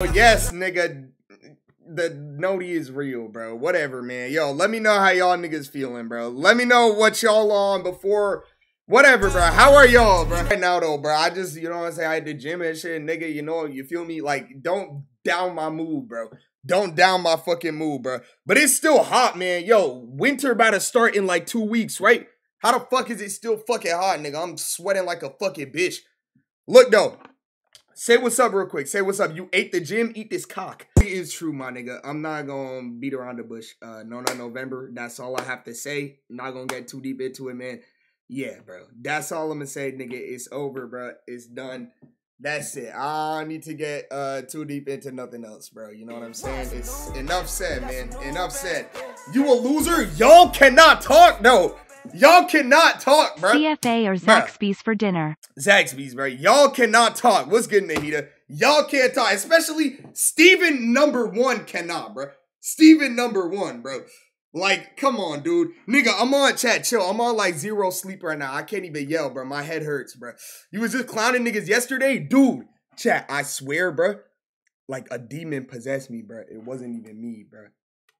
Yes, nigga. The noti is real, bro. Whatever, man. Yo, let me know how y'all niggas feeling, bro. Let me know what y'all on before. Whatever, bro. How are y'all, bro? Right now, though, bro. I just, you know what I'm saying? I had the gym and shit, nigga. You know, you feel me? Like, don't down my mood, bro. Don't down my fucking mood, bro. But it's still hot, man. Yo, winter about to start in like two weeks, right? How the fuck is it still fucking hot, nigga? I'm sweating like a fucking bitch. Look, though. Say what's up real quick. Say what's up. You ate the gym, eat this cock. It is true, my nigga. I'm not gonna beat around the bush. Uh, no, not November. That's all I have to say. Not gonna get too deep into it, man. Yeah, bro. That's all I'm gonna say, nigga. It's over, bro. It's done. That's it. I need to get uh too deep into nothing else, bro. You know what I'm saying? It's enough said, man. Enough said. You a loser? Y'all cannot talk. No. Y'all cannot talk, bro. CFA or Zaxby's for dinner. Zaxby's, bro. Y'all cannot talk. What's good, Nahida? Y'all can't talk. Especially Steven number one cannot, bro. Steven number one, bro. Like, come on, dude. Nigga, I'm on chat. Chill. I'm on like zero sleep right now. I can't even yell, bro. My head hurts, bro. You was just clowning niggas yesterday? Dude, chat, I swear, bro. Like a demon possessed me, bro. It wasn't even me, bro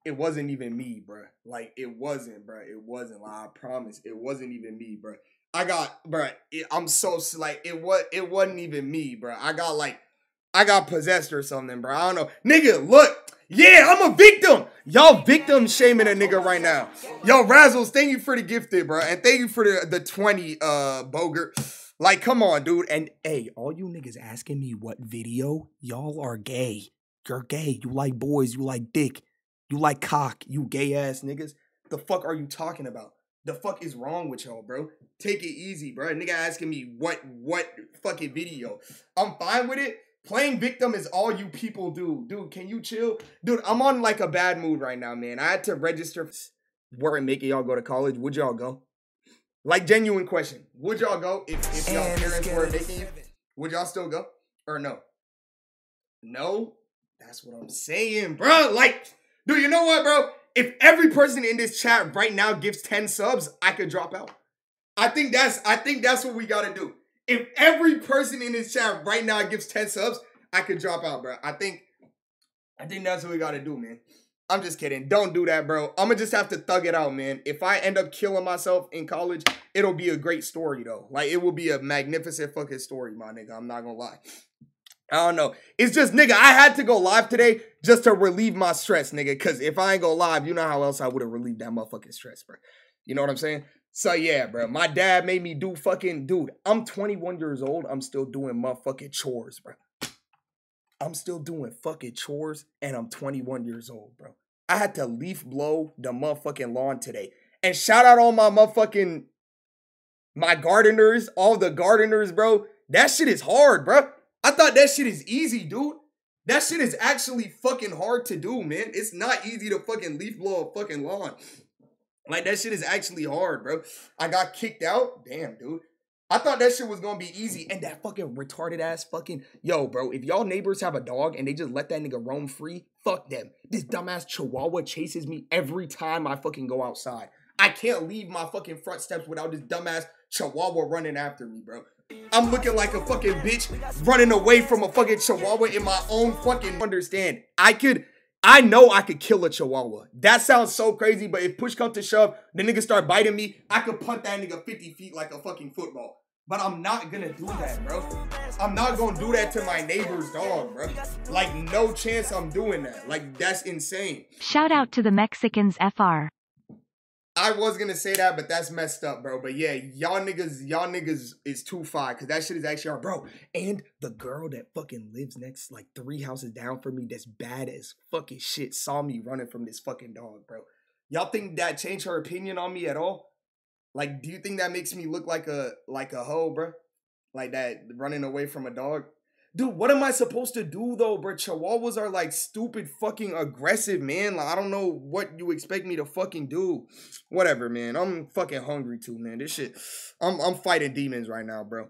it wasn't even me, bro. Like it wasn't, bro. It wasn't. Like, I promise, it wasn't even me, bro. I got, bro. It, I'm so like it was. It wasn't even me, bro. I got like, I got possessed or something, bro. I don't know, nigga. Look, yeah, I'm a victim. Y'all victim shaming a nigga right now. Yo, Razzles, thank you for the gifted, bro, and thank you for the the twenty, uh, Bogert. Like, come on, dude. And hey, all you niggas asking me what video, y'all are gay. You're gay. You like boys. You like dick. You like cock, you gay ass niggas. The fuck are you talking about? The fuck is wrong with y'all, bro? Take it easy, bro. Nigga asking me what what fucking video. I'm fine with it. Playing victim is all you people do. Dude, can you chill? Dude, I'm on like a bad mood right now, man. I had to register weren't making y'all go to college. Would y'all go? Like genuine question. Would y'all go if, if y'all parents were making you? Would y'all still go? Or no? No? That's what I'm saying, bro. Like Dude, you know what, bro? If every person in this chat right now gives 10 subs, I could drop out. I think that's I think that's what we gotta do. If every person in this chat right now gives 10 subs, I could drop out, bro. I think I think that's what we gotta do, man. I'm just kidding. Don't do that, bro. I'm gonna just have to thug it out, man. If I end up killing myself in college, it'll be a great story, though. Like, it will be a magnificent fucking story, my nigga. I'm not gonna lie. I don't know. It's just, nigga, I had to go live today just to relieve my stress, nigga. Because if I ain't go live, you know how else I would have relieved that motherfucking stress, bro. You know what I'm saying? So yeah, bro. My dad made me do fucking, dude. I'm 21 years old. I'm still doing motherfucking chores, bro. I'm still doing fucking chores, and I'm 21 years old, bro. I had to leaf blow the motherfucking lawn today. And shout out all my motherfucking my gardeners, all the gardeners, bro. That shit is hard, bro. I thought that shit is easy, dude. That shit is actually fucking hard to do, man. It's not easy to fucking leaf blow a fucking lawn. Like that shit is actually hard, bro. I got kicked out. Damn, dude. I thought that shit was gonna be easy. And that fucking retarded ass fucking yo, bro. If y'all neighbors have a dog and they just let that nigga roam free, fuck them. This dumbass chihuahua chases me every time I fucking go outside. I can't leave my fucking front steps without this dumbass chihuahua running after me, bro. I'm looking like a fucking bitch running away from a fucking chihuahua in my own fucking understand. I could I know I could kill a chihuahua. That sounds so crazy, but if push comes to shove, the nigga start biting me, I could punt that nigga 50 feet like a fucking football. But I'm not gonna do that, bro. I'm not gonna do that to my neighbor's dog, bro. Like, no chance I'm doing that. Like, that's insane. Shout out to the Mexicans FR. I was gonna say that, but that's messed up, bro. But yeah, y'all niggas, y'all niggas is too far because that shit is actually our bro. And the girl that fucking lives next, like three houses down from me, that's bad as fucking shit, saw me running from this fucking dog, bro. Y'all think that changed her opinion on me at all? Like, do you think that makes me look like a like a hoe, bro? Like that running away from a dog? Dude, what am I supposed to do though, bro? Chihuahuas are like stupid fucking aggressive, man. Like, I don't know what you expect me to fucking do. Whatever, man. I'm fucking hungry too, man. This shit. I'm I'm fighting demons right now, bro.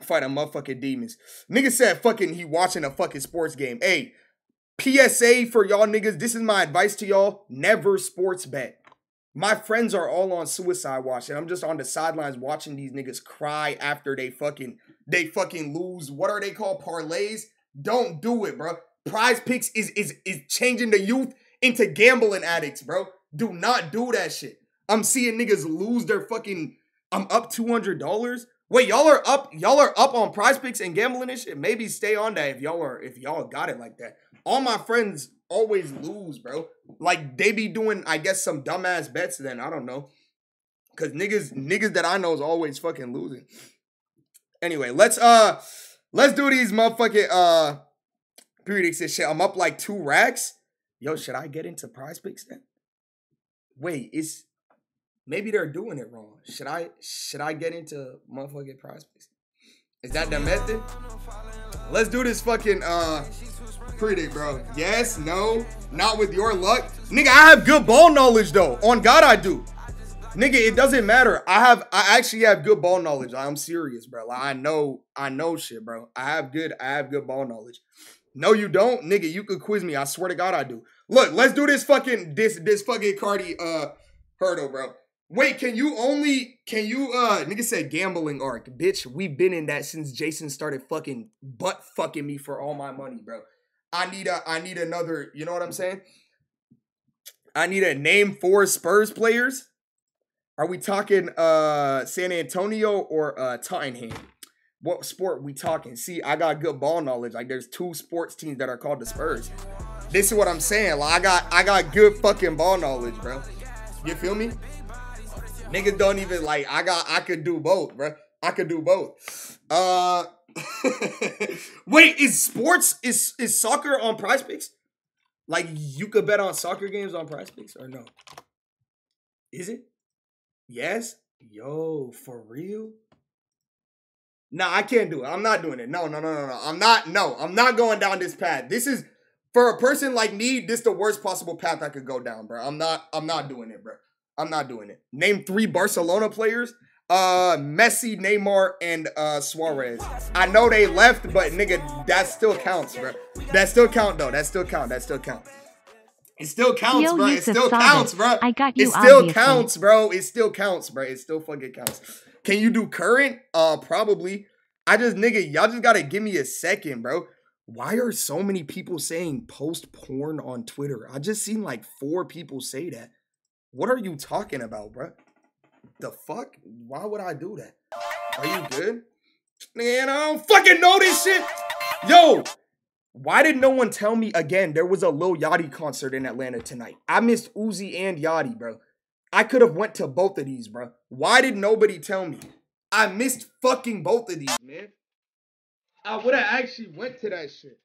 Fighting motherfucking demons. Nigga said fucking he watching a fucking sports game. Hey, PSA for y'all niggas. This is my advice to y'all. Never sports bet. My friends are all on suicide watch, and I'm just on the sidelines watching these niggas cry after they fucking they fucking lose. What are they called? Parlays. Don't do it, bro. Prize Picks is is is changing the youth into gambling addicts, bro. Do not do that shit. I'm seeing niggas lose their fucking. I'm up two hundred dollars. Wait, y'all are up. Y'all are up on Prize Picks and gambling and shit. Maybe stay on that if y'all are if y'all got it like that. All my friends always lose, bro. Like they be doing, I guess, some dumbass bets. Then I don't know, cause niggas niggas that I know is always fucking losing. Anyway, let's uh let's do these motherfucking uh periodics and shit. I'm up like two racks. Yo, should I get into Prize Picks then? Wait, it's maybe they're doing it wrong. Should I should I get into motherfucking Prize Picks? Is that the method? Let's do this fucking uh predict, bro. Yes, no, not with your luck. Nigga, I have good ball knowledge though. On God, I do. Nigga, it doesn't matter. I have I actually have good ball knowledge. I'm serious, bro. Like, I know, I know shit, bro. I have good, I have good ball knowledge. No, you don't, nigga. You could quiz me. I swear to God, I do. Look, let's do this fucking this this fucking Cardi uh hurdle, bro. Wait, can you only can you uh nigga said gambling arc, bitch? We've been in that since Jason started fucking butt fucking me for all my money, bro. I need a I need another, you know what I'm saying? I need a name for Spurs players. Are we talking uh San Antonio or uh Tottenham? What sport we talking? See, I got good ball knowledge. Like there's two sports teams that are called the Spurs. This is what I'm saying. Like I got I got good fucking ball knowledge, bro. You feel me? Niggas don't even like I got I could do both, bro. I could do both. Uh Wait, is sports is is soccer on prize picks? Like you could bet on soccer games on prize picks or no? Is it? Yes? Yo, for real? No, I can't do it. I'm not doing it. No, no, no, no, no. I'm not. No, I'm not going down this path. This is for a person like me. This the worst possible path I could go down, bro. I'm not. I'm not doing it, bro. I'm not doing it. Name three Barcelona players. Uh, Messi, Neymar, and uh Suarez. I know they left, but nigga, that still counts, bro. That still count though. That still count. That still count. It still counts, Yo, bro. It still counts, bro. I got you, It still obviously. counts, bro. It still counts, bro. It still fucking counts. Can you do current? Uh, probably. I just nigga, y'all just gotta give me a second, bro. Why are so many people saying post porn on Twitter? I just seen like four people say that. What are you talking about, bro? The fuck? Why would I do that? Are you good? Man, I don't fucking know this shit. Yo, why did no one tell me again there was a Lil Yachty concert in Atlanta tonight? I missed Uzi and Yachty, bro. I could have went to both of these, bro. Why did nobody tell me? I missed fucking both of these, man. I would have actually went to that shit.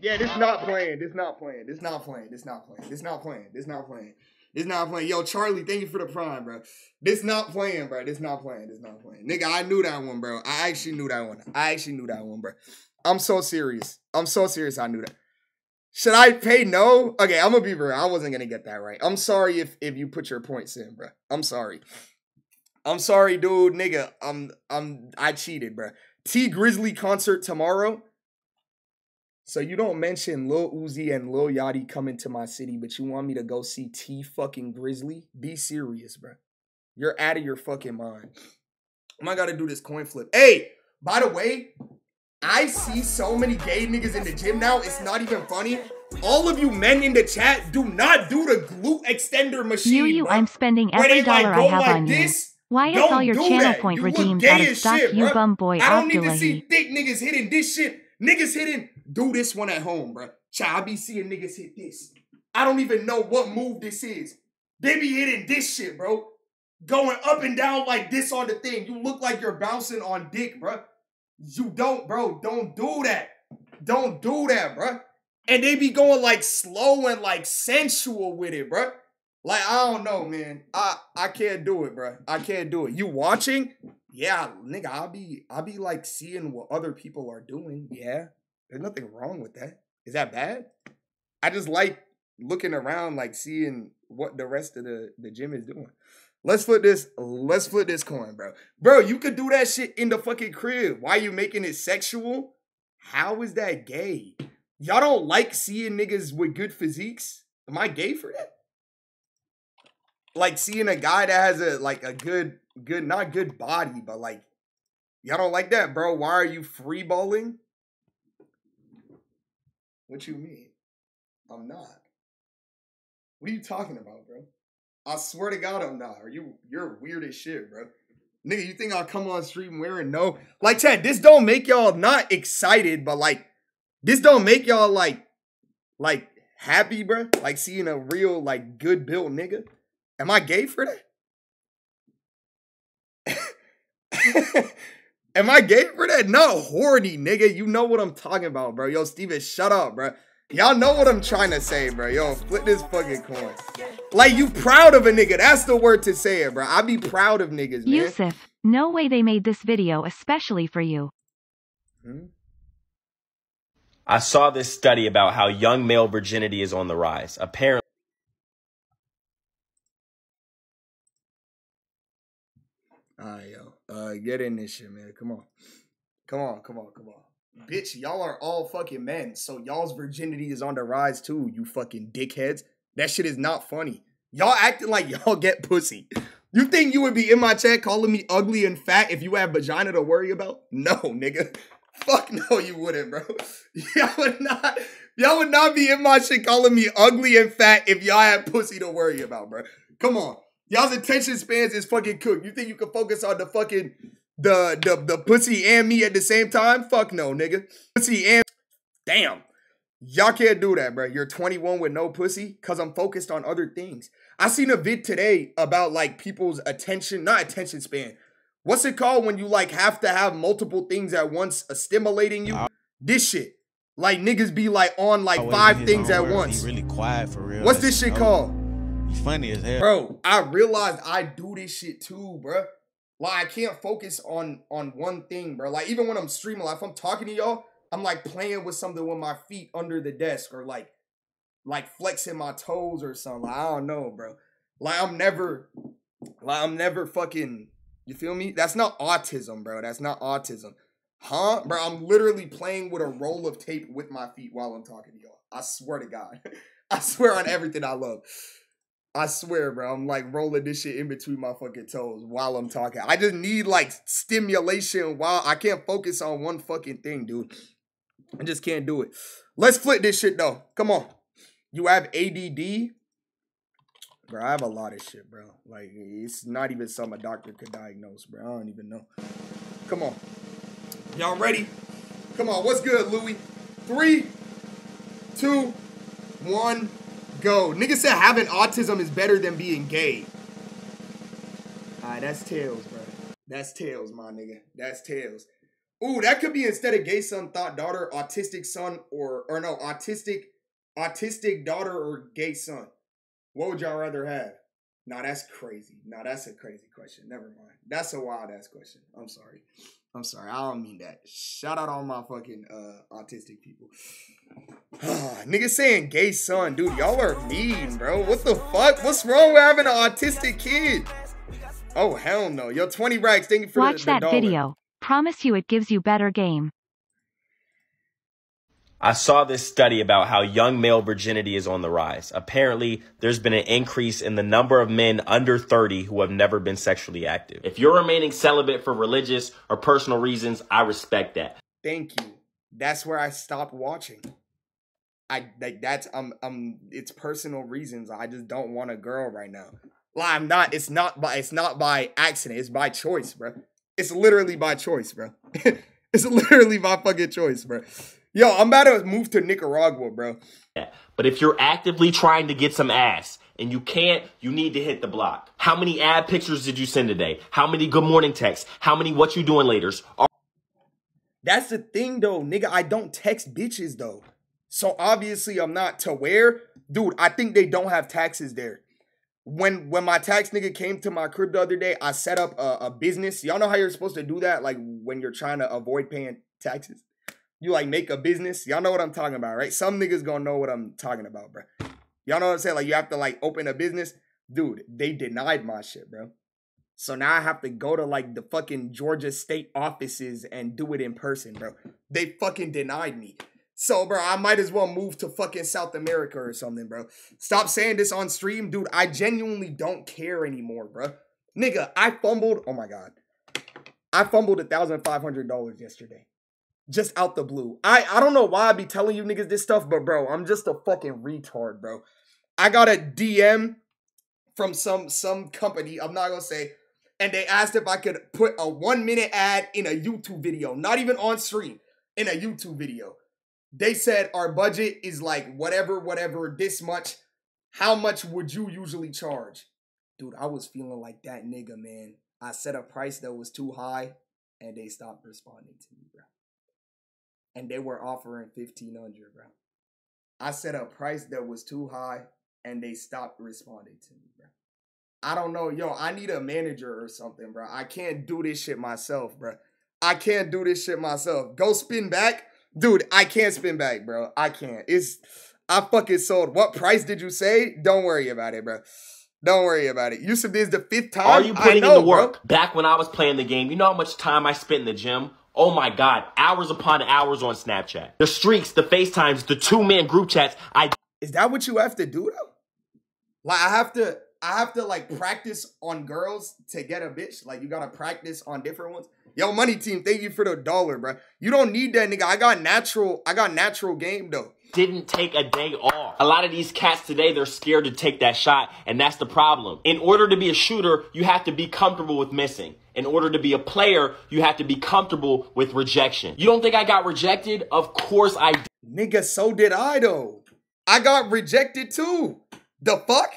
Yeah, this not playing. This not playing. This not playing. This not playing. This not playing. This not playing. This not playing. Yo, Charlie, thank you for the prime, bro. This not playing, bro. This not playing. This not playing. Nigga, I knew that one, bro. I actually knew that one. I actually knew that one, bro. I'm so serious. I'm so serious. I knew that. Should I pay no? Okay, I'm gonna be real. I wasn't gonna get that right. I'm sorry if if you put your points in, bro. I'm sorry. I'm sorry, dude, nigga. I'm I'm I cheated, bro. Tee Grizzley concert tomorrow. So you don't mention Lil Uzi and Lil Yachty coming to my city, but you want me to go see T fucking Grizzley? Be serious, bro. You're out of your fucking mind. Oh Am I gotta do this coin flip. Hey, by the way, I see so many gay niggas in the gym now. It's not even funny. All of you men in the chat, do not do the glute extender machine. You, you, bro. I'm spending every they, like, dollar I have like on you. this. Why is all your channel that. point You redeemed out of stock, shit, you bum boy I don't need to see thick niggas hitting this shit. Niggas hitting, do this one at home, bro. Child, I be seeing niggas hit this. I don't even know what move this is. They be hitting this shit, bro. Going up and down like this on the thing. You look like you're bouncing on dick, bro. You don't, bro. Don't do that. Don't do that, bro. And they be going like slow and like sensual with it, bro. Like I don't know, man. I I can't do it, bro. I can't do it. You watching? Yeah, nigga. I'll be I'll be like seeing what other people are doing. Yeah, there's nothing wrong with that. Is that bad? I just like looking around, like seeing what the rest of the the gym is doing. Let's flip this. Let's flip this coin, bro. Bro, you could do that shit in the fucking crib. Why you making it sexual? How is that gay? Y'all don't like seeing niggas with good physiques? Am I gay for that? like seeing a guy that has a like a good good not good body, but like y'all don't like that, bro. Why are you free balling? What you mean? I'm not. What are you talking about, bro? I swear to God, I'm not. Are you? You're weird as shit, bro. Nigga, you think I'll come on stream wearing no? Like, Chad, this don't make y'all not excited, but like, this don't make y'all like, like happy, bro. Like seeing a real, like, good built nigga. Am I gay for that? Am I gay for that? No, horny, nigga. You know what I'm talking about, bro. Yo, Steven, shut up, bro. Y'all know what I'm trying to say, bro. Yo, flip this fucking coin. Like, you proud of a nigga. That's the word to say it, bro. I be proud of niggas, man. Yusuf, no way they made this video especially for you. Hmm? I saw this study about how young male virginity is on the rise. Apparently, Alright, yo. Uh, get in this shit, man. Come on. Come on, come on, come on. Bitch, y'all are all fucking men, so y'all's virginity is on the rise too, you fucking dickheads. That shit is not funny. Y'all acting like y'all get pussy. You think you would be in my chat calling me ugly and fat if you have vagina to worry about? No, nigga. Fuck no, you wouldn't, bro. Y'all would not. Y'all would not be in my shit calling me ugly and fat if y'all had pussy to worry about, bro. Come on. Y'all's attention spans is fucking cooked. You think you can focus on the fucking the the the pussy and me at the same time? Fuck no, nigga. Pussy and damn. Y'all can't do that, bro. You're 21 with no pussy because I'm focused on other things. I seen a vid today about like people's attention, not attention span. What's it called when you like have to have multiple things at once stimulating you? This shit. Like niggas be like on like Always five things at words. once. He really quiet for real. What's this shit called? He funny as hell. Bro, I realized I do this shit too, bro. Like I can't focus on on one thing, bro. Like even when I'm streaming, like if I'm talking to y'all, I'm like playing with something with my feet under the desk or like like flexing my toes or something. Like, I don't know, bro. Like I'm never like I'm never fucking you feel me? That's not autism, bro. That's not autism. Huh? Bro, I'm literally playing with a roll of tape with my feet while I'm talking to y'all. I swear to God. I swear on everything I love. I swear, bro. I'm like rolling this shit in between my fucking toes while I'm talking. I just need like stimulation while I can't focus on one fucking thing, dude. I just can't do it. Let's flip this shit though. Come on. You have ADD? Bro, I have a lot of shit, bro. Like, it's not even something a doctor could diagnose, bro. I don't even know. Come on. Y'all ready? Come on. What's good, Louis? Three, two, one, go. Nigga said having autism is better than being gay. Alright, that's tails, bro. That's tails, my nigga. That's tails. Ooh, that could be instead of gay son, thought daughter, autistic son, or or no, autistic, autistic daughter or gay son. What would y'all rather have? Nah, that's crazy. Nah, that's a crazy question. Never mind. That's a wild ass question. I'm sorry. I'm sorry. I don't mean that. Shout out all my fucking uh autistic people. Nigga saying gay son, dude. Y'all are mean, bro. What the fuck? What's wrong with having an autistic kid? Oh hell no. Yo, 20 racks. Thank you for Watch the, the that dollar. video. Promise you it gives you better game. I saw this study about how young male virginity is on the rise. Apparently, there's been an increase in the number of men under 30 who have never been sexually active. If you're remaining celibate for religious or personal reasons, I respect that. Thank you. That's where I stopped watching. I like that's um um it's personal reasons. I just don't want a girl right now. Like I'm not. It's not by. It's not by accident. It's by choice, bro. It's literally by choice, bro. it's literally by fucking choice, bro. Yo, I'm about to move to Nicaragua, bro. Yeah, But if you're actively trying to get some ass and you can't, you need to hit the block. How many ad pictures did you send today? How many good morning texts? How many what you doing laters? That's the thing, though, nigga. I don't text bitches though, so obviously I'm not to where, dude. I think they don't have taxes there. When when my tax nigga came to my crib the other day, I set up a, a business. Y'all know how you're supposed to do that, like when you're trying to avoid paying taxes. You like make a business. Y'all know what I'm talking about, right? Some niggas gonna know what I'm talking about, bro. Y'all know what I'm saying? Like you have to like open a business, dude. They denied my shit, bro. So now I have to go to like the fucking Georgia state offices and do it in person, bro. They fucking denied me. So, bro, I might as well move to fucking South America or something, bro. Stop saying this on stream, dude. I genuinely don't care anymore, bro. Nigga, I fumbled. Oh my god, I fumbled a thousand five hundred dollars yesterday, just out the blue. I I don't know why I be telling you niggas this stuff, but bro, I'm just a fucking retard, bro. I got a DM from some some company. I'm not gonna say, and they asked if I could put a one minute ad in a YouTube video, not even on stream, in a YouTube video they said our budget is like whatever, whatever, this much. How much would you usually charge? Dude, I was feeling like that nigga, man. I set a price that was too high and they stopped responding to me, bro. And they were offering 1500 bro. I set a price that was too high and they stopped responding to me, bro. I don't know, yo, I need a manager or something, bro. I can't do this shit myself, bro. I can't do this shit myself. Go spin back Dude, I can't spin back, bro. I can't. It's I fucking sold. What price did you say? Don't worry about it, bro. Don't worry about it. Yusuf, this is the fifth time. Are you putting know, in the work? Bro. Back when I was playing the game, you know how much time I spent in the gym? Oh my god, hours upon hours on Snapchat. The streaks, the FaceTimes, the two-man group chats. I Is that what you have to do though? Like I have to I have to like practice on girls to get a bitch. Like you gotta practice on different ones. Yo, money team, thank you for the dollar, bro. You don't need that nigga. I got natural, I got natural game though. Didn't take a day off. A lot of these cats today, they're scared to take that shot, and that's the problem. In order to be a shooter, you have to be comfortable with missing. In order to be a player, you have to be comfortable with rejection. You don't think I got rejected? Of course I did. Nigga, so did I though. I got rejected too. The fuck?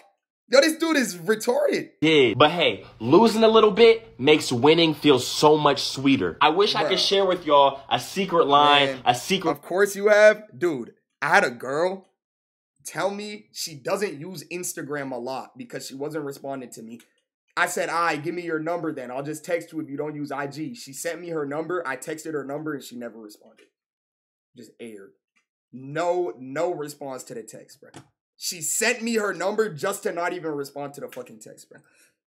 Yo, this dude is retarded. Yeah, but hey, losing a little bit makes winning feel so much sweeter. I wish Bruh. I could share with y'all a secret line, Man, a secret. Of course you have. Dude, I had a girl tell me she doesn't use Instagram a lot because she wasn't responding to me. I said, "I right, give me your number then. I'll just text you if you don't use IG." She sent me her number. I texted her number and she never responded. Just aired. No, no response to the text, bro. She sent me her number just to not even respond to the fucking text, bro.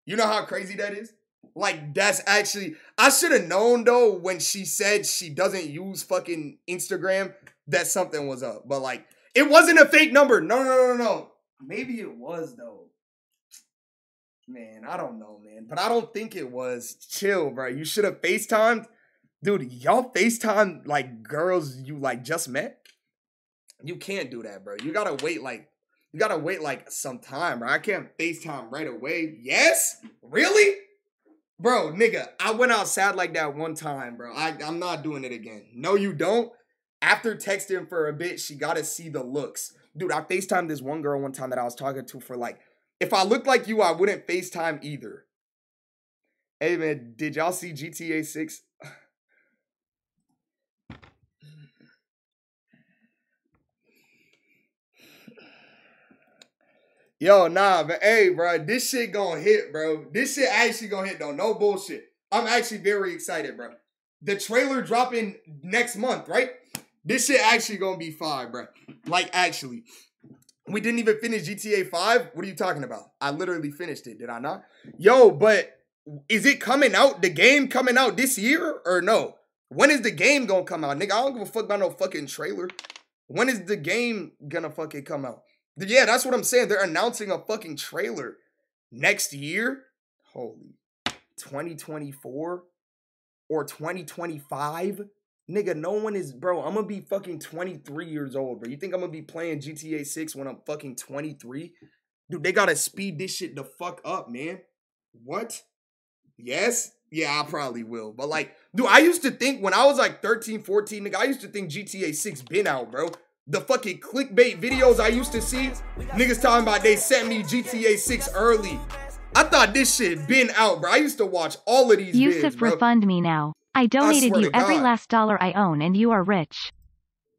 You know how crazy that is? Like, that's actually, I should have known though when she said she doesn't use fucking Instagram that something was up. But like, it wasn't a fake number. No, no, no, no. Maybe it was though. Man, I don't know, man. But I don't think it was. Chill, bro. You should have FaceTimed. Dude, y'all FaceTime like girls you like just met? You can't do that, bro. You gotta wait like you gotta wait like some time, bro. I can't FaceTime right away. Yes? Really? Bro, nigga, I went outside like that one time, bro. I, I'm not doing it again. No, you don't. After texting for a bit, she gotta see the looks. Dude, I FaceTimed this one girl one time that I was talking to for like, if I looked like you, I wouldn't FaceTime either. Hey man, did y'all see GTA 6? Yo, nah, but hey, bro, this shit gonna hit, bro. This shit actually gonna hit, though. No bullshit. I'm actually very excited, bro. The trailer dropping next month, right? This shit actually gonna be fire, bro. Like, actually. We didn't even finish GTA 5. What are you talking about? I literally finished it, did I not? Yo, but is it coming out? The game coming out this year or no? When is the game gonna come out? Nigga, I don't give a fuck about no fucking trailer. When is the game gonna fucking come out? Yeah, that's what I'm saying. They're announcing a fucking trailer next year. Holy 2024 or 2025. Nigga, no one is, bro. I'm gonna be fucking 23 years old, bro. You think I'm gonna be playing GTA 6 when I'm fucking 23? Dude, they gotta speed this shit the fuck up, man. What? Yes? Yeah, I probably will. But like, dude, I used to think when I was like 13, 14, nigga, I used to think GTA 6 been out, bro the fucking clickbait videos I used to see, niggas talking about they sent me GTA 6 early. I thought this shit been out, bro. I used to watch all of these Yusuf, vids, refund me now. I donated I you every last dollar I own and you are rich.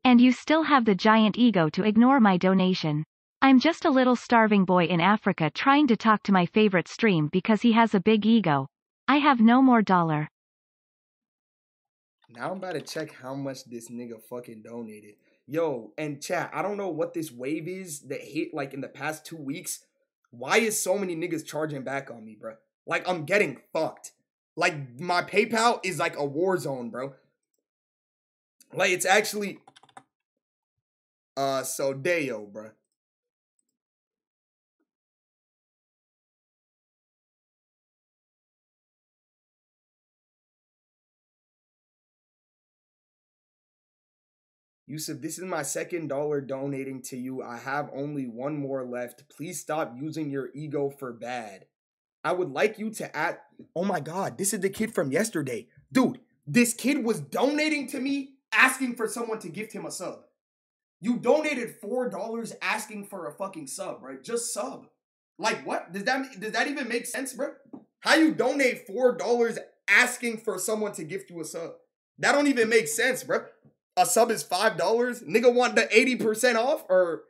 And you still have the giant ego to ignore my donation. I'm just a little starving boy in Africa trying to talk to my favorite stream because he has a big ego. I have no more dollar. Now I'm about to check how much this nigga fucking donated. Yo, and chat, I don't know what this wave is that hit like in the past two weeks. Why is so many niggas charging back on me, bro? Like I'm getting fucked. Like my PayPal is like a war zone, bro. Like it's actually Uh, so Deo, bro. Yusuf, this is my second dollar donating to you. I have only one more left. Please stop using your ego for bad. I would like you to add. Oh my God, this is the kid from yesterday. Dude, this kid was donating to me, asking for someone to gift him a sub. You donated $4 asking for a fucking sub, right? Just sub. Like what? Does that does that even make sense, bro? How you donate $4 asking for someone to gift you a sub? That don't even make sense, bro a sub is five dollars. Nigga want the 80% off or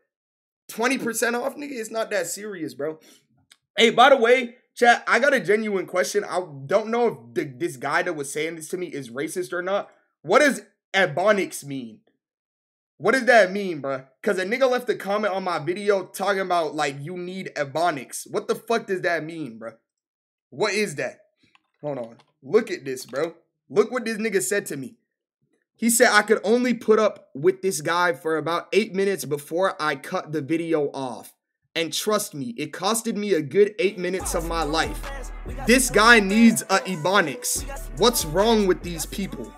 20% off. Nigga, it's not that serious, bro. Hey, by the way, chat, I got a genuine question. I don't know if the, this guy that was saying this to me is racist or not. What does ebonics mean? What does that mean, bro? Cause a nigga left a comment on my video talking about like you need ebonics. What the fuck does that mean, bro? What is that? Hold on. Look at this, bro. Look what this nigga said to me. He said I could only put up with this guy for about eight minutes before I cut the video off. And trust me, it costed me a good eight minutes of my life. This guy needs a Ebonics. What's wrong with these people?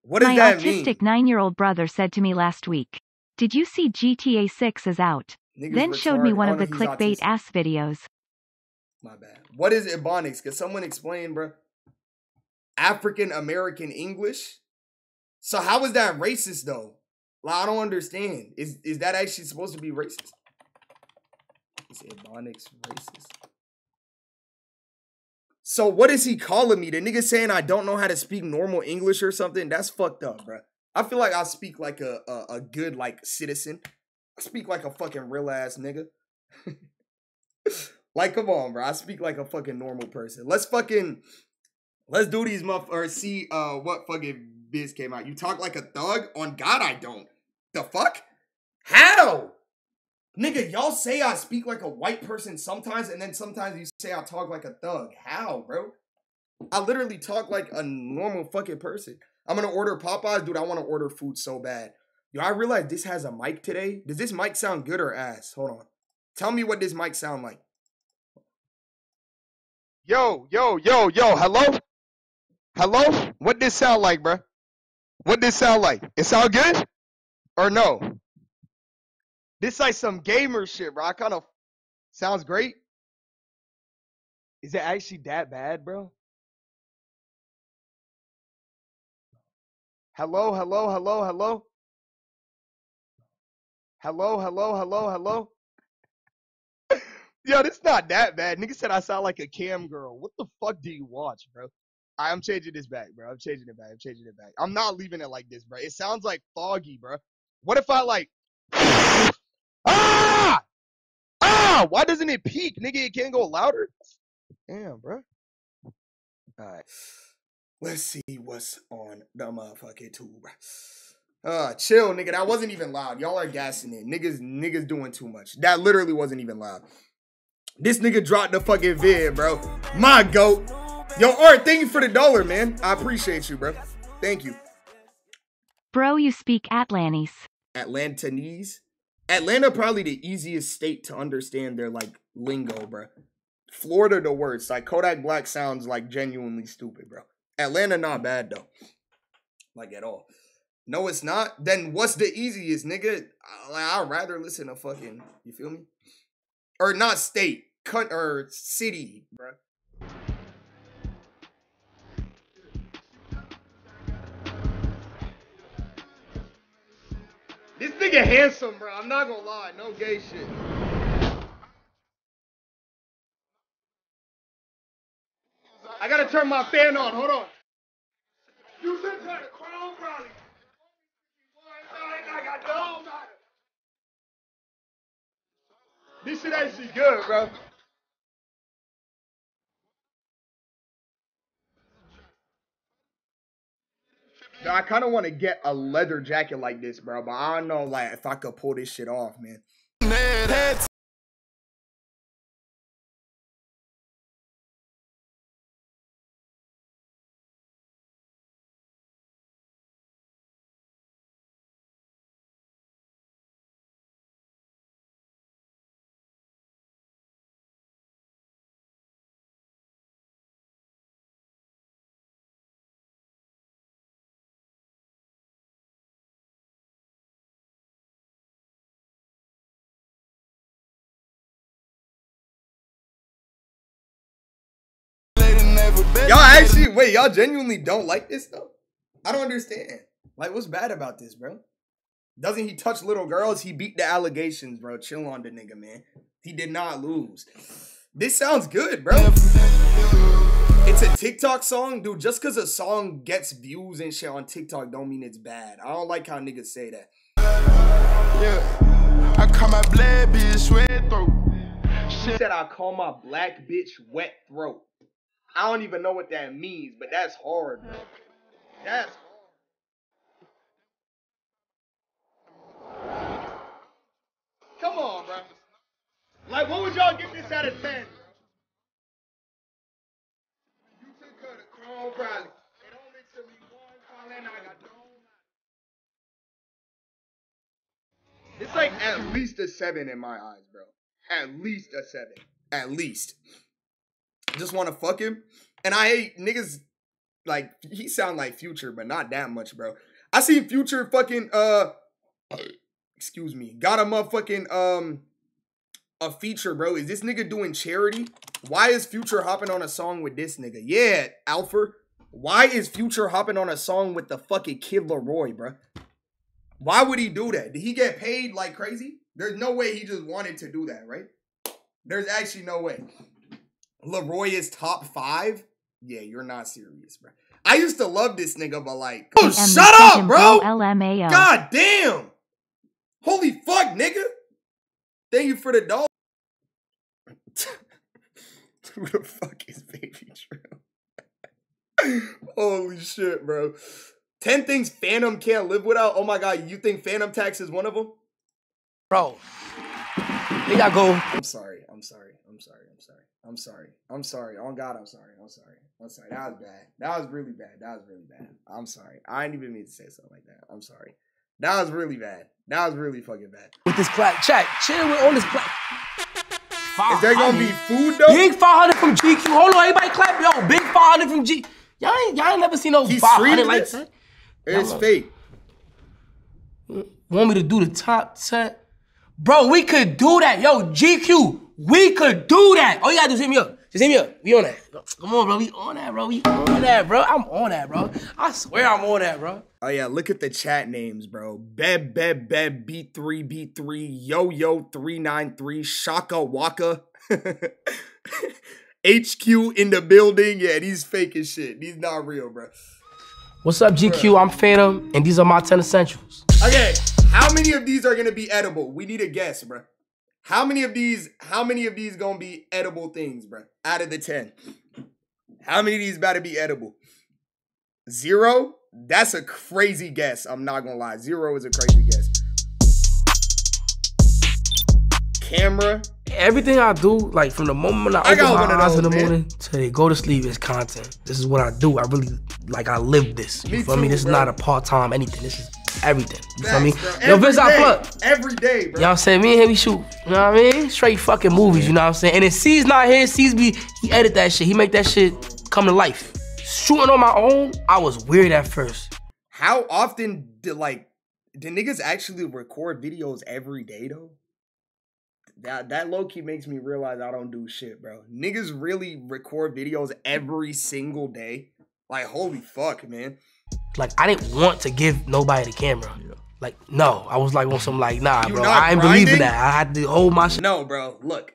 What does My that mean? My autistic nine-year-old brother said to me last week, Did you see GTA 6 is out? Niggas then showed me one of the clickbait ass videos. My bad. What is Ebonics? Can someone explain, bro? African American English. So how is that racist though? Like, I don't understand. Is is that actually supposed to be racist? Is Ebonics racist? So what is he calling me? The nigga saying I don't know how to speak normal English or something? That's fucked up, bro. I feel like I speak like a, a, a good like citizen. I speak like a fucking real ass nigga. like, come on, bro. I speak like a fucking normal person. Let's fucking Let's do these muff or see uh what fucking biz came out. You talk like a thug? On God, I don't. The fuck? How? Nigga, y'all say I speak like a white person sometimes, and then sometimes you say I talk like a thug. How, bro? I literally talk like a normal fucking person. I'm gonna order Popeyes, dude. I want to order food so bad. Yo, I realize this has a mic today. Does this mic sound good or ass? Hold on. Tell me what this mic sound like. Yo, yo, yo, yo, hello? Hello? What this sound like, bro? What this sound like? It sound good? Or no? This like some gamer shit, bro. I kind of sounds great. Is it actually that bad, bro? Hello, hello, hello, hello. Hello, hello, hello, hello. Yo, this not that bad. Nigga said I sound like a cam girl. What the fuck do you watch, bro? I'm changing this back, bro. I'm changing it back. I'm changing it back. I'm not leaving it like this, bro. It sounds like foggy, bro. What if I like Ah! Ah! Why doesn't it peak? Nigga, it can't go louder. Damn, bro. Alright. Let's see what's on the motherfucking tube. Uh, chill, nigga. That wasn't even loud. Y'all are gassing it. Niggas, niggas doing too much. That literally wasn't even loud. This nigga dropped the fucking vid, bro. My goat. Yo, Art, thank you for the dollar, man. I appreciate you, bro. Thank you. Bro, you speak Atlantis. Atlantanese? Atlanta probably the easiest state to understand their like lingo, bro. Florida the worst. Like Kodak Black sounds like genuinely stupid, bro. Atlanta not bad though. Like at all. No, it's not. Then what's the easiest, nigga? I, I'd rather listen to fucking, you feel me? Or not state, cut or city, bro. This nigga handsome, bro. I'm not gonna lie. No gay shit. I gotta turn my fan on. Hold on. You said that crown rally. This shit actually good, bro. I kind of want to get a leather jacket like this, bro. But I don't know, like, if I could pull this shit off, man. Y'all actually wait, y'all genuinely don't like this though? I don't understand. Like, what's bad about this, bro? Doesn't he touch little girls? He beat the allegations, bro. Chill on the nigga, man. He did not lose. This sounds good, bro. It's a TikTok song, dude. Just because a song gets views and shit on TikTok don't mean it's bad. I don't like how niggas say that. Yeah. I call my black bitch wet throat. She said I call my black bitch wet throat. I don't even know what that means, but that's hard, bro. That's Come on, bro. Like, what would y'all give this out of 10? You took her to. It only took me one call and I got It's like at least a seven in my eyes, bro. At least a seven. At least. Just want to fuck him. And I hate niggas like he sound like Future, but not that much, bro. I see Future fucking uh excuse me, got a motherfucking um a feature, bro. Is this nigga doing charity? Why is Future hopping on a song with this nigga? Yeah, Alpha. Why is Future hopping on a song with the fucking Kid LAROI, bro? Why would he do that? Did he get paid like crazy? There's no way he just wanted to do that, right? There's actually no way. LAROI is top five? Yeah, you're not serious, bro. I used to love this nigga, but like, oh, shut up, bro! LMAO. God damn! Holy fuck, nigga! Thank you for the dog. Who the fuck is Baby True? Holy shit, bro. 10 things Phantom can't live without. Oh my god, you think Phantom Tax is one of them? Bro. Here y'all go. I'm sorry. I'm sorry. I'm sorry. I'm sorry. I'm sorry. I'm sorry. Oh God, I'm sorry. I'm sorry. I'm sorry. That was bad. That was really bad. That was really bad. I'm sorry. I didn't even mean to say something like that. I'm sorry. That was really bad. That was really fucking bad. With this clap, chat, chill with on this clap. Is there gonna be food though? Big 500 from GQ. Hold on, everybody clap. Yo, big 500 from G. Y'all ain't, y'all ain't never seen no He's 500 like that. It's fake. Want me to do the top 10? Bro, we could do that. Yo, GQ, we could do that. All you gotta do is hit me up. Just hit me up. We on that. Come on, bro. We on that, bro. We on that, bro. I'm on that, bro. I swear I'm on that, bro. Oh yeah, look at the chat names, bro. Beb, Beb, Beb, B3, B3, Yo Yo 393, Shaka Waka. HQ in the building. Yeah, these fake as shit. These not real, bro. What's up, GQ? Bro. I'm Phantom, and these are my 10 essentials. Okay, how many of these are gonna be edible? We need a guess, bro. How many of these, how many of these gonna be edible things, bro? Out of the 10. How many of these about to be edible? Zero? That's a crazy guess. I'm not gonna lie. Zero is a crazy guess. Camera. Everything I do, like from the moment I, I open my eyes in the man. morning to they go to sleep, is content. This is what I do. I really like. I live this. You me feel too, me? This bro. is not a part time anything. This is everything. You feel me? Yo, Vince, I plug. Every day, bro. You know what I'm saying? Me and him, we shoot. You know what I mean? Straight fucking movies, you know what I'm saying? And if C's not here, C's be, he edit that shit. He make that shit come to life. Shooting on my own, I was weird at first. How often did, like, do niggas actually record videos every day, though? That that low key makes me realize I don't do shit, bro. Niggas really record videos every single day. Like, holy fuck, man. Like I didn't want to give nobody the camera. Yeah. Like no, I was like on some like nah, you bro. I ain't believing that. I had to hold my shit. No, bro. Look.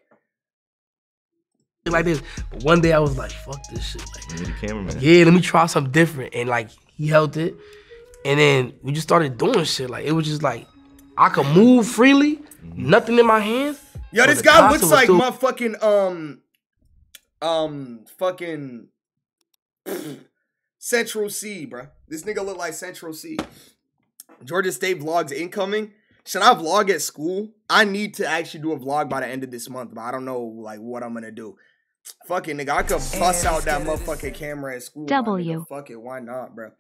Like this, but one day I was like, "Fuck this shit!" Like, the cameraman. Yeah, let me try something different, and like he held it, and then we just started doing shit. Like it was just like I could move freely, mm-hmm. nothing in my hands. Yo, this guy looks like still... my fucking um, um, fucking. Central Cee, bro. This nigga look like Central Cee. Georgia State vlogs incoming. Should I vlog at school? I need to actually do a vlog by the end of this month, but I don't know like what I'm gonna do. Fuck it, nigga, I could bust out that motherfucking camera at school. W. Fuck it, why not, bro?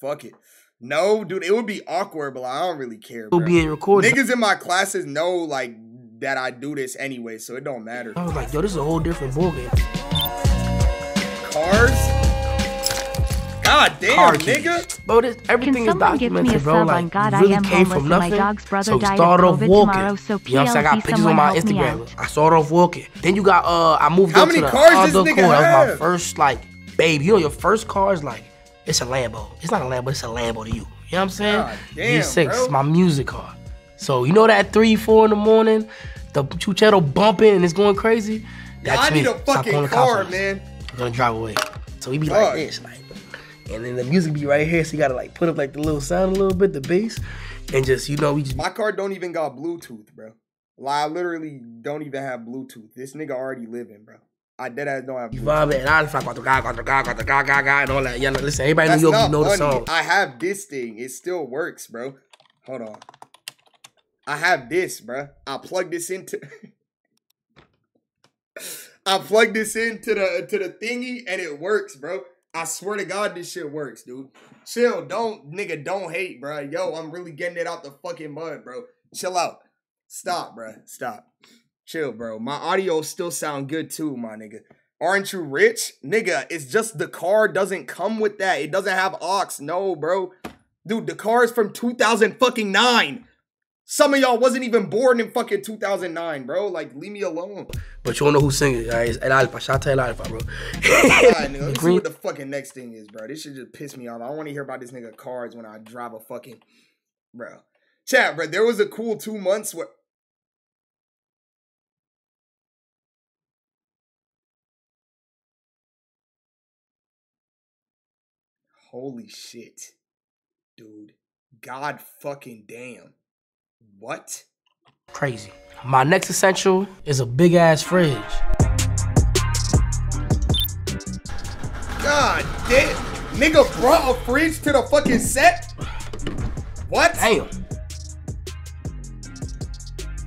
Fuck it. No, dude, it would be awkward, but I don't really care. Bro. being recorded. Niggas in my classes know like that I do this anyway, so it don't matter. I was like, yo, this is a whole different ballgame. Cars. God damn, car nigga. Bro, this, everything Can is documented, bro. Like, God, really I am came from nothing. My dog's brother so died started off walking. Tomorrow, so you know what I'm saying? I got pictures on my Instagram. I started off walking. Then you got, uh, I moved How up many to cars the other car. That was my first, like, babe. You know, your first car is like, it's a Lambo. It's not a Lambo, it's a Lambo to you. You know what I'm saying? God damn, V6, bro. my music car. So you know that three, four in the morning, the chuchero bumping and it's going crazy. That's I me. need a fucking car, man. I'm gonna drive away. So we be like this, like, and then the music be right here. So you gotta like put up like the little sound a little bit, the bass, and just you know we just. My car don't even got Bluetooth, bro. Like I literally don't even have Bluetooth. This nigga already living, bro. I dead ass don't have. You vibe it, and alpha, got the guy, got the guy, got the guy, guy, guy, and all that. Yeah, listen, everybody in New York, you know funny. the song. I have this thing. It still works, bro. Hold on. I have this, bro. I plug this into. I plug this into the to the thingy and it works, bro. I swear to God, this shit works, dude. Chill, don't nigga, don't hate, bro. Yo, I'm really getting it out the fucking mud, bro. Chill out. Stop, bro. Stop. Chill, bro. My audio still sound good too, my nigga. Aren't you rich? Nigga, it's just the car doesn't come with that. It doesn't have aux. No, bro. Dude, the car is from 2000 fucking 9. Some of y'all wasn't even born in fucking 2009, bro. Like, leave me alone. But you don't know who's singing, guys. El Alfa. Shout out to El Alfa, bro. right, nigga. Let's see what the fucking next thing is, bro. This should just piss me off. I don't want to hear about this nigga cars when I drive a fucking... Bro. Chat, bro. There was a cool two months where... Holy shit. Dude. God fucking damn. What? Crazy. My next essential is a big ass fridge. God damn. Nigga brought a fridge to the fucking set? What? Damn.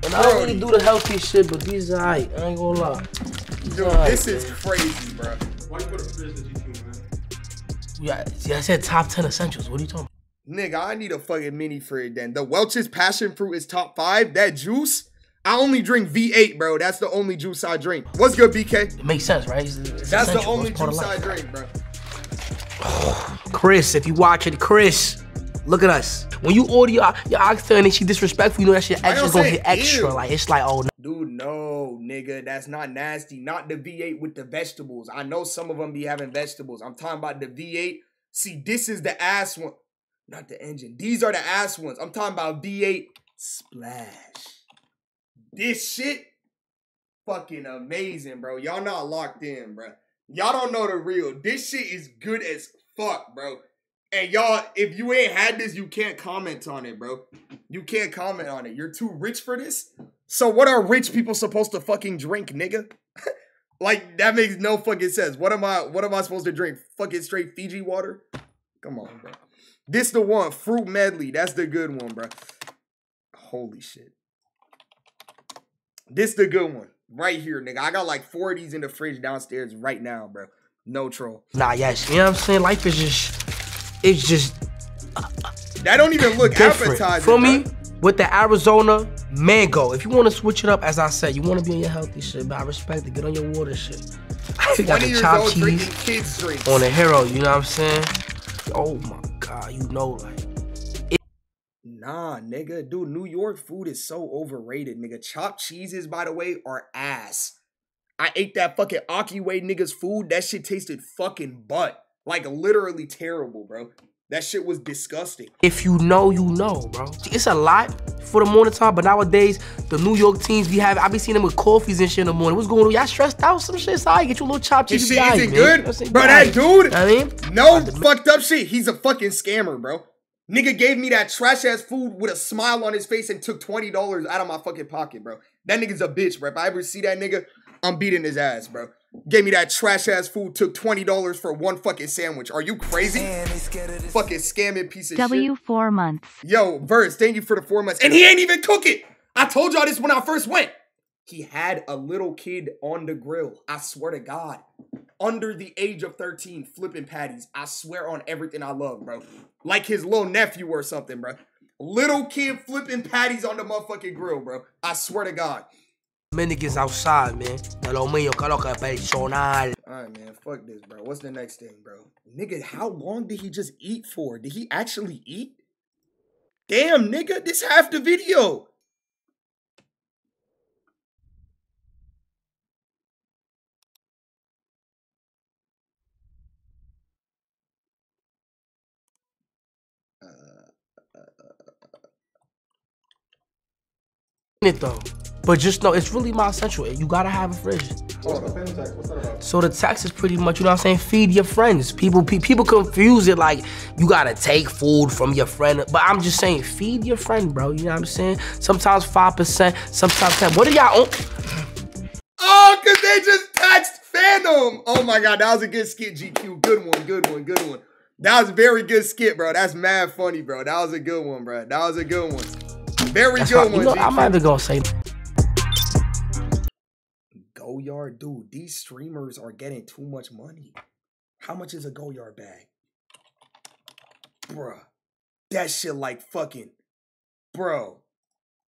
And I don't really do the healthy shit, but these are alright. I ain't gonna lie. Dude, right, this man. is crazy, bro. Why you put a fridge in GQ, man? Yeah, see, I said top 10 essentials. What are you talking about? Nigga, I need a fucking mini fridge then. The Welch's passion fruit is top five. That juice, I only drink V8, bro. That's the only juice I drink. What's good, BK? It makes sense, right? It's, it's That's the only juice I drink, bro. Chris, if you watch it, Chris, look at us. When you order your, your oxtail and she disrespectful, you know that shit extra gonna hit extra. Ew. Like it's like, oh no. Dude, no, nigga, that's not nasty. Not the V8 with the vegetables. I know some of them be having vegetables. I'm talking about the V8. See, this is the ass one. Not the engine. These are the ass ones. I'm talking about V8 splash. This shit fucking amazing, bro. Y'all not locked in, bro. Y'all don't know the real. This shit is good as fuck, bro. And y'all, if you ain't had this, you can't comment on it, bro. You can't comment on it. You're too rich for this. So what are rich people supposed to fucking drink, nigga? like that makes no fucking sense. What am I what am I supposed to drink? Fucking straight Fiji water? Come on, bro. This the one, fruit medley. That's the good one, bro. Holy shit. This the good one. Right here, nigga. I got like four of these in the fridge downstairs right now, bro. No troll. Nah, yes. You know what I'm saying? Life is just, it's just. Uh, that don't even look different. appetizing. For me, with the Arizona mango, if you want to switch it up, as I said, you want to be on your healthy shit, but I respect it. Get on your water shit. I got the chopped cheese on the hero. You know what I'm saying? Oh my god, you know, like. Nah, nigga, dude, New York food is so overrated, nigga. Chopped cheeses, by the way, are ass. I ate that fucking Akiway niggas food. That shit tasted fucking butt. Like literally terrible, bro. That shit was disgusting. If you know, you know, bro. It's a lot for the morning time, but nowadays the New York teams be having, I be seeing them with coffees and shit in the morning. What's going on? Y'all stressed out? Some shit. So I get you a little chopped cheese. This shit isn't good, bro. That dude, I mean, no fucked up shit. He's a fucking scammer, bro. Nigga gave me that trash ass food with a smile on his face and took twenty dollars out of my fucking pocket, bro. That nigga's a bitch, bro. If I ever see that nigga, I'm beating his ass, bro. Gave me that trash ass food, took $20 for one fucking sandwich. Are you crazy? Fucking scamming piece of w shit. W four months. Yo, Verse, thank you for the four months. And he ain't even cook it. I told y'all this when I first went. He had a little kid on the grill. I swear to God. Under the age of 13, flipping patties. I swear on everything I love, bro. Like his little nephew or something, bro. Little kid flipping patties on the motherfucking grill, bro. I swear to God. Men niggas outside, man. De lo mío, que lo que personal. Alright, man. Fuck this, bro. What's the next thing, bro? Nigga, how long did he just eat for? Did he actually eat? Damn, nigga, this half the video. it though. But just know it's really my essential. You gotta have a fridge. So the tax is pretty much, you know what I'm saying? Feed your friends. People pe people confuse it like you gotta take food from your friend. But I'm just saying, feed your friend, bro. You know what I'm saying? Sometimes 5%, sometimes 10 What do y'all own? Oh, cause they just taxed Phantom. Oh my god, that was a good skit, GQ. Good one, good one, good one. That was a very good skit, bro. That's mad funny, bro. That was a good one, bro. That was a good one. Very That's good one. You know, I'm gonna say Goyard, dude. These streamers are getting too much money. How much is a Goyard bag? Bruh. That shit like fucking bro.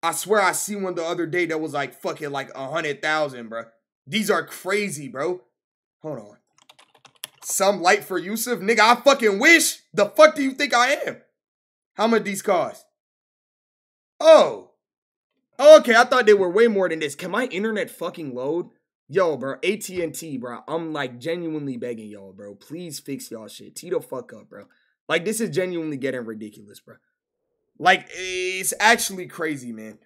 I swear I see one the other day that was like fucking like a hundred thousand, bro. These are crazy, bro. Hold on. Some light for Yusuf? Nigga, I fucking wish. The fuck do you think I am? How much these cost? Oh. oh. Okay, I thought they were way more than this. Can my internet fucking load? Yo, bro, AT&T, bro. I'm like genuinely begging y'all, bro. Please fix y'all shit. Tito fuck up, bro. Like this is genuinely getting ridiculous, bro. Like it's actually crazy, man.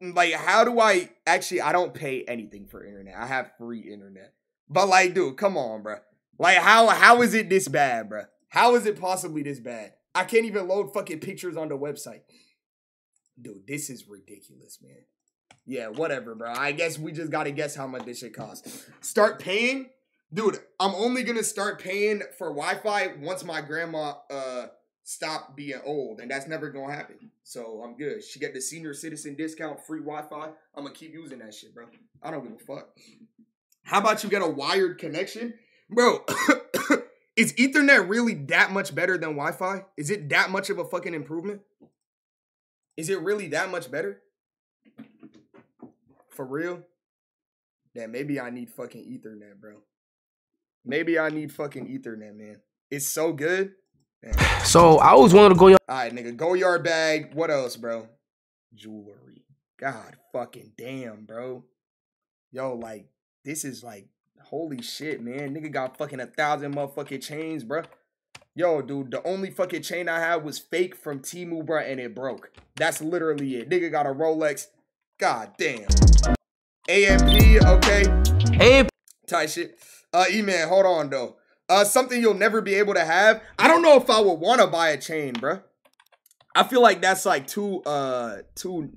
Like how do I actually I don't pay anything for internet. I have free internet. But like, dude, come on, bro. Like how how is it this bad, bro? How is it possibly this bad? I can't even load fucking pictures on the website dude, this is ridiculous, man. Yeah, whatever, bro. I guess we just gotta guess how much this shit costs. Start paying, dude. I'm only gonna start paying for Wi-Fi once my grandma uh stop being old, and that's never gonna happen. So I'm good. She get the senior citizen discount, free Wi-Fi. I'm gonna keep using that shit, bro. I don't give a fuck. How about you get a wired connection, bro? is Ethernet really that much better than Wi-Fi? Is it that much of a fucking improvement? Is it really that much better? For real? Then maybe I need fucking Ethernet, bro. Maybe I need fucking Ethernet, man. It's so good. Man. So I always wanted to go yard. All right, nigga. Goyard bag. What else, bro? Jewelry. God fucking damn, bro. Yo, like, this is like, holy shit, man. Nigga got fucking a thousand motherfucking chains, bro. Yo, dude, the only fucking chain I had was fake from Temu, bro, and it broke. That's literally it. Nigga got a Rolex. God damn. AMP, okay. Hey. Tight shit. Uh, E-Man, hold on, though. Uh, something you'll never be able to have. I don't know if I would want to buy a chain, bro. I feel like that's like too, uh, too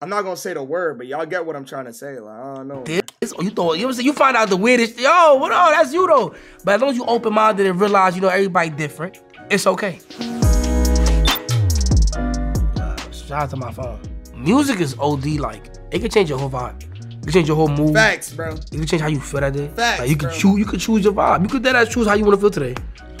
I'm not gonna say the word, but y'all get what I'm trying to say. Like, I don't know. This, you thought you ever you find out the weirdest. Yo, what up? That's you though. But as long as you open minded and realize you know everybody different, it's okay. Shout out to my phone. Music is OD. Like it can change your whole vibe. It can change your whole mood. Facts, bro. It can change how you feel that day. Facts, like you can choose. You can choose your vibe. You could that choose how you want to feel today.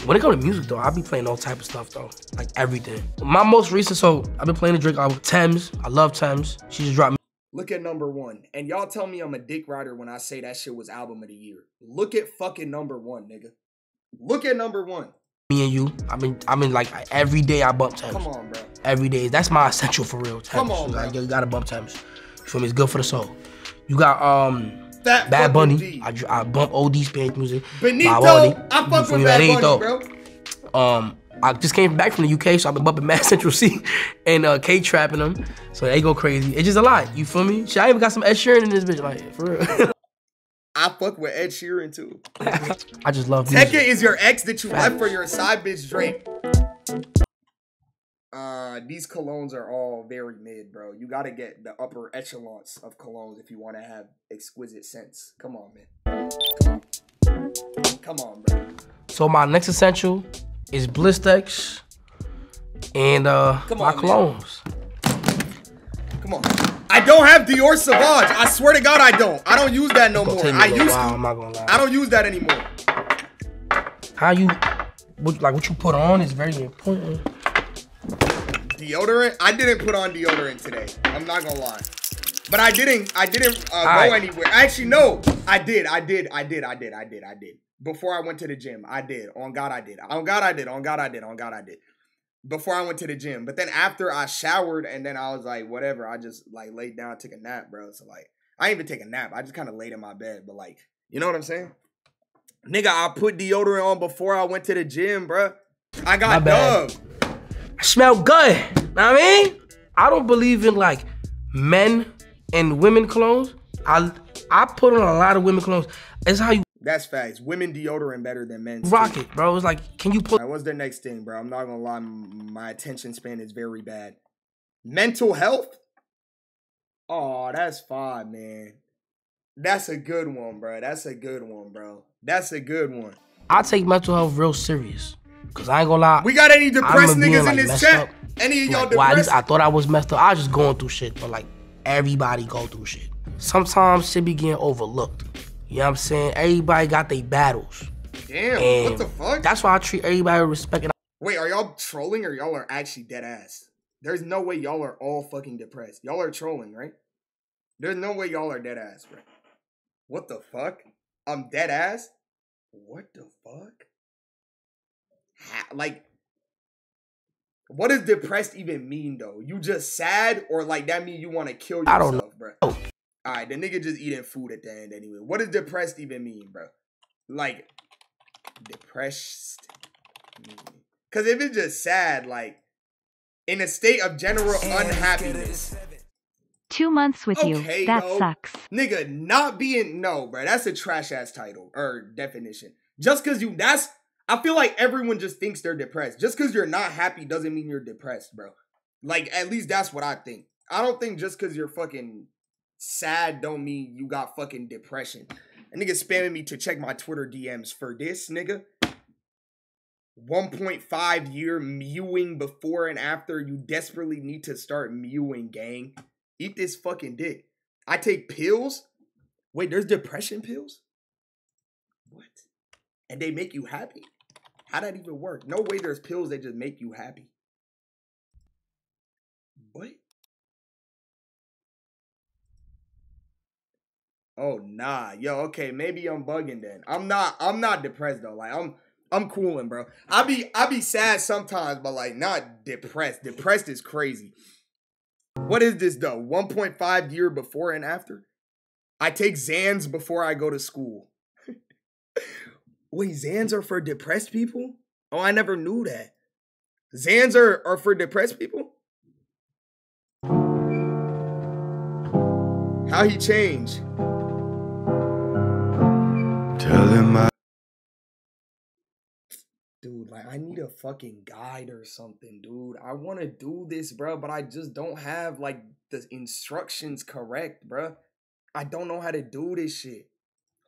When it comes to music though, I be playing all type of stuff though, like everything. My most recent, so I've been playing the Drake album, Tems. I love Tems. She just dropped. Look at number one, and y'all tell me I'm a dick rider when I say that shit was album of the year. Look at fucking number one, nigga. Look at number one. Me and you, I mean, I mean, like every day I bump Tems. Come on, bro. Every day, that's my essential for real. Tems. Come on, like, you gotta bump Tems. You feel me? It's good for the soul. You got um. That Bad Bunny. I, I bump OD Spanish music. Benito, I fuck with Bad Bunny, bro. Um, I just came back from the UK, so I've been bumping Mad Central Cee and uh, K trapping them. So they go crazy. It's just a lot. You feel me? Shit, I even got some Ed Sheeran in this bitch, like for real. I fuck with Ed Sheeran too. I just love music. Tekka is your ex that you left for your side bitch Drake. Uh, these colognes are all very mid, bro. You gotta get the upper echelons of colognes if you want to have exquisite scents. Come on, man. Come on, Come on bro. So my next essential is Blistex and uh Come my on. I don't have Dior Sauvage. I swear to God, I don't. I don't use that no more. I used to. I'm not gonna lie. I don't use that anymore. How you, what, like what you put on is very important. Deodorant? I didn't put on deodorant today. I'm not gonna lie. But I didn't. I didn't uh, go right. anywhere. Actually, no. I did. I did. I did. I did. I did. I did. Before I went to the gym, I did. On God, I did. On God, I did. On God, I did. On God, I did. Before I went to the gym, but then after I showered and then I was like, whatever. I just like laid down, took a nap, bro. So like, I didn't even take a nap. I just kind of laid in my bed. But like, you know what I'm saying? Nigga, I put deodorant on before I went to the gym, bro. I got dub. I smell good. I mean? I don't believe in like men and women clothes. I I put on a lot of women clothes. It's how you. That's facts. Women deodorant better than men. Rock it, bro. It's like, can you put? Right, what's the next thing, bro? I'm not gonna lie. My attention span is very bad. Mental health. Oh, that's fine, man. That's a good one, bro. That's a good one, bro. That's a good one. I take mental health real serious. Cause I ain't gonna lie. We got any depressed niggas like in this chat? Up. Any of y'all like, depressed? Well, I thought I was messed up. I was just going through shit, but like everybody go through shit. Sometimes shit be getting overlooked. You know what I'm saying? Everybody got their battles. Damn, and what the fuck? That's why I treat everybody with respect. Wait, are y'all trolling or y'all are actually dead ass? There's no way y'all are all fucking depressed. Y'all are trolling, right? There's no way y'all are dead ass, bro. What the fuck? I'm dead ass? What the fuck? like what does depressed even mean though? You just sad or like that mean you want to kill yourself, I don't know. bro? All right, the nigga just eating food at the end anyway. What does depressed even mean, bro? Like depressed. Cause if it's just sad, like in a state of general unhappiness. Two months with okay, you. That no. sucks. Nigga, not being no, bro. That's a trash ass title or definition. Just cause you that's I feel like everyone just thinks they're depressed. Just because you're not happy doesn't mean you're depressed, bro. Like, at least that's what I think. I don't think just because you're fucking sad don't mean you got fucking depression. A nigga spamming me to check my Twitter DMs for this, nigga. 1.5 year mewing before and after. You desperately need to start mewing, gang. Eat this fucking dick. I take pills. Wait, there's depression pills? What? And they make you happy? How'd that even work? No way there's pills that just make you happy. What? Oh nah, yo, okay, maybe I'm bugging then. I'm not I'm not depressed though. Like I'm I'm cooling, bro. I be I be sad sometimes, but like not depressed. Depressed is crazy. What is this though? 1.5 year before and after? I take Xans before I go to school. Wait, Xans are for depressed people? Oh, I never knew that. Xans are, are for depressed people? How he changed? Tell him I Dude, like I need a fucking guide or something, dude. I want to do this, bro, but I just don't have like the instructions correct, bro. I don't know how to do this shit.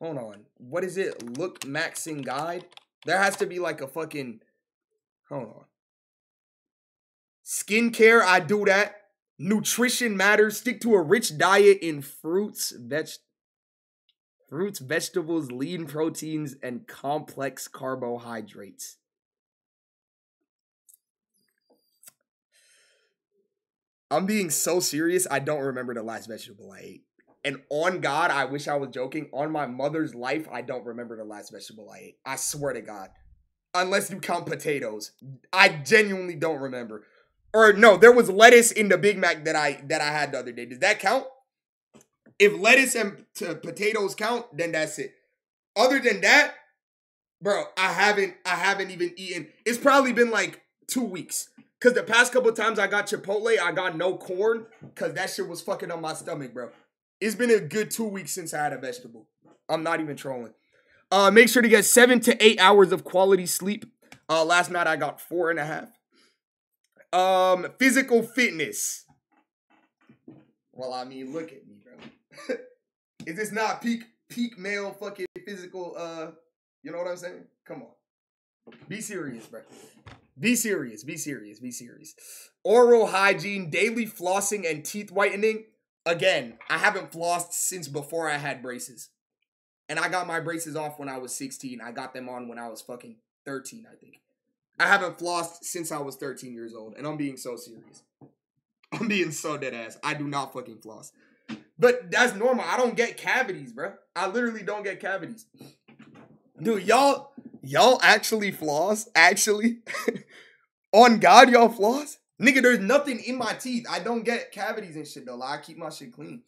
Hold on. What is it? Look maxing guide? There has to be like a fucking hold on. Skincare, I do that. Nutrition matters. Stick to a rich diet in fruits, veg fruits, vegetables, lean proteins, and complex carbohydrates. I'm being so serious, I don't remember the last vegetable I ate. And on God, I wish I was joking. On my mother's life, I don't remember the last vegetable I ate. I swear to God. Unless you count potatoes. I genuinely don't remember. Or no, there was lettuce in the Big Mac that I that I had the other day. Does that count? If lettuce and potatoes count, then that's it. Other than that, bro, I haven't I haven't even eaten. It's probably been like two weeks. Cause the past couple times I got Chipotle, I got no corn. Cause that shit was fucking on my stomach, bro. It's been a good two weeks since I had a vegetable. I'm not even trolling. Uh, make sure to get seven to eight hours of quality sleep. Uh, last night I got four and a half. Um, physical fitness. Well, I mean, look at me, bro. Is this not peak peak male fucking physical? Uh, you know what I'm saying? Come on, be serious, bro. Be serious. Be serious. Be serious. Oral hygiene, daily flossing, and teeth whitening again, I haven't flossed since before I had braces. And I got my braces off when I was 16. I got them on when I was fucking 13, I think. I haven't flossed since I was 13 years old. And I'm being so serious. I'm being so dead ass. I do not fucking floss. But that's normal. I don't get cavities, bro. I literally don't get cavities. Dude, y'all, y'all actually floss? Actually? On God, y'all floss? Nigga, there's nothing in my teeth. I don't get cavities and shit though. I keep my shit clean.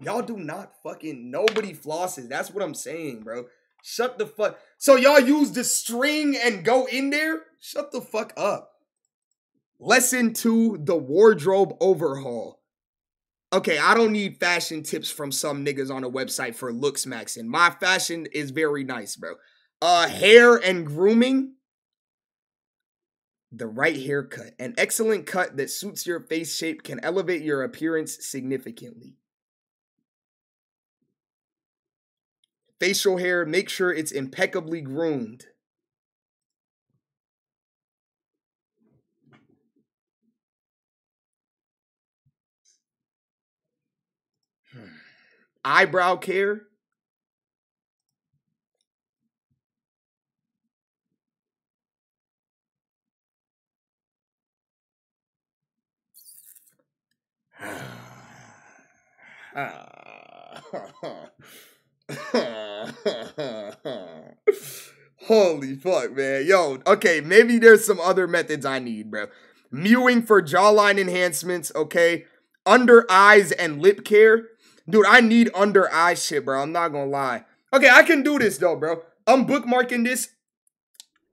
Y'all do not fucking nobody flosses. That's what I'm saying, bro. Shut the fuck. So y'all use the string and go in there? Shut the fuck up. Lesson two: the wardrobe overhaul. Okay, I don't need fashion tips from some niggas on a website for looks maxing. My fashion is very nice, bro. Uh, hair and grooming. The right haircut. An excellent cut that suits your face shape can elevate your appearance significantly. Facial hair, make sure it's impeccably groomed. Eyebrow care. Holy fuck, man. Yo, okay, maybe there's some other methods I need, bro. Mewing for jawline enhancements, okay? Under eyes and lip care. Dude, I need under eye shit, bro. I'm not gonna lie. Okay, I can do this though, bro. I'm bookmarking this.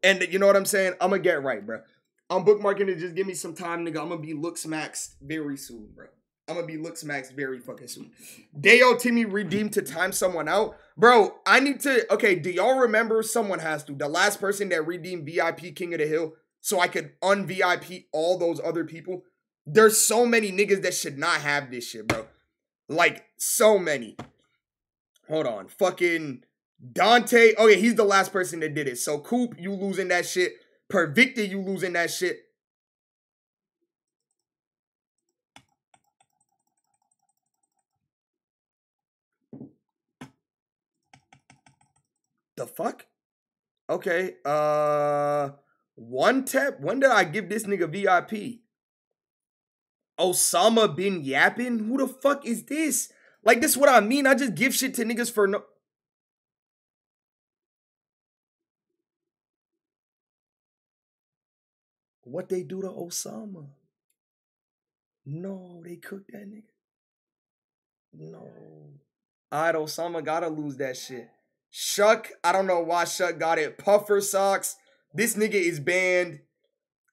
And you know what I'm saying? I'm gonna get right, bro. I'm bookmarking it. Just give me some time, nigga. I'm gonna be looks maxed very soon, bro. I'm gonna be looks maxed very fucking soon. Dale Timmy redeemed to time someone out. Bro, I need to okay, do y'all remember someone has to? The last person that redeemed VIP King of the Hill so I could un-VIP all those other people. There's so many niggas that should not have this shit, bro. Like so many. Hold on. Fucking Dante. Oh yeah, he's the last person that did it. So Coop, you losing that shit. Pervicta, you losing that shit. The fuck? Okay. Uh one tap. When did I give this nigga VIP? Osama bin Yappin? Who the fuck is this? Like this what I mean. I just give shit to niggas for no What they do to Osama? No, they cooked that nigga. No. Alright, Osama gotta lose that shit. Shuck, I don't know why Shuck got it. Puffer socks. This nigga is banned.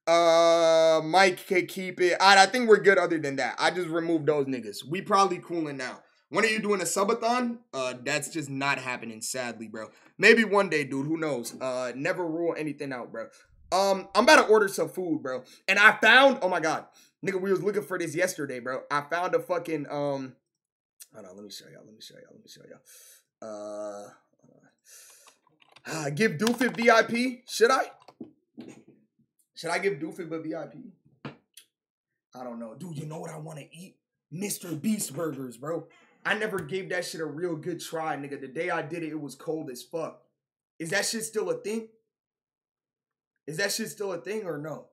Uh, Mike can keep it. I, I think we're good other than that. I just removed those niggas. We probably cooling now. When are you doing a subathon? Uh, that's just not happening, sadly, bro. Maybe one day, dude. Who knows? Uh, never rule anything out, bro. Um, I'm about to order some food, bro. And I found, oh my god, nigga, we was looking for this yesterday, bro. I found a fucking um. Hold on, let me show y'all. Let me show y'all. Let me show y'all. Uh. Uh, give Doofit VIP? Should I? Should I give Doofy a VIP? I don't know. Dude, you know what I want to eat? Mr. Beast burgers, bro. I never gave that shit a real good try, nigga. The day I did it, it was cold as fuck. Is that shit still a thing? Is that shit still a thing or no?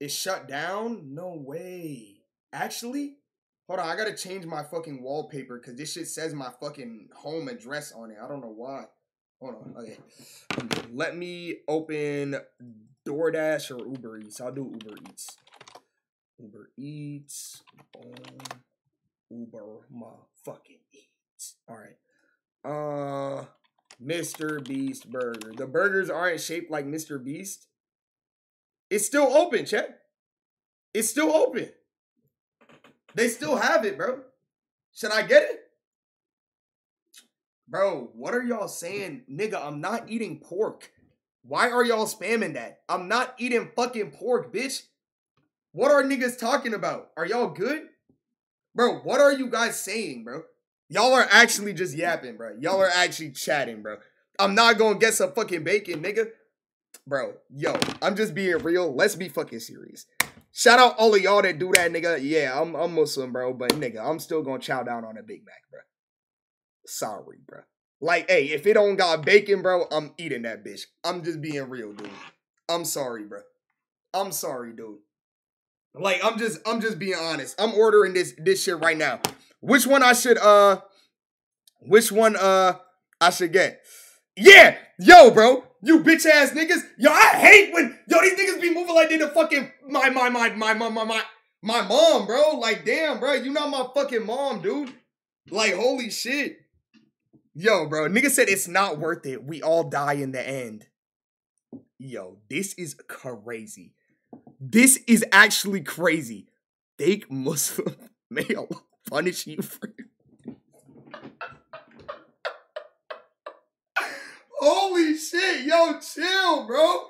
It's shut down? No way. Actually? Hold on, I gotta change my fucking wallpaper because this shit says my fucking home address on it. I don't know why. Hold on, okay. Let me open DoorDash or Uber Eats. I'll do Uber Eats. Uber Eats. Boom. Uber motherfucking Eats. Alright. Uh Mr. Beast Burger. The burgers aren't shaped like Mr. Beast. It's still open, check. It's still open. They still have it, bro. Should I get it? Bro, what are y'all saying? Nigga, I'm not eating pork. Why are y'all spamming that? I'm not eating fucking pork, bitch. What are niggas talking about? Are y'all good? Bro, what are you guys saying, bro? Y'all are actually just yapping, bro. Y'all are actually chatting, bro. I'm not gonna get some fucking bacon, nigga. Bro, yo, I'm just being real. Let's be fucking serious. Shout out all of y'all that do that, nigga. Yeah, I'm I'm Muslim, bro, but nigga, I'm still gonna chow down on a Big Mac, bro. Sorry, bro. Like, hey, if it don't got bacon, bro, I'm eating that bitch. I'm just being real, dude. I'm sorry, bro. I'm sorry, dude. Like I'm just I'm just being honest. I'm ordering this this shit right now. Which one I should uh which one uh I should get? Yeah, yo, bro. You bitch ass niggas. Yo, I hate when yo these niggas be moving like they the fucking my my my my my my my my mom, bro. Like, damn, bro, you not my fucking mom, dude. Like, holy shit. Yo, bro, nigga said it's not worth it. We all die in the end. Yo, this is crazy. This is actually crazy. Fake Muslim male punish you for. Holy shit, yo, chill, bro.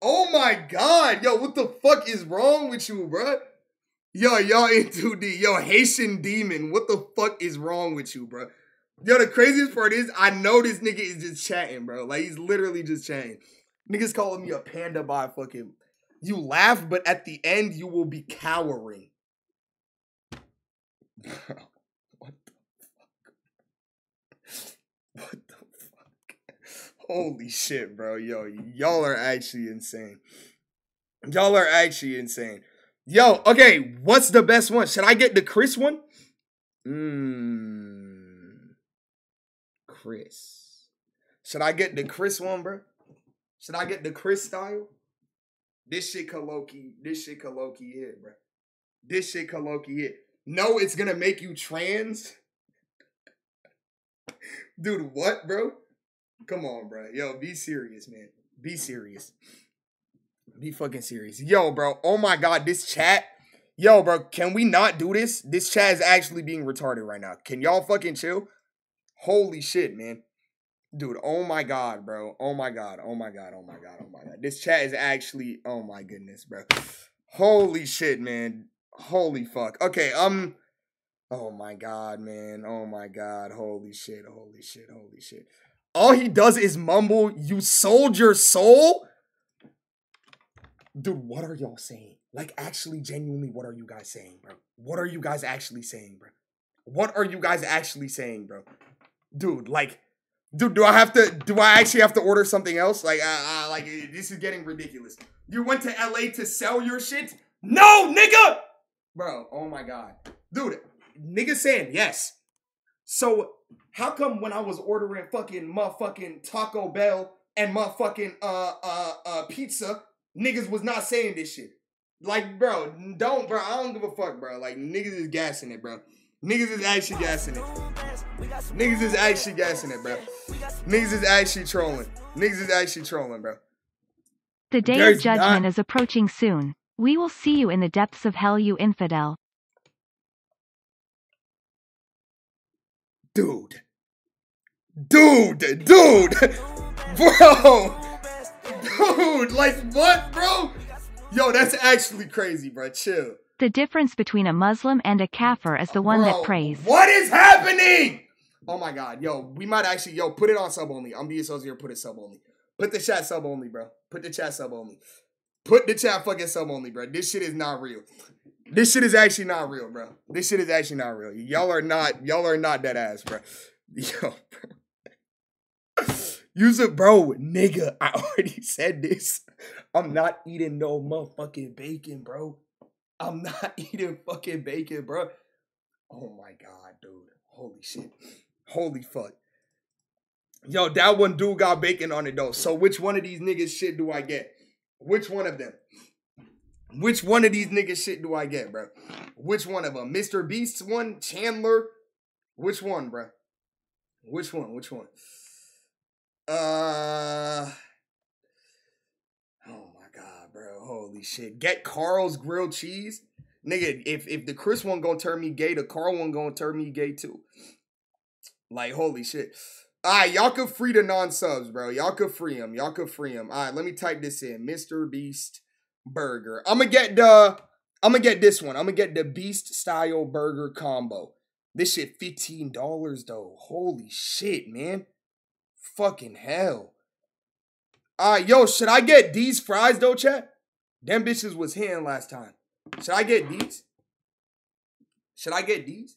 Oh my god, yo, what the fuck is wrong with you, bro? Yo, y'all in 2D. Yo, Haitian demon, what the fuck is wrong with you, bro? Yo, the craziest part is I know this nigga is just chatting, bro. Like he's literally just chatting. Niggas calling me a panda by fucking. You laugh, but at the end you will be cowering. What the fuck? What the fuck? Holy shit, bro. Yo, y'all are actually insane. Y'all are actually insane. Yo, okay, what's the best one? Should I get the Chris one? Mmm. Chris. Should I get the Chris one, bro? Should I get the Chris style? This shit Kaloki. This shit Kaloki hit, bro. This shit Kaloki hit. No, it's gonna make you trans. Dude, what, bro? Come on, bro. Yo, be serious, man. Be serious. Be fucking serious. Yo, bro. Oh my god, this chat. Yo, bro, can we not do this? This chat is actually being retarded right now. Can y'all fucking chill? Holy shit, man. Dude, oh my god, bro. Oh my god. Oh my god. Oh my god. Oh my god. This chat is actually oh my goodness, bro. Holy shit, man. Holy fuck. Okay, um Oh my god, man. Oh my god. Holy shit. Holy shit. Holy shit. All he does is mumble, "You sold your soul?" Dude, what are y'all saying? Like actually genuinely what are you guys saying, bro? What are you guys actually saying, bro? What are you guys actually saying, bro? Dude, like Dude, do I have to? Do I actually have to order something else? Like, uh, uh, like this is getting ridiculous. You went to LA to sell your shit? No, nigga. Bro, oh my god, dude, nigga saying yes. So how come when I was ordering fucking motherfucking Taco Bell and motherfucking uh uh uh pizza, niggas was not saying this shit? Like, bro, don't, bro. I don't give a fuck, bro. Like, niggas is gassing it, bro. Niggas is actually gassing it. Niggas is actually gassing it, bro. Niggas is actually trolling. Niggas is actually trolling, bro. The day There's of judgment not... is approaching soon. We will see you in the depths of hell, you infidel. Dude. Dude, dude. Bro. Dude, like what, bro? Yo, that's actually crazy, bro. Chill. The difference between a Muslim and a kafir is the one Bro, that prays. What is happening? Oh my god, yo, we might actually, yo, put it on sub only. I'm so here, put it sub only. Put the chat sub only, bro. Put the chat sub only. Put the chat fucking sub only, bro. This shit is not real. This shit is actually not real, bro. This shit is actually not real. Y'all are not, y'all are not that ass, bro. Yo, bro. Use it, bro, nigga. I already said this. I'm not eating no motherfucking bacon, bro. I'm not eating fucking bacon, bro. Oh my god, dude. Holy shit. Holy fuck. Yo, that one dude got bacon on it though. So which one of these niggas shit do I get? Which one of them? Which one of these niggas shit do I get, bro? Which one of them? Mr. Beast's one? Chandler? Which one, bro? Which one? Which one? Uh Oh my god, bro! Holy shit. Get Karl's grilled cheese. Nigga, if if the Chris one gonna turn me gay, the Carl one gonna turn me gay too. Like, holy shit. Alright, y'all could free the non-subs, bro. Y'all could free them. Y'all could free them. Alright, let me type this in. Mr. Beast Burger. I'm gonna get the I'm gonna get this one. I'm gonna get the Beast style burger combo. This shit $15 though. Holy shit, man. Fucking hell. Alright, yo, should I get these fries though, chat? Them bitches was hitting last time. Should I get these? Should I get these?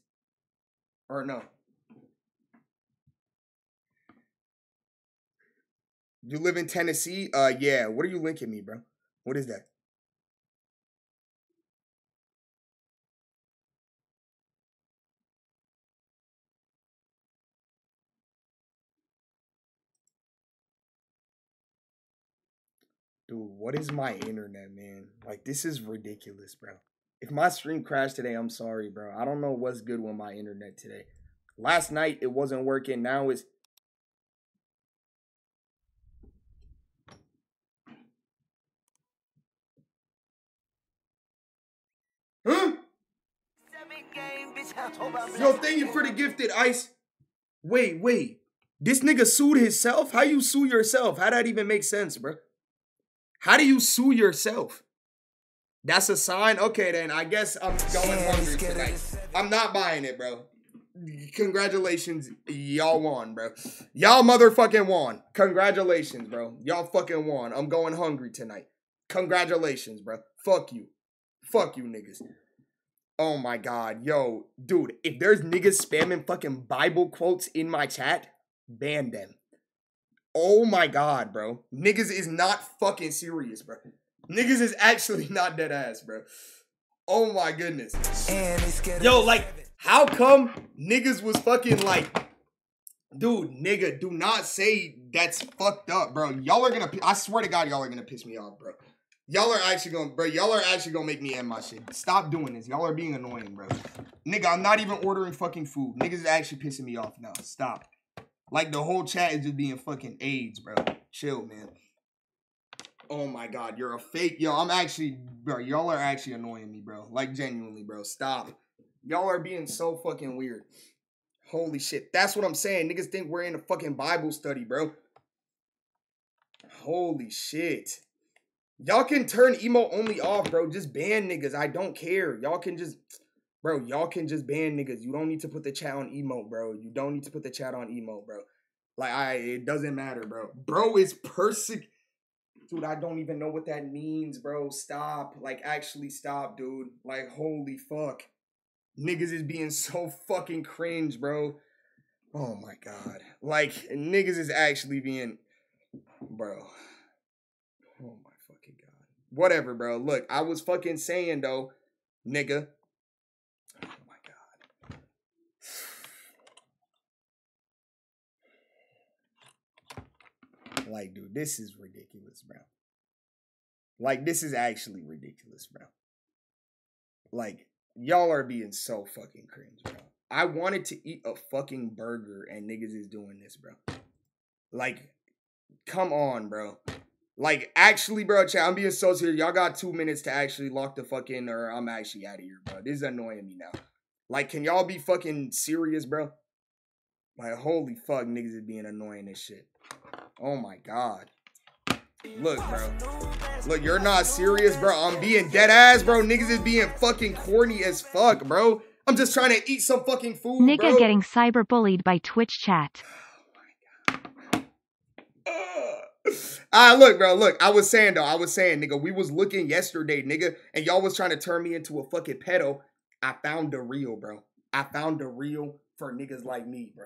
Or no? You live in Tennessee? Uh, yeah. What are you linking me, bro? What is that? Dude, what is my internet, man? Like, this is ridiculous, bro. If my stream crashed today, I'm sorry, bro. I don't know what's good with my internet today. Last night, it wasn't working. Now it's Yo, thank you for the gifted ice. Wait, wait. This nigga sued himself? How you sue yourself? How that even make sense, bro? How do you sue yourself? That's a sign? Okay, then I guess I'm going hungry tonight. I'm not buying it, bro. Congratulations, y'all won, bro. Y'all motherfucking won. Congratulations, bro. Y'all fucking won. I'm going hungry tonight. Congratulations, bro. Fuck you. Fuck you, niggas. Oh my god, yo, dude, if there's niggas spamming fucking Bible quotes in my chat, ban them. Oh my god, bro. Niggas is not fucking serious, bro. Niggas is actually not dead ass, bro. Oh my goodness. Yo, like, how come niggas was fucking like, dude, nigga, do not say that's fucked up, bro. Y'all are gonna, I swear to God, y'all are gonna piss me off, bro. Y'all are actually gonna, bro, y'all are actually gonna make me end my shit. Stop doing this. Y'all are being annoying, bro. Nigga, I'm not even ordering fucking food. Niggas is actually pissing me off now. Stop. Like the whole chat is just being fucking AIDS, bro. Chill, man. Oh my god, you're a fake. Yo, I'm actually, bro, y'all are actually annoying me, bro. Like genuinely, bro. Stop. Y'all are being so fucking weird. Holy shit. That's what I'm saying. Niggas think we're in a fucking Bible study, bro. Holy shit. Y'all can turn emo only off, bro. Just ban niggas. I don't care. Y'all can just, bro. Y'all can just ban niggas. You don't need to put the chat on emo, bro. You don't need to put the chat on emo, bro. Like I, it doesn't matter, bro. Bro is persec. Dude, I don't even know what that means, bro. Stop. Like, actually stop, dude. Like, holy fuck. Niggas is being so fucking cringe, bro. Oh my god. Like, niggas is actually being. Bro. Whatever, bro. Look, I was fucking saying though, nigga. Oh my god. Like, dude, this is ridiculous, bro. Like, this is actually ridiculous, bro. Like, y'all are being so fucking cringe, bro. I wanted to eat a fucking burger and niggas is doing this, bro. Like, come on, bro. Like, actually, bro, chat, I'm being so serious. Y'all got two minutes to actually lock the fuck in, or I'm actually out of here, bro. This is annoying me now. Like, can y'all be fucking serious, bro? Like, holy fuck, niggas is being annoying as shit. Oh my god. Look, bro. Look, you're not serious, bro. I'm being dead ass, bro. Niggas is being fucking corny as fuck, bro. I'm just trying to eat some fucking food, Nigga bro. getting cyber bullied by Twitch chat. Ah, look, bro, look. I was saying though, I was saying, nigga, we was looking yesterday, nigga, and y'all was trying to turn me into a fucking pedo. I found the real, bro. I found the real for niggas like me, bro.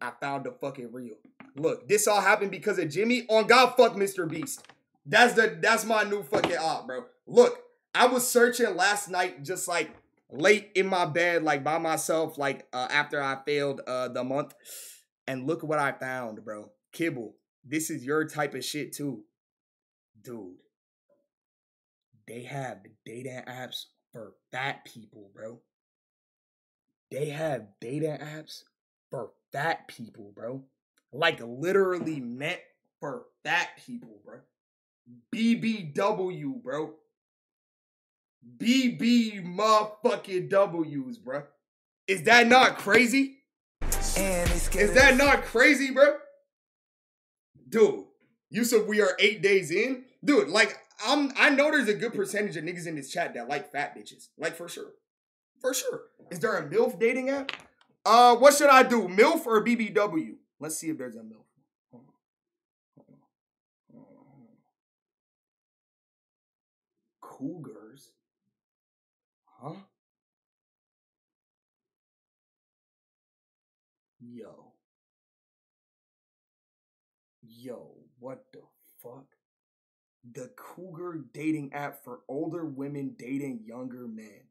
I found the fucking real. Look, this all happened because of Jimmy. On God, fuck Mr. Beast. That's the that's my new fucking op, bro. Look, I was searching last night, just like late in my bed, like by myself, like uh, after I failed uh the month, and look what I found, bro. Kibble this is your type of shit too. Dude, they have data apps for fat people, bro. They have data apps for fat people, bro. Like literally meant for fat people, bro. BBW, bro. BB motherfucking W's, bro. Is that not crazy? Is that not crazy, bro? Dude, you said we are eight days in, dude. Like, I'm, I know there's a good percentage of niggas in this chat that like fat bitches, like for sure, for sure. Is there a milf dating app? Uh, what should I do, milf or BBW? Let's see if there's a milf. Cougars, huh? Yo what the fuck? The Cougar dating app for older women dating younger men.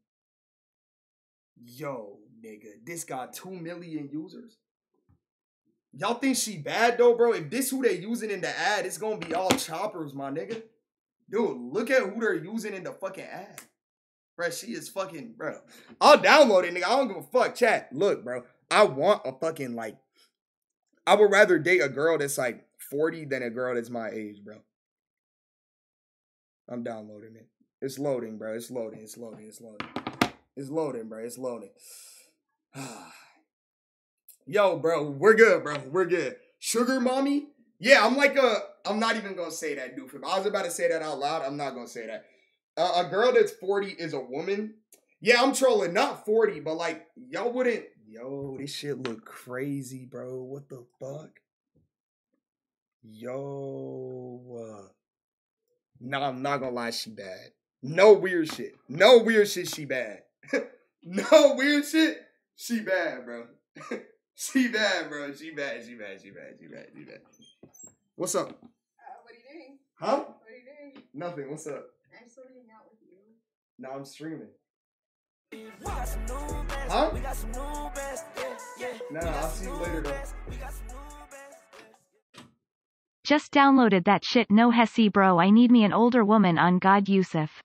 Yo, nigga, this got 2 million users. Y'all think she bad though, bro? If this who they using in the ad, it's gonna be all choppers, my nigga. Dude, look at who they're using in the fucking ad. Bro, she is fucking, bro. I'll download it, nigga. I don't give a fuck. Chat, look, bro. I want a fucking, like, I would rather date a girl that's like 40 than a girl that's my age, bro. I'm downloading it. It's loading, bro. It's loading. It's loading. It's loading. It's loading, bro. It's loading. Yo, bro, we're good, bro. We're good. Sugar mommy? Yeah, I'm like a. I'm not even gonna say that, dude. If I was about to say that out loud, I'm not gonna say that. Uh, a girl that's 40 is a woman. Yeah, I'm trolling. Not 40, but like y'all wouldn't. Yo, this shit look crazy, bro. What the fuck? Yo. Uh, no, I'm not gonna lie, she bad. No weird shit. No weird shit, she bad. no weird shit, she bad, bro. she bad, bro. She bad, she bad, she bad, she bad, she bad. What's up? Uh, what are you doing? Huh? What are you doing? Nothing. What's up? I'm still hanging out with you. No, I'm streaming. Huh? Nah, I'll see you later though. Just downloaded that shit no hesi bro I need me an older woman on God Yusuf.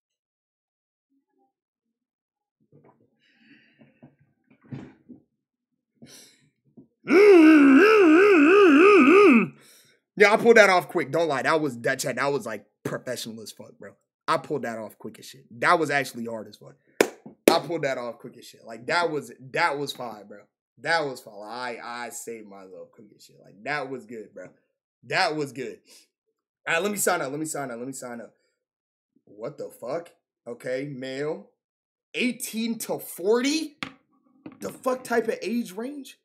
Yeah, I pulled that off quick. Don't lie. That was that chat. That was like professional as fuck, bro. I pulled that off quick as shit. That was actually hard as fuck. I pulled that off quick as shit. Like that was that was fine, bro. That was fine. I I saved myself quick as shit. Like that was good, bro. That was good. All right, let me sign up. Let me sign up. Let me sign up. What the fuck? Okay, male, 18 to 40? The fuck type of age range?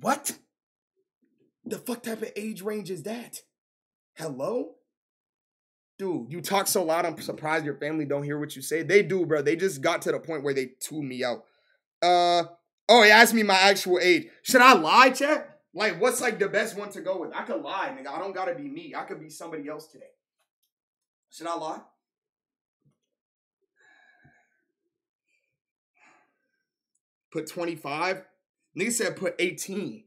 What? The fuck type of age range is that? Hello? Dude, you talk so loud, I'm surprised your family don't hear what you say. They do, bro. They just got to the point where they tune me out. Uh, oh, he asked me my actual age. Should I lie, chat? Like, what's like the best one to go with? I could lie, nigga. I don't gotta be me. I could be somebody else today. Should I lie? Put 25? Nigga said put 18.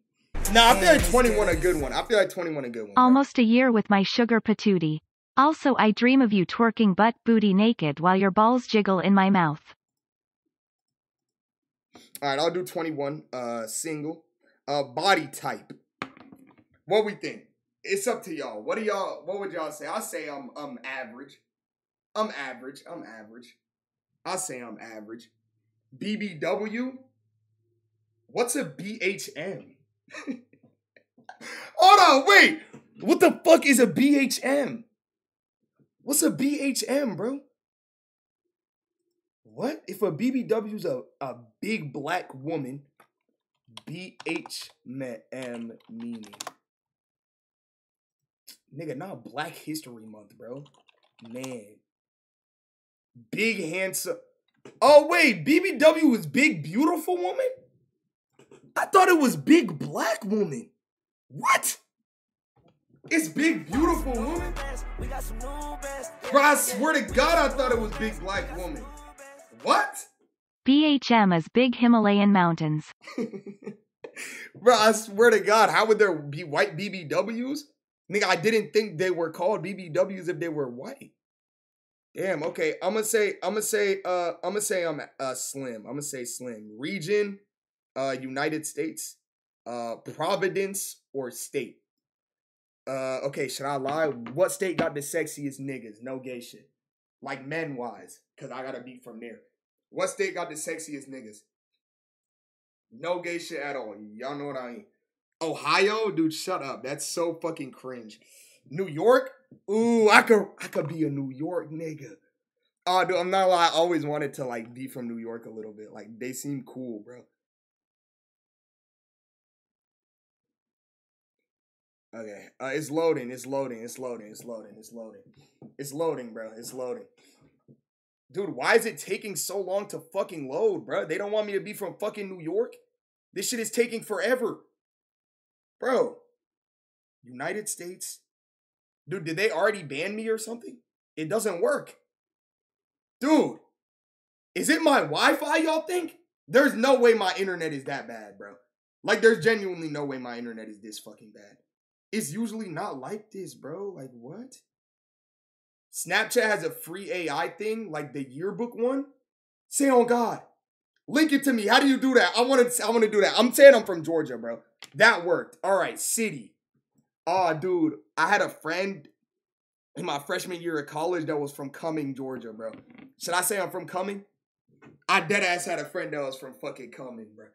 Nah, I feel like 21 a good one. I feel like 21 a good one. Almost a year with my sugar patootie. Also I dream of you twerking butt booty naked while your balls jiggle in my mouth. Alright, I'll do 21. Uh single. Uh body type. What we think? It's up to y'all. What do y'all what would y'all say? I say I'm I'm average. I'm average. I'm average. I say I'm average. BBW. What's a BHM? Hold on, wait. What the fuck is a BHM? What's a BHM, bro? What? If a BBW's a, a big black woman, BHM meaning. Nigga, not Black History Month, bro. Man. Big handsome. Oh, wait. BBW is big beautiful woman? I thought it was big black woman. What? It's big beautiful woman? Bro, I swear to God, I thought it was big black woman. What? BHM is big Himalayan mountains. Bro, I swear to God, how would there be white BBWs? Nigga, I didn't think they were called BBWs if they were white. Damn, okay. I'm gonna say, I'm gonna say, uh, I'm gonna say I'm uh slim. I'm gonna say slim. Region, uh, United States, uh, Providence, or state. Uh, okay, should I lie? What state got the sexiest niggas? No gay shit. Like men wise, cause I gotta be from there. What state got the sexiest niggas? No gay shit at all. Y'all know what I mean. Ohio, dude, shut up. That's so fucking cringe. New York, ooh, I could, I could be a New York nigga. Oh, dude, I'm not lie. I always wanted to like be from New York a little bit. Like they seem cool, bro. Okay, uh, it's loading. It's loading. It's loading. It's loading. It's loading. It's loading, bro. It's loading. Dude, why is it taking so long to fucking load, bro? They don't want me to be from fucking New York. This shit is taking forever, bro. United States, dude. Did they already ban me or something? It doesn't work, dude. Is it my Wi-Fi? Y'all think? There's no way my internet is that bad, bro. Like, there's genuinely no way my internet is this fucking bad. It's usually not like this, bro. Like, what? Snapchat has a free AI thing, like the yearbook one. Say on God. Link it to me. How do you do that? I want to I want to do that. I'm saying I'm from Georgia, bro. That worked. All right, city. Oh, dude, I had a friend in my freshman year of college that was from Cumming, Georgia, bro. Should I say I'm from Cumming? I dead ass had a friend that was from fucking Cumming, bro.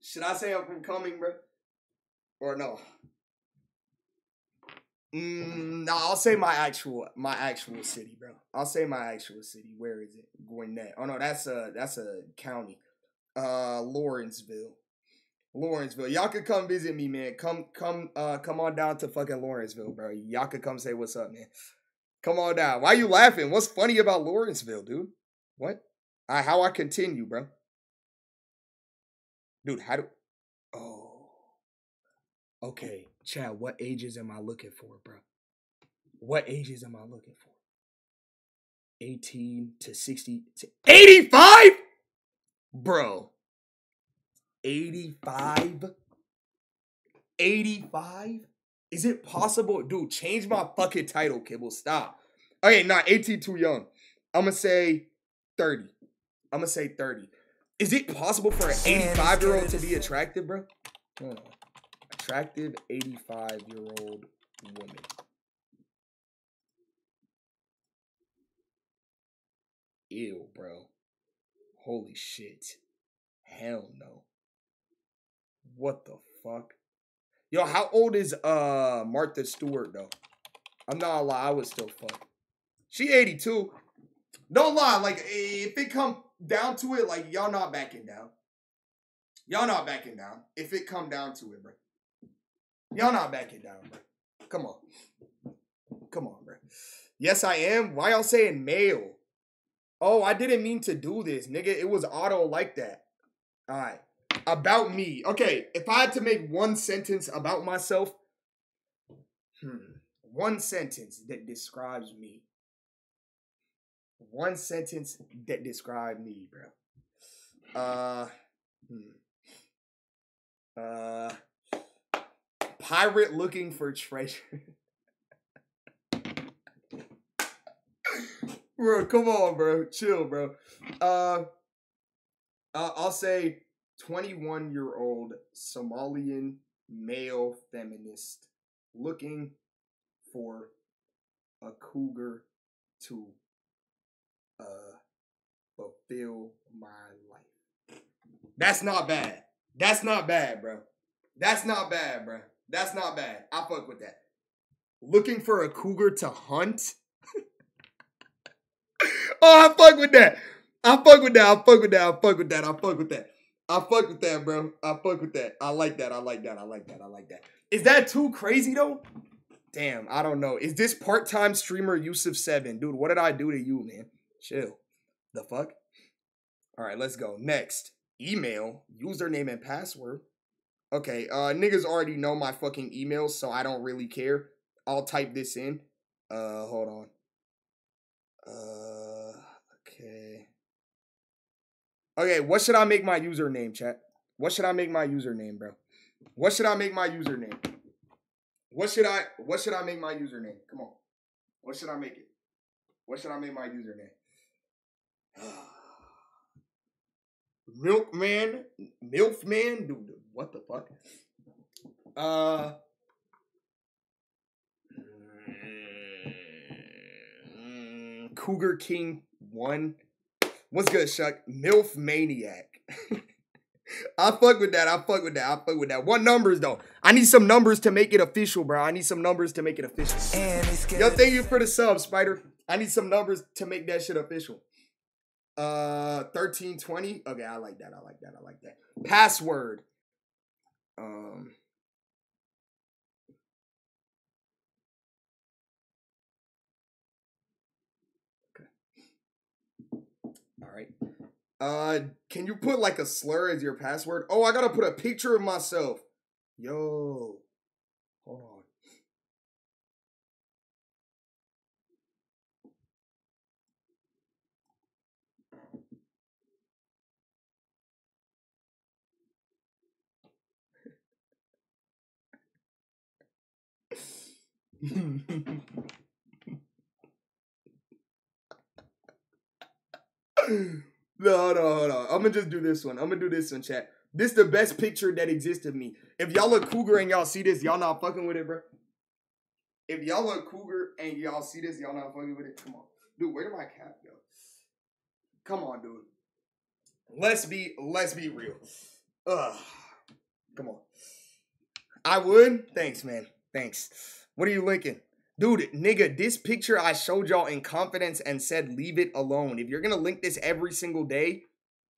Should I say I'm from Cumming, bro? Or no? Mm, no, I'll say my actual my actual city, bro. I'll say my actual city. Where is it? Gwinnett. Oh no, that's a that's a county. Uh, Lawrenceville. Lawrenceville. Y'all could come visit me, man. Come come uh come on down to fucking Lawrenceville, bro. Y'all could come say what's up, man. Come on down. Why you laughing? What's funny about Lawrenceville, dude? What? I, how I continue, bro? Dude, how do? Oh. Okay, Chad. What ages am I looking for, bro? What ages am I looking for? 18 to 60 to 85? Bro. 85? 85? Is it possible? Dude, change my fucking title, Kibble. Stop. Okay, not 18 too young. I'm gonna say 30. I'm gonna say 30. Is it possible for an 85 year old to be attractive, bro? Attractive 85 year old woman. Ew, bro. Holy shit. Hell no. What the fuck? Yo, how old is uh Martha Stewart though? I'm not gonna lie, I would still fuck. She 82. Don't lie, like if it come down to it, like y'all not backing down. Y'all not backing down. If it come down to it, bro. Y'all not backing down, bro. Come on. Come on, bro. Yes, I am. Why y'all saying male? Oh, I didn't mean to do this, nigga. It was auto like that. All right. About me. Okay, if I had to make one sentence about myself, hmm, one sentence that describes me. One sentence that describes me, bro. Uh, hmm. Uh, pirate looking for treasure. bro, come on, bro. Chill, bro. Uh, uh I'll say 21 year old Somalian male feminist looking for a cougar to uh fulfill my life. That's not bad. That's not bad, bro. That's not bad, bro. That's not bad. I fuck with that. Looking for a cougar to hunt? oh, I fuck with that. I fuck with that. I fuck with that. I fuck with that. I fuck with that. I fuck with that, bro. I fuck with that. I like that. I like that. I like that. I like that. Is that too crazy though? Damn, I don't know. Is this part-time streamer Yusuf Seven, dude? What did I do to you, man? Chill. The fuck. All right, let's go. Next, email, username, and password. Okay, uh, niggas already know my fucking emails, so I don't really care. I'll type this in. Uh, hold on. Uh, okay. Okay, what should I make my username, chat? What should I make my username, bro? What should I make my username? What should I what should I make my username? Come on. What should I make it? What should I make my username? Milkman, Milfman, dude, what the fuck? Uh, Cougar King one. What's good, Shuck? Milf Maniac. I fuck with that. I fuck with that. I fuck with that. What numbers though? I need some numbers to make it official, bro. I need some numbers to make it official. Yo, thank you for the sub, Spider. I need some numbers to make that shit official. Uh, thirteen twenty. Okay, I like that. I like that. I like that. Password. Um. Okay. All right. Uh, can you put like a slur as your password? Oh, I gotta put a picture of myself. Yo. no, hold on, hold on. I'm gonna just do this one. I'm gonna do this one, chat. This the best picture that exists of me. If y'all a cougar and y'all see this, y'all not fucking with it, bro. If y'all a cougar and y'all see this, y'all not fucking with it. Come on, dude. Where did my cap go? Come on, dude. Let's be let's be real. Ugh. Come on. I would. Thanks, man. Thanks. What are you linking? Dude, nigga, this picture I showed y'all in confidence and said leave it alone. If you're gonna link this every single day,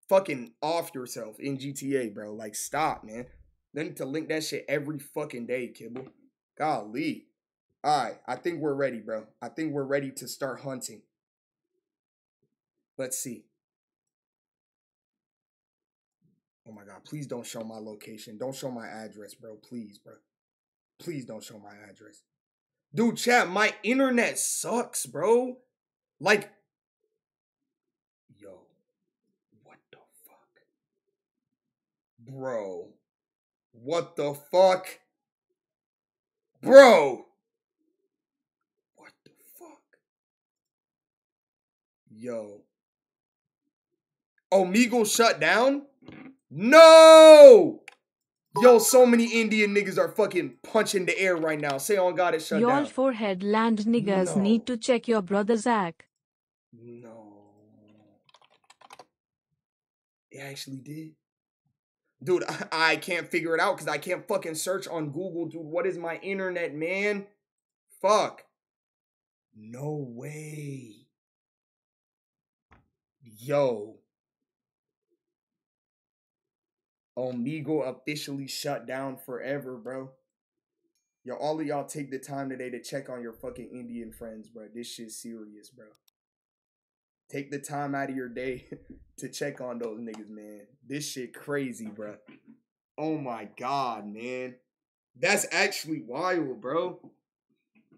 fucking off yourself in GTA, bro. Like, stop, man. They need to link that shit every fucking day, Kibble. Golly. Alright, I think we're ready, bro. I think we're ready to start hunting. Let's see. Oh my god, please don't show my location. Don't show my address, bro. Please, bro. Please don't show my address. Dude, chat, my internet sucks, bro. Like, yo, what the fuck? Bro, what the fuck? Bro, what the fuck? Yo. Oh, Omegle shut down? No! Yo, so many Indian niggas are fucking punching the air right now. Say on God, it's shut down. Y'all forehead land niggas No. need to check your brother's act. No. It actually did. Dude, I, I can't figure it out because I can't fucking search on Google, dude. What is my internet, man? Fuck. No way. Yo. Omegle officially shut down forever, bro. Yo, all of y'all take the time today to check on your fucking Indian friends, bro. This shit's serious, bro. Take the time out of your day to check on those niggas, man. This shit crazy, bro. Oh my god, man. That's actually wild, bro.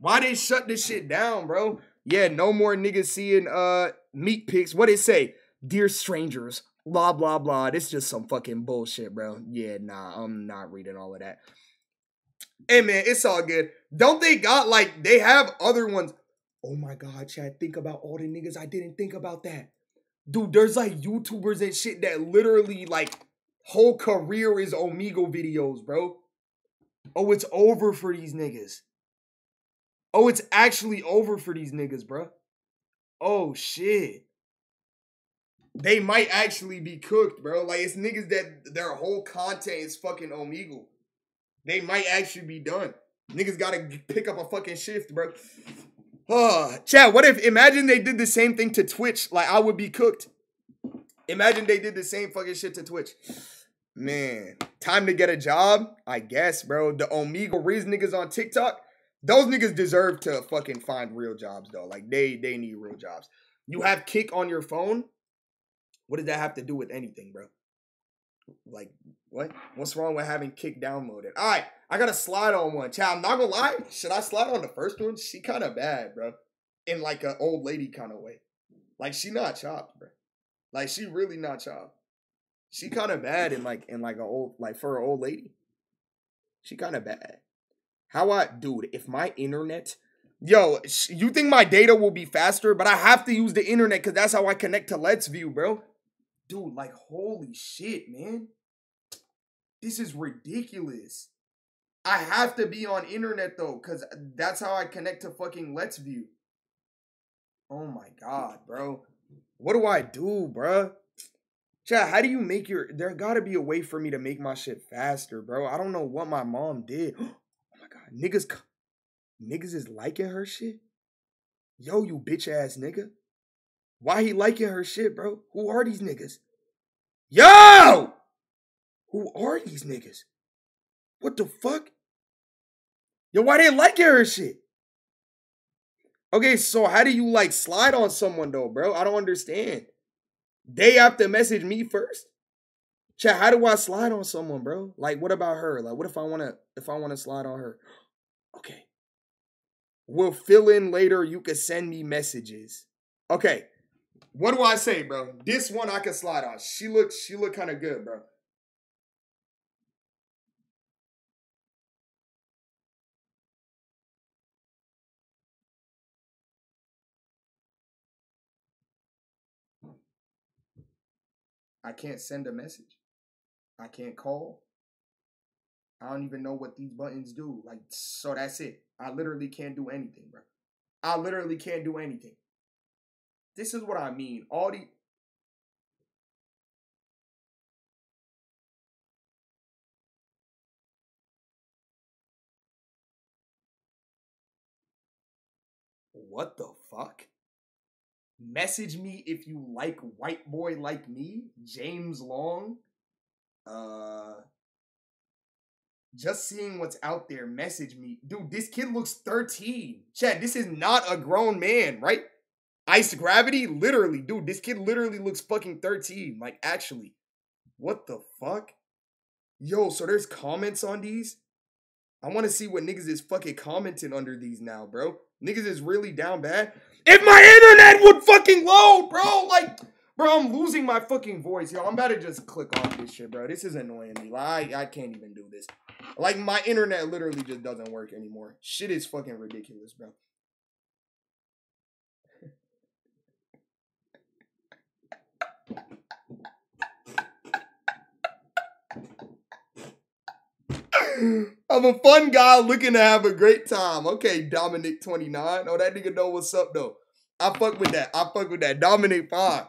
Why they shut this shit down, bro? Yeah, no more niggas seeing uh meat pics. What it say? Dear strangers, blah blah blah. This is just some fucking bullshit, bro. Yeah, nah, I'm not reading all of that. Hey man, it's all good. Don't they got like they have other ones? Oh my god, Chad, think about all the niggas I didn't think about that. Dude, there's like YouTubers and shit that literally like whole career is Omegle videos, bro. Oh, it's over for these niggas. Oh, it's actually over for these niggas, bro. Oh shit. They might actually be cooked, bro. Like it's niggas that their whole content is fucking Omegle. They might actually be done. Niggas gotta pick up a fucking shift, bro. Ah, oh, Chad, what if imagine they did the same thing to Twitch? Like I would be cooked. Imagine they did the same fucking shit to Twitch. Man, time to get a job, I guess, bro. The Omegle Rizz niggas on TikTok, those niggas deserve to fucking find real jobs though. Like they they need real jobs. You have Kick on your phone. What does that have to do with anything, bro? Like what? What's wrong with having Kick downloaded? All right, I gotta slide on one. Child, I'm not gonna lie. Should I slide on the first one? She kind of bad, bro. In like an old lady kind of way. Like she not chopped, bro. Like she really not chopped. She kind of bad in like in like a old like for an old lady. She kind of bad. How I, dude? If my internet, yo, you think my data will be faster? But I have to use the internet because that's how I connect to LetsView, bro. Dude, like holy shit, man. This is ridiculous. I have to be on internet though, cause that's how I connect to fucking LetsView. Oh my god, bro. What do I do, bro? Chat, how do you make your there gotta be a way for me to make my shit faster, bro. I don't know what my mom did. Oh my god, niggas niggas is liking her shit? Yo, you bitch ass nigga. Why he liking her shit, bro? Who are these niggas? Yo! Who are these niggas? What the fuck? Yo, why they liking her shit? Okay, so how do you like slide on someone though, bro? I don't understand. They have to message me first. Chat, how do I slide on someone, bro? Like, what about her? Like, what if I wanna if I wanna slide on her? Okay. We'll fill in later. You can send me messages. Okay. What do I say, bro? This one I can slide on. She looks she look kind of good, bro. I can't send a message. I can't call. I don't even know what these buttons do. Like, so that's it. I literally can't do anything, bro. I literally can't do anything. This is what I mean. All the What the fuck? Message me if you like white boy like me, James Long. Uh just seeing what's out there, message me. Dude, this kid looks 13. Chad, this is not a grown man, right? Ice gravity, literally, dude, this kid literally looks fucking 13. Like, actually. What the fuck? Yo, so there's comments on these? I want to see what niggas is fucking commenting under these now, bro. Niggas is really down bad. If my internet would fucking load, bro, like, bro, I'm losing my fucking voice, yo. I'm about to just click off this shit, bro. This is annoying me. Like, I, I can't even do this. Like, my internet literally just doesn't work anymore. Shit is fucking ridiculous, bro. I'm a fun guy looking to have a great time. Okay, Dominic 29. Oh, that nigga know what's up though. I fuck with that. I fuck with that. Dominic 5.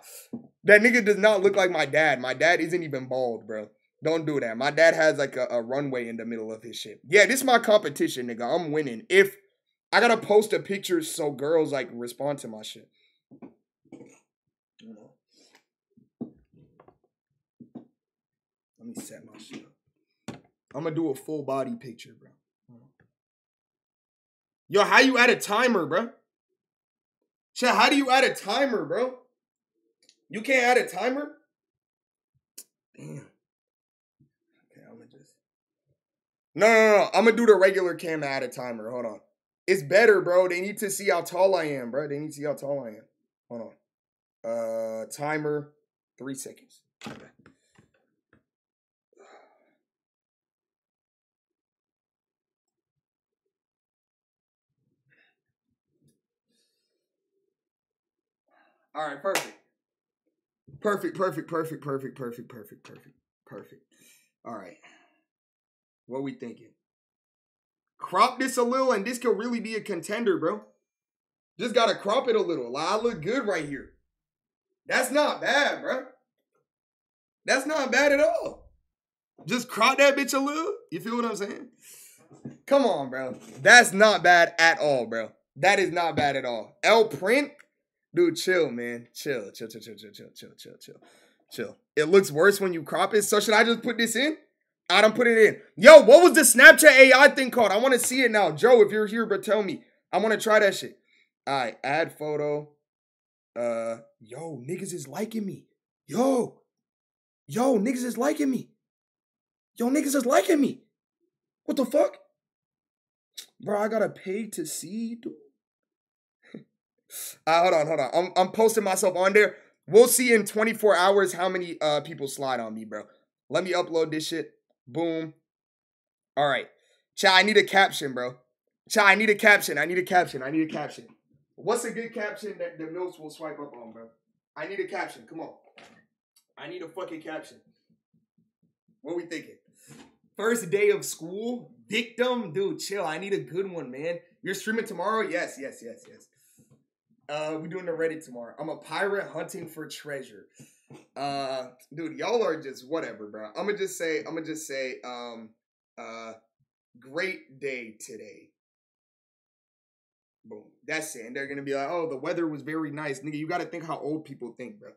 That nigga does not look like my dad. My dad isn't even bald, bro. Don't do that. My dad has like a, a runway in the middle of his shit. Yeah, this is my competition, nigga. I'm winning. If I gotta post a picture so girls like respond to my shit. Let me set my shit up. I'm gonna do a full body picture, bro. Yo, how you add a timer, bro? Chat, how do you add a timer, bro? You can't add a timer? Damn. Okay, I'm gonna just. No, no, no. I'm gonna do the regular cam add a timer. Hold on. It's better, bro. They need to see how tall I am, bro. They need to see how tall I am. Hold on. Uh, timer, three seconds. Okay. All right, perfect. Perfect, perfect, perfect, perfect, perfect, perfect, perfect, perfect. All right. What we thinking? Crop this a little and this could really be a contender, bro. Just gotta crop it a little. I look good right here. That's not bad, bro. That's not bad at all. Just crop that bitch a little. You feel what I'm saying? Come on, bro. That's not bad at all, bro. That is not bad at all. L print, dude, chill, man. Chill, chill, chill, chill, chill, chill, chill, chill, chill, chill. It looks worse when you crop it. So should I just put this in? I don't put it in. Yo, what was the Snapchat AI thing called? I want to see it now. Joe, if you're here, but tell me. I want to try that shit. All right, add photo. Uh, yo, niggas is liking me. Yo, yo, niggas is liking me. Yo, niggas is liking me. What the fuck? Bro, I gotta pay to see, dude. Uh, hold on, hold on. I'm, I'm posting myself on there. We'll see in 24 hours how many uh people slide on me, bro. Let me upload this shit. Boom. All right. Chat, I need a caption, bro. Chat, I need a caption. I need a caption. I need a caption. What's a good caption that the milks will swipe up on, bro? I need a caption. Come on. I need a fucking caption. What we thinking? First day of school? Victim? Dude, chill. I need a good one, man. You're streaming tomorrow? Yes, yes, yes, yes. Uh, we doing the Reddit tomorrow. I'm a pirate hunting for treasure. Uh, dude, y'all are just whatever, bro. I'm gonna just say, I'm gonna just say, um, uh, great day today. Boom. That's it. And they're gonna be like, oh, the weather was very nice. Nigga, you gotta think how old people think, bro.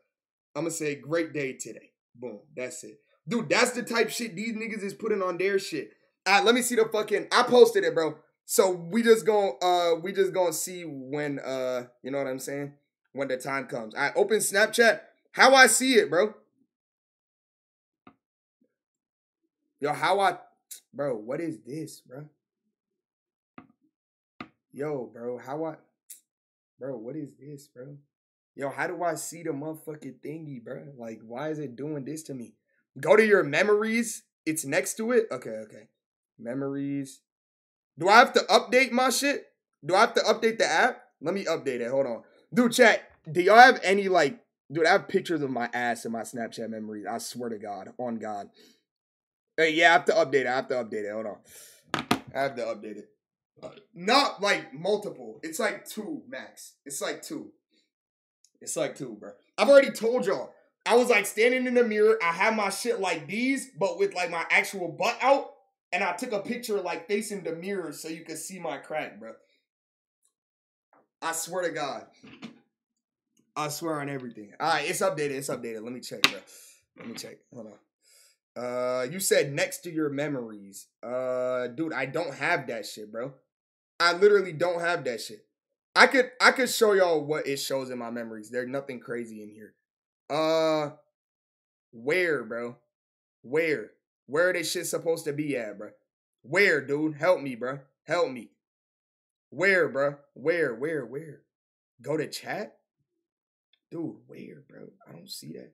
I'm gonna say great day today. Boom. That's it. Dude, that's the type shit these niggas is putting on their shit. All right, let me see the fucking I posted it, bro. So we just gonna uh we just gonna see when uh you know what I'm saying? When the time comes. I open Snapchat. How I see it, bro. Yo, how I bro, what is this, bro? Yo, bro, how I bro, what is this, bro? Yo, how do I see the motherfucking thingy, bro? Like, why is it doing this to me? Go to your memories. It's next to it. Okay, okay. Memories. Do I have to update my shit? Do I have to update the app? Let me update it. Hold on. Dude, chat. Do y'all have any like Dude, I have pictures of my ass in my Snapchat memories. I swear to God, on God. Hey, yeah, I have to update it. I have to update it. Hold on. I have to update it. Not like multiple. It's like two max. It's like two. It's like two, bro. I've already told y'all. I was like standing in the mirror. I had my shit like these, but with like my actual butt out. And I took a picture like facing the mirror so you could see my crack, bro. I swear to God. I swear on everything. All right, it's updated. It's updated. Let me check, bro. Let me check. Hold on. Uh, you said next to your memories. Uh, dude, I don't have that shit, bro. I literally don't have that shit. I could I could show y'all what it shows in my memories. There's nothing crazy in here. Uh, where, bro? Where? Where this shit supposed to be at, bro? Where, dude? Help me, bro. Help me. Where, bro? Where? Where? Where? Go to chat, dude. Where, bro? I don't see that.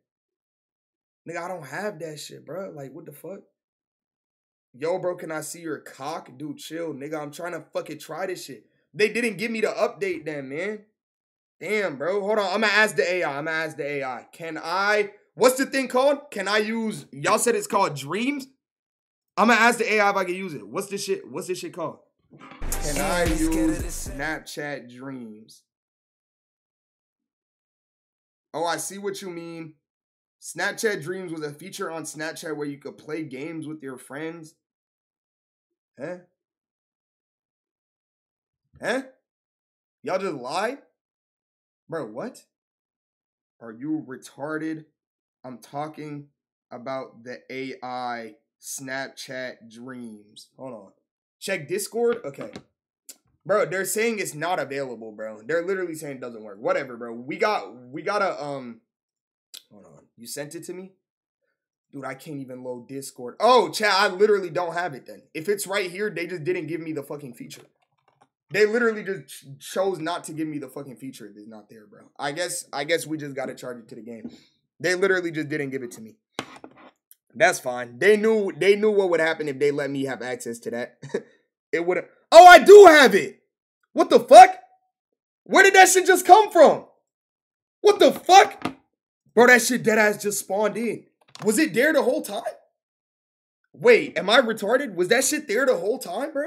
Nigga, I don't have that shit, bro. Like, what the fuck? Yo, bro, can I see your cock? Dude, chill, nigga. I'm trying to fucking try this shit. They didn't give me the update then, man. Damn, bro. Hold on. I'm gonna ask the AI. I'm gonna ask the AI. Can I what's the thing called? Can I use y'all said it's called dreams? I'm gonna ask the AI if I can use it. What's this shit? What's this shit called? Can I use Snapchat dreams? Oh, I see what you mean. Snapchat Dreams was a feature on Snapchat where you could play games with your friends. Huh? Huh? Y'all just lied? Bro, what? Are you retarded? I'm talking about the AI Snapchat Dreams. Hold on. Check Discord? Okay. Bro, they're saying it's not available, bro. They're literally saying it doesn't work. Whatever, bro. We got we gotta um hold on. You sent it to me? Dude, I can't even load Discord. Oh, chat, I literally don't have it then. If it's right here, they just didn't give me the fucking feature. They literally just chose not to give me the fucking feature it's not there, bro. I guess I guess we just gotta charge it to the game. They literally just didn't give it to me. That's fine. They knew they knew what would happen if they let me have access to that. it would Oh, I do have it. What the fuck? Where did that shit just come from? What the fuck? Bro, that shit dead ass just spawned in. Was it there the whole time? Wait, am I retarded? Was that shit there the whole time, bro?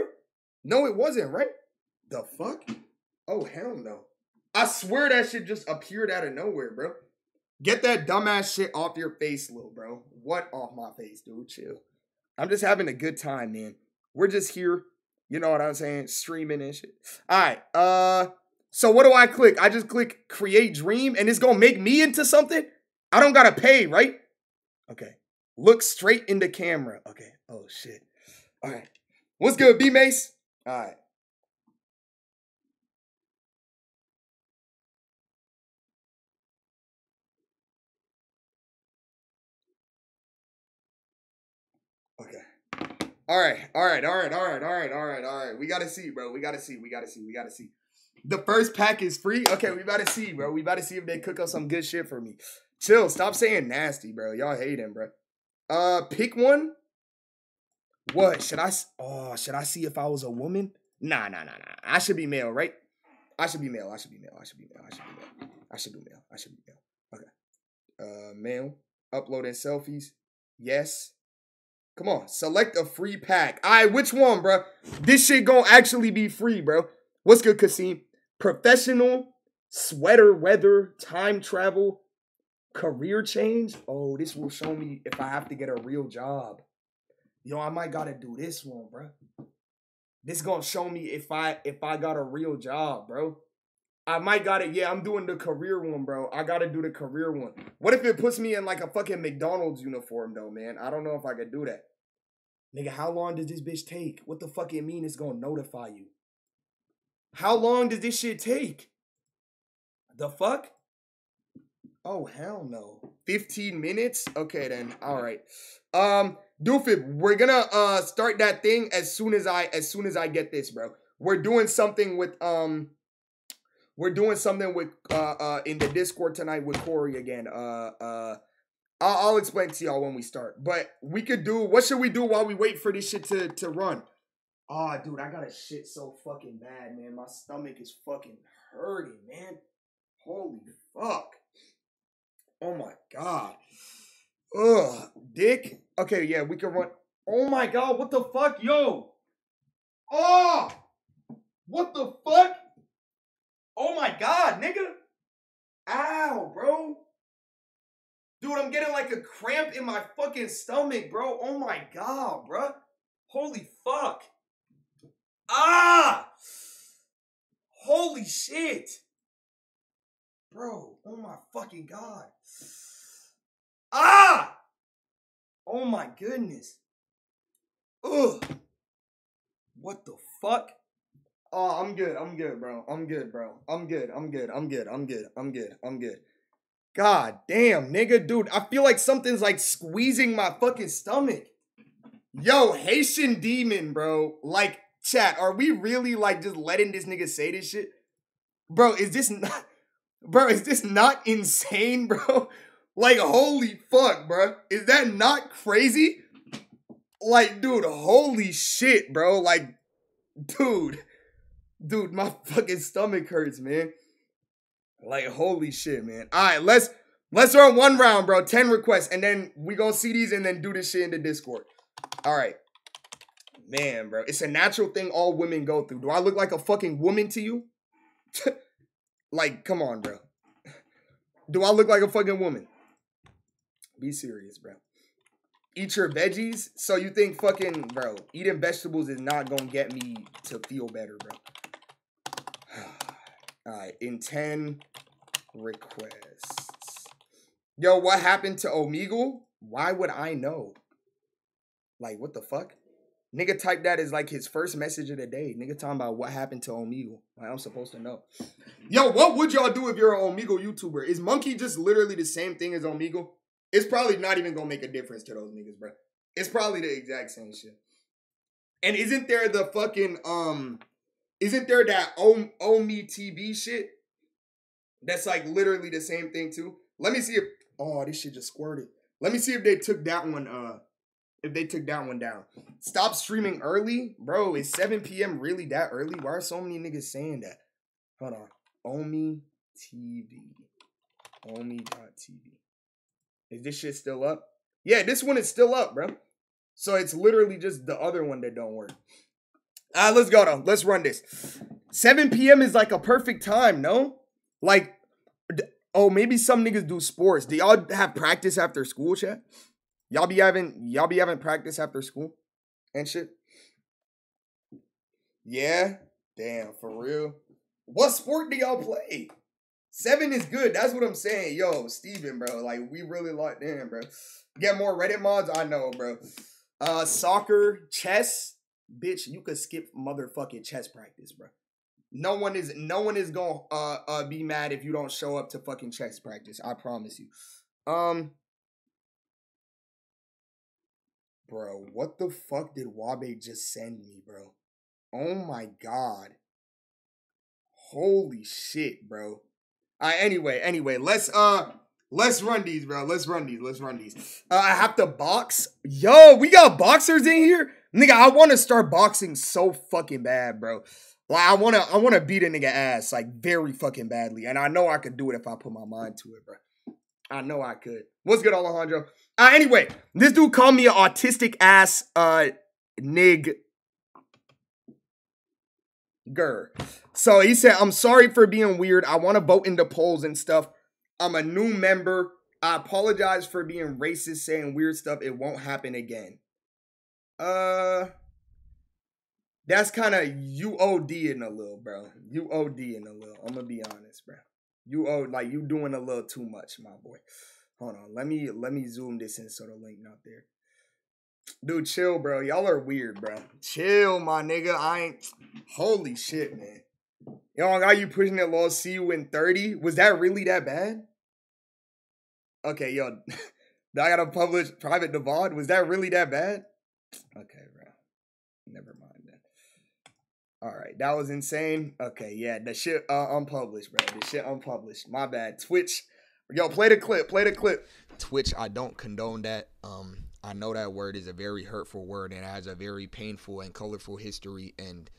No, it wasn't, right? The fuck? Oh, hell no. I swear that shit just appeared out of nowhere, bro. Get that dumbass shit off your face, little bro. What off my face, dude? Chill. I'm just having a good time, man. We're just here you know what I'm saying? Streaming and shit. All right. Uh, so what do I click? I just click create dream and it's gonna make me into something? I don't gotta pay, right? Okay. Look straight in the camera. Okay. Oh shit. All right. What's good, B Mace? All right. All right, all right, all right, all right, all right, all right, all right. We gotta see, bro. We gotta see. We gotta see. We gotta see. The first pack is free. Okay, we about to see, bro. We about to see if they cook up some good shit for me. Chill. Stop saying nasty, bro. Y'all hate him, bro. Uh, pick one. What should I? Oh, should I see if I was a woman? Nah, nah, nah, nah. I should be male, right? I should be male. I should be male. I should be male. I should be male. I should be male. I should be male. Okay. Uh, male. Uploading selfies. Yes. Come on, select a free pack. All right, which one, bro? This shit gonna actually be free, bro. What's good, Kasim? Professional, sweater weather, time travel, career change. Oh, this will show me if I have to get a real job. Yo, I might gotta do this one, bro. This gonna show me if I if I got a real job, bro. I might got it. Yeah, I'm doing the career one, bro. I gotta do the career one. What if it puts me in like a fucking McDonald's uniform though, man? I don't know if I could do that. Nigga, how long does this bitch take? What the fuck it mean it's gonna notify you? How long does this shit take? The fuck? Oh hell no. 15 minutes? Okay then. Alright. Um, Doofib, we're gonna uh start that thing as soon as I as soon as I get this, bro. We're doing something with um we're doing something with uh uh in the Discord tonight with Corey again. Uh uh I'll, I'll explain to y'all when we start. But we could do what should we do while we wait for this shit to to run? Oh, dude, I got a shit so fucking bad, man. My stomach is fucking hurting, man. Holy fuck. Oh my god. Ugh, dick. Okay, yeah, we can run. Oh my god, what the fuck, yo? Oh, what the fuck? Oh my god, nigga. Ow, bro. Dude, I'm getting like a cramp in my fucking stomach, bro. Oh my god, bro. Holy fuck. Ah! Holy shit. Bro, oh my fucking god. Ah! Oh my goodness. Ugh. What the fuck? Oh, I'm good. I'm good, bro. I'm good, bro. I'm good. I'm good. I'm good. I'm good. I'm good. I'm good. God damn, nigga, dude. I feel like something's like squeezing my fucking stomach. Yo, Haitian demon, bro. Like, chat, are we really like just letting this nigga say this shit? Bro, is this not bro, is this not insane, bro? Like, holy fuck, bro. Is that not crazy? Like, dude, holy shit, bro. Like, dude. Dude, my fucking stomach hurts, man. Like, holy shit, man. All right, let's let's run one round, bro. 10 requests, and then we gonna see these and then do this shit in the Discord. All right. Man, bro. It's a natural thing all women go through. Do I look like a fucking woman to you? like, come on, bro. Do I look like a fucking woman? Be serious, bro. Eat your veggies. So you think fucking, bro, eating vegetables is not gonna get me to feel better, bro. Alright, in 10 requests. Yo, what happened to Omegle? Why would I know? Like, what the fuck? Nigga type that as like his first message of the day. Nigga talking about what happened to Omegle. Like, I'm supposed to know. Yo, what would y'all do if you're an Omegle YouTuber? Is Monkey just literally the same thing as Omegle? It's probably not even gonna make a difference to those niggas, bro. It's probably the exact same shit. And isn't there the fucking um isn't there that Om OmeTV shit? That's like literally the same thing too. Let me see if oh this shit just squirted. Let me see if they took that one uh if they took that one down. Stop streaming early? Bro, is 7 p.m. really that early? Why are so many niggas saying that? Hold on. Omi TV. Ome.tv. Is this shit still up? Yeah, this one is still up, bro. So it's literally just the other one that don't work. Uh, let's go though. Let's run this. 7 p.m. is like a perfect time, no? Like, oh, maybe some niggas do sports. Do y'all have practice after school, chat? Y'all be having y'all be having practice after school and shit. Yeah, damn, for real. What sport do y'all play? Seven is good. That's what I'm saying. Yo, Steven, bro. Like, we really locked in, bro. Get more Reddit mods? I know, bro. Uh, soccer, chess. Bitch, you could skip motherfucking chess practice, bro. No one is no one is gonna uh, uh be mad if you don't show up to fucking chess practice. I promise you. Um Bro, what the fuck did Wabe just send me, bro? Oh my god. Holy shit, bro. Uh, anyway, anyway, let's uh let's run these, bro. Let's run these. Let's run these. Uh, I have to box. Yo, we got boxers in here, nigga. I want to start boxing so fucking bad, bro. Like I wanna, I wanna beat a nigga ass like very fucking badly, and I know I could do it if I put my mind to it, bro. I know I could. What's good, Alejandro? Uh, anyway, this dude called me an autistic ass uh nig Gur. So he said, I'm sorry for being weird. I want to vote in the polls and stuff. I'm a new member. I apologize for being racist, saying weird stuff. It won't happen again. Uh, that's kind of UOD in a little, bro. UOD in a little. I'm gonna be honest, bro. You oh like you doing a little too much, my boy. Hold on, let me let me zoom this in so the link not there. Dude, chill, bro. Y'all are weird, bro. Chill, my nigga. I ain't. Holy shit, man. Y'all got you pushing that law. See you in 30. Was that really that bad? Okay, yo. I gotta publish private Devon. Was that really that bad? Okay, bro. Never mind then. All right, that was insane. Okay, yeah, the shit uh, unpublished, bro. The shit unpublished. My bad. Twitch. Yo, play the clip. Play the clip. Twitch, I don't condone that. Um, I know that word is a very hurtful word and has a very painful and colorful history and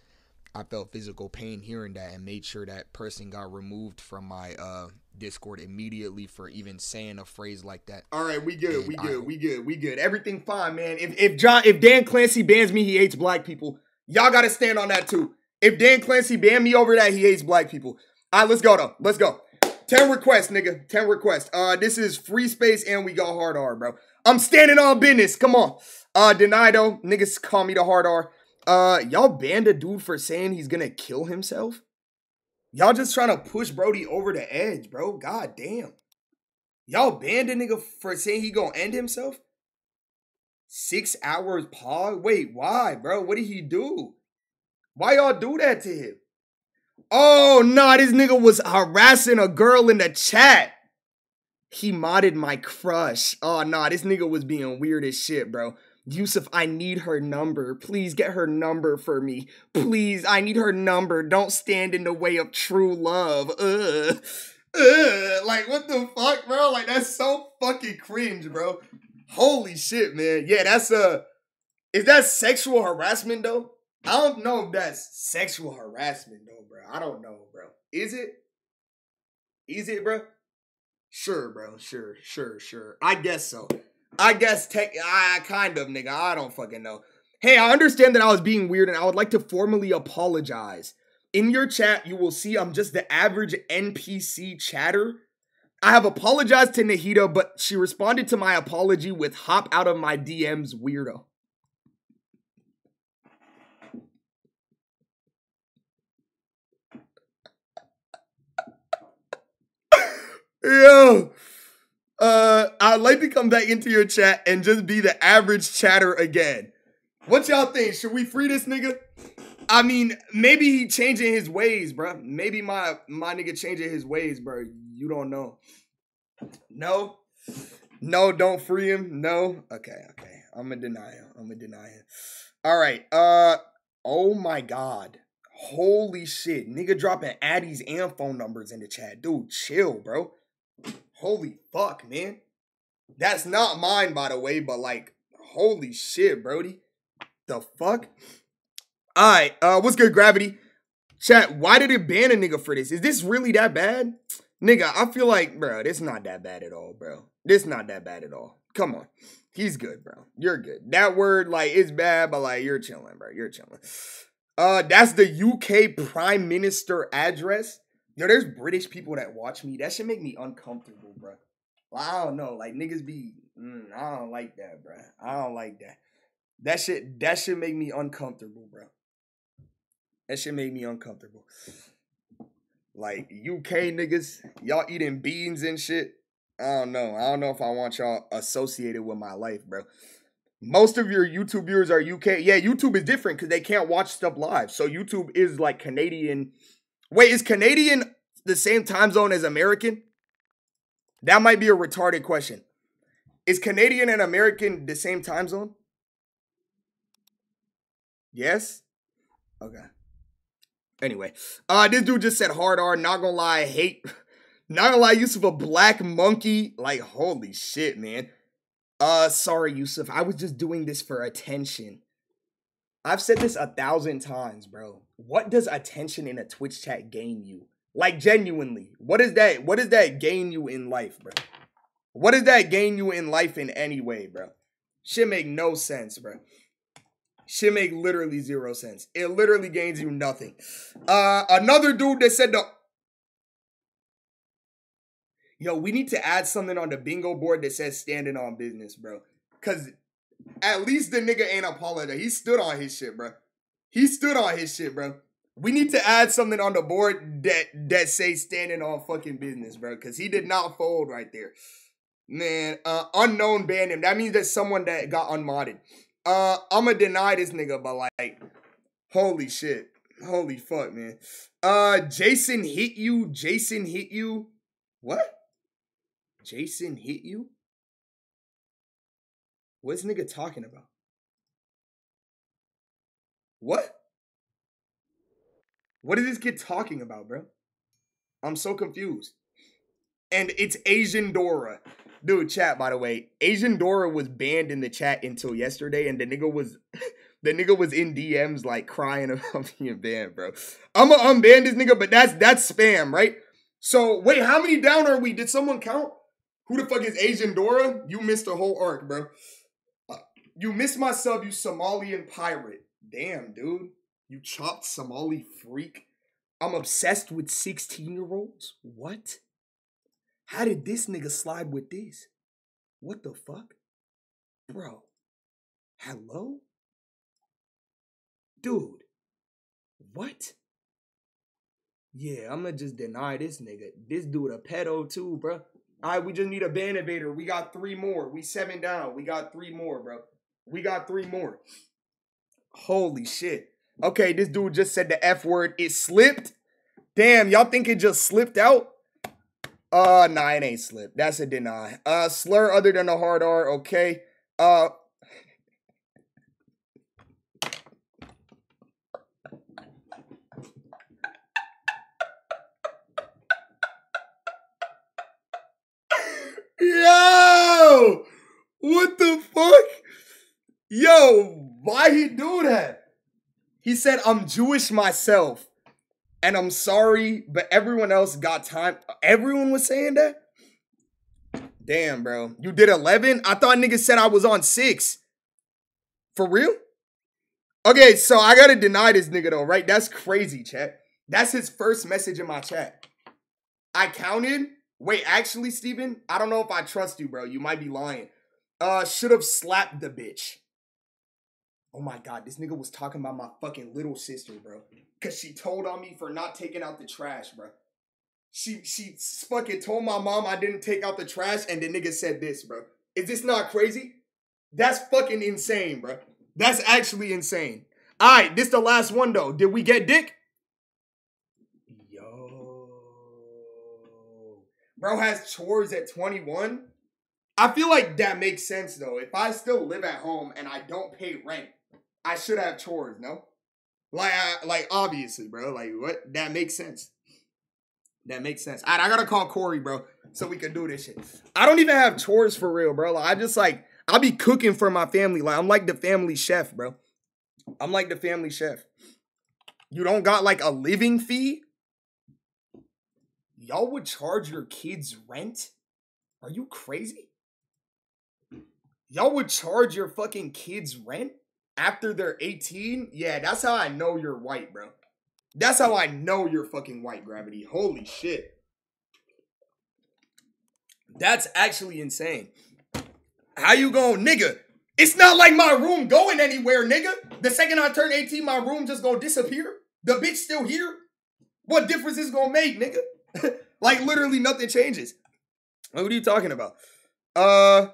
I felt physical pain hearing that and made sure that person got removed from my uh Discord immediately for even saying a phrase like that. All right, we good, And we good, hope- we good, we good. Everything fine, man. If if John, if Dan Clancy bans me, he hates black people. Y'all gotta stand on that too. If Dan Clancy banned me over that, he hates black people. All right, let's go though. Let's go. Ten requests, nigga. Ten requests. Uh, this is free space and we go hard R, bro. I'm standing on business. Come on. Uh, deny though. Niggas call me the hard R. Uh, y'all banned a dude for saying he's gonna kill himself. Y'all just trying to push Brody over the edge, bro. God damn. Y'all banned a nigga for saying he gonna end himself? Six hours pause? Wait, why, bro? What did he do? Why y'all do that to him? Oh, nah, this nigga was harassing a girl in the chat. He modded my crush. Oh, nah, this nigga was being weird as shit, bro. Yusuf, I need her number. Please get her number for me. Please, I need her number. Don't stand in the way of true love. Ugh. Ugh. Like, what the fuck, bro? Like, that's so fucking cringe, bro. Holy shit, man. Yeah, that's uh is that sexual harassment though? I don't know if that's sexual harassment though, bro. I don't know, bro. Is it? Is it, bro? Sure, bro. Sure, sure, sure. I guess so. I guess tech I kind of nigga. I don't fucking know. Hey, I understand that I was being weird and I would like to formally apologize. In your chat, you will see I'm just the average NPC chatter. I have apologized to Nahida, but she responded to my apology with hop out of my DMs, weirdo. Yo, uh, I'd like to come back into your chat and just be the average chatter again. What y'all think? Should we free this nigga? I mean, maybe he changing his ways, bro. Maybe my my nigga changing his ways, bro. You don't know. No, no, don't free him. No. Okay, okay. I'm gonna deny him. I'm gonna deny him. All right. Uh. Oh my god. Holy shit, nigga dropping addies and phone numbers in the chat, dude. Chill, bro. Holy fuck, man. That's not mine, by the way, but like, holy shit, Brody. The fuck? Alright, uh, what's good, Gravity? Chat, why did it ban a nigga for this? Is this really that bad? Nigga, I feel like, bro, this not that bad at all, bro. This not that bad at all. Come on. He's good, bro. You're good. That word, like, is bad, but like, you're chilling, bro. You're chilling. Uh, that's the UK Prime Minister address. Yo, there's British people that watch me. That should make me uncomfortable, bro. I don't know. Like niggas be, mm, I don't like that, bro. I don't like that. That shit, that should make me uncomfortable, bro. That should make me uncomfortable. Like UK niggas, y'all eating beans and shit. I don't know. I don't know if I want y'all associated with my life, bro. Most of your YouTube viewers are UK. Yeah, YouTube is different because they can't watch stuff live. So YouTube is like Canadian. Wait, is Canadian the same time zone as American? That might be a retarded question. Is Canadian and American the same time zone? Yes? Okay. Anyway, uh, this dude just said hard R. Not gonna lie, I hate. Not gonna lie, Yusuf, a black monkey. Like, holy shit, man. Uh, sorry, Yusuf. I was just doing this for attention. I've said this a thousand times, bro. What does attention in a Twitch chat gain you? Like, genuinely, what is that? What does that gain you in life, bro? What does that gain you in life in any way, bro? Shit make no sense, bro. Shit make literally zero sense. It literally gains you nothing. Uh, another dude that said the Yo, we need to add something on the bingo board that says standing on business, bro. Cause at least the nigga ain't apologized. He stood on his shit, bro. He stood on his shit, bro. We need to add something on the board that that say standing on fucking business, bro. Cause he did not fold right there. Man, uh unknown banned him. That means that someone that got unmodded. Uh I'ma deny this nigga, but like, holy shit. Holy fuck, man. Uh Jason hit you. Jason hit you. What? Jason hit you? What's nigga talking about? What? What is this kid talking about, bro? I'm so confused. And it's Asian Dora. Dude, chat, by the way, Asian Dora was banned in the chat until yesterday, and the nigga was the nigga was in DMs like crying about being banned, bro. I'ma unban this nigga, but that's that's spam, right? So wait, how many down are we? Did someone count? Who the fuck is Asian Dora? You missed the whole arc, bro. You missed my sub, you Somalian pirate. Damn, dude. You chopped Somali freak. I'm obsessed with 16 year olds. What? How did this nigga slide with this? What the fuck? Bro. Hello? Dude. What? Yeah, I'ma just deny this nigga. This dude a pedo too, bro. Alright, we just need a band invader. We got three more. We seven down. We got three more, bro. We got three more. Holy shit. Okay, this dude just said the F word. It slipped. Damn, y'all think it just slipped out? Uh, nah, it ain't slipped. That's a deny. Uh, slur other than a hard R, okay. Uh, Yo! What the fuck? Yo, why he do that? He said, I'm Jewish myself. And I'm sorry, but everyone else got time. Everyone was saying that? Damn, bro. You did 11? I thought niggas said I was on six. For real? Okay, so I gotta deny this nigga though, right? That's crazy, chat. That's his first message in my chat. I counted. Wait, actually, Steven, I don't know if I trust you, bro. You might be lying. Uh, should have slapped the bitch. Oh my god, this nigga was talking about my fucking little sister, bro. Cause she told on me for not taking out the trash, bro. She she fucking told my mom I didn't take out the trash, and the nigga said this, bro. Is this not crazy? That's fucking insane, bro. That's actually insane. Alright, this the last one though. Did we get dick? Yo. Bro has chores at 21. I feel like that makes sense though. If I still live at home and I don't pay rent, I should have chores, no? Like, I, like obviously, bro. Like, what? That makes sense. That makes sense. Right, I gotta call Corey, bro, so we can do this shit. I don't even have chores for real, bro. Like, I just like I'll be cooking for my family. Like, I'm like the family chef, bro. I'm like the family chef. You don't got like a living fee? Y'all would charge your kids rent? Are you crazy? Y'all would charge your fucking kids rent after they're 18? Yeah, that's how I know you're white, bro. That's how I know you're fucking white, Gravity. Holy shit. That's actually insane. How you going, nigga? It's not like my room going anywhere, nigga. The second I turn 18, my room just gonna disappear. The bitch still here. What difference is gonna make, nigga? like literally nothing changes. What are you talking about? Uh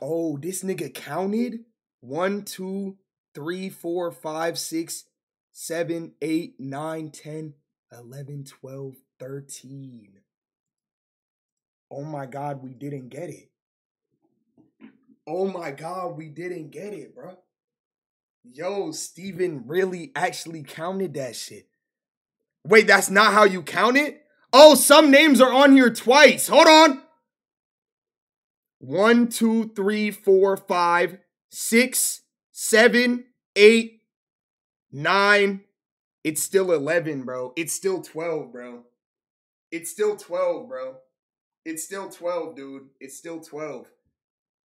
oh, this nigga counted one, two, three, four, five, six, seven, eight, nine, ten, eleven, twelve, thirteen. Oh my god, we didn't get it. Oh my god, we didn't get it, bro. Yo, Steven really actually counted that shit. Wait, that's not how you count it? Oh, some names are on here twice. Hold on. One, two, three, four, five, six, seven, eight, nine. It's still 11, bro. It's still 12, bro. It's still 12, bro. It's still 12, dude. It's still 12.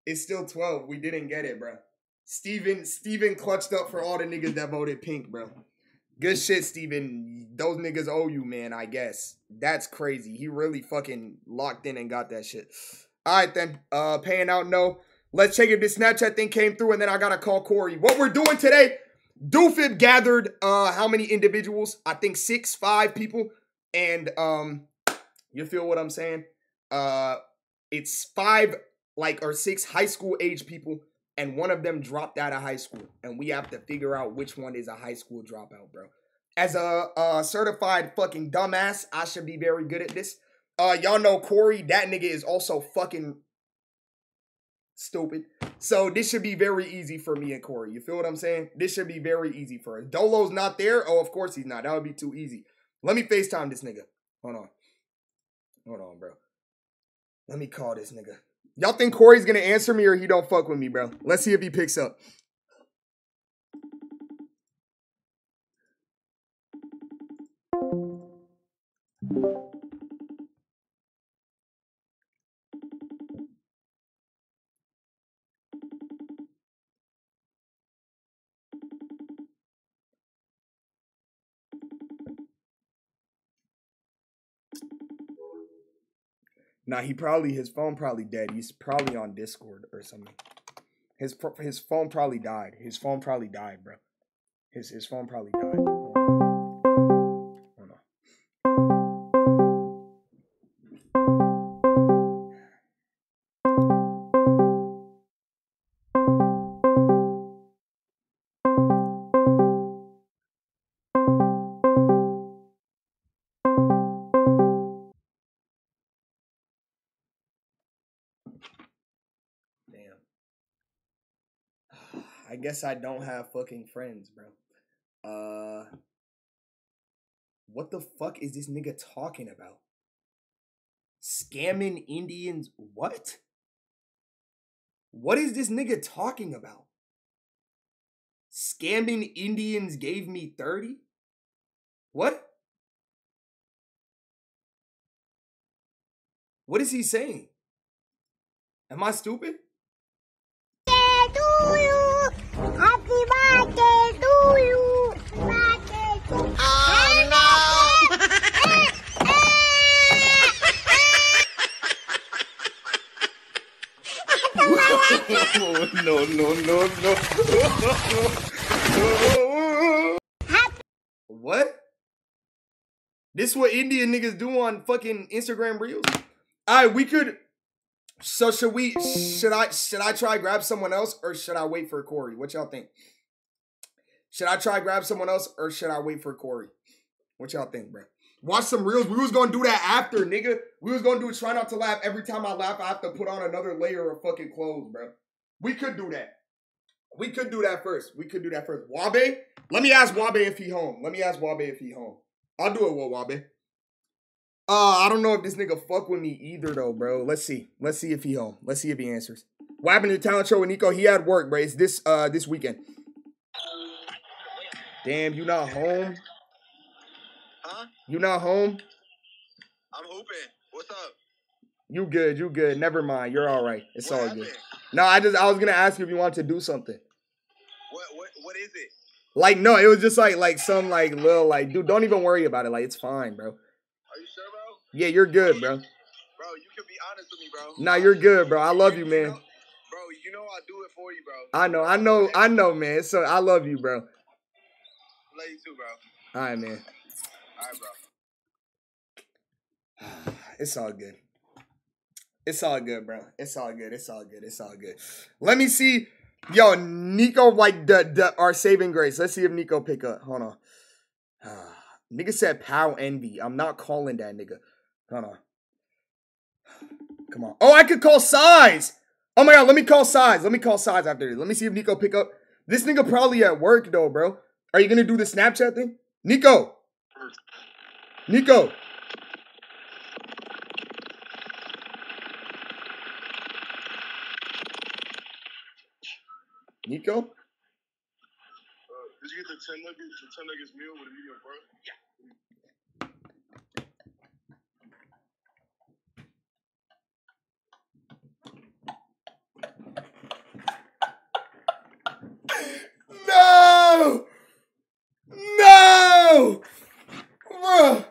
It's still 12. We didn't get it, bro. Steven, Steven clutched up for all the niggas that voted pink, bro. Good shit, Steven. Those niggas owe you, man, I guess. That's crazy. He really fucking locked in and got that shit. All right, then. Uh, paying out, no. Let's check if this Snapchat thing came through, and then I gotta call Corey. What we're doing today, Doofib gathered uh how many individuals? I think six, five people. And um, you feel what I'm saying? Uh it's five like or six high school age people, and one of them dropped out of high school, and we have to figure out which one is a high school dropout, bro. As a, a certified fucking dumbass, I should be very good at this. Uh, y'all know Corey, that nigga is also fucking stupid. So this should be very easy for me and Corey. You feel what I'm saying? This should be very easy for us. Dolo's not there. Oh, of course he's not. That would be too easy. Let me FaceTime this nigga. Hold on. Hold on, bro. Let me call this nigga. Y'all think Corey's gonna answer me or he don't fuck with me, bro? Let's see if he picks up. Nah, he probably his phone probably dead. He's probably on Discord or something. His his phone probably died. His phone probably died, bro. His his phone probably died. I guess I don't have fucking friends, bro. Uh What the fuck is this nigga talking about? Scamming Indians what? What is this nigga talking about? Scamming Indians gave me 30? What? What is he saying? Am I stupid? No, no, no, no. what? This is what Indian niggas do on fucking Instagram reels? Alright, we could so should we should I should I try grab someone else or should I wait for Corey? What y'all think? Should I try grab someone else or should I wait for Corey? What y'all think, bro? Watch some reels. We was gonna do that after, nigga. We was gonna do try not to laugh. Every time I laugh, I have to put on another layer of fucking clothes, bro. We could do that. We could do that first. We could do that first. Wabe, let me ask Wabe if he home. Let me ask Wabe if he home. I'll do it with Wabe. Uh, I don't know if this nigga fuck with me either though, bro. Let's see. Let's see if he home. Let's see if he answers. What happened to the talent show with Nico? He had work, bro. It's this uh this weekend. Damn, you not home? Huh? You not home? I'm hooping. What's up? You good, you good. Never mind. You're all right. It's What all happened? good. No, I just I was gonna ask you if you wanted to do something. What what what is it? Like, no, it was just like like some like little like dude, don't even worry about it. Like it's fine, bro. Are you sure, bro? Yeah, you're good, bro. Bro, you can be honest with me, bro. Nah, you're good, bro. I love you, man. know- bro, you know I'll do it for you, bro. I know, I know, I know, man. So I love you, bro. Love you too, bro. All right, man. All right, bro. It's all good. It's all good, bro. It's all good. It's all good. It's all good. Let me see. Yo, Nico, like the, the our saving grace. Let's see if Nico pick up. Hold on. nigga said pow envy. I'm not calling that nigga. Hold on. Come on. Oh, I could call size. Oh my god, let me call size. Let me call size after this. Let me see if Nico pick up. This nigga probably at work though, bro. Are you gonna do the Snapchat thing? Nico. Nico. Nico? Uh, did you get the ten nuggets, the ten nuggets meal with a medium bro? Yeah. No! No! Bruh.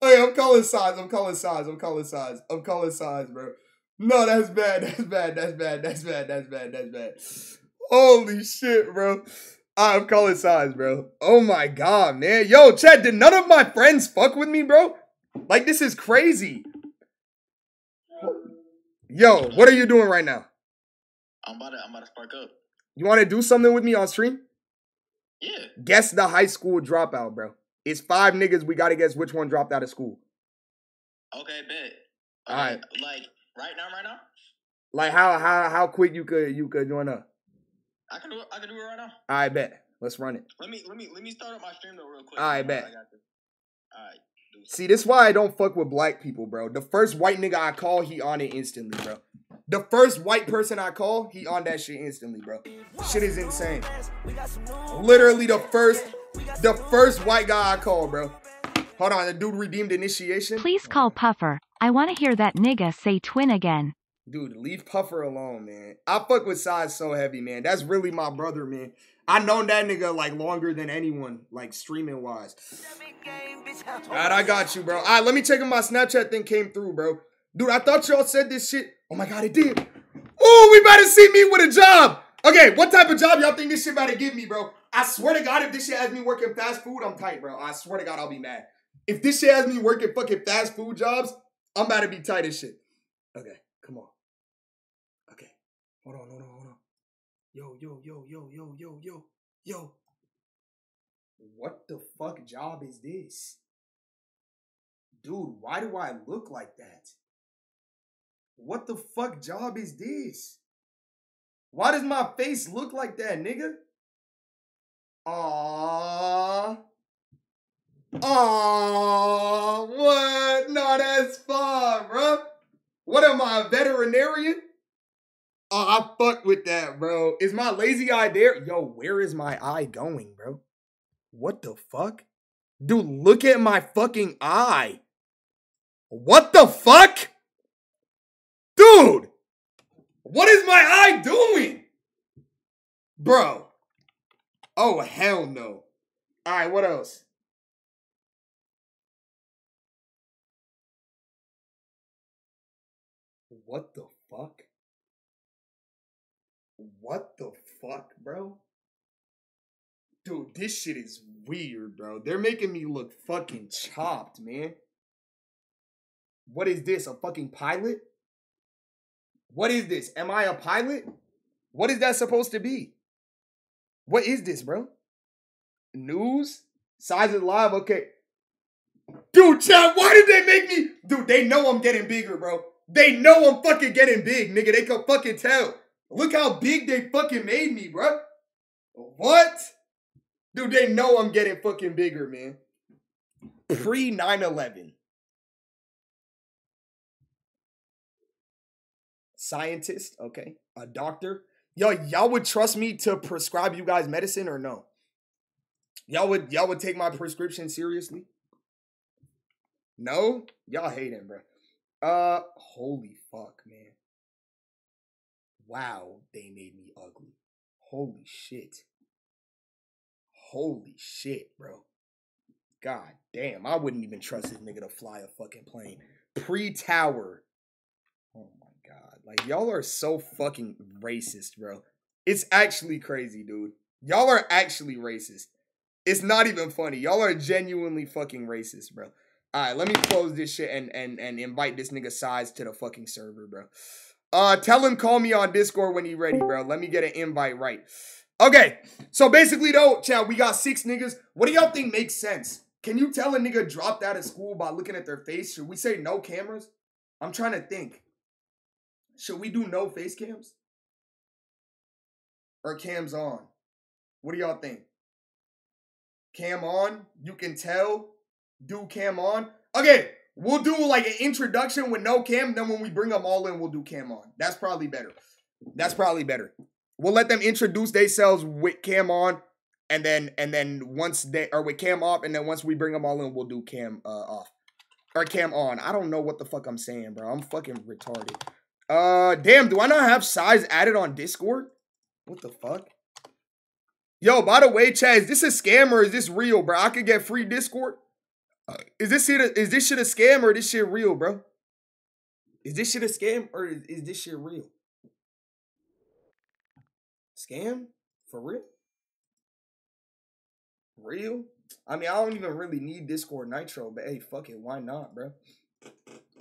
Hey, I'm calling size. I'm calling size. I'm calling size. I'm calling size, bro. No, that's bad. That's bad. That's bad. That's bad. That's bad. That's bad. Holy shit, bro. I'm calling size, bro. Oh my god, man. Yo, Chad, did none of my friends fuck with me, bro? Like, this is crazy. Yo, what are you doing right now? I'm about to I'm about to spark up. You want to do something with me on stream? Yeah. Guess the high school dropout, bro. It's five niggas. We gotta guess which one dropped out of school. Okay, bet. All right. Like right now, right now? Like how how how quick you could you could join up? I can do it I can do it right now. I bet. Let's run it. Let me let me let me start up my stream though real quick. All right, bet. I got this. All right. See, this why I don't fuck with black people, bro. The first white nigga I call, he on it instantly, bro. The first white person I call, he on that shit instantly, bro. Shit is insane. Literally the first, the first white guy I call, bro. Hold on, the dude redeemed initiation. Please call Puffer. I want to hear that nigga say twin again. Dude, leave Puffer alone, man. I fuck with Size so heavy, man. That's really my brother, man. I known that nigga like longer than anyone, like streaming wise. Alright, I got you, bro. Alright, let me check if my Snapchat thing came through, bro. Dude, I thought y'all said this shit. Oh my god, it did. Ooh, we better see me with a job. Okay, what type of job y'all think this shit about to give me, bro? I swear to God, if this shit has me working fast food, I'm tight, bro. I swear to God, I'll be mad. If this shit has me working fucking fast food jobs, I'm about to be tight as shit. Okay, hold on, hold on, hold on. Yo, yo, yo, yo, yo, yo, yo, yo. What the fuck job is this? Dude, why do I look like that? What the fuck job is this? Why does my face look like that, nigga? Aww. Aww. What? No, that's fine, bro. What am I, a veterinarian? Oh, I fuck with that, bro. Is my lazy eye there? Yo, where is my eye going, bro? What the fuck? Dude, look at my fucking eye. What the fuck? Dude! What is my eye doing? Bro. Oh, hell no. Alright, what else? What the fuck? What the fuck, bro? Dude, this shit is weird, bro. They're making me look fucking chopped, man. What is this? A fucking pilot? What is this? Am I a pilot? What is that supposed to be? What is this, bro? News? Size is live? Okay. Dude, chat, why did they make me? Dude, they know I'm getting bigger, bro. They know I'm fucking getting big, nigga. They can fucking tell. Look how big they fucking made me, bro. What? Dude, they know I'm getting fucking bigger, man. Pre 9 11. Scientist, okay. A doctor. Yo, y'all would trust me to prescribe you guys medicine or no? Y'all would y'all would take my prescription seriously? No? Y'all hate him, bro. Uh holy fuck, man. Wow, they made me ugly. Holy shit. Holy shit, bro. God damn, I wouldn't even trust this nigga to fly a fucking plane. Pre-tower. Oh my god. Like y'all are so fucking racist, bro. It's actually crazy, dude. Y'all are actually racist. It's not even funny. Y'all are genuinely fucking racist, bro. Alright, let me close this shit and and and invite this nigga size to the fucking server, bro. Uh tell him call me on Discord when he ready, bro. Let me get an invite right. Okay, so basically though, chat, we got six niggas. What do y'all think makes sense? Can you tell a nigga dropped out of school by looking at their face? Should we say no cameras? I'm trying to think. Should we do no face cams? Or cams on? What do y'all think? Cam on? You can tell? Do cam on? Okay, we'll do like an introduction with no cam. Then when we bring them all in, we'll do cam on. That's probably better. That's probably better. We'll let them introduce themselves with cam on, and then and then once they or with cam off, and then once we bring them all in, we'll do cam uh, off or cam on. I don't know what the fuck I'm saying, bro. I'm fucking retarded. Uh, damn. Do I not have size added on Discord? What the fuck? Yo, by the way, Chaz, this a scam or is this real, bro? I could get free Discord. Is this shit? A, is this shit a scam or is this shit real, bro? Is this shit a scam or is, is this shit real? Scam? For real? Real? I mean, I don't even really need Discord Nitro, but hey, fuck it, why not, bro?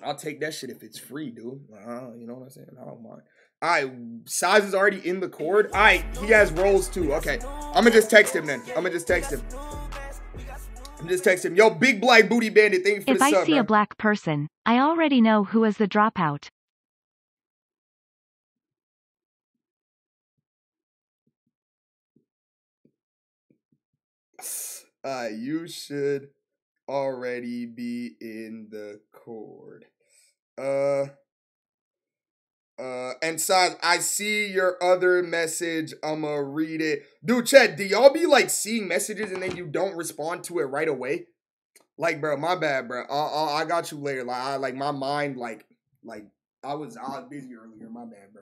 I'll take that shit if it's free, dude. Uh, you know what I'm saying? I don't mind. All right, size is already in the cord. All right, he has roles too. Okay, I'm gonna just text him then. I'm gonna just text him. I'm just text him. Yo, big black booty bandit. Thank you for if the I sub, see bro. a black person, I already know who is the dropout. Uh, you should already be in the cord. Uh, uh, and size, I see your other message. I'ma read it. Dude, Chad, do y'all be like seeing messages and then you don't respond to it right away? Like, bro, my bad, bro. I, I, I got you later. Like, I, like my mind, like, like I was, I was busy earlier. My bad, bro.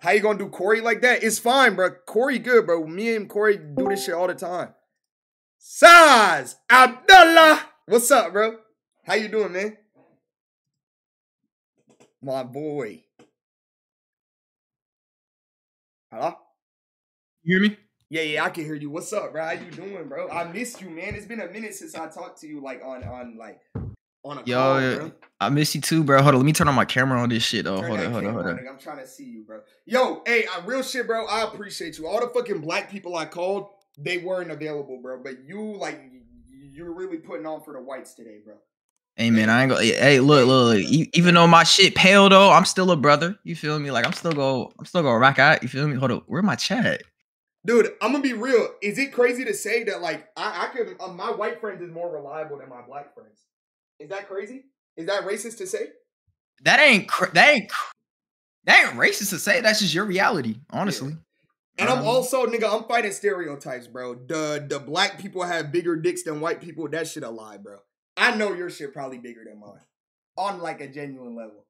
How you gonna do Corey like that? It's fine, bro. Corey good, bro. Me and Corey do this shit all the time. Saz Abdullah. What's up, bro? How you doing, man? My boy. Hello? You hear me? Yeah, yeah, I can hear you. What's up, bro? How you doing, bro? I missed you, man. It's been a minute since I talked to you, like on on like on a Yo, call, bro. I miss you too, bro. Hold on, let me turn on my camera on this shit. though. Turn hold on, hold on, hold on. I'm trying to see you, bro. Yo, hey, uh, real shit, bro. I appreciate you. All the fucking black people I called, they weren't available, bro. But you, like, you're really putting on for the whites today, bro. Man, I ain't gonna. Hey, look, look, look. Even though my shit pale though, I'm still a brother. You feel me? Like I'm still go. I'm still gonna rock out. You feel me? Hold up. Where my chat? Dude, I'm gonna be real. Is it crazy to say that like I, I could uh, my white friends is more reliable than my black friends? Is that crazy? Is that racist to say? That ain't. Cr- that ain't. cr- That ain't racist to say. That's just your reality, honestly. And I'm Um, also nigga, I'm fighting stereotypes, bro. The the black people have bigger dicks than white people. That shit a lie, bro. I know your shit probably bigger than mine. On like a genuine level.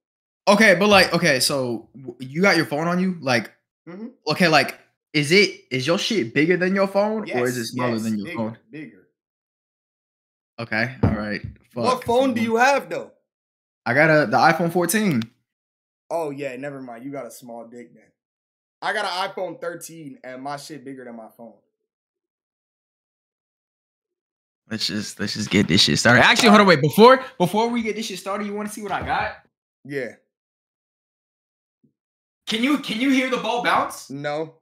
Okay, but like, okay, so you got your phone on you, like, Mhm. okay, like, is it is your shit bigger than your phone, or is it smaller yes, than your bigger, phone? Bigger. Okay, all right. What phone do you have though? I got a the iPhone 14. Oh yeah, never mind. You got a small dick then. I got an iPhone 13 and my shit bigger than my phone. Let's just let's just get this shit started. Actually, hold on, wait. Before before we get this shit started, you want to see what I got? Yeah. Can you can you hear the ball bounce? No.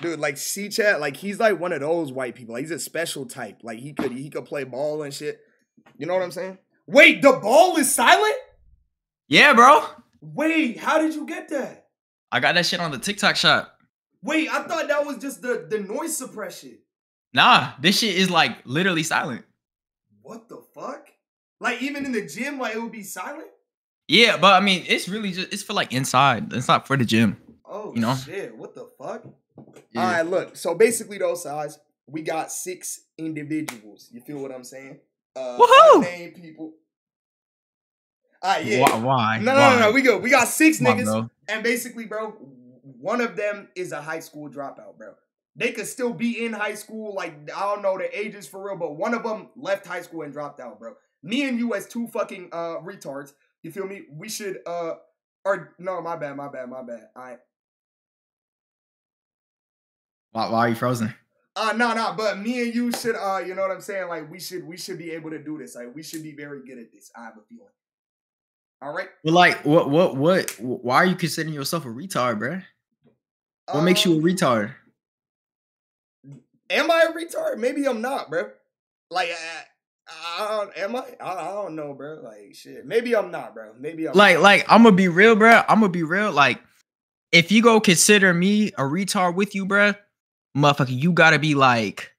Dude, like C chat, like he's like one of those white people. Like, he's a special type. Like he could he could play ball and shit. You know what I'm saying? Wait, the ball is silent? Yeah, bro. Wait, how did you get that? I got that shit on the TikTok shop. Wait, I thought that was just the the noise suppression. Nah, this shit is like literally silent. What the fuck? Like even in the gym, like it would be silent? Yeah, but I mean, it's really just it's for like inside. It's not for the gym. Oh You know? shit, what the fuck? Yeah. All right, look. So basically, those size, we got six individuals. You feel what I'm saying? Uh, Woohoo! unnamed people. All right, yeah. Why? why? No, no, no, no. We go. We got six Come niggas, bro. and basically, bro, one of them is a high school dropout, bro. They could still be in high school. Like I don't know the ages for real, but one of them left high school and dropped out, bro. Me and you as two fucking uh retards. You feel me? We should uh or no, my bad, my bad, my bad. All right. Why, why are you frozen? Uh no, no, but me and you should uh you know what I'm saying? Like we should we should be able to do this. Like we should be very good at this. I have a feeling. All right. Well, like, what, what, what? Why are you considering yourself a retard, bro? What makes you a Um, retard? Am I a retard? Maybe I'm not, bro. Like, uh, I don't, am I? I? I don't know, bro. Like, shit. Maybe I'm not, bro. Maybe I'm Like, not. like, I'm gonna be real, bruh. I'm gonna be real. Like, if you go consider me a retard with you, bruh, motherfucker, you gotta be like,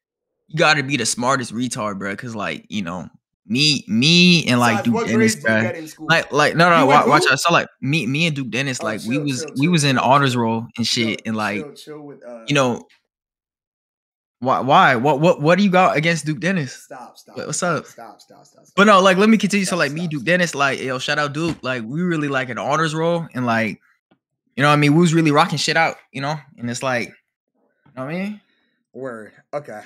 you gotta be the smartest retard, bruh. Cause like, you know, me, me, and like Besides, Duke Dennis, grades do you get in school? Like, like, no, no, You watch, watch out. So like, me, me and Duke Dennis, Oh, like, we was, chill, we chill, was in chill, honors roll and shit, Chill, and like, chill, chill with, uh, you know, why, why, what, what, what do you got against Duke Dennis? Stop, stop. Wait, what's up? Stop, stop, stop. stop. But no, like let me continue. So Stop, like me, Duke stop. Dennis, like yo, shout out Duke. Like we really like an honors roll, and like you know, what I mean, we was really rocking shit out, you know. And it's like, you know what I mean, Word. Okay.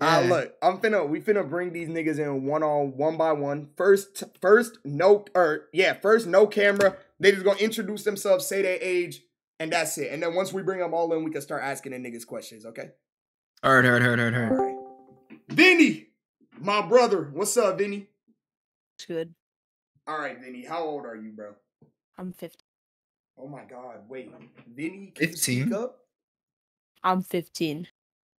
Ah, Yeah. look, I'm finna we finna bring these niggas in one on one by one. First, first no or yeah, first no camera. They just gonna introduce themselves, say their age, and that's it. And then once we bring them all in, we can start asking the niggas questions. Okay. Heard, heard, heard, heard, heard. All right. Vinny, my brother. What's up, Vinny? It's good. All right, Vinny. How old are you, bro? I'm 15. Oh my God. Wait, Vinny. Can you speak 15? up? I'm 15.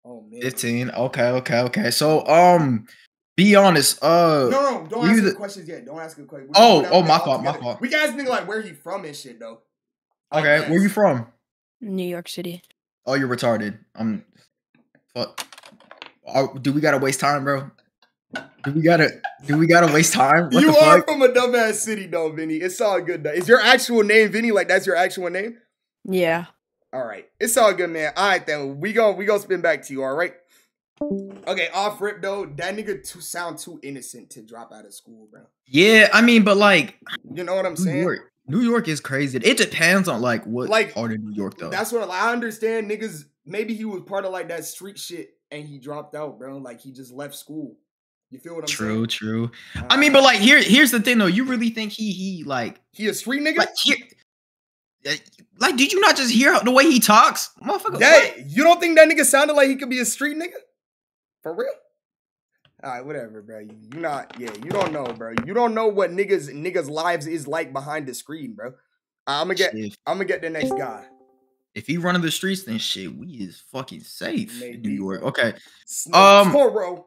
Oh man. Fifteen. Okay, okay, okay. So um, be honest. Uh, No, no, don't you ask the- the questions yet. Don't ask the question. Oh, oh, my fault, my fault. We guys ask nigga like where he from and shit though. Okay, where you from? New York City. Oh, you're retarded. I'm. Fuck. Oh, do we gotta waste time, bro? Do we gotta? Do we gotta waste time? What you the are fuck? from a dumbass city though, Vinny. It's all good though. Is your actual name Vinny? Like that's your actual name? Yeah. All right. It's all good, man. All right, then we go. We gonna spin back to you. All right. Okay. Off rip though. That nigga too sound too innocent to drop out of school, bro. Yeah, I mean, but like You know what I'm New saying? York, New York is crazy. It depends on like what Like, part of New York though. That's what I understand. Niggas, maybe he was part of like that street shit and he dropped out, bro. Like he just left school. You feel what I'm True, saying? true. True. I mean, but like here, here's the thing though. You really think he he like he a street nigga? like here? uh, Like, did you not just hear the way he talks, motherfucker? What? you don't think that nigga sounded like he could be a street nigga? For real? All right, whatever, bro. You not, yeah, you don't know, bro. You don't know what niggas niggas lives is like behind the screen, bro. I'm gonna get. I'm gonna get the next guy. If he running the streets, then shit, we is fucking safe in New York. Okay, Um, Toro.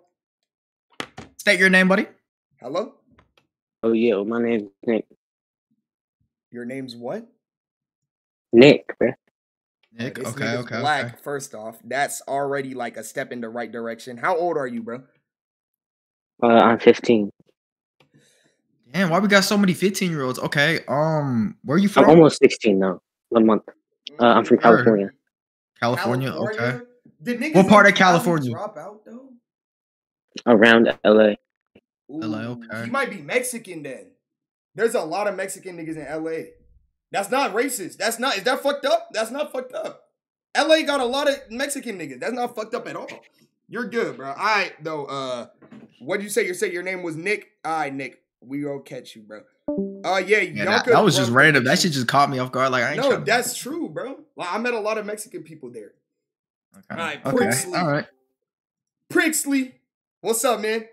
state your name, buddy. Hello. Oh yeah, my name's Nick. Your name's what? Nick, bruh. Uh, Nick. this Okay, okay, Black. okay. First off, that's already like a step in the right direction. How old are you, bro? Uh, I'm 15. Damn, why we got so many 15 year olds? Okay, um, where are you from? I'm almost 16 now. One month. Uh, I'm from Word. California. California. Okay. Did What part of California? Drop out though. Around LA. LA, okay. He might be Mexican then. There's a lot of Mexican niggas in LA. That's not racist. That's not. Is that fucked up? That's not fucked up. LA got a lot of Mexican niggas. That's not fucked up at all. You're good, bro. All right, though. Uh, what would you say? You said your name was Nick. All right, Nick. We gonna catch you, bro. Uh, yeah, Yeah, y'all that, that was just run- random. That shit just caught me off guard. Like I ain't No, tryna- that's true, bro. Like I met a lot of Mexican people there. okay. all right, okay. Pricksley. All right. Pricksley, what's up, man?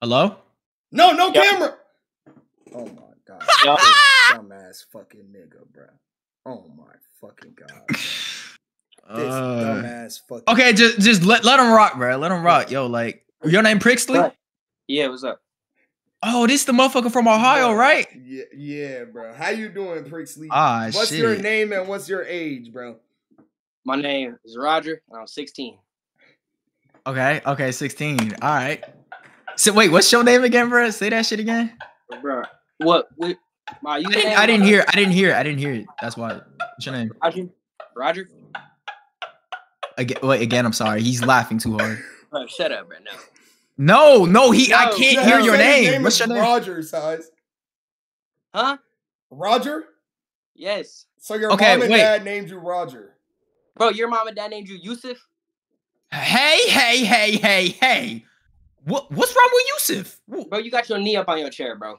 Hello. No, no camera. Oh my god, Yo. This dumbass fucking nigga, bro. Oh my fucking god, this Uh, dumbass fucking. okay, just just let let him rock, bro. Let him rock. Yo, like your name Pricksley. What? Yeah, what's up? Oh, this the motherfucker from Ohio, Bro, right? Yeah, yeah, bro. How you doing, Pricksley? Ah, what's shit. your name and what's your age, bro? My name is Roger, and I'm 16. Okay, okay, 16. All right. So wait, what's your name again, bro? Say that shit again. Bro, what? what my I didn't, I didn't hear. I didn't hear. I didn't hear it. That's why. What's your name? Roger. Roger. Again, wait, again. I'm sorry. He's laughing too hard. Bro, shut up right now. No, no. He. I can't Yeah, hear your said his name. What's is your name? Roger, size. Huh? Roger. Yes. So your Okay, mom and wait. dad named you Roger. Bro, your mom and dad named you Yusuf? Hey, hey, hey, hey, hey. What what's wrong with Yusuf? Bro, you got your knee up on your chair, bro.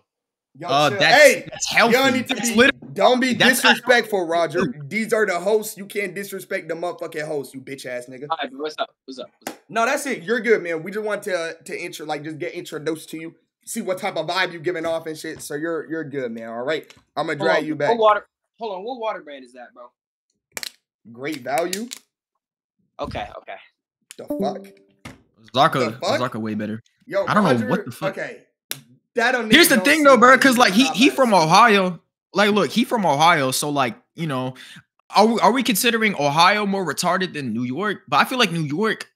Yo, Uh, that's hey, that's healthy. y'all need to That's be. Lit- Don't be That's- disrespectful, Roger. These are the hosts. You can't disrespect the motherfucking host, you bitch ass nigga. All right, bro, what's up? What's up? What's up? No, that's it. You're good, man. We just want to to intro, like, just get introduced to you, see what type of vibe you giving off and shit. So you're you're good, man. All right, I'm gonna Hold drag on, you back. What water? Hold on, what water brand is that, bro? Great value. Okay, okay. The fuck, Zarka, The fuck? Zarka, way better. yo. I don't know what the fuck- Okay, that don't. Here's the don't thing though, bro, because like he he from Ohio. Like, look, he from Ohio, so like you know, are we are we considering Ohio more retarded than New York? But I feel like New York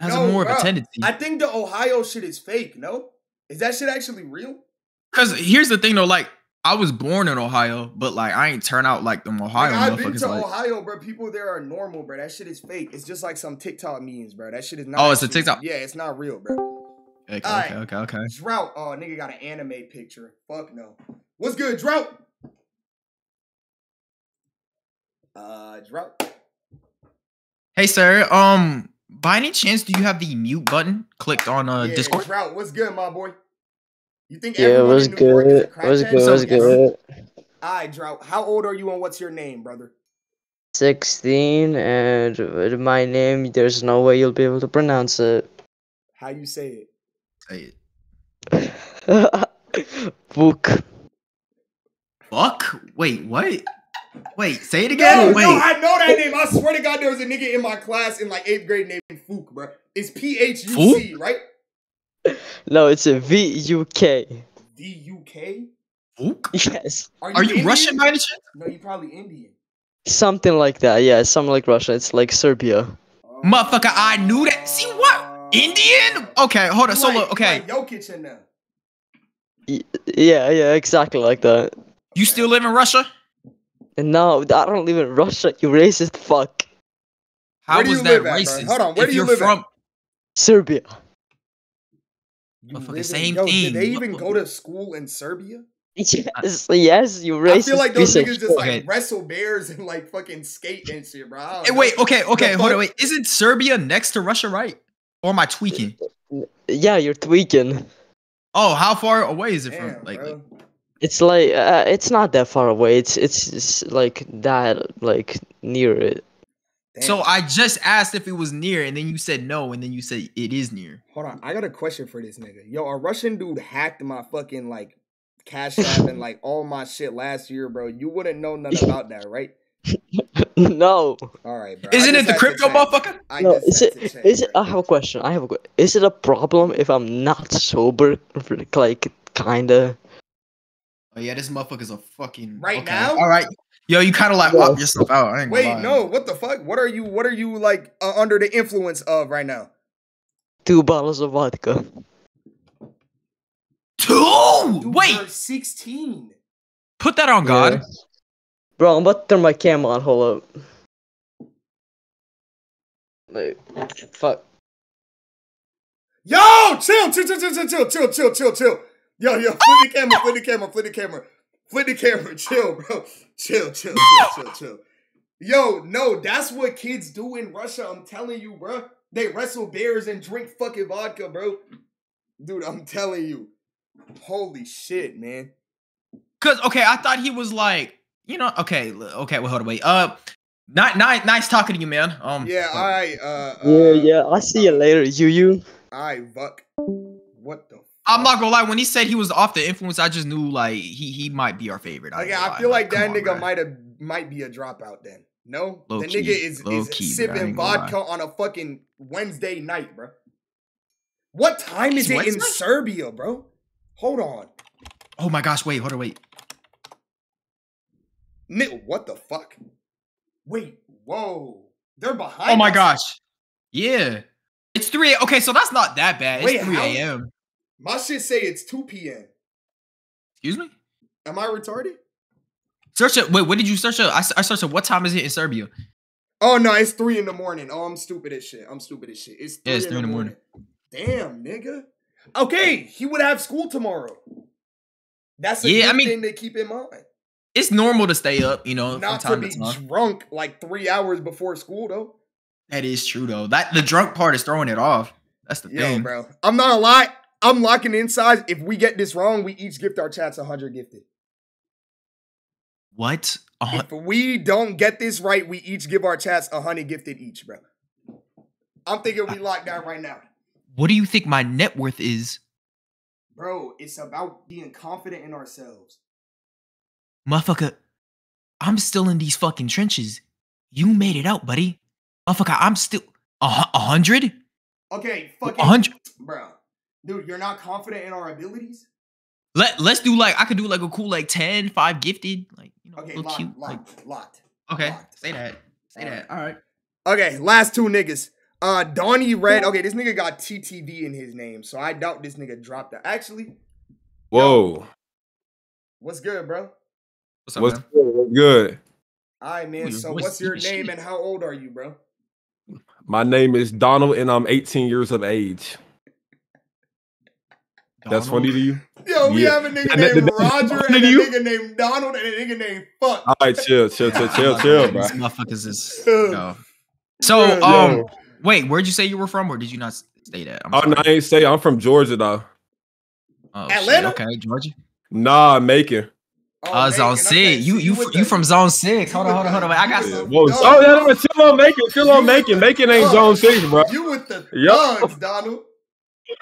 has No, a more of a tendency. I think the Ohio shit is fake. No, is that shit actually real? Because here's the thing though, like I was born in Ohio, but like I ain't turn out like them Ohio Like, I've been to Like, Ohio, bro. People there are normal, bro. That shit is fake. It's just like some TikTok memes, bro. That shit is not. Oh, it's a TikTok? Yeah, it's not real, bro. okay, Alright. okay, okay, okay. Drought. Oh, nigga got an anime picture. Fuck no. What's good, Drought? Uh, Drought. Hey, sir. Um, by any chance, do you have the mute button clicked on uh yeah, Discord? Drought. What's good, my boy? You think Yeah, everyone what's in New is a good? What's crackhead? good? What's Yes. good? Alright, Drought. How old are you and what's your name, brother? 16, and with my name, there's no way you'll be able to pronounce it. How you say it? Say it. Book. Fuck. Wait, what? Wait, say it No, again. Wait. no, I know that name. I swear to God, there was a nigga in my class in like eighth grade named Fook, bro. It's P H U C, right? No, it's a V U K. D U K. Fook? Yes. Are you Indian? Russian by any chance? No, you probably Indian. Something like that. Yeah, something like Russia. It's like Serbia. Motherfucker, I knew that. See what? Indian? Okay, hold on. You So like- look, okay. you like Jokic in there. Y- Yeah, yeah, exactly like that. You still live in Russia? And no, I don't live in Russia. You racist fuck. How Where do you that live at, bro? Hold on, where if do you you're live at? from Serbia. You Motherfucker, live in- same yo, thing. Did they even go to school in Serbia? Yes, yes, you racist. I feel like those niggas just like Okay. wrestle bears and like fucking skate and shit, bro. I Hey, wait, okay, okay, The hold on, wait. Isn't Serbia next to Russia, right? Or am I tweaking? Yeah, you're tweaking. Oh, how far away is it Damn, from? Like, bro. It's like uh, it's not that far away. It's it's, it's like that like near it. so I just asked if it was near, and then you said no, and then you said it is near. Hold on, I got a question for this nigga. Yo, a Russian dude hacked my fucking like cash app and like all my shit last year, bro. You wouldn't know nothing about that, right? no. All right, bro. Isn't it the crypto check. motherfucker? I No, is had it check, is it? bro. I have a question. I have a question. Is it a problem if I'm not sober? Like kinda. Oh yeah, this motherfucker's a fucking Right okay. now? All right, yo, you kind of like Yeah. locked yourself out. I ain't Wait, lie. no, what the fuck? What are you? What are you like uh, under the influence of right now? Two bottles of vodka. two. Dude, Wait, sixteen. put that on God. Yeah. Bro, I'm about to turn my camera on. Hold up. Like, fuck. Yo, chill, chill, chill, chill, chill, chill, chill, chill, chill, chill. Yo, yo, flip the camera, flip the camera, flip the camera, flip the camera. Chill, bro. Chill, chill, chill, chill, chill. Yo, no, that's what kids do in Russia. I'm telling you, bro. They wrestle bears and drink fucking vodka, bro. Dude, I'm telling you. Holy shit, man. Cause okay, I thought he was like, you know, okay, okay, well, hold on, wait. Uh, not, nice, nice talking to you, man. Um, Yeah, all right, uh, Yeah, uh, yeah. I'll see you later. You, you. all right, Buck. What the? I'm not gonna lie. When he said he was off the influence, I just knew like he he might be our favorite. I Okay, I feel like that on, nigga might have might be a dropout then. No, Low the key, nigga is, is key, sipping vodka on a fucking Wednesday night, bro. What time is It's it in Serbia, bro? Hold on, Oh my gosh, wait, hold on, wait. Ni- what the fuck? Wait, whoa, they're behind. Oh my us. gosh, yeah, it's three. Okay, so that's not that bad. It's Wait, three a.m. My shit say it's two p.m. Excuse me. Am I retarded? Search it. Wait, what did you search up? I searched up. What time is it in Serbia? Oh no, it's three in the morning. Oh, I'm stupid as shit. I'm stupid as shit. It's three, Yeah, it's in, three the in the morning. Damn, nigga. Okay, he would have school tomorrow. That's a Yeah, I mean, thing to keep in mind. It's normal to stay up, you know, Not from to time be to time. drunk like three hours before school, though. That is true though. That the drunk part is throwing it off. That's the Yo, thing, bro. I'm not a lie. I'm locking in size. If we get this wrong, we each gift our chats 100 gifted. What? Hun- If we don't get this right, we each give our chats 100 gifted each, bro. I'm thinking we lock down right now. what do you think my net worth is, Bro, it's about being confident in ourselves. motherfucker? I'm still in these fucking trenches. You made it out, buddy. Motherfucker, I'm still a a hundred. Okay, A fucking hundred. bro. Dude, you're not confident in our abilities? Let Let's do like I could do like a cool like 10, 5 gifted, like you know, Okay, little locked, cute. Like locked, locked. okay, locked. say that, say that. All right. Okay, last two niggas. Uh, Donnie Red. Okay, this nigga got TTV in his name, so I doubt this nigga dropped that. Actually, Whoa. what's good, bro? What's up, What's man? good? What's good? All right, man. So, voice what's your name shit. and how old are you, bro? My name is Donald and I'm 18 years of age. That's funny to you? Yo, we Yeah. have a nigga And that- named that- Roger and a to you? nigga named Donald and a nigga named Fuck. All right, chill, chill, chill, chill, chill, bro. These motherfuckers is yo. So Yo. um, wait, where'd you say you were from, or did you not s- say that? I'm Oh, no. I ain't say I'm from Georgia though. Oh, shit, Atlanta? Okay, Georgia. Nah, Macon. Uh, zone Macon, six. okay, you so you you from zone six? Hold on, hold on, hold on. Wait, I got you some. Whoa, the- oh yeah, no, chill on Macon, chill on Macon. Macon ain't zone six, bro. You with the Yo. thugs, Donald.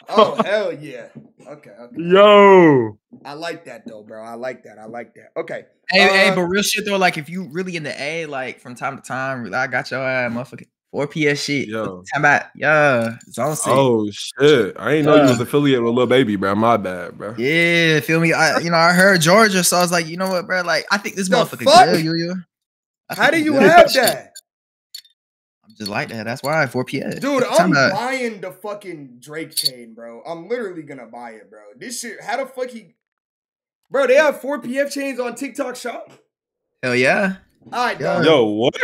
Oh, hell yeah. Okay, okay. Yo. I like that, though, bro. I like that. I like that. Okay. Hey, hey, Uh, but real shit though, like if you really in the A, like from time to time, I got your ass, motherfucker. 4 PF shit. Yo. Time about yeah, zone six. Oh shit. I ain't know you was affiliated with Lil Baby, bro. My bad, bro. Yeah, feel me? I you know I heard Georgia, so I was like, you know what, bro? Like I think this The motherfucker fuck? good, you you. I How do you good. have that? I'm just like that. That's why 4 PF. Dude, I'm about- buying the fucking Drake chain, bro. I'm literally gonna buy it, bro. This shit, how the fuck he. Bro, they have 4 PF chains on TikTok shop? Hell yeah. All right, Yeah. dog. Yo, what?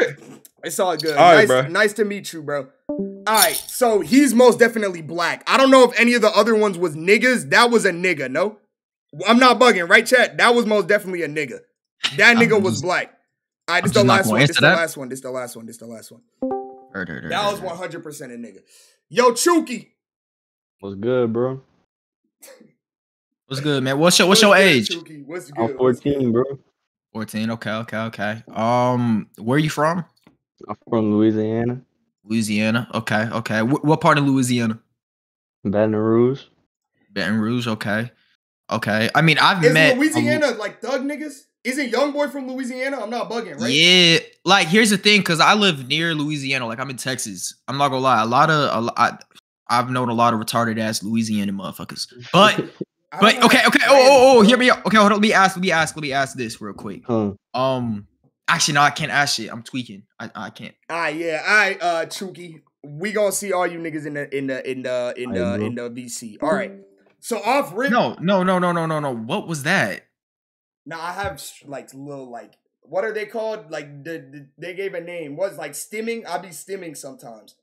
It's all good. All right, nice, bro. nice to meet you, bro. All right, so he's most definitely black. I don't know if any of the other ones was niggas. That was a nigga, no? I'm not bugging, right, chat? That was most definitely a nigga. That I'm nigga was just- black. All right, I'm this the just not last gonna one. This answer the last one. This the last one. This the last one. Heard, heard, heard, That heard, was 100% a nigga. Yo, Chuki. What's good, bro? What's good, man? What's your what's your age? What's I'm 14, bro. 14. Okay, okay, okay. Um, where are you from? I'm from Louisiana, Louisiana. Okay, okay. Wh- what part of Louisiana? Baton Rouge. Baton Rouge. Okay, okay. I mean, I've Is met. a- Louisiana like thug niggas? Isn't YoungBoy from Louisiana? I'm not bugging, right? Yeah, like here's the thing, cause I live near Louisiana. Like I'm in Texas. I'm not gonna lie. A lot of a lot. I've known a lot of retarded ass Louisiana motherfuckers. But but okay, okay. Oh oh oh. Hear me out. Okay, hold on. Let me ask. Let me ask. Let me ask this real quick. Huh. Um. Actually, no, I can't ask shit. I'm tweaking. I I can't. All right, yeah, all right, uh, Chuki. We gonna see all you niggas in the in the in the in the Aight, bro. in the VC. All right. So off rip. No, no, no, no, no, no, no. What was that? Now I have like little like what are they called? Like the, the they gave a name. What's like stimming? I be stimming sometimes.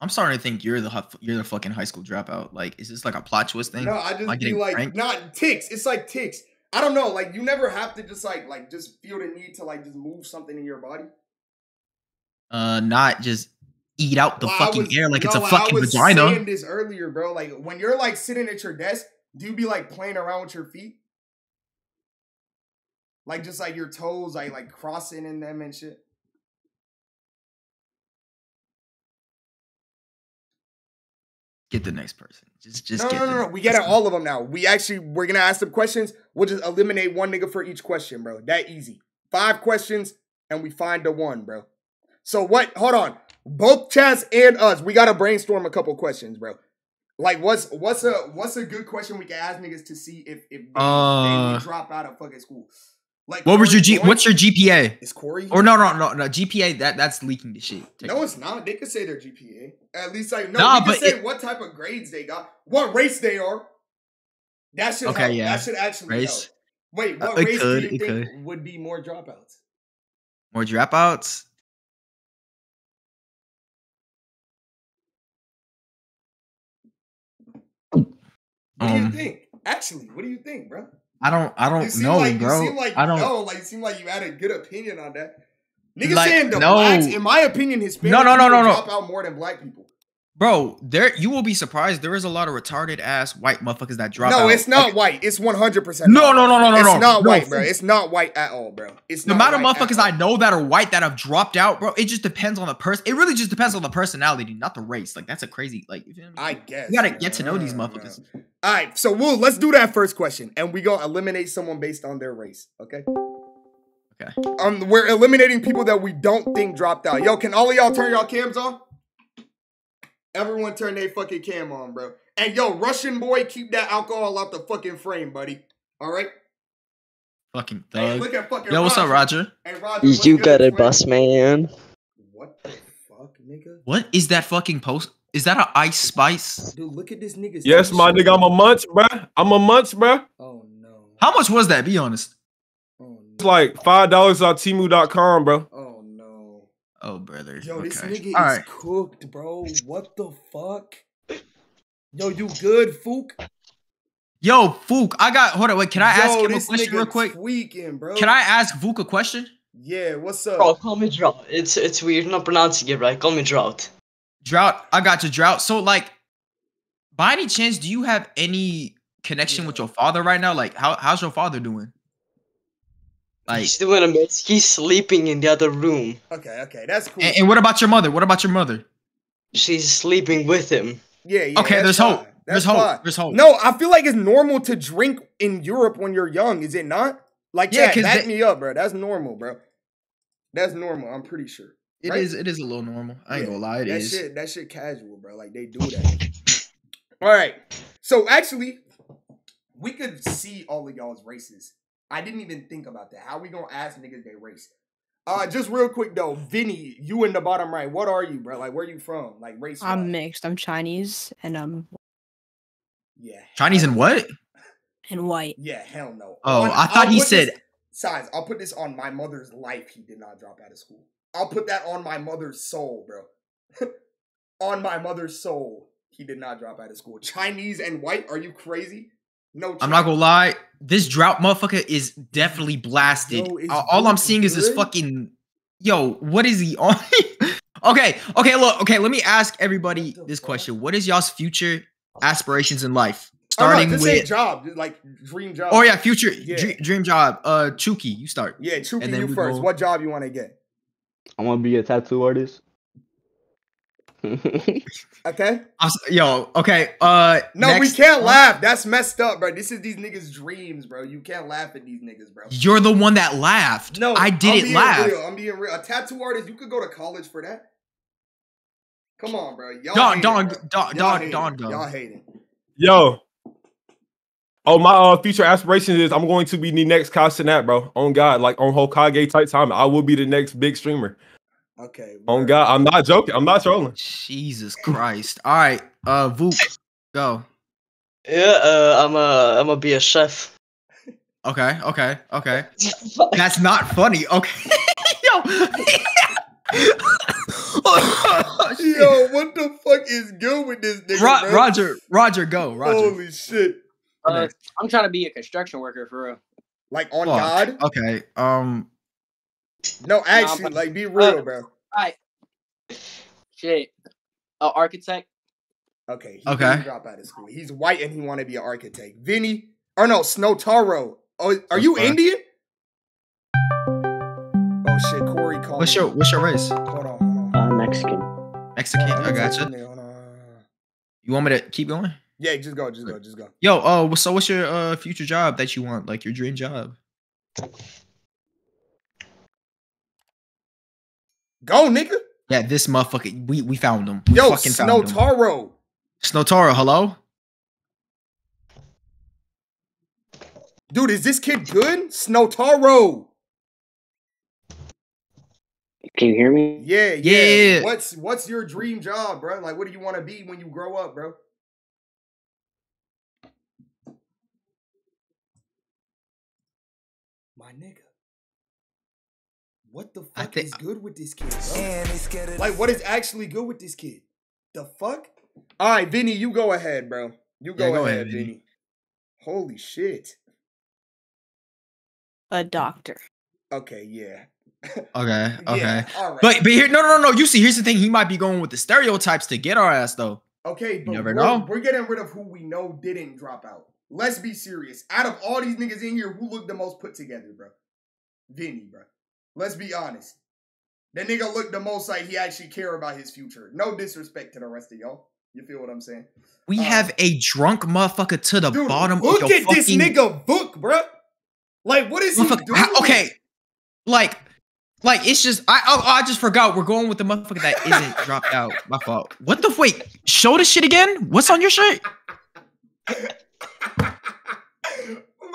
I'm starting to think you're the you're the fucking high school dropout. Like, is this like a plot twist thing? No, I just be like pranked? not ticks. It's like ticks. I don't know. Like you never have to just like like just feel the need to like just move something in your body. uh, not just eat out the Well, fucking was- air like it's a no, I fucking was vagina. saying this earlier, bro. Like when you're like sitting at your desk, do you be like playing around with your feet? Like just like your toes, like like crossing in them and shit. Get the next person. Just just no, get no, no, no. We get it all of them now. We actually we're gonna ask them questions. We'll just eliminate one nigga for each question, bro. That easy. Five questions and we find the one, bro. So what? Hold on. Both Chaz and us, we gotta brainstorm a couple questions, bro. Like what's what's a what's a good question we can ask niggas to see if if they, they Uh, would drop out of fucking school. Like What was your G? What's your GPA? Is Corey? Or no, no, no, no. GPA that that's leaking the shit. No, it's not. They could say their GPA. At least like no, Nah, but say it- what type of grades they got, what race they are. That should Okay, help. yeah. That should actually Race. help. Wait, Uh, what it race could, do you think could. would be more dropouts? More dropouts. Do you Um, think? Actually, what do you think, bro? I don't. I don't know, like, bro. You seem like I don't. no, like you seem like you had a good opinion on that. Niggas Like, saying the no. blacks, in my opinion, Hispanic No, no, no, no, no. drop out more than black people. Bro, there you will be surprised. There is a lot of retarded ass white motherfuckers that drop out. no, it's not Like, white. It's one hundred percent. No, no, no, no, no, It's no. not No, white, bro. It's not white at all, bro. It's the amount of motherfuckers I know that are white that have dropped out, bro. It just depends on the person. It really just depends on the personality, not the race. Like that's a crazy. Like you feel me? I guess you gotta get to know these motherfuckers. All right, so we'll let's do that first question, and we gonna eliminate someone based on their race. Okay. Okay. Um, we're eliminating people that we don't think dropped out. Yo, can all of y'all turn y'all cams on? Everyone turn their fucking cam on, bro. And yo, Russian boy, keep that alcohol out the fucking frame, buddy. All right. Fucking Hey, thug. look at fucking Yo, what's up, Roger? Hey, Roger. You got it, twin? boss man. What the fuck, nigga? What is that fucking post? Is that a ice spice? Dude, look at this nigga's. Yes, my nigga, I'm a munch, bruh. I'm a munch, bruh. Oh no. How much was that? Be honest. Oh, it's like five dollars on Temu.com, bro. Oh. Brother. Yo, this nigga All is right. cooked, bro. What the fuck? Yo, you good, Fook? Yo, Fook, I got. Hold on, wait. Can I Yo, ask him a question nigga real quick? Tweaking, bro. Can I ask Fook a question? Yeah, what's up? Bro, call me Drought. It's it's weird not pronouncing it right. Call me Drought. Drought, I got you, Drought. So, like, by any chance, do you have any connection with your father right now? Like, how how's your father doing? Like, He's doing a mess. He's sleeping in the other room. Okay, okay, that's cool. and, and what about your mother? What about your mother? She's sleeping with him. yeah, yeah. Okay, that's there's hope. fine. There's That's hope. fine. There's hope. No, I feel like it's normal to drink in Europe when you're young. Is it not? Like, Yeah, yeah, 'cause back they- me up, bro. That's normal, bro. That's normal. I'm pretty sure. It right? is. It is a little normal. I ain't Yeah, gonna lie. It that is. shit, that shit casual, bro. Like they do that. all right. So actually, we could see all of y'all's races. I didn't even think about that. How we gonna ask niggas their race? Uh, just real quick though, Vinny, you in the bottom right. What are you, bro? Like, where you from? Like race? I'm mixed. I'm Chinese and I'm Yeah. Chinese and what? and white. Yeah. Hell no. Oh, On- I thought I'll he said- this- Size. I'll put this on my mother's life. He did not drop out of school. I'll put that on my mother's soul, bro. on my mother's soul, he did not drop out of school. Chinese and white? Are you crazy? No. I'm not gonna lie. This drought motherfucker is definitely blasted. Yo, is all all I'm Boot seeing is this fucking. Yo, what is he on? Okay, okay, look, okay. Let me ask everybody this question: What is y'all's future aspirations in life? Starting oh, no, with, job, like dream job. oh yeah, future Yeah. dream, dream job. Uh, Chuki, you start. Yeah, Chuki, And you first. go- What job you want to get? I want to be a tattoo artist. Okay. I'm yo, okay. Uh, No, next- we can't laugh. That's messed up, bro. This is these niggas' dreams, bro. You can't laugh at these niggas, bro. You're the one that laughed. No, I I'm didn't being laugh. Real. I'm being real. A tattoo artist, you could go to college for that. Come on, bro. Y'all Don, hating, Don, bro. Don, Y'all Don, hating. Don. Y'all hating. Yo. Oh, my uh, future aspirations is I'm going to be the next Kai Cenat, bro. On God, like on Hokage type time, I will be the next big streamer. Okay. On God, I'm not joking. I'm not trolling. Jesus Christ. All right, uh, Vuk, go. Yeah, uh, I'm a I'm gonna be a chef. Okay, okay, okay. That's not funny. Okay. Yo, what the fuck is good with this nigga, Ro- bro? Roger, Roger, go, Roger. Holy shit. Uh, I'm trying to be a construction worker for real. Like on Fuck. God? Okay. Um. No, actually, I'm- like be real, Uh, bro. Alright. Shit. An architect. Okay. He Okay. didn't drop out of school. He's white and he want to be an architect. Vinny, or no, Snowtaro. Oh, are you Okay. Indian? Oh shit, Corey called. What's me. your What's your race? Hold on, hold on. Uh, Mexican. Mexican. Hold on, I gotcha. you, hold on. You want me to keep going? Yeah, just go, just go, just go. Yo, uh, so what's your uh future job that you want? Like your dream job? Go, nigga. Yeah, this motherfucker. We we found him. We Yo, fucking found him. Snowtaro. Snowtaro, hello. Dude, is this kid good? Snowtaro. Can you hear me? Yeah, yeah. Yeah. What's what's your dream job, bro? Like, what do you want to be when you grow up, bro? My nigga. What the fuck thi- is good with this kid, bro? Like, what is actually good with this kid? The fuck? All right, Vinny, you go ahead, bro. You go, Yeah, go ahead, ahead, Vinny. Vinny. Holy shit. A doctor. Okay, yeah. Okay, okay. Yeah, all right. But but here, no, no, no, no. You see, here's the thing. He might be going with the stereotypes to get our ass though. Okay, but never we're, know. we're getting rid of who we know didn't drop out. Let's be serious. Out of all these niggas in here, who looked the most put together, bro? Vinny, bro. Let's be honest. That nigga looked the most like he actually care about his future. No disrespect to the rest of y'all. You feel what I'm saying? We Uh, have a drunk motherfucker to the Dude, bottom look of your at this nigga book, bro. Like, what is he doing? How- okay, like, like it's just I oh, I just forgot we're going with the motherfucker that isn't dropped out. My fault. What the wait? Show the shit again. What's on your shirt?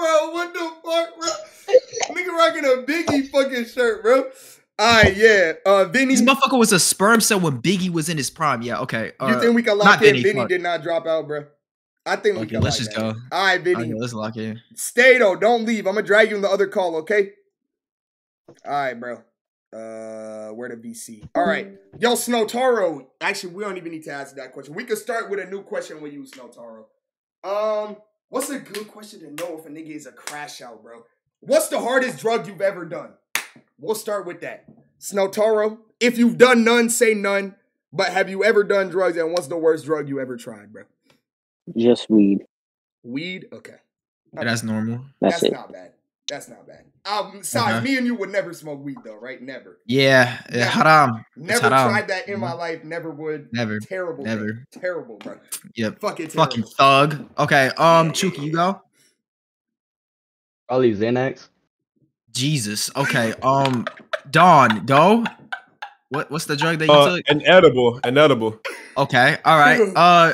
Bro, what the fuck, bro? Nigga rocking a Biggie fucking shirt, bro. Alright, yeah. Uh Vinny, This motherfucker was a sperm cell when Biggie was in his prime. Yeah. Okay. Uh, you think we can lock in? Vinny, Vinny did not drop out, bro. I think we can let's lock just that go. Alright, Vinny. Okay, let's lock in. Stay though, don't leave. I'm gonna drag you in the other call, okay? Alright, bro. Uh where the VC? Alright. Yo, Snowtaro. Actually, we don't even need to answer that question. We could start with a new question with you, Snowtaro. Um, what's a good question to know if a nigga is a crash out, bro? What's the hardest drug you've ever done? We'll start with that. Snowtaro, if you've done none, say none. But have you ever done drugs and what's the worst drug you ever tried, bro? Just weed. Weed? Okay. Yeah, that's normal. That's That's it. not bad. That's not bad. Um, size, Okay. me and you would never smoke weed though, right? Never. Yeah. yeah Never. haram. Never haram. tried that in my life. Never would. Never. Terrible. Never. thing. Terrible, bro. Yep. Fucking terrible. Fucking thug. Okay. Um, Chuki, you go. Probably Xanax. Jesus. Okay. Um, Dawn, go. What What's the drug that you Uh, took? an edible, an edible. Okay. All right. Uh,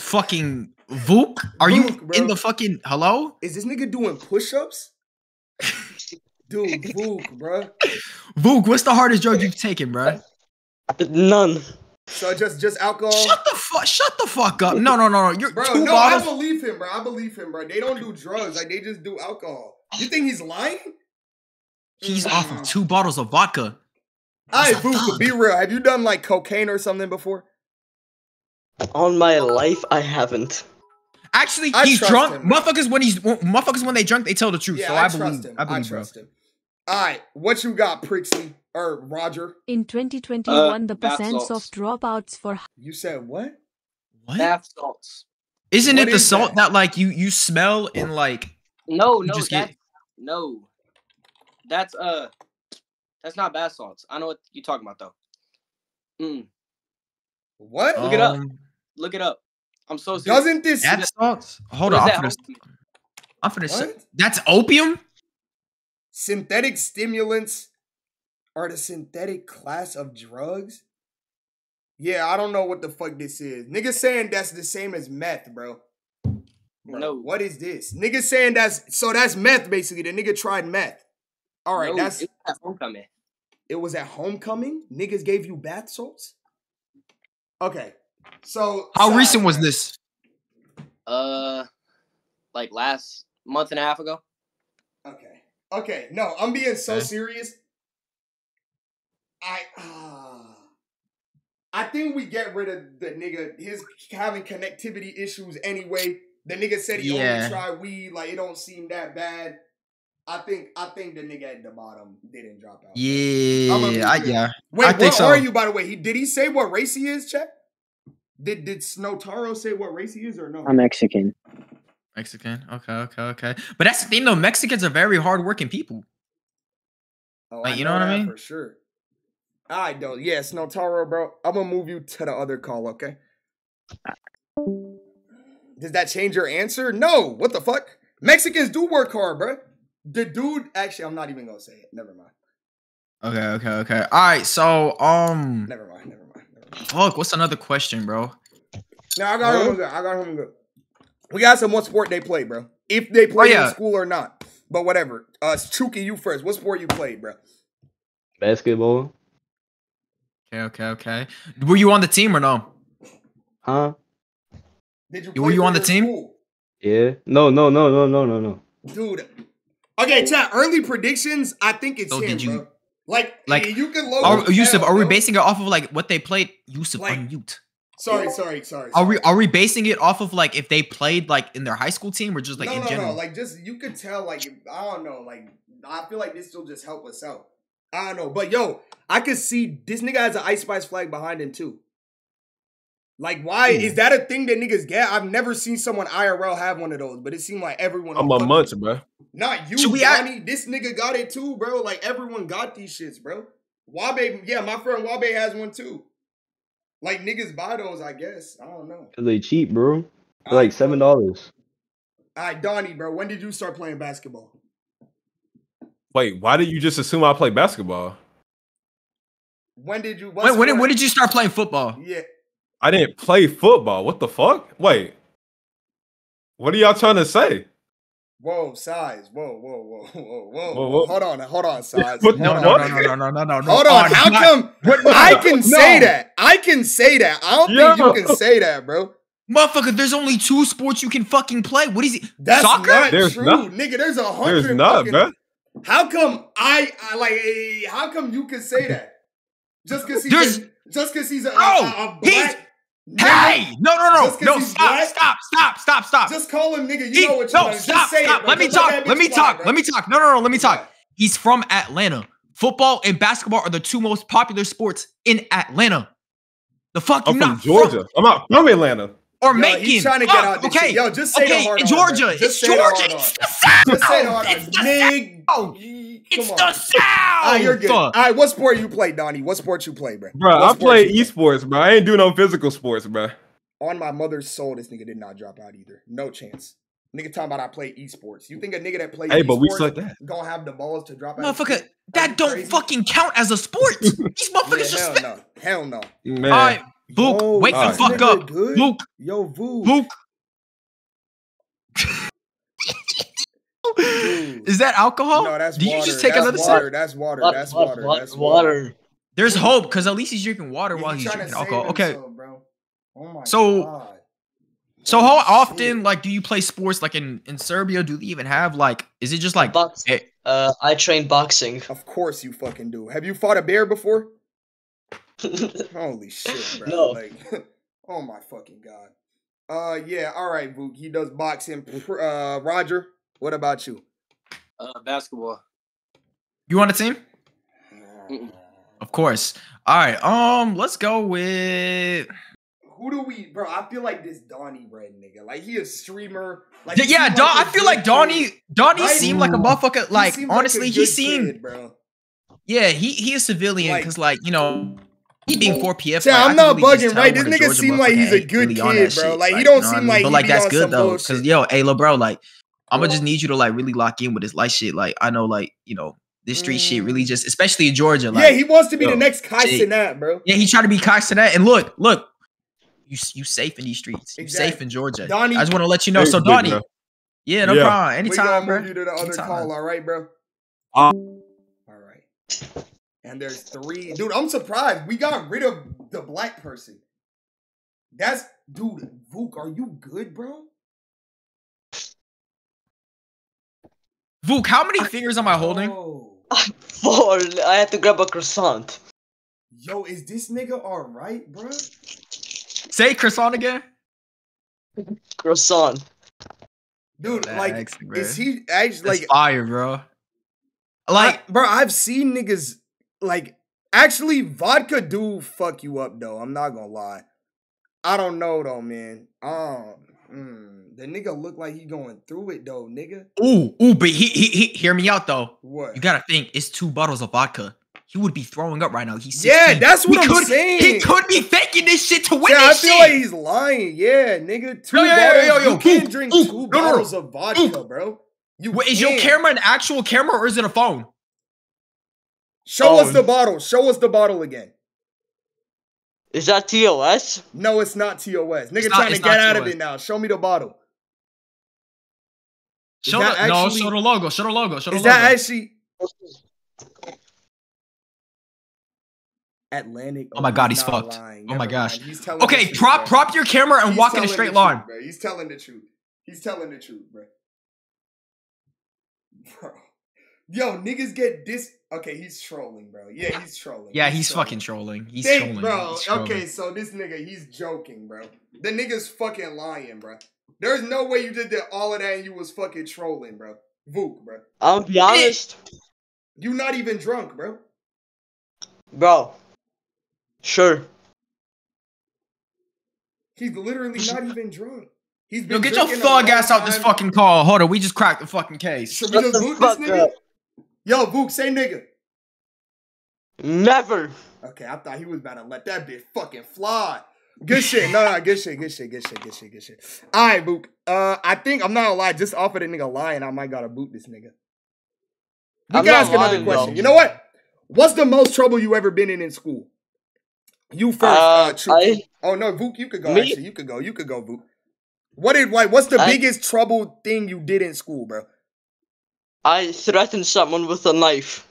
fucking Vuk. Are you bro. in the fucking hello? Is this nigga doing push-ups? Dude, Vuk, bro. Vuk, what's the hardest drug you've taken, bro? None. So just just alcohol. Shut the fuck. Shut the fuck up. No, no, no, no. You're Bro, two no, bottles. I believe him, bro. I believe him, bro. They don't do drugs. Like they just do alcohol. You think he's lying? He's off of two bottles of vodka. All right, He's Vuk, thug. be real. Have you done like cocaine or something before? On my life, I haven't. Actually, I he's drunk. him. Motherfuckers when he's motherfuckers when they drunk, they tell the truth. Yeah, so I, I, trust believe. him. I I, believe, bro. trust him. All right, what you got, Prixie or Roger? In 2021, the bath percent of dropouts for You said what? What? Bath salts. Isn't What it the salt that? that? like you you smell and like No, no, just that's get- no. That's uh, that's not bath salts. I know what you're talking about though. Mm, What? Look it up. um, look it up. I'm so serious. Doesn't this? Bath salts? Hold on, is I'm that? finna, say that's opium. Synthetic stimulants are the synthetic class of drugs? Yeah, I don't know what the fuck this is. Niggas saying that's the same as meth, bro. Bro, No. What is this? Niggas saying that's so that's meth basically. The nigga tried meth. All right, No, that's it's at homecoming. it was at homecoming. Niggas gave you bath salts. Okay, so How Sai, recent was this? Uh, like last month and a half ago. Okay, okay, no, I'm being so Okay. serious. I ah, I think we get rid of the nigga. His having connectivity issues anyway. The nigga said he Yeah. only tried weed. Like it don't seem that bad. I think I think the nigga at the bottom didn't drop out. I'ma Yeah, I, yeah. Wait, I where think so. are you by the way? He did he say what race he is, Chet? Did did Snowtaro say what race he is or no? I'm Mexican. Mexican. Okay, okay, okay. But that's the thing though. Mexicans are very hardworking people. Oh, Like, you know what I mean? For sure. All right, though. Yeah, Snowtaro, bro. I'm gonna move you to the other call, okay? Does that change your answer? No. What the fuck? Mexicans do work hard, bro. The dude, actually, I'm not even gonna say it. Never mind. Okay, okay, okay. All right. So, um, Never mind. Never mind. Never mind. fuck. What's another question, bro? No, I got him good. I got him good. We got some what sport they play, bro. If they play yeah. in school or not. But whatever. Uh Chuki, you first. What sport you played, bro? Basketball. Okay, okay, okay. Were you on the team or no? Huh? Did you Were you on the team? school? Yeah. No, no, no, no, no, no, no. Dude. Okay, chat. Early predictions, I think it's So him, did you- bro. Like, Like, like you can logo Are, Yusuf, are we basing it off of like what they played? Yusuf, Like- unmute. Sorry, sorry, sorry. Are we are we basing it off of like if they played like in their high school team or just like no, in no, general? no. Like, just you could tell. Like, I don't know. Like, I feel like this will just help us out. I don't know, but yo, I could see this nigga has an Ice Spice flag behind him too. Like, why is that a thing that niggas get? I've never seen someone IRL have one of those, but it seemed like everyone. I'm a fucking- munch, bro. Not you, Should we act- This nigga got it too, bro. Like everyone got these shits, bro. Wabe, yeah, my friend Wabe has one too. Like niggas buy those, I guess. I don't know. Cause they cheap, bro. They're like seven dollars. All right, Donnie, bro. When did you start playing basketball? Wait, why did you just assume I play basketball? When did you? what When, when, did- when did you start playing football? Yeah. I didn't play football. What the fuck? Wait. What are y'all trying to say? Whoa, size. Whoa, whoa, whoa, whoa, whoa. Whoa, whoa. Hold on, hold on, size. Hold No, on. no, no, no, no, no, no, no. Hold no. on. Oh, How not- come What- I can say that? I can say that. I don't think you can say that, bro. Motherfucker, there's only two sports you can fucking play. What is it? That's Soccer? not There's true, not. nigga. There's a hundred. There's not, fucking- bro. How come I, I like? eh, How come you can say that? Just because he's just because he's a, a, a, a he's- black. Hey! No, no, no, no! Stop! black? Stop! Stop! Stop! Stop! Just call him nigga. You He- know what you no, want. Just stop! say it, Stop! bro. Let me talk. Let me fly, talk. bro. Let me talk. No, no, no. Let me talk. He's from Atlanta. Football and basketball are the two most popular sports in Atlanta. The fuck I'm not from Georgia. I'm not from Atlanta. Or Yo, Macon? he's trying to get Fuck, out this okay. Yo, just say the hard in on, bro. Georgia. Just It's hard Georgia. It's the South. Just say the hard on. It's the Nig- South. It's the South. All right, you're good. All right, what sport you play, Donnie? What sport you play, bro? Bro, I play esports, bro. I ain't do no physical sports, bro. On my mother's soul, this nigga did not drop out either. No chance. Nigga talking about I play esports. You think a nigga that plays Hey, but we esports suck that. gonna have the balls to drop out? Motherfucker, school? That don't crazy? fucking count as a sport. These Yeah, motherfuckers just. hell no. Hell no. Man. All right, Book, Yo, wake the fuck up. good? Book, Yo, Voo. Book. Dude. Is that alcohol? No, that's Did water. you just take that's another water. sip? That's water. What- That's what- water. what- That's water. There's hope because at least he's drinking water Yeah, while he he's drinking save alcohol. Okay, bro. Oh my So- God. so how Holy often like do you play sports? Like in in Serbia, do they even have like? Is it just like? Box- eh, uh, I train boxing. Of course you fucking do. Have you fought a bear before? Holy shit, bro. No. Like, oh my fucking god. Uh, yeah. All right, Book. He does boxing. Uh, Roger. What about you? Uh, basketball. You on the team? Of course. All right. Um, let's go with. Who do we, bro? I feel like this Donnie Red nigga. Like he a streamer. Like Yeah, he yeah, seem Don, a I feel like Donnie kid. Donnie Right? seemed like a motherfucker. Like seemed honestly, like a he good seemed kid, bro. yeah, he he a civilian Like- because like you know he being four PF. Yeah, like, I I'm not really bugging, right? This a nigga seem like he's a good really kid, bro. shit, Like, he don't know seem what I mean? like but like that's good though, because yo, hey, lil bro, like I'm gonna just need you to like really lock in with this light shit. Like I know, like you know, this street shit really just, especially in Georgia. Like, Mm. yeah, he wants to be yo, the next Kai shit. Bro. Yeah, he tried to be Cox to. And look, look, you you safe in these streets. You safe in Georgia. Donnie- I just want to let you know. Thanks, So big Donnie, bro. yeah, no Yeah. problem. Anytime, gonna bro. move you to the other Anytime. call, all right, bro? Uh, All right. And there's three. Dude, I'm surprised. We got rid of the black person. That's dude, Vuk, are you good, bro? Vuk, how many fingers am I holding? Oh. Four. I had to grab a croissant. Yo, is this nigga alright, bro? Say croissant again. Croissant. Dude, like, bro. is he actually That's like fire, bro. like Like, bro, I've seen niggas like actually vodka do fuck you up though. I'm not gonna lie. I don't know though, man. Um mm, the nigga look like he going through it though, nigga. ooh, ooh, but he, he, he, hear me out though. What? You gotta think, it's two bottles of vodka. He would be throwing up right now. He's Yeah, that's what He I'm could- saying. He could be faking this shit to win Yeah, I feel shit. like he's lying. Yeah, nigga. Two Yo, yo, yo, bottles. yo, yo, you can't drink Vuk, two bottles of vodka, bro. You Wait, is your camera an actual camera or is it a phone? Show us Oh. the bottle. Show us the bottle again. Is that TOS? No, it's not TOS. Nigga It's not- trying to get not out of it now. Show me the bottle. Is Show the, that no, actually- show the logo. Show the logo. Show the Is logo. that actually Atlantic? Oh my God, he's fucked. lying. Oh my Never gosh. He's telling Okay, truth, prop bro. prop your camera and He's walk in a straight line. truth. He's telling the truth. He's telling the truth, bro. Bro. Yo, niggas get this. Okay, he's trolling, bro. Yeah, he's trolling. Yeah, he's fucking trolling. He's Think, trolling. bro. He's trolling. Okay, so this nigga, he's joking, bro. The nigga's fucking lying, bro. There's no way you did that, all of that and you was fucking trolling, bro. Vuk, bro. I'll be honest, You not even drunk, bro. bro. Sure. He's literally not even drunk. He's been Yo, get your drinking a thug long ass out this fucking call. Hold on, we just cracked the fucking case. Should we Shut just the boot this fuck nigga? up. Yo, Vuk, say nigga. Never. Okay, I thought he was about to let that bitch fucking fly. Good shit. No, no, good shit, good shit, good shit, good shit, good shit. All right, Book. Uh, I think I'm not gonna lie. Just off of the nigga lying, I might gotta boot this nigga. You can ask another question. though. You know what? What's the most trouble you ever been in in school? You first. Uh, Uh, I- Oh no, Vuk, you could go. Me? Actually, you could go. You could go, Vuk. What did like? What's the I- biggest trouble thing you did in school, bro? I threatened someone with a knife.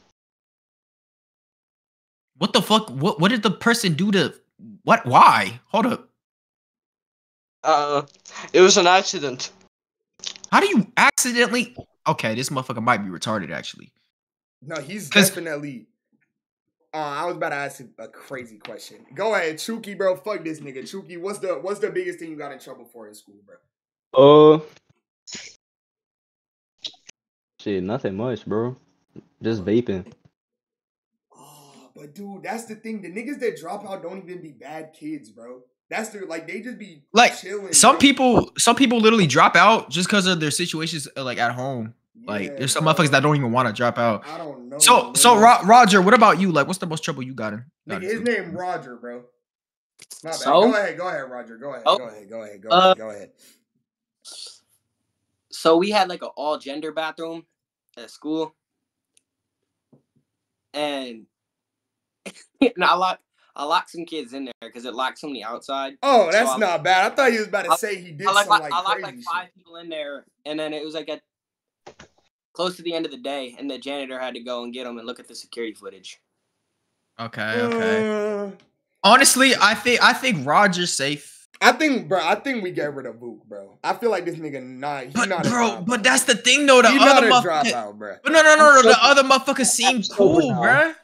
What the fuck? What what did the person do to what why? Hold up. Uh, it was an accident. How do you accidentally Okay, this motherfucker might be retarded actually. No, he's 'Cause- definitely. Uh, I was about to ask you a crazy question. Go ahead, Chuki, bro. Fuck this nigga, Chuki. What's the what's the biggest thing you got in trouble for in school, bro? Uh, shit, nothing much, bro. Just vaping. Oh, but dude, that's the thing. The niggas that drop out don't even be bad kids, bro. That's the like they just be Like chilling. some bro. people some people literally drop out just because of their situations uh, like at home. Like there's some bro. motherfuckers that don't even want to drop out. I don't know. So so. Ro- Roger, what about you? Like what's the most trouble you got in? got Nigga, his name Roger, bro. My bad. So? Go ahead, go ahead, Roger. Go ahead, Oh. go ahead, go ahead, go Uh, ahead, go ahead. So we had like an all gender bathroom at school, and and I locked I locked some kids in there because it locked somebody outside. Oh, that's I- not bad. I thought he was about to I- say he did I locked some like, like, I locked crazy like five shit. people in there, and then it was like at close to the end of the day, and the janitor had to go and get them and look at the security footage. Okay, okay. Uh, Honestly, I think I think Roger's safe. I think, bro. I think we get rid of Book, bro. I feel like this nigga not. He But not bro, dropout. but that's the thing though. The he other a motherfucker. dropout, bro. But no, no, no, no. I'm The other motherfucker seemed sober cool, now. bruh.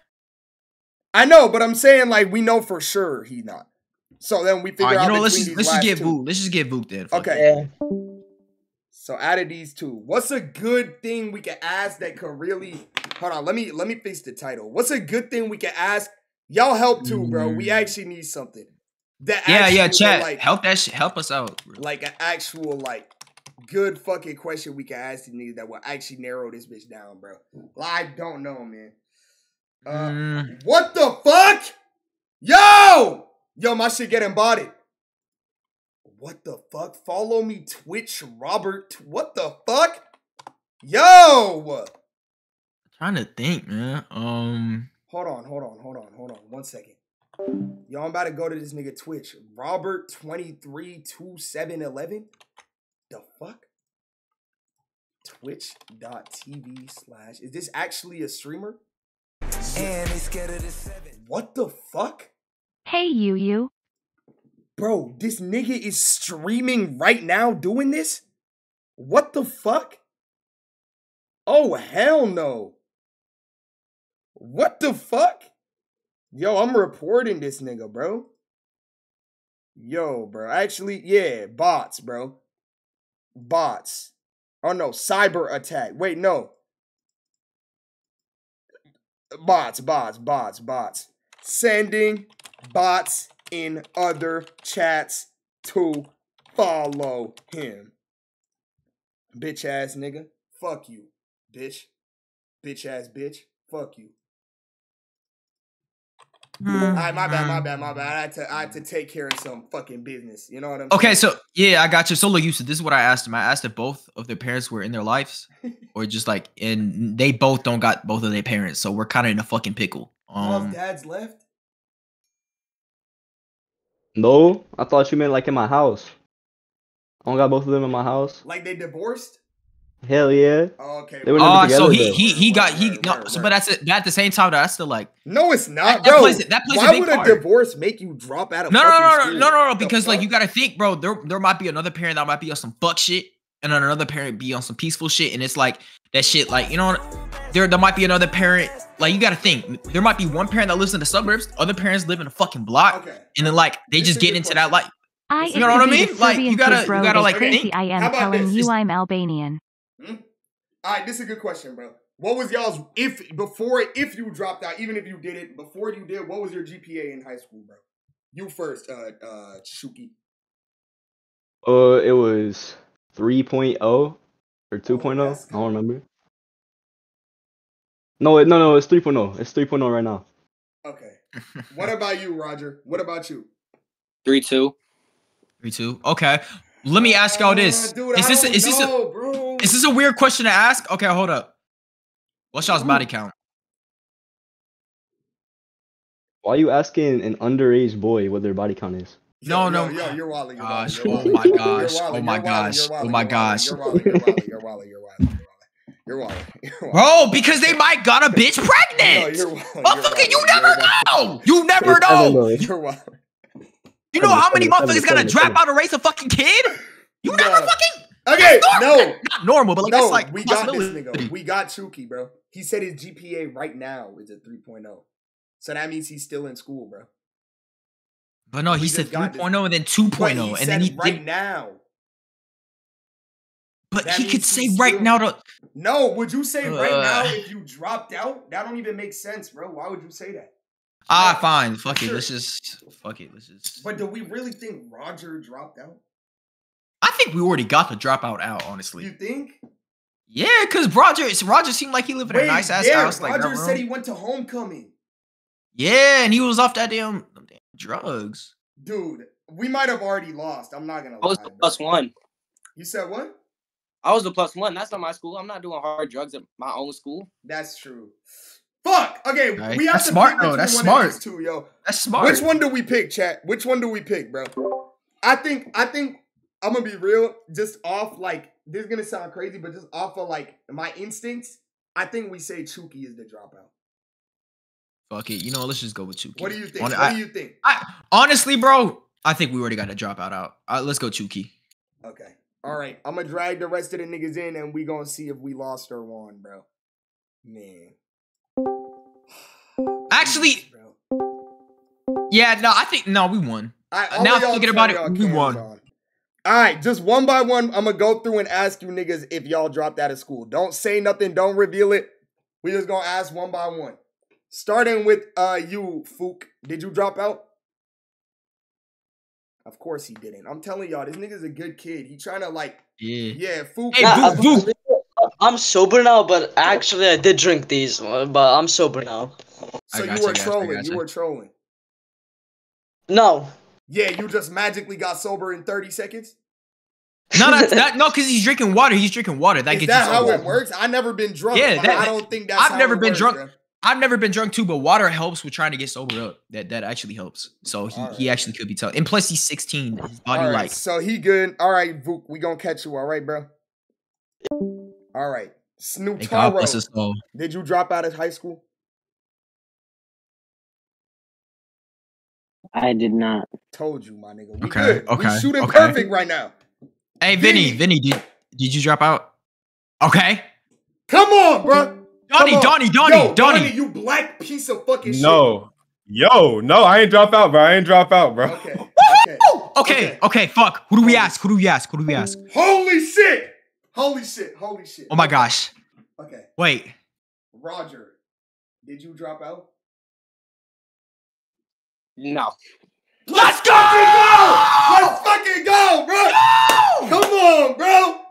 I know, but I'm saying like we know for sure he not. So then we figure All right, out. you know, let's just let's just get two. Vuk. Let's just get Vuk then. Okay. Yeah. So out of these two, what's a good thing we can ask that could really hold on. Let me let me fix the title. What's a good thing we can ask? Y'all help too, bro. We mm. actually need something. That Yeah, yeah, actual, chat. Like, help that shit. Help us out. bro. like an actual like good fucking question we can ask the niggas that will actually narrow this bitch down, bro. I don't know, man. Uh, Mm, what the fuck? Yo! Yo, my shit getting bodied. What the fuck? Follow me, Twitch, Robert. What the fuck? Yo! trying to think, man. Um, Hold on, hold on, hold on, hold on. One second. Yo, I'm about to go to this nigga Twitch. Robert 232711. The fuck? Twitch.tv slash. Is this actually a streamer? And they scared of the seven. What the fuck? Hey, you, you. Bro, this nigga is streaming right now doing this? What the fuck? Oh, hell no. What the fuck? Yo, I'm reporting this nigga, bro. Yo, bro. Actually, yeah, bots, bro. Bots. Oh no, cyber attack. Wait, no. Bots, bots, bots, bots. Sending bots in other chats to follow him. Bitch ass nigga. Fuck you, bitch. Bitch ass bitch. Fuck you. Alright, my bad, my bad, my bad. I had to I had to take care of some fucking business. You know what I'm okay, saying? so yeah, I got you. So look, Yusuf, this is what I asked him. I asked if both of their parents were in their lives, or just like, and they both don't got both of their parents, so we're kind of in a fucking pickle. All Um, dads left? No, I thought you meant like in my house. I don't got both of them in my house. Like they divorced? Hell yeah. Oh, okay. They were oh, together. so he though. he he got he no, so, but that's it. But at the same time, though, that's still like No, it's not, That- that bro. plays- that plays a big would a part. divorce make you drop out of no, no, no, no, no, no, no, The because like you got to think, bro. There there might be another parent that might be on some fuck shit, and then another parent be on some peaceful shit, and it's like that shit. Like you know, what? there there might be another parent. Like you got to think, there might be one parent that lives in the suburbs, other parents live in a fucking block, and then like they just get into that like. I You know what I mean? Like, you gotta- you gotta, like, crazy. I am telling you I'm Albanian. All right, this is a good question, bro. What was y'all's if before if you dropped out, even if you did it before you did? What was your GPA in high school, bro? You first, uh, uh, Shuki. Uh, it was 3.0 or 2.0. Oh, I don't remember. No, it, no, no, it's 3.0. It's 3.0 right now. Okay. what about you, Roger? What about you? Three two. Three two. Okay. Let me ask y'all this: Uh, dude, Is this a, don't is this know, a bro. is this a weird question to ask? Okay, hold up. What's y'all's body count? Why are you asking an underage boy what their body count is? No, no. Yo, you're wilding. You're Gosh, wilding. oh my gosh, You're oh my you're wilding, gosh, oh wilding, my you're gosh. wilding, You're wilding. You're wilding. You're wilding. You're wilding. You're wilding. Bro, because they might got a bitch No, pregnant. you're wilding. Motherfucker, you never know. You never know. You're wilding. You know how many motherfuckers gonna drop out to raise a fucking kid? You never fucking Okay, no. not normal, but like no, that's like we got this nigga. We got Chuki, bro. He said his GPA right now is a 3.0. So that means he's still in school, bro. But no, he said just got this. 3.0 and then 2.0, But he and said then he right did, now. but that he could say right now to No, would you say right now Uh. if you dropped out? That don't even make sense, bro. Why would you say that? Ah No, fine, fuck it, let's just fuck it, let's just. But do we really think Roger dropped out? I think we already got the dropout out, honestly. You think? Yeah, cause Roger, Roger seemed like he lived in a nice ass yeah, house. Like Roger said he went to homecoming. yeah, and he was off that damn, damn drugs. Dude, we might have already lost. I'm not gonna I was lie. the bro. plus one. You said what? I was the plus one. That's not my school. I'm not doing hard drugs at my own school. That's true. Fuck. Okay, Right. we have That's to smart, pick though. That's smart. two, yo. That's smart. Which one do we pick, chat? Which one do we pick, bro? I think I think I'm gonna be real, just off like this is gonna sound crazy, but just off of like my instincts, I think we say Chuki is the dropout. Fuck it, you know, let's just go with Chuki. What do you think? What I- do you think? I, honestly, bro, I think we already got a dropout out. Uh, let's go Chuki. Okay. All right. I'm gonna drag the rest of the niggas in and we gonna see if we lost or won, bro. Man. Actually, yeah, no, I think no, we won. I, now thinking about it, we won. All right, just one by one, I'm gonna go through and ask you niggas if y'all dropped out of school. Don't say nothing, don't reveal it. We just gonna ask one by one. Starting with uh you, Fook. Did you drop out? Of course he didn't. I'm telling y'all, this nigga's a good kid. He trying to like, yeah, yeah, Fook. Nah, I'm- I'm sober now, but actually I did drink these, uh, but I'm sober now. So you were trolling. You were trolling. No. Yeah, you just magically got sober in 30 seconds. No, that's that, no, because he's drinking water. He's drinking water. That Is gets that you how sober. it works? I never been drunk. Yeah, that- I don't think that's. I've how never it been works, drunk. bro. I've never been drunk too, but water helps with trying to get sober up. That that actually helps. So he, he actually could be tough. And plus he's 16. His body All right, like so he good. All right, Vuk, we gonna catch you. All right, bro. All right, Snoop Thank Taro. Did you drop out of high school? I did not. Told you, my nigga. We Okay, good. okay, We shooting okay. perfect right now. Hey Vinny, Vinny, did did you drop out? Okay. Come on, bro. Donnie, Donnie, Donnie, Yo, Donnie. you black piece of fucking shit. No. Yo, no, I ain't drop out, bro. I ain't drop out, bro. Okay. Okay, okay, fuck. Who do we ask? Who do we ask? Who do we ask? Holy shit! Holy shit! Holy shit! Oh my gosh. Okay, Wait. Roger, did you drop out? No. Let's go! Let's fucking go, bro! Come on, bro!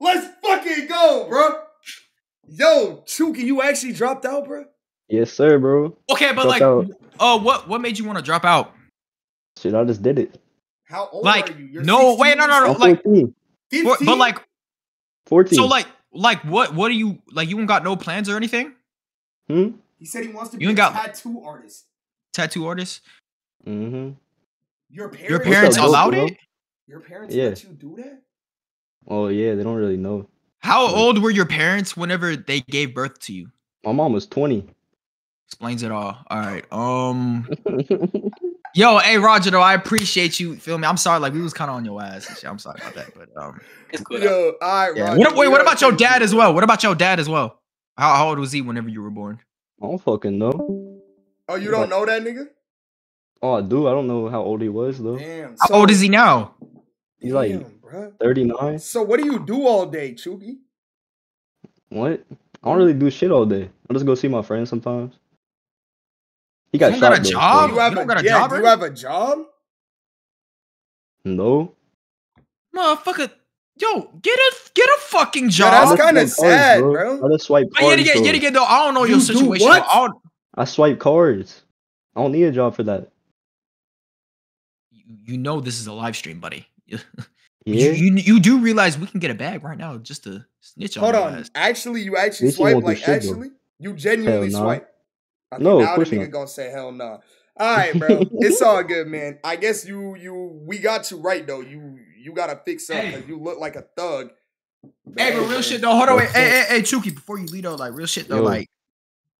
Let's fucking go, bro! Yo, Chuki, you actually dropped out, bro? Yes, sir, bro. Okay, but Dropped like out. oh what what made you want to drop out? Shit, I just did it. How old Like are you? You're no 16 wait no no no I'm like 14. for- but like 14. so like like what what do you like you ain't got no plans or anything? Hmm? He said he wants to You be a got- tattoo artist. Tattoo artist? Mm-hmm. Your parents, Your parents up, allowed bro? it? Your parents Yeah. let you do that? Oh yeah, they don't really know. How old were your parents whenever they gave birth to you? My mom was 20. Explains it all. All right. Um Yo, hey Roger though, I appreciate you. Feel me? I'm sorry, like we was kind of on your ass and shit. I'm sorry about that. But um Yo, all right, yeah. Roger. What, wait, what about your dad as well? What about your dad as well? How, how old was he whenever you were born? I don't fucking know. Oh, you don't know that nigga? Oh, I do. I don't know how old he was though. Damn. How old is he now? He's like bruh. 39. So what do you do all day, Chuki? What? I don't really do shit all day. I just go see my friends sometimes. He got You shot. don't got a though, job? so- you have You don't a, got a yeah, job, do you have a job? No. Motherfucker. Yo, get a get a fucking Yo, job. that's kinda swipe cards, sad, bro. I just swipe But yet cards. again, though. yet again though, I don't know You your situation. what? I don't- I swipe cards. I don't need a job for that. you know this is a live stream, buddy. Yeah. You, you you do realize we can get a bag right now just to snitch on Hold on. Actually, you actually Bitch, you swipe like shit, though. actually? You genuinely Hell nah. Swipe. Okay, No, of now course the nigga not. gonna say hell nah. All right, bro. it's all good, man. I guess you you we got you right though. You you gotta fix up because you look like a thug. Hey, but real shit though. Hold on, wait. Hey, hey, hey, Chuki, before you lead though, like real shit though, Yo. like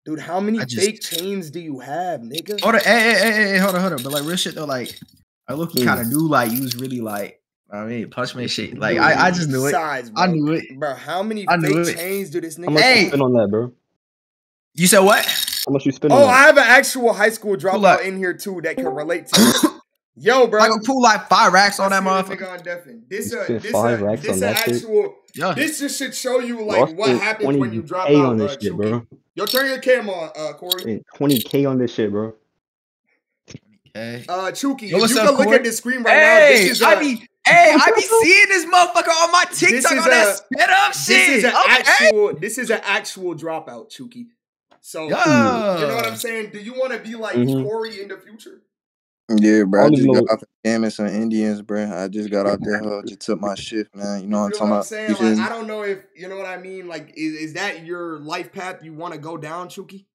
Dude, how many just- fake chains do you have, nigga? hold on, hey, hey, hey, hey, hey, hold on, hold on. But like real shit though, like I look, you Hmm. kind of knew like you was really like, I mean, punch me shit. Like I, I just knew it. Size, I knew it. Bro, how many I fake it. chains do this How nigga much Hey! you spend on that, bro? You said what? How much you spend Oh, that? I have an actual high school dropout in here too that can relate to. Yo, bro. I gonna pull like five racks on that I see this motherfucker. nigga on Deafin. This You a this five a racks this on a that actual Yeah. this just should show you Bro, I like what happens when you drop 20K out, on bro. this shit, Chuki. bro. Yo, turn your camera on, uh, Corey. 20k on this shit, bro. Okay. Uh, Chuki, Yo, if you up, can look Corey? at the screen right now, this is I a- be, hey, I be seeing this motherfucker on my TikTok is on that a- spit up This shit. is an okay. actual. This is an actual dropout, Chuki. So you know what I'm saying? Do you want to be like Mhm. Corey in the future? Yeah, bro. I I just even got know- off scamming some Indians, bro. I just got out there, huh, just took my shift, man. You know what I'm You talking what I'm saying? You Like. I don't know if you know what I mean. Like, is, is that your life path you want to go down, Chuki?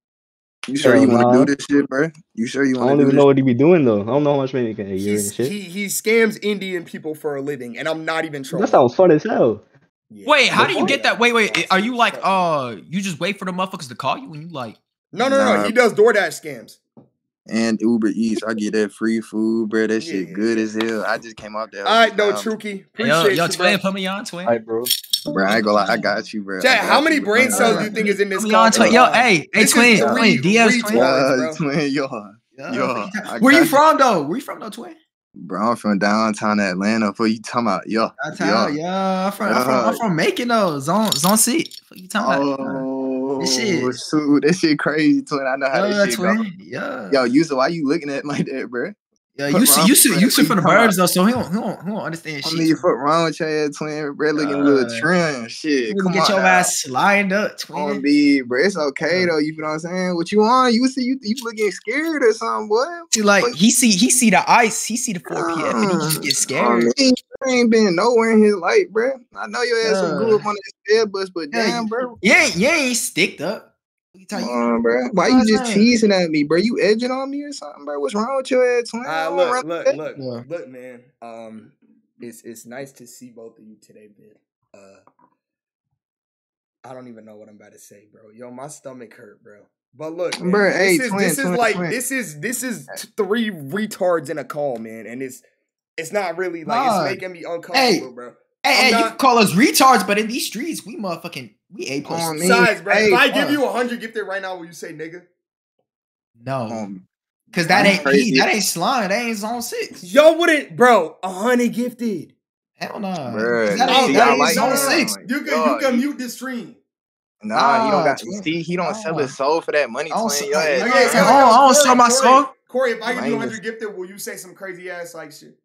You sure you want to nah. do this shit, bro? You sure you want to? I don't do even this? know what he be doing though. I don't know how much money he can a year and shit. he he scams Indian people for a living, and I'm not even trolling. That sounds fun as hell. Wait, how The do you get that? Wait, wait. Are you like, uh, you just wait for the motherfuckers to call you when you like? No, no, no. Nah. He does DoorDash scams. And Uber Eats, I get that free food, bro. That shit good as hell. I just came out there. All right, no, Chuki. Appreciate Yo, yo, you, twin, bro. put me on, twin. Alright, bro. Bro, I ain't gonna lie, I got you, bro. I Chat, how many you, bro. brain cells do you think is in this Put me on, call? twin. Yo, hey, hey, This twin, twin, DS, twin. retards, Yeah, bro. twin, yo, yo. Where you from though? Where you from though, twin? Bro, I'm from downtown Atlanta. For you talking about, yo, Downtown, yeah, I'm from, I'm from, I'm from Macon though, zone, zone C. What you talking about? Oh, This shit- shoot, that shit crazy, twin. I know how Yeah, that shit twin. go. Yeah. Yo, Yusuf, why you looking at it like that, bro? Yeah, you see, you see, you, see from the birds though, so he don't, he don't, he don't understand I shit. mean, you fuck wrong with your ass, twin. Bro, looking a little Uh, trim. Shit, You come get your now. ass lined up, On twin. B, bro. It's okay though. You know what I'm saying? What you want? You see, you you looking scared or something, boy? See, like he see, he see the ice, he see the 4 PF, and he just get I scared. mean, ain't been nowhere in his life, bro. I know your ass some Yeah. good up on his bed bus, but Yeah, damn, bro. Yeah, yeah, ain't sticked up. You tell Come you, on, bro. Why know you just teasing at me, bro? You edging on me or something, bro? What's wrong with your ass, twin? I Uh, don't look, look, look, Yeah. look, man. Um, it's it's nice to see both of you today, man. Uh, I don't even know what I'm about to say, bro. Yo, my stomach hurt, bro. But look, man, Bruh, this hey, is twin, this is twin, like twin. this is this is t- three retards in a call, man, and it's it's not really like Nah. it's making me Hey, uncomfortable, bro. Hey, I'm hey, you can call us retards, but in these streets, we motherfucking, we A plus. On me. Besides, bro, Hey, if I give you a hundred gifted right now, will you say nigga? No, Um, cause that I'm ain't crazy. he, that ain't slime, that ain't zone six. Yo, wouldn't, bro? A hundred gifted. Hell no, Bruh, that Oh, ain't, see, that ain't like zone that. six. You can Yo, you can mute the stream. Nah, he don't got. twin. See, he don't sell his soul for that money, I don't twin. sell- Your I- ass I- I don't- I don't Corey, sell my Corey, soul. Corey, if I give you a hundred gifted, will you say some crazy ass like shit?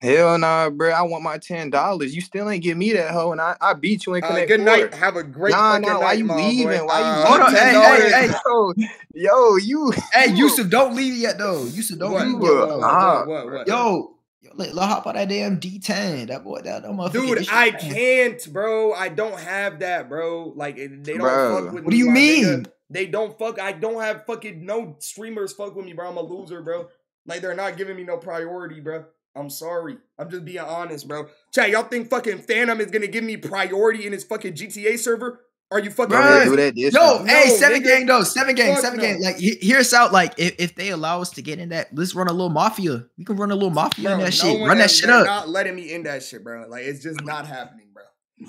Hell nah, bro. I want my ten dollars. You still ain't give me that hoe, and I, I beat you in Uh, Connect good night. Four. Have a great Nah, fucking nah. Why night, you my leaving? boy. Why you Uh, Hold on, hey, hey, hey. Yo, yo, you. Hey, Yusuf, don't leave yet though. Yusuf, don't What? leave yet What? though. What? Nah, What? What? what? Yo, yo, let, let hop on that damn D10. That boy, that, that motherfucker. Dude, I shit- can't, bro. I don't have that, bro. Like they don't Bruh. fuck with What me. do you mean? nigga. They don't fuck. I don't have fucking no streamers fuck with me, bro. I'm a loser, bro. Like they're not giving me no priority, bro. I'm sorry. I'm just being honest, bro. Chat, y'all think fucking Phantom is gonna give me priority in his fucking GTA server? Are you fucking Bruh. do that this Yo, time. hey, seven nigga. gang though, seven gang, Fuck seven no. gang. Like, he- hear us out. Like, if, if they allow us to get in that, let's run a little mafia. We can run a little mafia Bro, in that no shit. one Run that shit up. Not letting me in that shit, bro. Like it's just not happening, bro.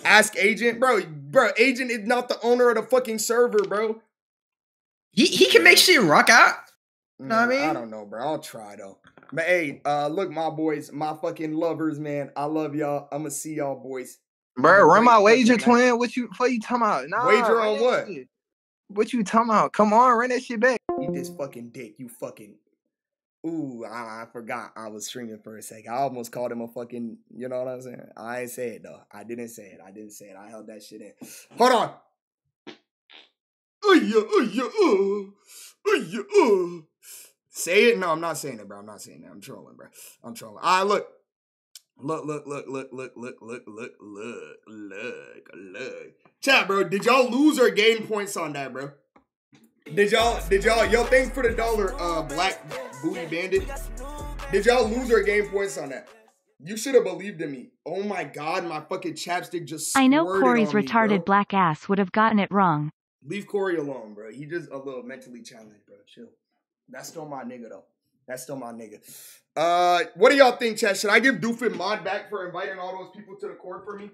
Ask agent, bro. Bro, agent is not the owner of the fucking server, bro. He he can make shit rock out. Know what I mean? I don't know, bro. I'll try though. But hey, uh, look, my boys, my fucking lovers, man. I love y'all. I'ma see y'all, boys. Bro, run my wager, twin. What you what you talking about? Nah, Wager on what? shit. What you talking about? Come on, run that shit back. Eat this fucking dick, you fucking. Ooh, I, I forgot. I was streaming for a sec. I almost called him a fucking. You know what I'm saying? I ain't say it though. I didn't say it. I didn't say it. I held that shit in. Hold on. Uh, yeah, uh, yeah, uh, uh, yeah, uh. Say it? No, I'm not saying it, bro. I'm not saying that. I'm trolling, bro. I'm trolling. All right, look. Look, look, look, look, look, look, look, look, look, look, look. Chat, bro. Did y'all lose or gain points on that, bro? Did y'all, did y'all, yo, thanks for the dollar, uh, Black Booty Bandit. Did y'all lose or gain points on that? You should have believed in me. Oh my god, my fucking chapstick just I know Corey's me, retarded bro. black ass would have gotten it wrong. Leave Corey alone, bro. He just a little mentally challenged, bro. Chill. That's still my nigga, though. That's still my nigga. Uh, what do y'all think, Chad? Should I give Doofin mod back for inviting all those people to the court for me?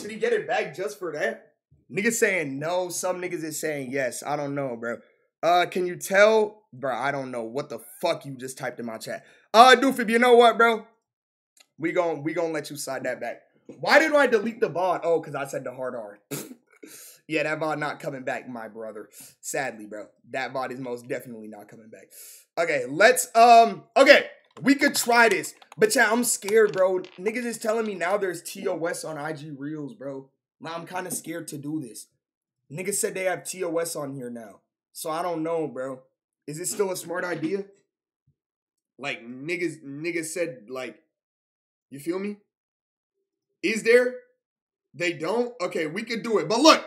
Should he get it back just for that? Niggas saying no. Some niggas is saying yes. I don't know, bro. Uh, can you tell, bro? I don't know what the fuck you just typed in my chat. Uh, Doofib, you know what, bro? We gon' we gonna let you slide that back. Why did I delete the bond? Oh, because I said the hard R. yeah, that VOD not coming back, my brother. Sadly, bro. That VOD is most definitely not coming back. Okay, let's um okay. We could try this. But yeah, I'm scared, bro. Niggas is telling me now there's TOS on IG Reels, bro. Now I'm kind of scared to do this. Niggas said they have TOS on here now. So I don't know, bro. Is it still a smart idea? Like niggas niggas said like you feel me? Is there? They don't? Okay, we could do it. But look.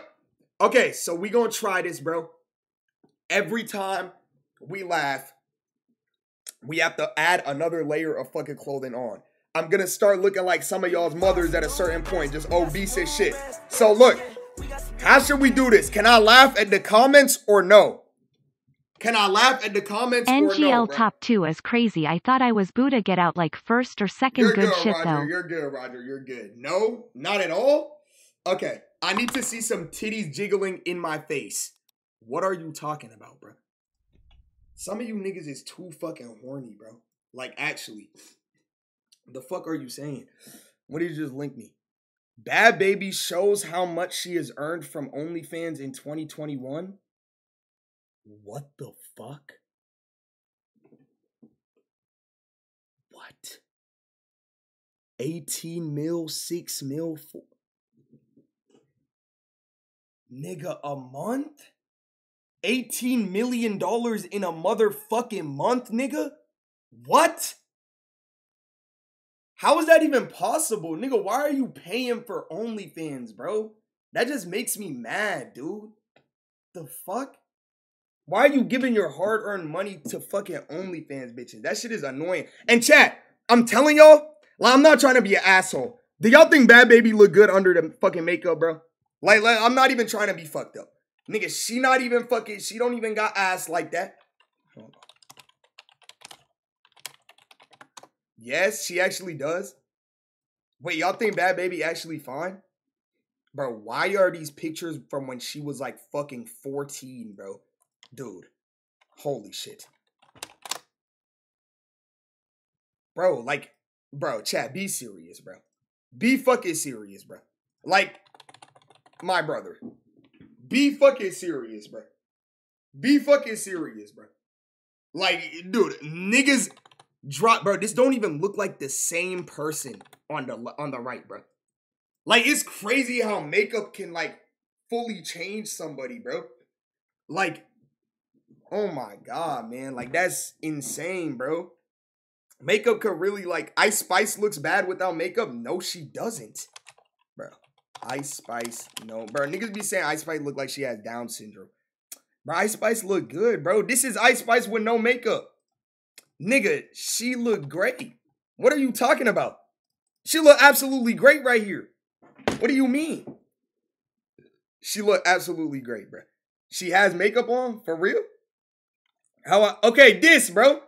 Okay, so we to try this, bro. Every time we laugh, we have to add another layer of fucking clothing on. I'm gonna start looking like some of y'all's mothers at a certain point, just obese as shit. So look, how should we do this? Can I laugh at the comments or no? Can I laugh at the comments or no? NGL top two is crazy. I thought I was Buddha get out like first or 2nd good good, shit Roger. though. You're good, Roger. You're good. No, not at all. Okay, I need to see some titties jiggling in my face. What are you talking about, bro? Some of you niggas is too fucking horny, bro. Like actually. The fuck are you saying? What did you just link me? Bhad Bhabie shows how much she has earned from OnlyFans in 2021. What the fuck? What? 18 mil, 6 mil, four. Nigga, a month? 18 million dollars in a motherfucking month, nigga? What? How is that even possible? Nigga, why are you paying for OnlyFans, bro? That just makes me mad, dude. The fuck? Why are you giving your hard earned money to fucking OnlyFans bitches? That shit is annoying. And chat, I'm telling y'all, like, I'm not trying to be an asshole. Do y'all think Bhad Bhabie look good under the fucking makeup, bro? Like, like, I'm not even trying to be fucked up. Nigga, she not even fucking, she don't even got ass like that. Yes, she actually does. Wait, y'all think Bhad Bhabie actually fine? Bro, why are these pictures from when she was like fucking 14, bro? Dude, holy shit. Bro, like, bro, chat, be serious, bro. Be fucking serious, bro. Like, my brother. Be fucking serious, bro. Be fucking serious, bro. Like, dude, niggas drop, bro. This don't even look like the same person on the on the right, bro. Like, it's crazy how makeup can like fully change somebody, bro. Like, oh my god, man, like that's insane, bro. Makeup could really like Ice Spice looks bad without makeup. No, she doesn't, bro. Ice Spice, no, bro. Niggas be saying Ice Spice look like she has Down syndrome. Bro, Ice Spice look good, bro. This is Ice Spice with no makeup. Nigga, she look great. What are you talking about? She look absolutely great right here. What do you mean? She look absolutely great, bro. She has makeup on for real. How? I, okay, this, bro,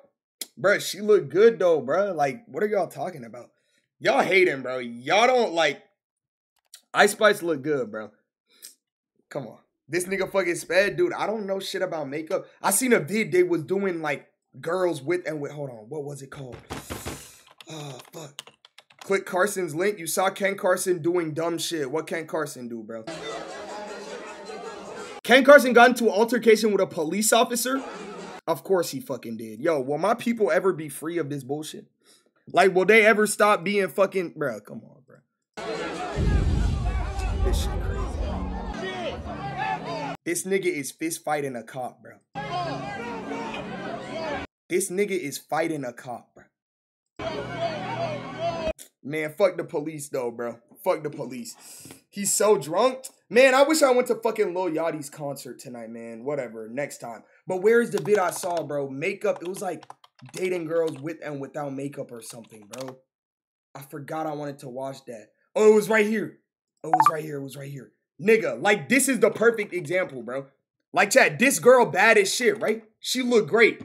bro. She look good though, bro. Like, what are y'all talking about? Y'all hating, bro. Y'all don't like. Ice Spice look good, bro. Come on. This nigga fucking sped, dude. I don't know shit about makeup. I seen a vid they was doing like girls with and with. Hold on, what was it called? Oh fuck. Click Carson's link. You saw Ken Carson doing dumb shit. What Ken Carson do, bro? Ken Carson got into an altercation with a police officer. Of course he fucking did. Yo, will my people ever be free of this bullshit? Like, will they ever stop being fucking, bro? Come on, bro. This shit crazy. This nigga is fist fighting a cop, bro. This nigga is fighting a cop, bro. Man, fuck the police though, bro. Fuck the police. He's so drunk. Man, I wish I went to fucking Lil Yachty's concert tonight, man. Whatever, next time. But where's the vid I saw, bro? Makeup. It was like dating girls with and without makeup or something, bro. I forgot I wanted to watch that. Oh, it was right here. Oh, it was right here. It was right here. Nigga, like this is the perfect example, bro. Like, chat, this girl bad as shit, right? She looked great.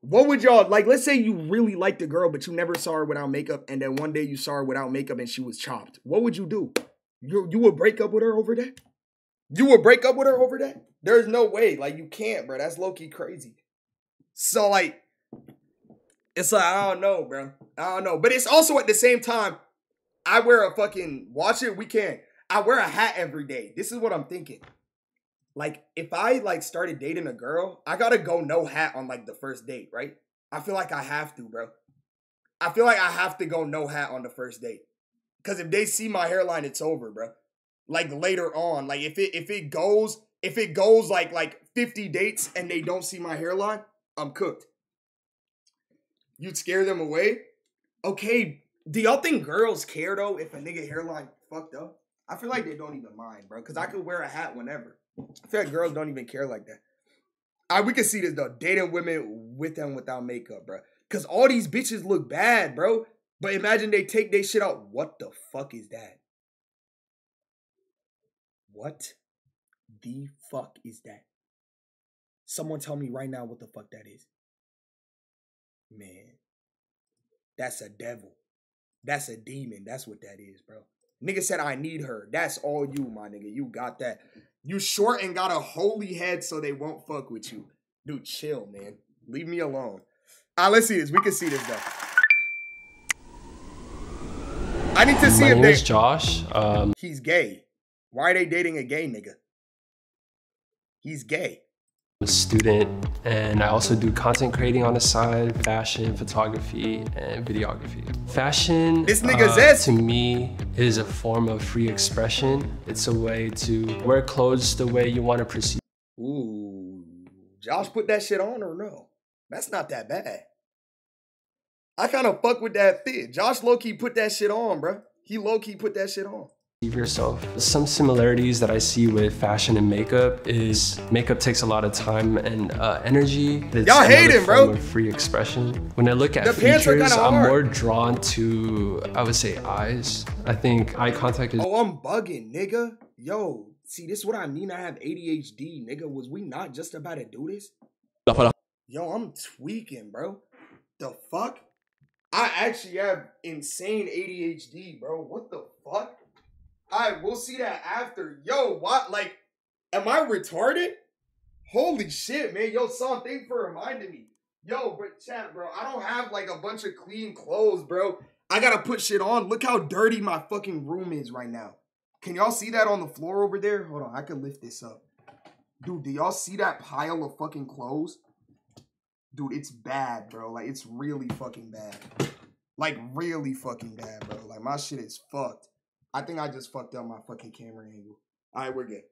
What would y'all like? Let's say you really liked the girl, but you never saw her without makeup, and then one day you saw her without makeup and she was chopped. What would you do? You you would break up with her over that? You would break up with her over that? There's no way. Like you can't, bro. That's low key crazy. So like, it's like I don't know, bro. I don't know. But it's also at the same time, I wear a fucking watch it. We can't. I wear a hat every day. This is what I'm thinking. Like if I like started dating a girl, I gotta go no hat on like the first date, right? I feel like I have to, bro. I feel like I have to go no hat on the first date. Cause if they see my hairline, it's over, bro. Like later on, like if it if it goes if it goes like like 50 dates and they don't see my hairline, I'm cooked. You'd scare them away? Okay, do y'all think girls care though if a nigga hairline fucked up? I feel like they don't even mind, bro. Cause I could wear a hat whenever. I feel like girls don't even care like that. I we can see this though, dating women with and without makeup, bro. Cause all these bitches look bad, bro. But imagine they take their shit out. What the fuck is that? What the fuck is that? Someone tell me right now what the fuck that is. Man, that's a devil. That's a demon. That's what that is, bro. Nigga said I need her. That's all you, my nigga. You got that. You short and got a holy head so they won't fuck with you. Dude, chill, man. Leave me alone. Ah, let's see this. We can see this though. I need to see My if name they. is Josh. Um, He's gay. Why are they dating a gay nigga? He's gay. I'm a student, and I also do content creating on the side, fashion, photography, and videography. Fashion, This nigga uh, to me, is a form of free expression. It's a way to wear clothes the way you want to perceive. Ooh, Josh put that shit on or no? That's not that bad. I kind of fuck with that fit. Josh low key put that shit on, bruh. He low key put that shit on. Yourself. Some similarities that I see with fashion and makeup is makeup takes a lot of time and uh, energy. Y'all hate hating, bro. free expression. When I look at The features, I'm more drawn to, I would say, eyes. I think eye contact is Oh, I'm bugging, nigga. Yo, see, this is what I mean. I have ADHD, nigga. Was we not just about to do this? Yo, I'm tweaking, bro. The fuck? I actually have insane ADHD, bro. What the fuck? Alright, we'll see that after. Yo, what? Like, am I retarded? Holy shit, man. Yo, son, thanks for reminding me. Yo, but chat, bro, I don't have like a bunch of clean clothes, bro. I gotta put shit on. Look how dirty my fucking room is right now. Can y'all see that on the floor over there? Hold on, I can lift this up. Dude, do y'all see that pile of fucking clothes? Dude, it's bad, bro. Like, it's really fucking bad. Like, really fucking bad, bro. Like, my shit is fucked. I think I just fucked up my fucking camera angle. Alright, we're good.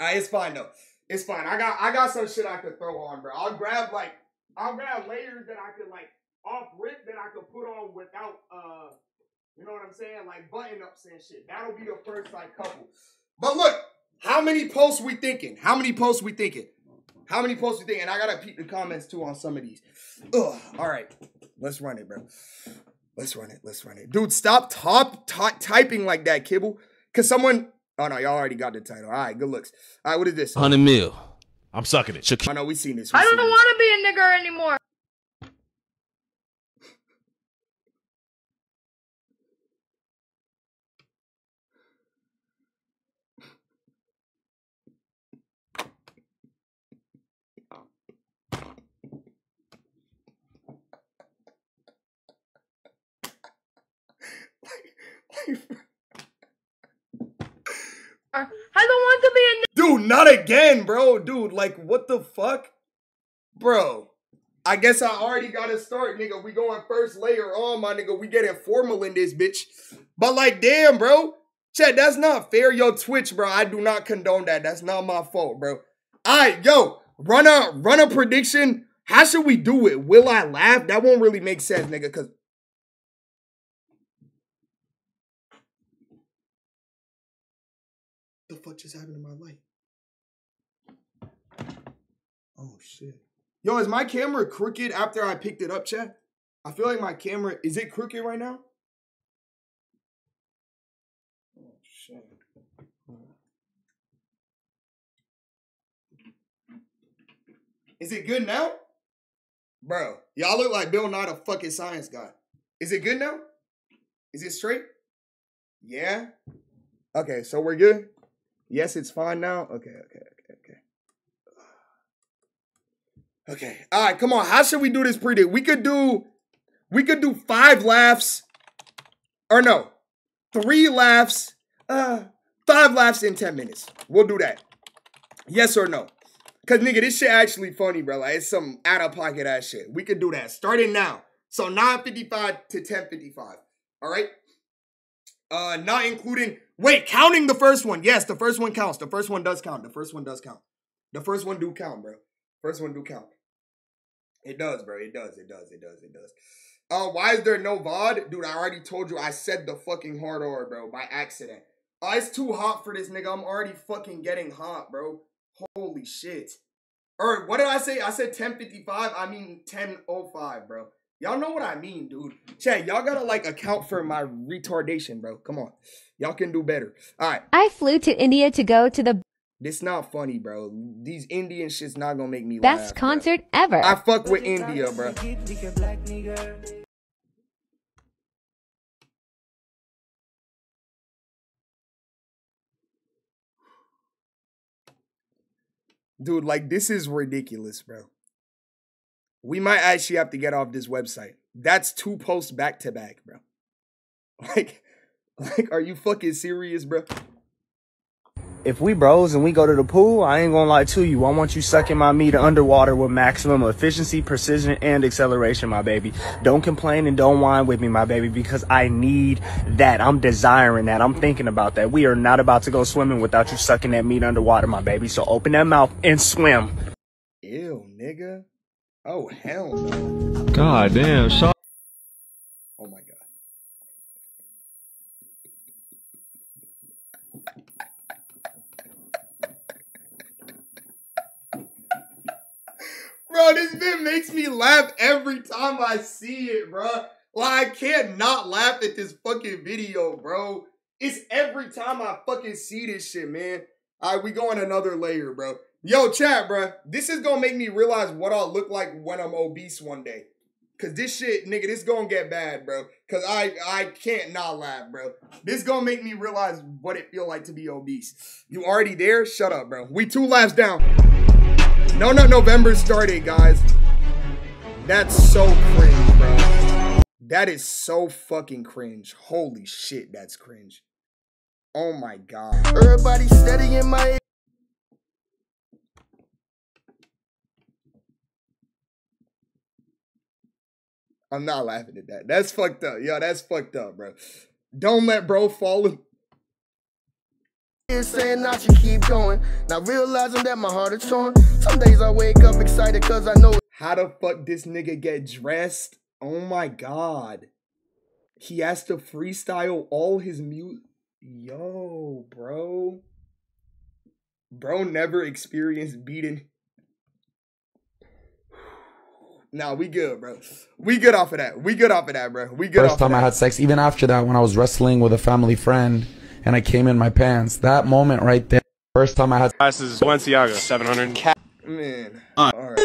Alright, it's fine though. It's fine. I got I got some shit I could throw on, bro. I'll grab like I'll grab layers that I could like off rip that I could put on without uh you know what I'm saying? Like button ups and shit. That'll be the first like couple. But look, how many posts we thinking? How many posts we thinking? How many posts we thinking? And I gotta peep the comments too on some of these. Ugh. All right, let's run it, bro. Let's run it. Let's run it, dude. Stop top ty- typing like that, Kibble. Cause someone. Oh no, y'all already got the title. All right, good looks. All right, what is this? 100 mil. I'm sucking it. I know oh, we seen this. We I seen don't want to be a nigger anymore. I don't want to be a Dude, not again, bro. Dude, like, what the fuck? Bro, I guess I already gotta start, nigga. We going first layer on, my nigga. We getting formal in this bitch. But, like, damn, bro. Chad, that's not fair. Yo, Twitch, bro. I do not condone that. That's not my fault, bro. Alright, yo, run a run a prediction. How should we do it? Will I laugh? That won't really make sense, nigga, cause fuck just happened to my light? Oh shit. Yo, is my camera crooked after I picked it up, chat? I feel like my camera is it crooked right now? Oh shit. Is it good now? Bro, y'all look like Bill Nye, a fucking science guy. Is it good now? Is it straight? Yeah? Okay, so we're good? Yes, it's fine now? Okay, okay, okay, okay. Okay. All right, come on. How should we do this predict? We could do we could do five laughs. Or no. Three laughs. Uh five laughs in 10 minutes. We'll do that. Yes or no? Cause nigga, this shit actually funny, bro. Like it's some out of pocket ass shit. We could do that. Starting now. So 955 to 1055. All right. Uh, not including. Wait, counting the first one. Yes, the first one counts. The first one does count. The first one does count. The first one do count, bro. First one do count. It does, bro. It does. It does. It does. It does. Uh, why is there no VOD? Dude, I already told you I said the fucking hard R, bro, by accident. Oh, it's too hot for this nigga. I'm already fucking getting hot, bro. Holy shit. Or what did I say? I said 1055. I mean 1005, bro. Y'all know what I mean, dude. Chat, y'all gotta like account for my retardation, bro. Come on. Y'all can do better. All right. I flew to India to go to the This not funny, bro. These Indian shit's not gonna make me best laugh. concert ever. I fuck with India, bro. Dude, like this is ridiculous, bro. We might actually have to get off this website. That's two posts back to back, bro. Like, like, are you fucking serious, bro? If we bros and we go to the pool, I ain't gonna lie to you. I want you sucking my meat underwater with maximum efficiency, precision, and acceleration, my baby. Don't complain and don't whine with me, my baby, because I need that. I'm desiring that. I'm thinking about that. We are not about to go swimming without you sucking that meat underwater, my baby. So open that mouth and swim. Ew, nigga. Oh hell no. God damn, Sean. Oh my god. Bro, this bit makes me laugh every time I see it, bro. Like, I can't not laugh at this fucking video, bro. It's every time I fucking see this shit, man. All right, we go going another layer, bro. Yo, chat, bro. This is gonna make me realize what I'll look like when I'm obese one day. Cause this shit, nigga, this gonna get bad, bro. Cause I I can't not laugh, bro. This gonna make me realize what it feel like to be obese. You already there? Shut up, bro. We two laughs down. No, no, November started, guys. That's so cringe, bro. That is so fucking cringe. Holy shit, that's cringe. Oh my god. Everybody steady in my I'm not laughing at that. That's fucked up. Yo, that's fucked up, bro. Don't let bro fall in. Saying I should keep going. Now realizing that my heart is torn. Some days I wake up excited cause I know How the fuck this nigga get dressed? Oh my god. He has to freestyle all his music. Yo, bro. Bro never experienced beating. Nah, we good, bro. We good off of that. We good off of that, bro. We good First off time of I had sex, even after that, when I was wrestling with a family friend and I came in my pants, that moment right there. First time I had. This is Balenciaga, 700. Man. Uh. Alright.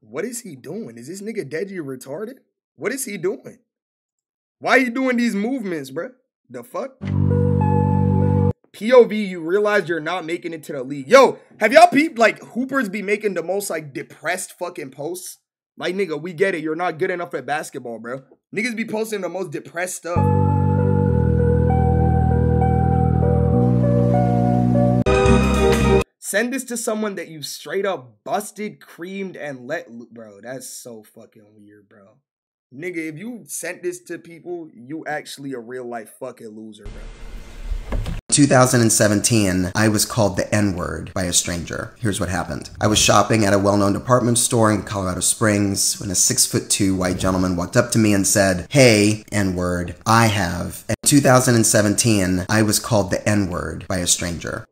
What is he doing? Is this nigga Deji retarded? What is he doing? Why he doing these movements, bro? The fuck? POV, you realize you're not making it to the league. Yo, have y'all peeped like Hoopers be making the most like depressed fucking posts? Like nigga, we get it. You're not good enough at basketball, bro. Niggas be posting the most depressed stuff. Send this to someone that you straight up busted, creamed, and let bro. That's so fucking weird, bro. Nigga, if you sent this to people, you actually a real life fucking loser, bro. 2017, I was called the N word by a stranger. Here's what happened. I was shopping at a well known department store in Colorado Springs when a six foot two white gentleman walked up to me and said, Hey, N word, I have. In 2017, I was called the N word by a stranger.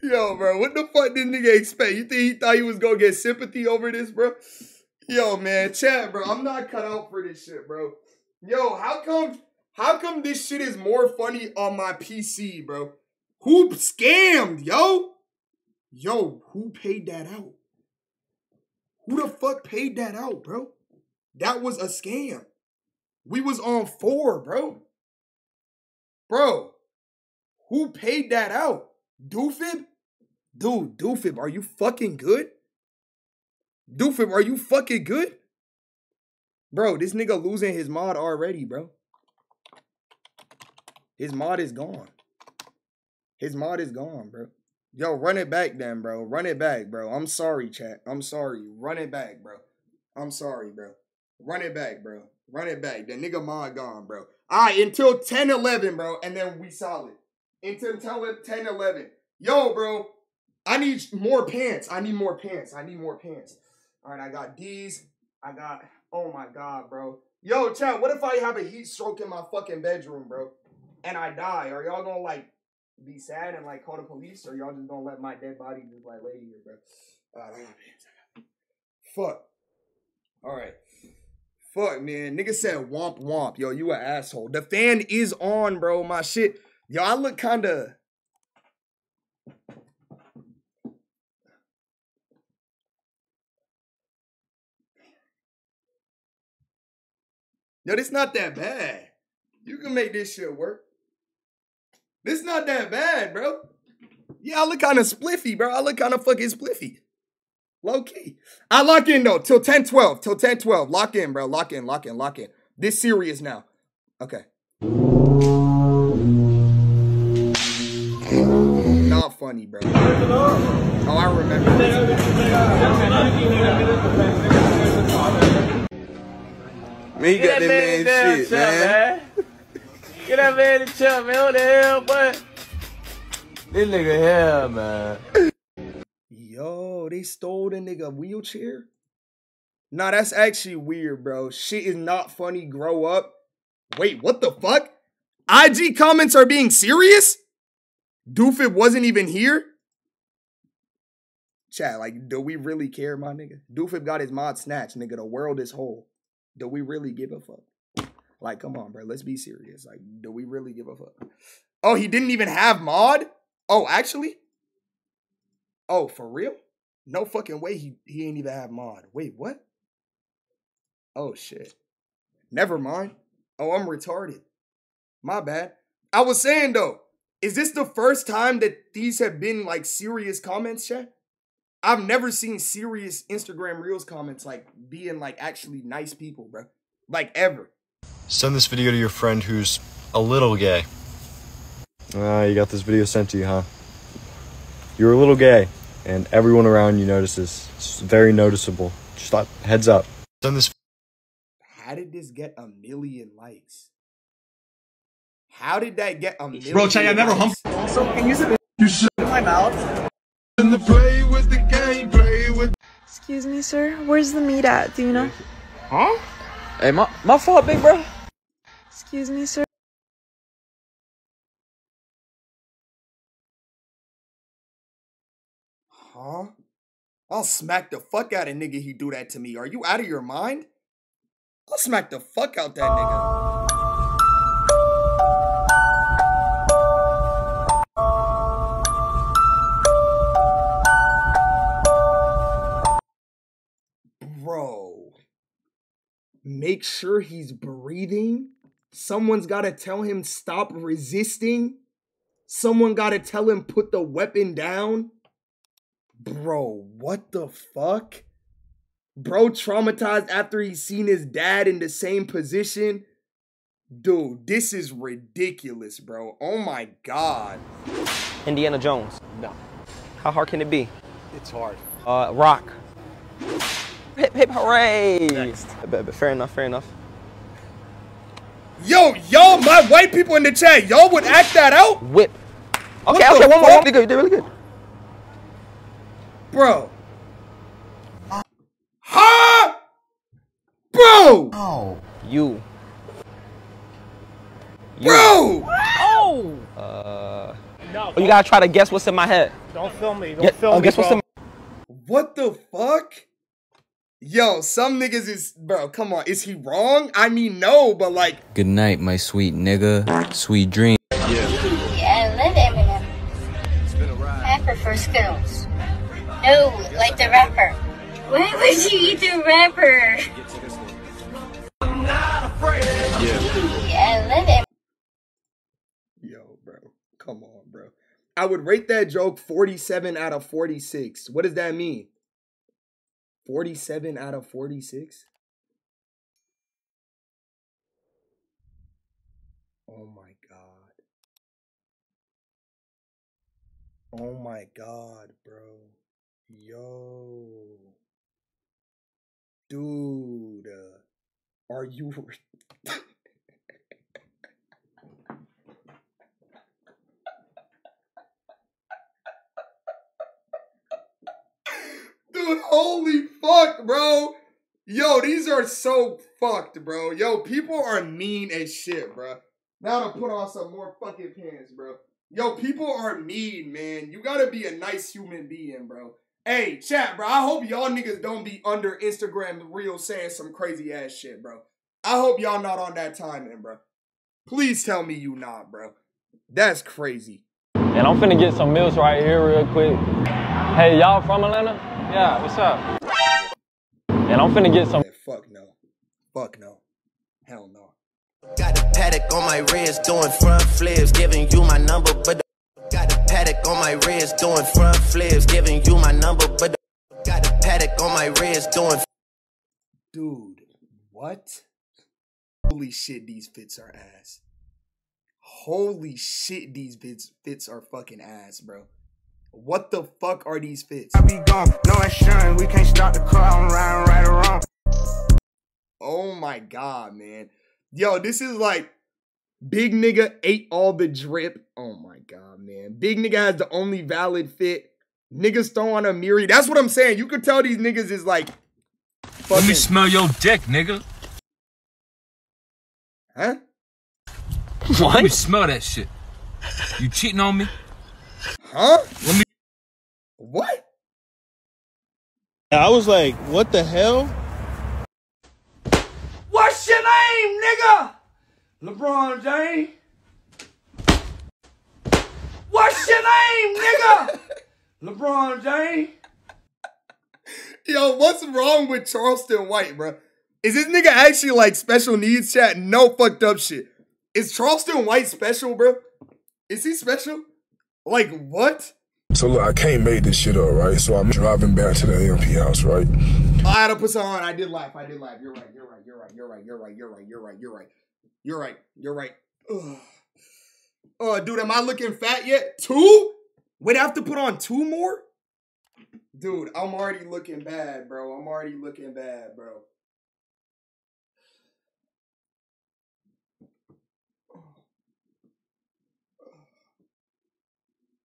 Yo, bro, what the fuck did nigga expect? You think he thought he was gonna get sympathy over this, bro? Yo, man, chat, bro, I'm not cut out for this shit, bro. Yo, how come, how come this shit is more funny on my PC, bro? Who scammed, yo? Yo, who paid that out? Who the fuck paid that out, bro? That was a scam. We was on four, bro. Bro, who paid that out? Doofib? Dude, Doofib, are you fucking good? Doofib, are you fucking good? Bro, this nigga losing his mod already, bro. His mod is gone. His mod is gone, bro. Yo, run it back then, bro. Run it back, bro. I'm sorry, chat. I'm sorry. Run it back, bro. I'm sorry, bro. Run it back, bro. Run it back. The nigga mod gone, bro. All right, until 10 11, bro. And then we solid. Until 10 11. Yo, bro. I need more pants. I need more pants. I need more pants. All right, I got these. I got, oh my God, bro. Yo, chat, what if I have a heat stroke in my fucking bedroom, bro? And I die? Are y'all gonna like be sad and like call the police? Or y'all just gonna let my dead body just like lay here, bro? Fuck. All right. Fuck, man. Nigga said womp womp. Yo, you an asshole. The fan is on, bro. My shit. Yo, I look kinda. Yo, it's not that bad. You can make this shit work. This not that bad, bro. Yeah, I look kind of spliffy, bro. I look kind of fucking spliffy. Low key. I lock in though till 10 12. Till 10 12. Lock in, bro. Lock in, lock in, lock in. This serious now. Okay. Funny, bro. Oh, I remember. Man, you got that man shit, man. Get that man the chuck, man. What the hell, boy? This nigga hell, man. Yo, they stole the nigga wheelchair? Nah, that's actually weird, bro. Shit is not funny. Grow up. Wait, what the fuck? IG comments are being serious? Doofit wasn't even here? Chat, like, do we really care, my nigga? Doofit got his mod snatched, nigga. The world is whole. Do we really give a fuck? Like, come on, bro. Let's be serious. Like, do we really give a fuck? Oh, he didn't even have mod? Oh, actually? Oh, for real? No fucking way he, he ain't even have mod. Wait, what? Oh shit. Never mind. Oh, I'm retarded. My bad. I was saying though, is this the first time that these have been like serious comments, chat? I've never seen serious Instagram Reels comments like being like actually nice people, bro. Like ever. Send this video to your friend who's a little gay. Ah, you got this video sent to you, huh? You're a little gay, and everyone around you notices. It's very noticeable. Just thought, heads up. Send this. How did this get a million likes? How did that get a million Bro, Chay, I never humped. So can you You shut my mouth. In the play with the game, play with. Excuse me, sir. Where's the meat at? Do you know? Huh? Hey, my, my fault, big bro. Excuse me, sir. Huh? I'll smack the fuck out of nigga he do that to me. Are you out of your mind? I'll smack the fuck out that nigga. Make sure he's breathing. Someone's got to tell him stop resisting. Someone got to tell him put the weapon down. Bro, what the fuck? Bro traumatized after he's seen his dad in the same position. Dude, this is ridiculous, bro. Oh my god. Indiana Jones. No. How hard can it be? It's hard. Uh, rock. Hip hip hooray! Next. Fair enough. Fair enough. Yo, y'all, my white people in the chat, y'all would act that out? Whip. Okay. the Okay. One more. fuck? One more. You did really good. Bro. Huh? Bro! Oh. You. Bro! Oh. Uh. No. oh, you gotta try to guess what's in my head. Don't film me. Don't Yeah, film oh, me. guess what's bro. in What the fuck? Yo, some niggas is, bro, come on. Is he wrong? I mean, no, but like, Good night, my sweet nigga. Sweet dream. Yeah, I love Eminem. I prefer Skittles. No, like the rapper. Why would you eat the rapper? i'm Yeah, I love Eminem. yo, bro, come on, bro. I would rate that joke 47 out of 46. What does that mean? 47 out of 46? Oh my god. Oh my god, bro. Yo. Dude. uh, Are you Dude, holy fuck, bro. Yo, these are so fucked, bro. Yo, people are mean as shit, bro. Now to put on some more fucking pants, bro. Yo, people are mean, man. You gotta be a nice human being, bro. Hey, chat, bro. I hope y'all niggas don't be under Instagram real saying some crazy ass shit, bro. I hope y'all not on that timing, bro. Please tell me you not, bro. That's crazy. And I'm finna get some meals right here real quick. Hey, y'all from Atlanta? Yeah, what's up? And I'm finna get some. Fuck no. Fuck no. Hell no. Got the Patek on my wrist, doing front flips, giving you my number, but the got the Patek on my wrist, doing front flips, giving you my number, but the got the Patek on my wrist, doing. Dude, what? Holy shit, these fits are ass. Holy shit, these fits fits are fucking ass, bro. What the fuck are these fits? I be gone, no insurance, we can't stop the car, I'm riding right around. Oh my god, man. Yo, this is like Big nigga ate all the drip. Oh my god, man. Big nigga has the only valid fit. Niggas throwing a Miri. That's what I'm saying. You could tell these niggas is like Let me smell your dick, nigga. Huh? What? Let me smell that shit. You cheating on me? Huh? Let me. What? I was like, what the hell? What's your name, nigga? LeBron James. What's your name, nigga? LeBron James. Yo, what's wrong with Charleston White, bro? Is this nigga actually like special needs chat? No fucked up shit. Is Charleston White special, bro? Is he special? Like what? So look, I can't make this shit up, right? So I'm driving back to the AMP house, right? I had to put some on. I did laugh. I did laugh. You're right. You're right. You're right. You're right. You're right. You're right. You're right. You're right. You're right. You're right. Ugh. Oh, dude, am I looking fat yet? Two? Wait, I have to put on two more? Dude, I'm already looking bad, bro. I'm already looking bad, bro.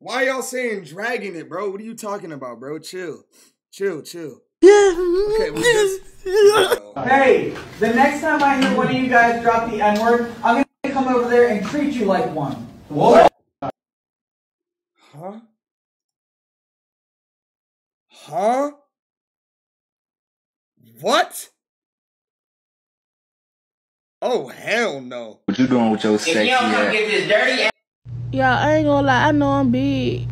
Why y'all saying dragging it, bro? What are you talking about, bro? Chill. Chill, chill. Okay, we just Hey, the next time I hear one of you guys drop the N word, I'm gonna come over there and treat you like one. What? Huh? Huh? What? Oh hell no. What you doing with your sexy ass? Yeah, I ain't gonna lie. I know I'm big,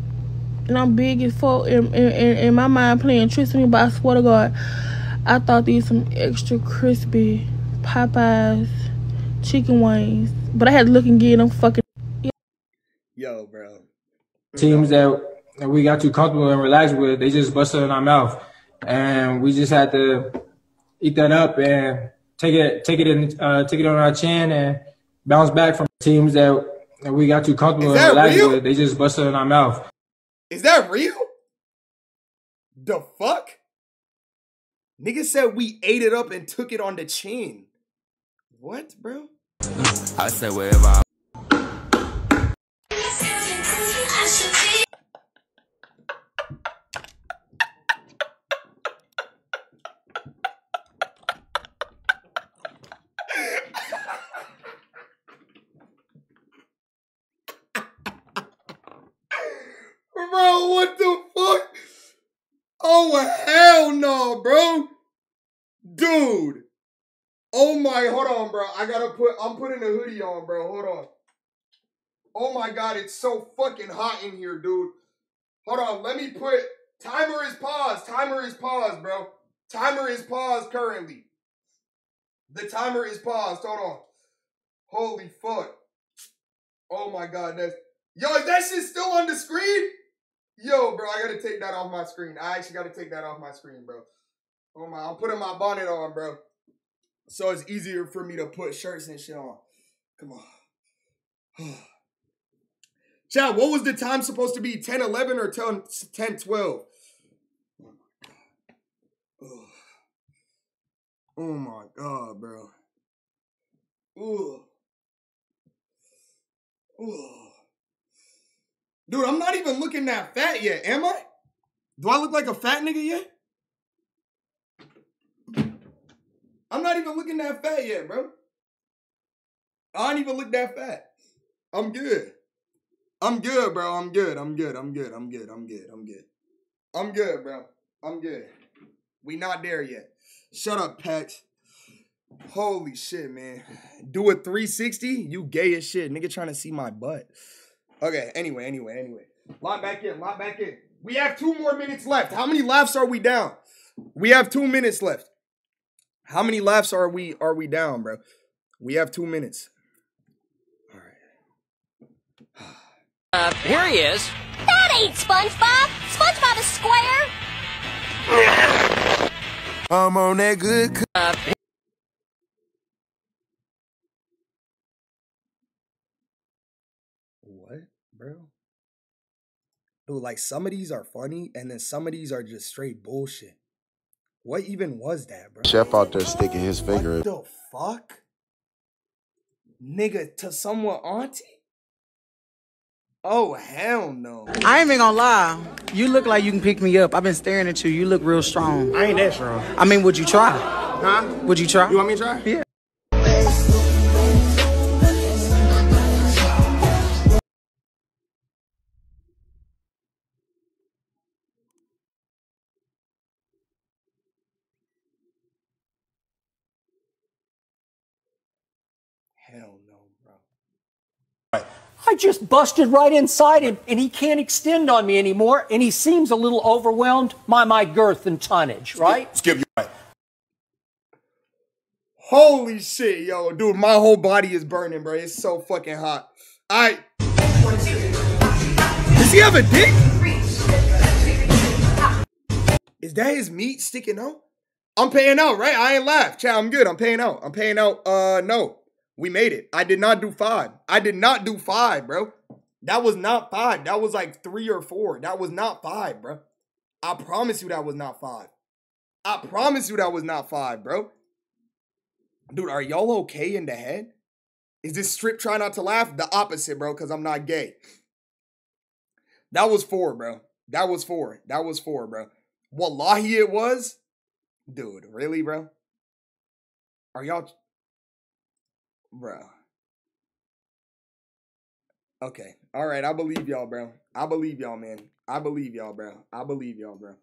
and I'm big as fuck. In, in, in, in my mind, playing tricks with me. But I swear to God, I thought these some extra crispy Popeyes chicken wings. But I had to look and get them fucking. Yo, bro. Teams that, that we got too comfortable and relaxed with, they just busted in our mouth, and we just had to eat that up and take it, take it in, uh, take it on our chin and bounce back from teams that, that we got too comfortable Is and that relaxed real? with. They just busted in our mouth. Is that real? The fuck? Nigga said we ate it up and took it on the chin. What, bro? I said wherever I Oh hell no, bro. Dude. Oh my, hold on, bro. I gotta put I'm putting a hoodie on, bro. Hold on. Oh my god, it's so fucking hot in here, dude. Hold on, let me put timer is paused. Timer is paused, bro. Timer is paused currently. The timer is paused. Hold on. Holy fuck. Oh my god, that's yo, is that shit still on the screen? Yo, bro, I gotta take that off my screen. I actually gotta take that off my screen, bro. Oh my, I'm putting my bonnet on, bro. So it's easier for me to put shirts and shit on. Come on. Chad, what was the time supposed to be? 10 11 or 10 10 12? Oh my god, bro. Ooh. Ooh. Dude, I'm not even looking that fat yet, am I? Do I look like a fat nigga yet? I'm not even looking that fat yet, bro. I don't even look that fat. I'm good. I'm good, bro. I'm good. I'm good. I'm good. I'm good. I'm good. I'm good. I'm good, bro. I'm good. We not there yet. Shut up, Pax. Holy shit, man. Do a 360? You gay as shit. Nigga trying to see my butt. Okay, anyway, anyway, anyway. Lock back in, lock back in. We have two more minutes left. How many laughs are we down? We have two minutes left. How many laughs are we are we down, bro? We have two minutes. All right. uh, here he is. That ain't SpongeBob. SpongeBob is square. I'm on that good. Uh, bro? Dude, like some of these are funny, and then some of these are just straight bullshit. What even was that, bro? Chef out there sticking his finger. What the fuck? Nigga, to someone auntie? Oh, hell no. I ain't even gonna lie. You look like you can pick me up. I've been staring at you. You look real strong. I ain't that strong. I mean, would you try? Huh? Would you try? You want me to try? Yeah. I just busted right inside him, and he can't extend on me anymore, and he seems a little overwhelmed by my girth and tonnage, right? Skip, you right. Holy shit, yo, dude, my whole body is burning, bro. It's so fucking hot. I. Does he have a dick? Is that his meat sticking out? I'm paying out, right? I ain't laugh. Chat, I'm good. I'm paying out. I'm paying out. Uh, no. We made it. I did not do five. I did not do five, bro. That was not five. That was like three or four. That was not five, bro. I promise you that was not five. I promise you that was not five, bro. Dude, are y'all okay in the head? Is this strip try not to laugh? The opposite, bro, because I'm not gay. That was four, bro. That was four. That was four, bro. Wallahi, it was. Dude, really, bro? Are y'all. Bro. Okay. All right. I believe y'all, bro. I believe y'all, man. I believe y'all, bro. I believe y'all, bro.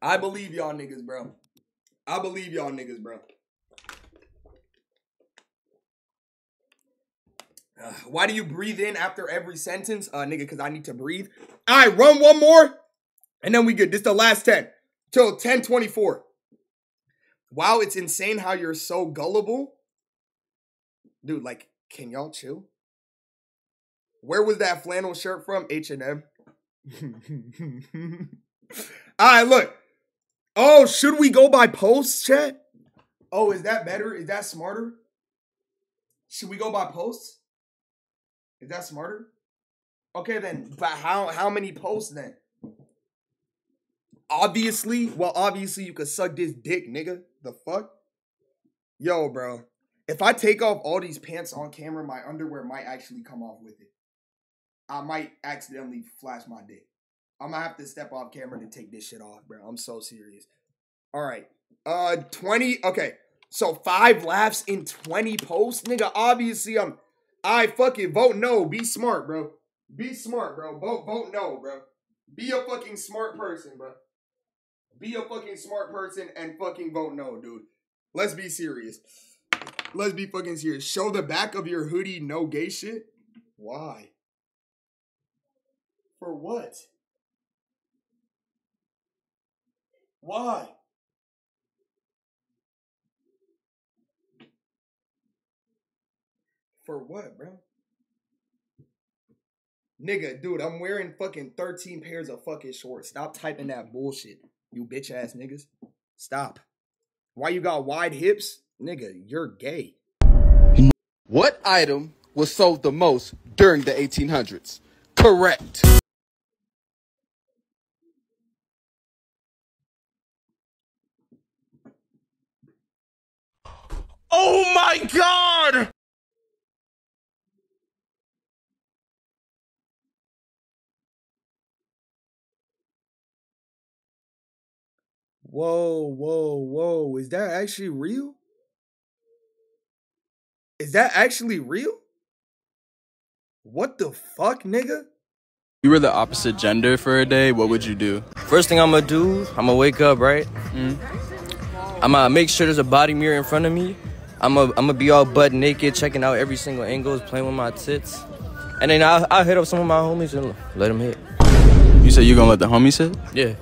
I believe y'all niggas, bro. I believe y'all niggas, bro. Uh, why do you breathe in after every sentence? Uh, nigga, because I need to breathe. All right, run one more, and then we good. This the last 10. Till 1024. Wow, it's insane how you're so gullible. Dude, like, can y'all chill? Where was that flannel shirt from? H&M. All right, look. Oh, should we go by posts, chat? Oh, is that better? Is that smarter? Should we go by posts? Is that smarter? Okay, then. But how how many posts then? Obviously, well, obviously you could suck this dick, nigga. The fuck? Yo, bro. If I take off all these pants on camera, my underwear might actually come off with it. I might accidentally flash my dick. I'm gonna have to step off camera to take this shit off, bro. I'm so serious. All right. Uh 20. Okay. So 5 laughs in 20 posts, nigga. Obviously I'm I fucking vote no. Be smart, bro. Be smart, bro. Vote vote no, bro. Be a fucking smart person, bro. Be a fucking smart person and fucking vote no, dude. Let's be serious. Let's be fucking serious. Show the back of your hoodie, no gay shit. Why? For what? Why? For what, bro? Nigga, dude, I'm wearing fucking 13 pairs of fucking shorts. Stop typing that bullshit, you bitch ass niggas. Stop. Why you got wide hips? Nigga, you're gay. What item was sold the most during the 1800s? Correct. Oh my god! Whoa, whoa, whoa. Is that actually real? Is that actually real? What the fuck, nigga? you were the opposite gender for a day, what would you do? First thing I'm gonna do, I'm gonna wake up, right? Hmm? I'm gonna make sure there's a body mirror in front of me. I'm gonna, I'm gonna be all butt naked, checking out every single angle, playing with my tits. And then I'll, I'll hit up some of my homies and let them hit. You said you're gonna let the homies hit? Yeah.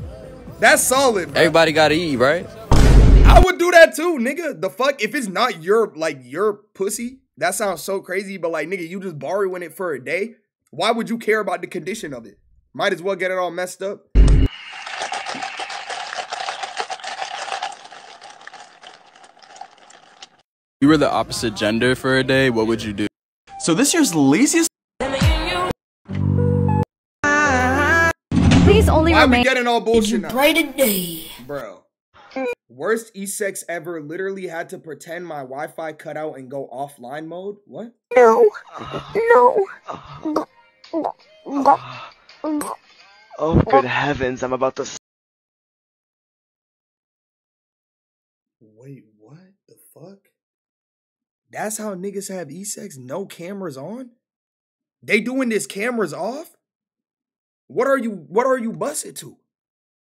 That's solid. Bro. Everybody gotta eat, right? I would do that too, nigga. The fuck? If it's not your like your pussy, That sounds so crazy, but like, nigga, you just borrowing it for a day. Why would you care about the condition of it? Might as well get it all messed up. you were the opposite gender for a day, what would you do? So this year's laziest. Please only Why we getting all bullshit now? brighter day. Bro. Worst E-sex ever literally had to pretend my Wi-Fi cut out and go offline mode. What? No. No. Oh, good heavens, I'm about to. s- Wait, what the fuck? That's how niggas have E-sex? No cameras on? They doing this cameras off? What are you what are you busted to?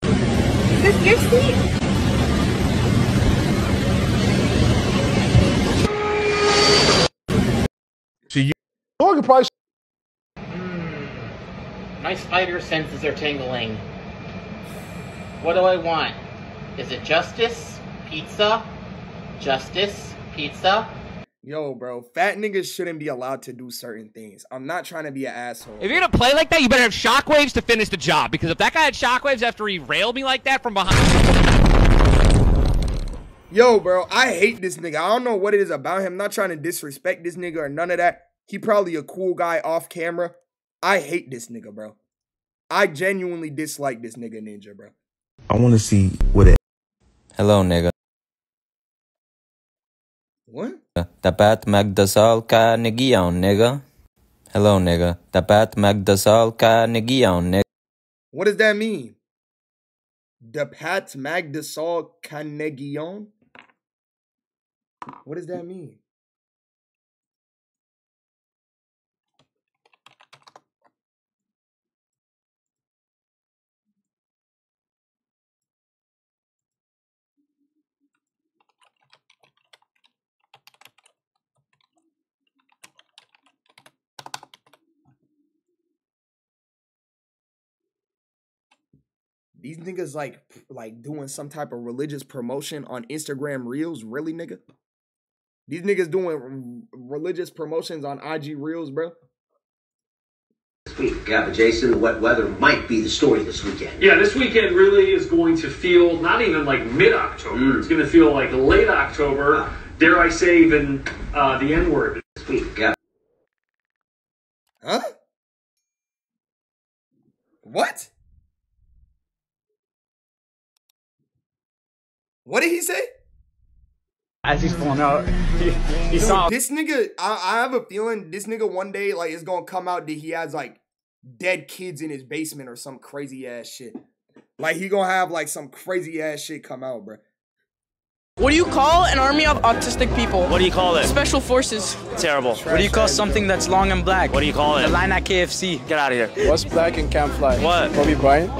This your seat. So you, could probably. Hmm. My spider senses are tingling. What do I want? Is it justice? Pizza? Justice? Pizza? Yo, bro, fat niggas shouldn't be allowed to do certain things. I'm not trying to be an asshole. If you're gonna play like that, you better have shockwaves to finish the job. Because if that guy had shockwaves after he railed me like that from behind, Yo, bro, I hate this nigga. I don't know what it is about him. not trying to disrespect this nigga or none of that. He probably a cool guy off camera. I hate this nigga, bro. I genuinely dislike this nigga ninja, bro. I want to see what it. Hello, nigga. What? Dapat magdasal ka nigiyaw, nigga. Hello, nigga. Dapat magdasal ka nigiyaw, nigga. What does that mean? Dapat Magdasol Canegion? What does that mean? These niggas like like doing some type of religious promotion on Instagram Reels, really, nigga? These niggas doing religious promotions on IG Reels, bro. This week. Yeah, but Jason, wet weather might be the story this weekend. Yeah, this weekend really is going to feel not even like mid October. It's going to feel like late October. Dare I say, even uh, the N word. This week. Yeah. Huh? What? What did he say? As he's pulling out, he, he Dude, saw. this nigga. I, I have a feeling this nigga one day like is gonna come out that he has like dead kids in his basement or some crazy ass shit. Like he gonna have like some crazy ass shit come out, bro. What do you call an army of autistic people? What do you call it? Special forces. Terrible. What do you call something that's long and black? What do you call it? The line at KFC. Get out of here. What's black and can't fly? What? Kobe Bryant.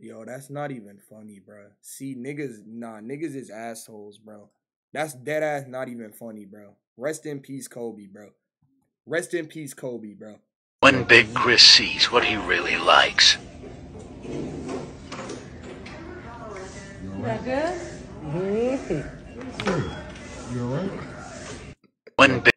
Yo, that's not even funny, bro. See, niggas, nah, niggas is assholes, bro. That's dead ass not even funny, bro. Rest in peace, Kobe, bro. Rest in peace, Kobe, bro. When Big Chris sees what he really likes. That good? Hmm. You're alright? When Big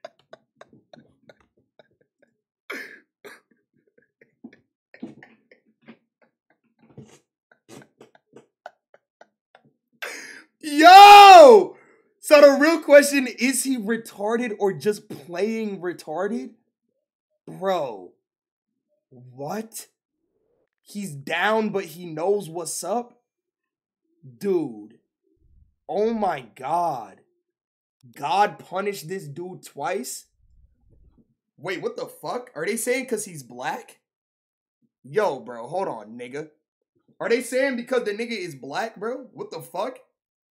Yo! So the real question is he retarded or just playing retarded? Bro. What? He's down, but he knows what's up? Dude. Oh my god. God punished this dude twice? Wait, what the fuck? Are they saying because he's black? Yo, bro, hold on, nigga. Are they saying because the nigga is black, bro? What the fuck?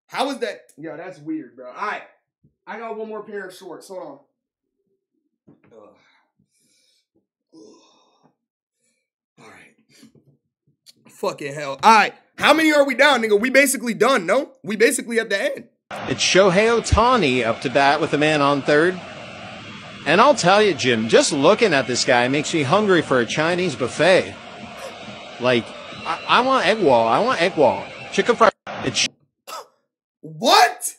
How is that? Yo, that's weird, bro. All right. I got one more pair of shorts. Hold on. Ugh. All right. Fucking hell. All right. How many are we down, nigga? We basically done, no? We basically at the end. It's Shohei Ohtani up to bat with the man on third. And I'll tell you, Jim, just looking at this guy makes me hungry for a Chinese buffet. Like, I, I want egg wall. I want egg wall. Chicken fried. It's What?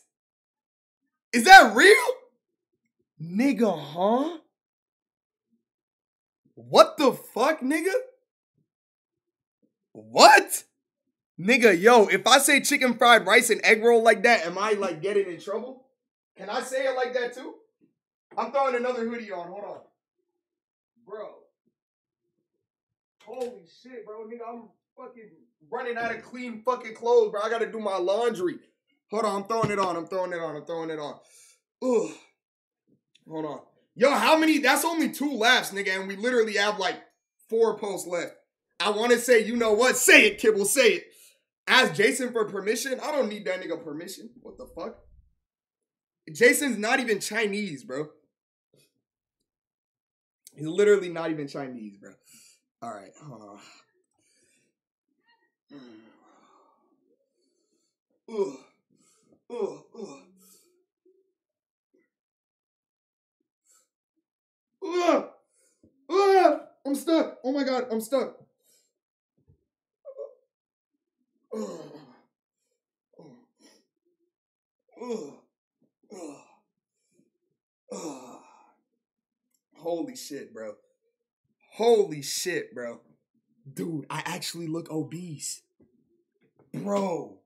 Is that real? Nigga, huh? What the fuck, nigga? What? Nigga, yo, if I say chicken fried rice and egg roll like that, am I like getting in trouble? Can I say it like that too? I'm throwing another hoodie on. Hold on. Bro. Holy shit, bro. Nigga, I'm fucking running out of clean fucking clothes, bro. I gotta do my laundry. Hold on, I'm throwing it on. I'm throwing it on. I'm throwing it on. Ugh. Hold on. Yo, how many? That's only two laps, nigga, and we literally have like four posts left. I want to say, you know what? Say it, Kibble, say it. Ask Jason for permission. I don't need that nigga permission. What the fuck? Jason's not even Chinese, bro. He's literally not even Chinese, bro. All right. Uh, ugh. Ugh, ugh. Ugh. Ugh. I'm stuck. Oh my god, I'm stuck. Holy shit, bro. Holy shit, bro. Dude, I actually look obese. Bro.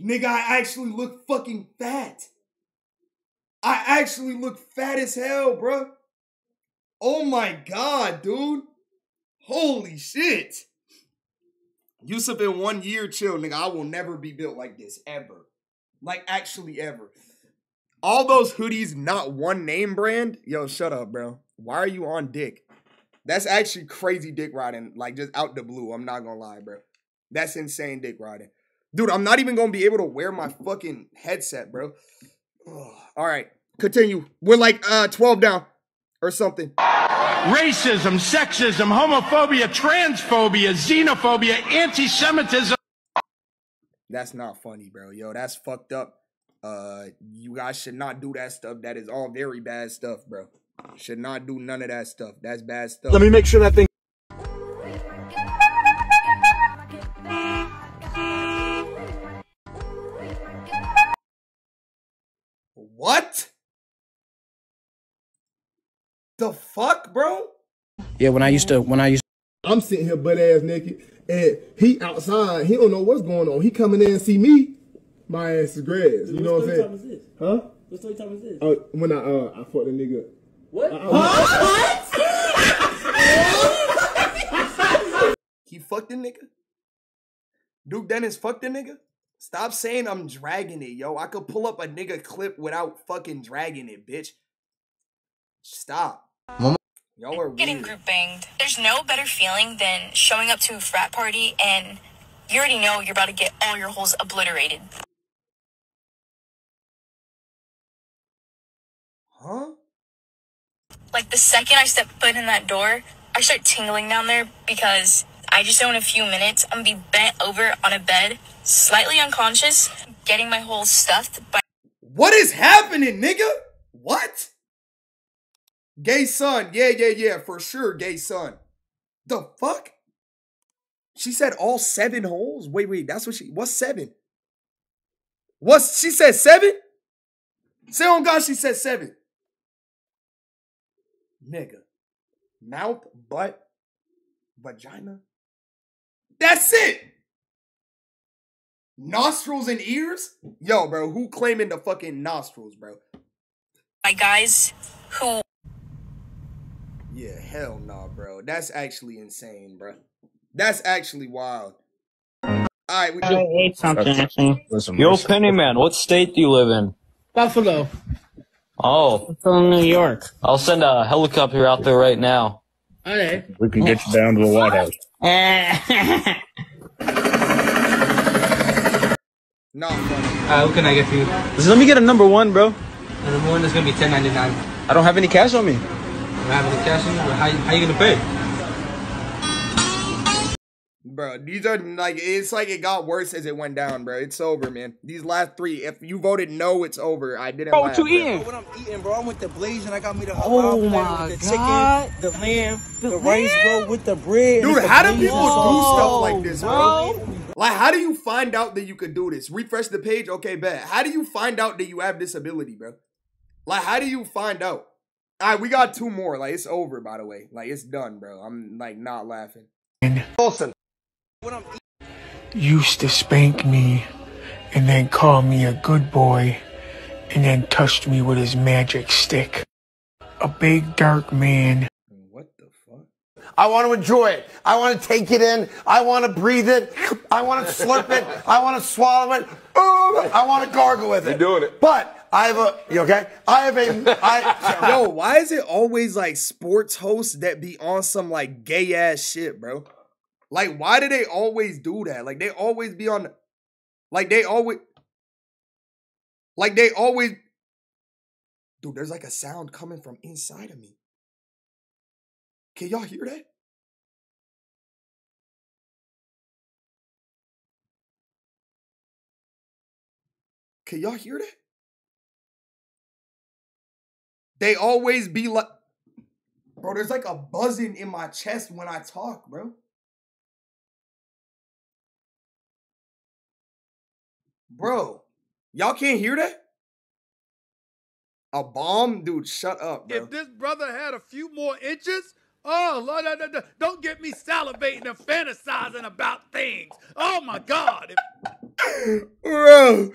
Nigga, I actually look fucking fat. I actually look fat as hell, bro. Oh my god, dude. Holy shit. Yusuf in one year, chill, nigga. I will never be built like this, ever. Like, actually, ever. All those hoodies, not one name brand. Yo, shut up, bro. Why are you on dick? That's actually crazy dick riding, like just out the blue. I'm not gonna lie, bro. That's insane dick riding. Dude, I'm not even gonna be able to wear my fucking headset, bro. Ugh. All right, continue. We're like uh 12 down or something. Racism, sexism, homophobia, transphobia, xenophobia, anti Semitism. That's not funny, bro. Yo, that's fucked up. Uh, you guys should not do that stuff. That is all very bad stuff, bro. Should not do none of that stuff. That's bad stuff. Let me make sure that thing. What? The fuck, bro? Yeah, when I used to, when I used. I'm sitting here butt ass naked, and he outside. He don't know what's going on. He coming in and see me. My ass is grass. You know what I'm saying? Is this? Huh? What story time is this? Oh, when I uh I fucked a nigga. What? What? He fucked a nigga? Duke Dennis fucked a nigga? Stop saying I'm dragging it, yo. I could pull up a nigga clip without fucking dragging it, bitch. Stop. Y'all are Getting weird. group banged. There's no better feeling than showing up to a frat party and you already know you're about to get all your holes obliterated. Huh? Like the second I step foot in that door, I start tingling down there because I just know in a few minutes I'm gonna be bent over on a bed, slightly unconscious, getting my holes stuffed by What is happening, nigga? What? Gay son. Yeah, yeah, yeah, for sure, gay son. The fuck? She said all seven holes? Wait, wait, that's what she what's seven? What's she said seven? Say on God, she said seven. Nigga. Mouth, butt, vagina. That's it. Nostrils and ears? Yo, bro, who claiming the fucking nostrils, bro? by guys who Yeah, hell no, bro. That's actually insane, bro. That's actually wild. All right, we I hate something, actually. Yo, Pennyman, what state do you live in? Buffalo. Oh, From New York. I'll send a helicopter out there right now. Okay. We can get you down to the White House. Not funny. Uh, what can I get for you? Just let me get a number one, bro. The number one is gonna be ten ninety nine. I don't have any cash on me. You have any cash in you? How, how you gonna pay? Bro, these are like it's like it got worse as it went down, bro. It's over, man. These last three, if you voted no, it's over. I didn't. Bro, what you bro. eating? What I'm eating, bro, I went to Blaze and I got me the Oh halal my with the God. chicken, the lamb, the, rice, bro, with the bread. Dude, how do people and do stuff like this, bro? Like, how do you find out that you could do this? Refresh the page. Okay, bet. How do you find out that you have this ability, bro? Like, how do you find out? All right, we got two more. Like, it's over, by the way. Like, it's done, bro. I'm like not laughing. Olsen used to spank me and then call me a good boy and then touched me with his magic stick. A big dark man. What the fuck? I want to enjoy it. I want to take it in. I want to breathe it. I want to slurp it. I want to swallow it. Ooh, I want to gargle with it. You're doing it. But I have a, you okay? I have a, I, Yo, why is it always like sports hosts that be on some like gay ass shit, bro? Like, why do they always do that? Like, they always be on, like, they always, like, they always, dude, there's like a sound coming from inside of me. Can y'all hear that? Can y'all hear that? They always be like, bro, there's like a buzzing in my chest when I talk, bro. Bro, y'all can't hear that? A bomb? Dude, shut up, bro. If this brother had a few more inches, oh, Lord, no, no, no, don't get me salivating and fantasizing about things. Oh my God. bro.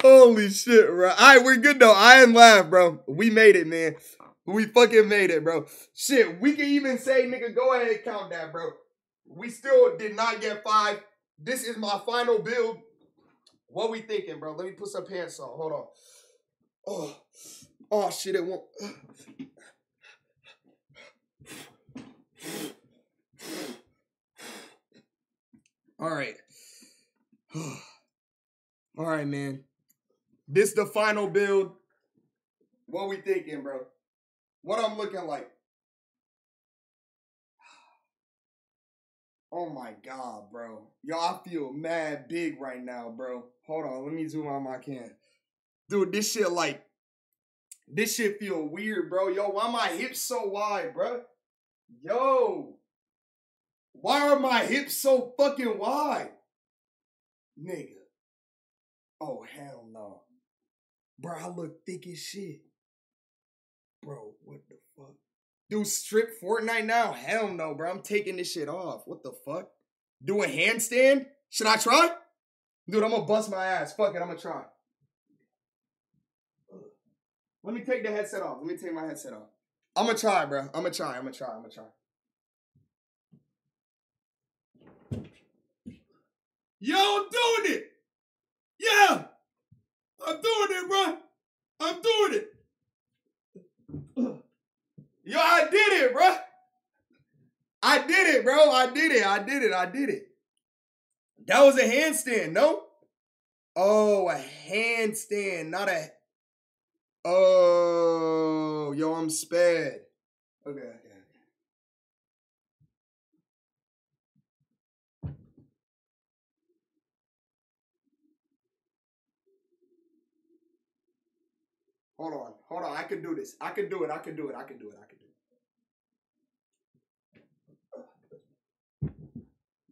Holy shit, bro. All right, we're good though. I ain't laugh, bro. We made it, man. We fucking made it, bro. Shit, we can even say, nigga, go ahead and count that, bro. We still did not get five. This is my final build. What we thinking, bro? Let me put some pants on. Hold on. Oh, oh shit, it won't. All right. All right, man. This the final build. What we thinking, bro? What I'm looking like? Oh my god, bro. Yo, I feel mad big right now, bro. Hold on, let me zoom out my can. Dude, this shit like this shit feel weird, bro. Yo, why my hips so wide, bro? Yo. Why are my hips so fucking wide? Nigga. Oh, hell no. Bro, I look thick as shit. Bro, what the fuck? Dude, strip Fortnite now? Hell no, bro. I'm taking this shit off. What the fuck? Do a handstand? Should I try? Dude, I'm gonna bust my ass. Fuck it, I'm gonna try. Let me take the headset off. Let me take my headset off. I'm gonna try, bro. I'm gonna try. I'm gonna try. I'm gonna try. Yo, I'm doing it. Yeah, I'm doing it, bro. I'm doing it. Yo, I did it, bro. I did it, bro. I did it. I did it. I did it. That was a handstand, no? Oh, a handstand, not a. Oh, yo, I'm sped. Okay, okay. Hold on, hold on. I can do this. I can do it. I can do it. I can do it. I can do it.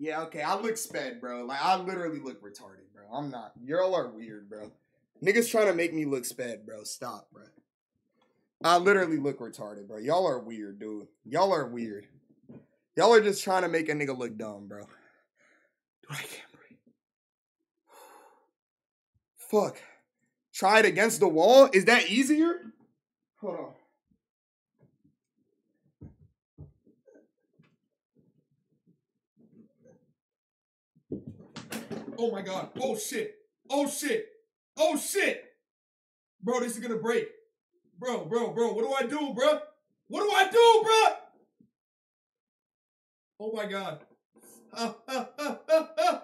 Yeah, okay. I look sped, bro. Like I literally look retarded, bro. I'm not. Y'all are weird, bro. Niggas trying to make me look sped, bro. Stop, bro. I literally look retarded, bro. Y'all are weird, dude. Y'all are weird. Y'all are just trying to make a nigga look dumb, bro. Dude, I can't breathe. Fuck. Try it against the wall? Is that easier? Hold on. Oh my god. Oh shit. Oh shit. Oh shit. Bro, this is gonna break. Bro, bro, bro. What do I do, bro? What do I do, bro? Oh my god. Ah, ah.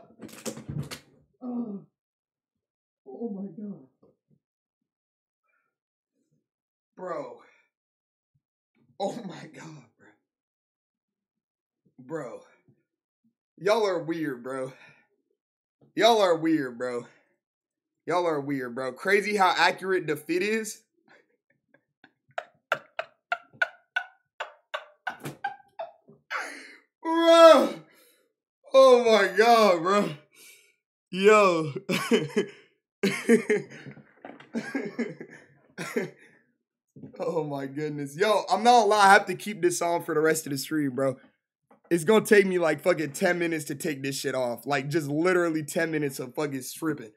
Oh. oh my god. Bro. Oh my god, bro. Bro. Y'all are weird, bro. Y'all are weird, bro. Y'all are weird, bro. Crazy how accurate the fit is. bro. Oh my god, bro. Yo. oh my goodness. Yo, I'm not allowed I have to keep this on for the rest of the stream, bro. It's gonna take me like fucking 10 minutes to take this shit off. Like just literally 10 minutes of fucking stripping.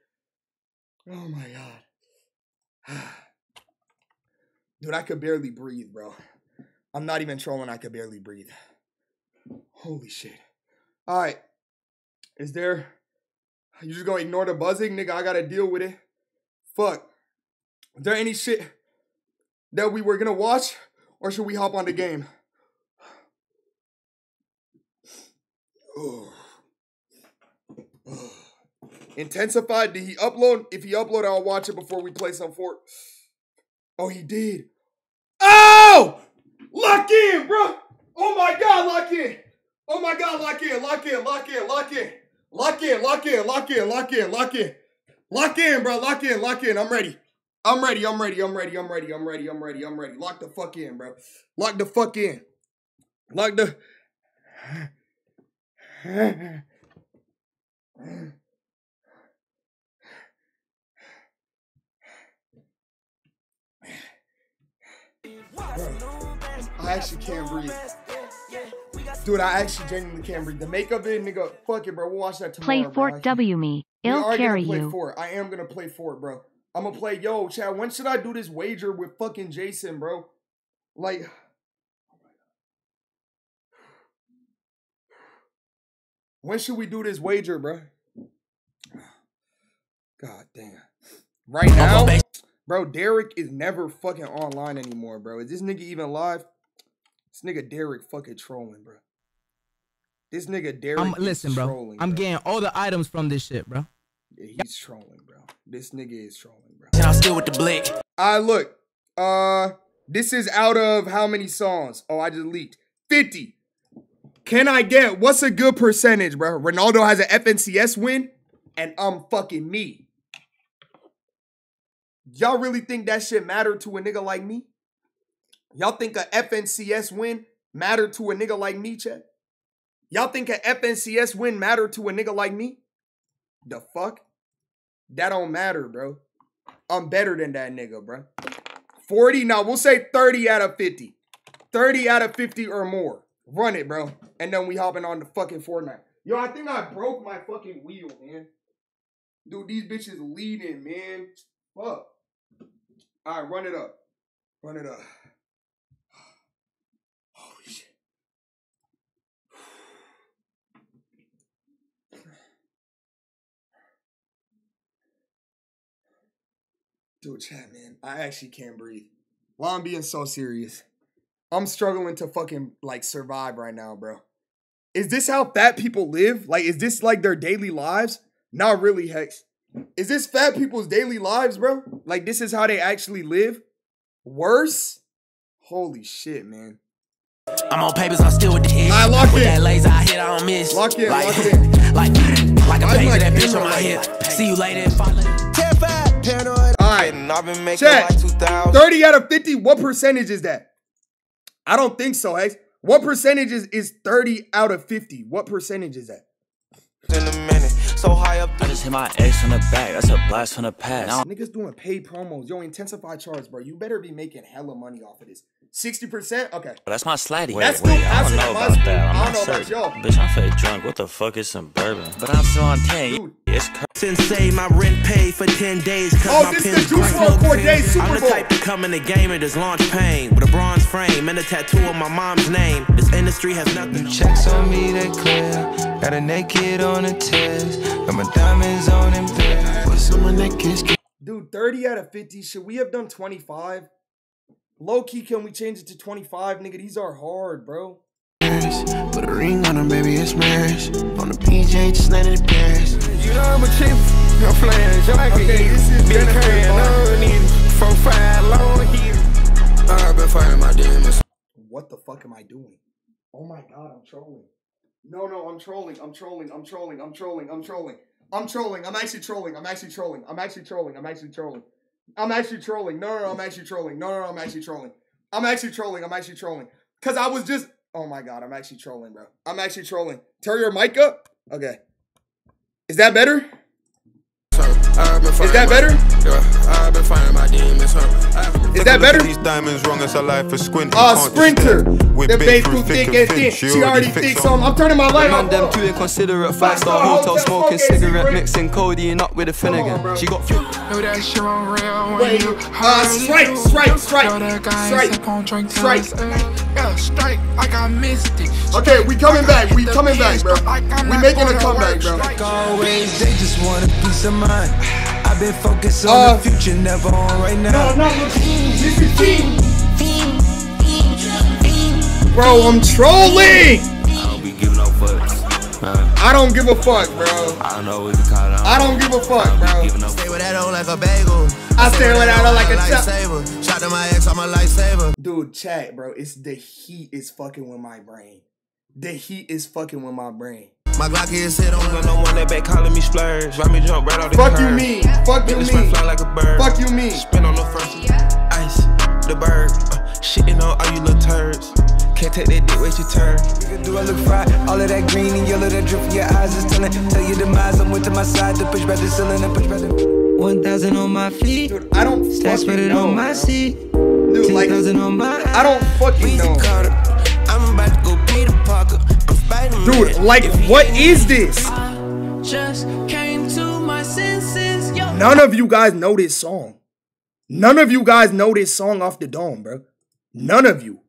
Oh my god. Dude, I could barely breathe, bro. I'm not even trolling, I could barely breathe. Holy shit. Alright. Is there you just gonna ignore the buzzing? Nigga, I gotta deal with it. Fuck. Is there any shit that we were gonna watch? Or should we hop on the game? Intensified, did he upload? If he upload, I'll watch it before we play some Fort. Oh, he did. Oh! Lock in, bro! Oh my god, lock in! Oh my god, lock in, lock in, lock in, lock in. Lock in, lock in, lock in, lock in, lock in. Lock in, bro. Lock in, lock in. I'm ready. I'm ready. I'm ready. I'm ready. I'm ready. I'm ready. I'm ready. I'm ready. Lock the fuck in, bro. Lock the fuck in. Lock the. I actually can't breathe. Dude, I actually genuinely can't breathe. The makeup in, nigga, fuck it, bro. We'll watch that tomorrow. Play. Fort W me. Are carry gonna play you. Fort. I am gonna play Fort, bro. I'm gonna play. Yo, Chad, when should I do this wager with fucking Jason, bro? Like, when should we do this wager, bro? God damn. Right now, bro, Derek is never fucking online anymore, bro. Is this nigga even live? This nigga Derek fucking trolling, bro. This nigga Derek I'm is listen, bro. I'm bro. getting all the items from this shit, bro. Yeah, he's trolling, bro. This nigga is trolling, bro. And I'm still with the blick. I look. Uh, this is out of how many songs? Oh, I just leaked. 50. Can I get what's a good percentage, bro? Ronaldo has an FNCS win, and I'm fucking me. Y'all really think that shit matter to a nigga like me? Y'all think a FNCS win matter to a nigga like me, Chet? Y'all think a FNCS win matter to a nigga like me? The fuck? That don't matter, bro. I'm better than that nigga, bro. 40, now we'll say 30 out of 50. 30 out of 50 or more. Run it, bro. And then we hopping on the fucking Fortnite. Yo, I think I broke my fucking wheel, man. Dude, these bitches leading, man. Fuck. All right, run it up. Run it up. Holy shit. Dude, chat, man. I actually can't breathe. While I'm being so serious, I'm struggling to fucking like survive right now, bro. Is this how fat people live? Like, is this like their daily lives? Not really, Hex. Is this fat people's daily lives, bro? Like, this is how they actually live? Worse? Holy shit, man. I'm on papers, I'm still with the hit. I lock with in. that laser, I hit, I don't miss. Lock in, like, lock in. like, like a Why is page my of that bitch on my like- hip. See you later if I All right. Chat. 30 out of 50, what percentage is that? I don't think so, Hex. What percentage is, is 30 out of 50? What percentage is that? So high up. I just hit my ex from the back. That's a blast from the past. Niggas doing paid promos. Yo, intensify charts, bro. You better be making hella money off of this. 60%? Okay. That's my slatty. Wait, That's wait, still I don't know about that. I'm I don't not know about y'all. Bitch, I'm fake drunk. What the fuck is some bourbon? But I'm still on 10. It's crazy. Sensei, my rent paid for 10 days cause Oh, my this pen's the Juice great. WRLD Cordae Super I'm the type to come in the game and just launch pain with a bronze frame and a tattoo of my mom's name. This industry has nothing Checks on me, they clear. Got a naked on a test. Got my diamonds on them there. What's on my neck is Dude, 30 out of 50. Should we have done 25? Low key, can we change it to 25? Nigga, these are hard, bro. Put a ring on her, baby, it's marriage. On the PJ, just let it pass. You know I'm a chief. I'm playing just like Okay, a this is Been Jennifer carrying Vaughn. from five long here. I've been fighting my demons. What the fuck am I doing? Oh my god, I'm trolling. No, no, I'm trolling. I'm trolling. I'm trolling. I'm trolling. I'm trolling. I'm trolling. I'm actually trolling. I'm actually trolling. I'm actually trolling. I'm actually trolling. I'm actually trolling. No, no, no, I'm actually trolling. No, no, no, I'm actually trolling. I'm actually trolling. I'm actually trolling. Cause I was just Oh my god, I'm actually trolling, bro. I'm actually trolling. Turn your mic up. Okay. Is that better? Is that better? My- Yeah, I've been fighting my demons, huh? Is that better? These diamonds wrong as a life for squinting. Uh, Sprinter. disturb. We're The big babe through through thick thick and and thin. thin. She already thinks so. I'm turning my light Man, them too inconsiderate. Five star hotel smoking cigarette, mixing codeine up with a Finnegan. She got few. That shit on real Wait, uh, strike, strike, strike, Know that guy strike, sip on drink strike. till it's, Yeah, strike I missed it. Okay, we coming back. We coming back, bro. We making a comeback, bro. Always, they just want a peace of mind. I've been focused on Uh, the future, never on right now. No, not This is King. Bro, I'm trolling. I don't be giving no fucks. Uh, I don't give a fuck, bro. I don't know what you call it. I don't give a fuck, bro. Stay with that on like a bagel. I stay with that on like a chop. lifesaver. Shot to my ex, I'm a lifesaver. Dude, chat, bro. It's the heat is fucking with my brain. The heat is fucking with my brain. My Glock is hit on No one that back calling me splurge. Ride me jump right off the Fuck you curb. mean. Fuck you Make this man mean. fly like a bird. Fuck you mean. Spin on the first yeah. ice, the bird. Uh, shitting on all you little turds. Can't take that dick, wait your turn. Nigga, Do I look fried? All of that green and yellow that drip from your eyes is telling. Tell your demise, I'm with to my side to push back the ceiling and push back the. 1,000 on my feet. Dude, I don't Stats spread fucking it know. on my bro. seat. Dude, like, 10,000 on my I don't fucking know. Carter. I'm about to go Peter Parker. I'm Spider-Man. Dude, like, what is this? Just came to my senses. None of you guys know this song. None of you guys know this song off the dome, bro. None of you.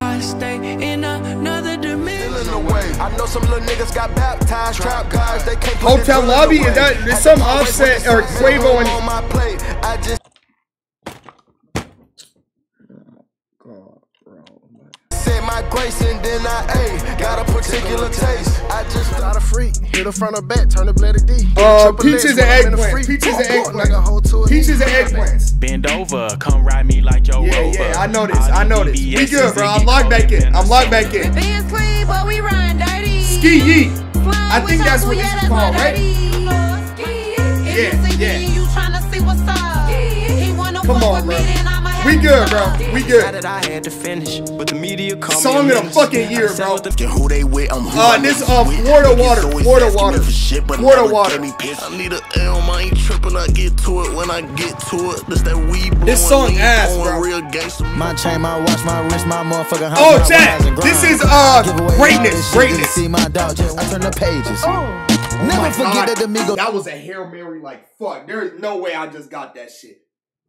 I stay in another dimension. in the way. I know some little niggas got baptized, trap guys, they can't Hotel Lobby? Is that- is some Offset or the Quavo zero and- on my plate. I just said my grace and then I ate. Got a particular taste. I just Not a freak. Hit her front or back, turn the blade a D. Uh, peaches and when in a eggplants. Peaches and Walk like a hoe to eggplants. Peaches and eggplants. Bend over, come ride me like your Yeah, rover. yeah, I know this. I know this. We good, bro. I'm locked back in. I'm locked back Minnesota. in. Benz clean, but we run dirty. Ski yeet. I think that's what this is called, right? Yeah, yeah. You tryna see what's up? He wanna Come on, bro. Me, then I'ma have We good, bro. We good. I had to finish, but the media called Song me of a the fucking year, bro. what who they with, I'm who Uh, this, uh, Florida water, Florida water. for shit, but Florida water. gave me piss. I need a L, I ain't tripping, I get to it when I get to it. This that weed This song ass, bro. Real. My chain, my watch, my wrist, my motherfucking house. Oh, chat. This is, uh, Give away all greatness, greatness. See my dog, just I turn the pages. Never my forget God. that the Migo. That was a Hail Mary like fuck. There is no way I just got that shit.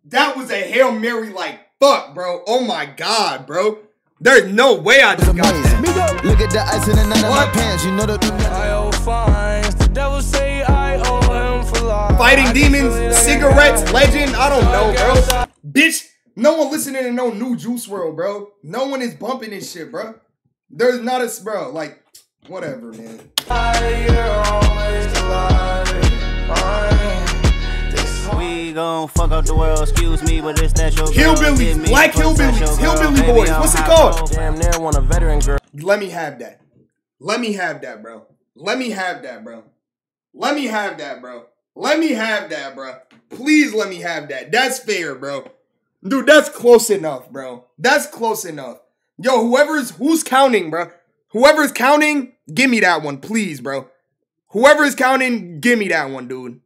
That was a Hail Mary like fuck, bro. Oh my god, bro. There's no way I just got that. Look at the ice in the night of my pants. You know the. I owe fines. The devil say I owe him for life. Fighting demons, cigarettes, legend. I don't know, bro. Bitch, no one listening to no new Juice WRLD, bro. No one is bumping this shit, bro. There's not a bro. Like, whatever, man. Gon' fuck up the world, excuse me, but it's that your. Hillbillies, black but it's that hillbillies, hillbilly boys. What's it called? Damn near want a veteran girl. Let me have that. Let me have that, bro. Let me have that, bro. Let me have that, bro. Let me have that, bro. Please let me have that. That's fair, bro. Dude, that's close enough, bro. That's close enough. Yo, whoever's who's counting, bro. Whoever's counting, give me that one, please, bro. Whoever's counting, give me that one, dude.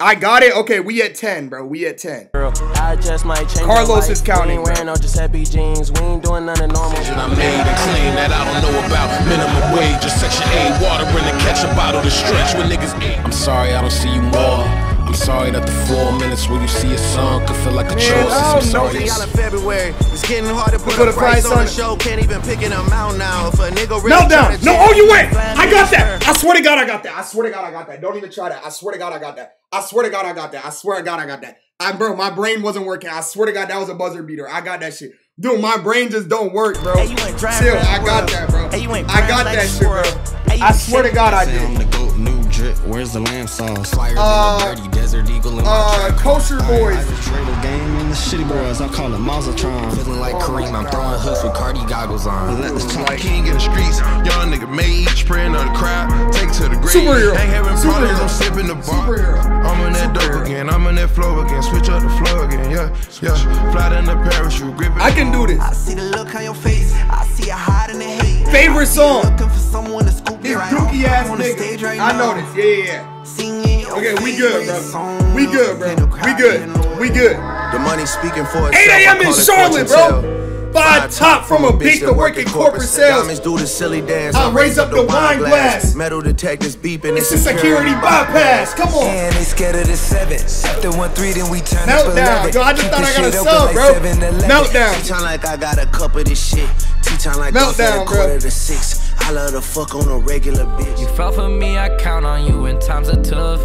I got it. Okay, we at 10, bro. We at 10. Girl, I just might change Carlos is counting, We ain't wearing bro. no Giuseppe jeans. We ain't doing nothing normal. I made a claim that I don't know about minimum wage or section 8 water in the ketchup bottle to stretch when niggas eat. I'm sorry I don't see you more. I'm sorry that the four minutes where you see a song could feel like a chore. Oh, I'm know. sorry. Y'all in February. It's getting hard to put, Put a a price price on on the it. show. Can't even pick an amount now. If a nigga really try Meltdown. No, oh, you win. I got that. I swear to God, I got that. I swear to God, I got that. Don't even try that. I swear to God, I got that. I swear to God, I got that. I swear to God, I got that. I, bro, my brain wasn't working. I swear to God, that was a buzzer beater. I got that shit. Dude, my brain just don't work, bro. Hey, you ain't Chill, I got that, bro. Hey, you ain't I got driving that shit, bro. Hey, I swear to God, I did. The goat, new drip. Where's the lamb sauce? Flyer Uh, than the dirty desert eagle in my Uh, trap. kosher boys. Trailer game and the shitty bros. I call it Mausatron. Feeling like Kareem. I'm throwing hooks with Cardi goggles on. Let this talk. King in the streets, young nigga made, spreading on the crowd, take to the grave. Superhero. Ain't having problems, Superhero. I'm sipping the bar. Superhero. I'm on that dope again, I'm on that flow again, switch up the flow again, yeah, yeah. Fly down the parachute, grip it. I can do this. I see the look on your face. I see you hiding the hate. Favorite song. Looking for someone to scoop me This dookie ass nigga. I now. know this. Yeah, yeah, yeah. Okay, we good, bro. We good, bro. We good. We good. The money speaking for 8 itself. I a.m. in Charlotte, fortune bro. Five top from a bitch to work in corporate sales. Diamonds do the silly dance. I raise up the wine glass. Metal detectors beeping. It's a security bypass. Come on. And they scared of the seven. After one three, then we turn up Meltdown. 11. Yo, I just Keep thought I this got a shit open sub, like bro. 7-Eleven. Meltdown. T-time like I got a cup of this shit. T-time like Meltdown, Meltdown, bro. quarter to six. I love to fuck on a regular bitch. You fell for me, I count on you when times are tough.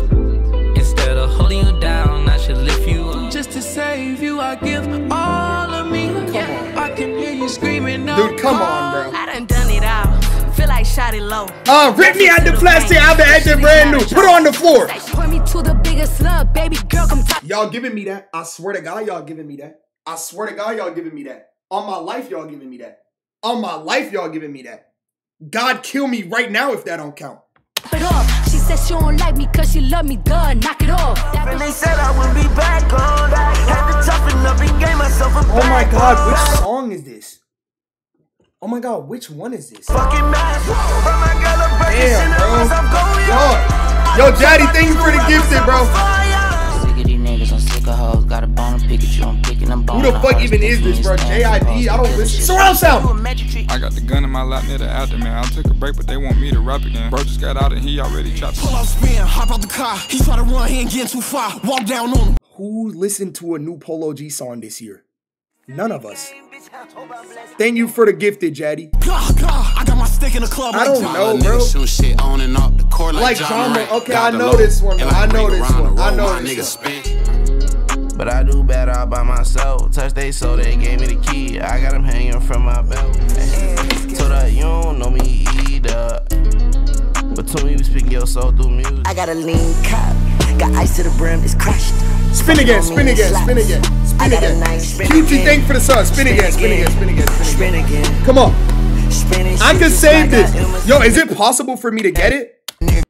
Instead of holding you down, I should lift you up. Just to save you, I give all Dude, come on, bro. I done done it all. Feel like shot it low. Uh, rip me out the plastic. I've been acting brand new. Put it on the floor. Point me to the biggest slug, baby girl. Y'all giving me that. I swear to God, y'all giving me that. I swear to God, y'all giving me that. On my life, y'all giving me that. On my life, y'all giving me that. God kill me right now if that don't count. It. She said she don't like me cause she love me, duh, knock it off. That They said I wouldn't be back on. Had to toughen up and gave myself a Oh my God, on. which song is this? Oh my God, which one is this? Fucking mad. Brought my girl a break and Damn, bro. as Yo, Jaddy, thank you for the gifted, bro. Who the fuck even is this, bro? JID? I don't listen. Surround sound. I got the gun in my lap near the aftermath. I took a break, but they want me to rap again. Bro just got out and he already chopped. Pull out spin, hop out the car. He try to run, he ain't getting too far. Walk down on him. Who listened to a new Polo G song this year? None of us. Thank you for the gifted, Jaddy. God, God, I got my stick in the club. I like don't John. know, Niggas bro. shoot shit on and off the court Like drama. Okay, I know this one. I know this one. I know this one. But I do better all by myself. Touch they so they gave me the key. I got them hanging from my belt. Told her you don't know me either. But to me, we speaking your soul through music. I got a lean cup, got ice to the brim, it's crushed. Spin again, spin again, spin again, spin got a again. nice spin QT, again. thank for the sun. Spin again, spin again, spin again, spin again. Spin again. Come on. Spinning I shit could just save like this. Yo, is it possible for me to get it?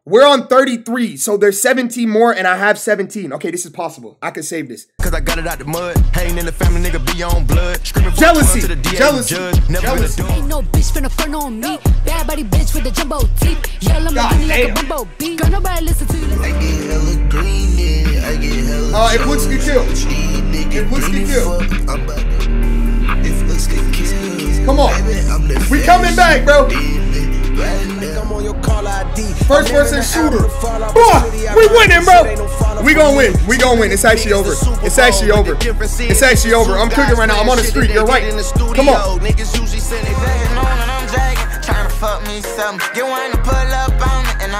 We're on 33, so there's 17 more, and I have 17. Okay, this is possible. I can save this. Cause I got it out the mud. Hating in the family, nigga, be on blood. Screaming for Jealousy, to the DA jealousy, judge. Never jealousy. been a Ain't no bitch finna front on me. Bad body bitch with the jumbo teeth. Yell at God me like a damn. bumbo bee. Girl, nobody listen to you. I get hella green, yeah. I get hella Uh, if looks could kill. If looks could kill. If looks could kill. Come on. We coming back, bro. First person shooter. Boy, we winning, bro. We gonna win. We gonna win. It's actually over. It's actually over. It's actually over. I'm cooking right now. I'm on the street. You're right. Come on. Niggas usually fuck me I'm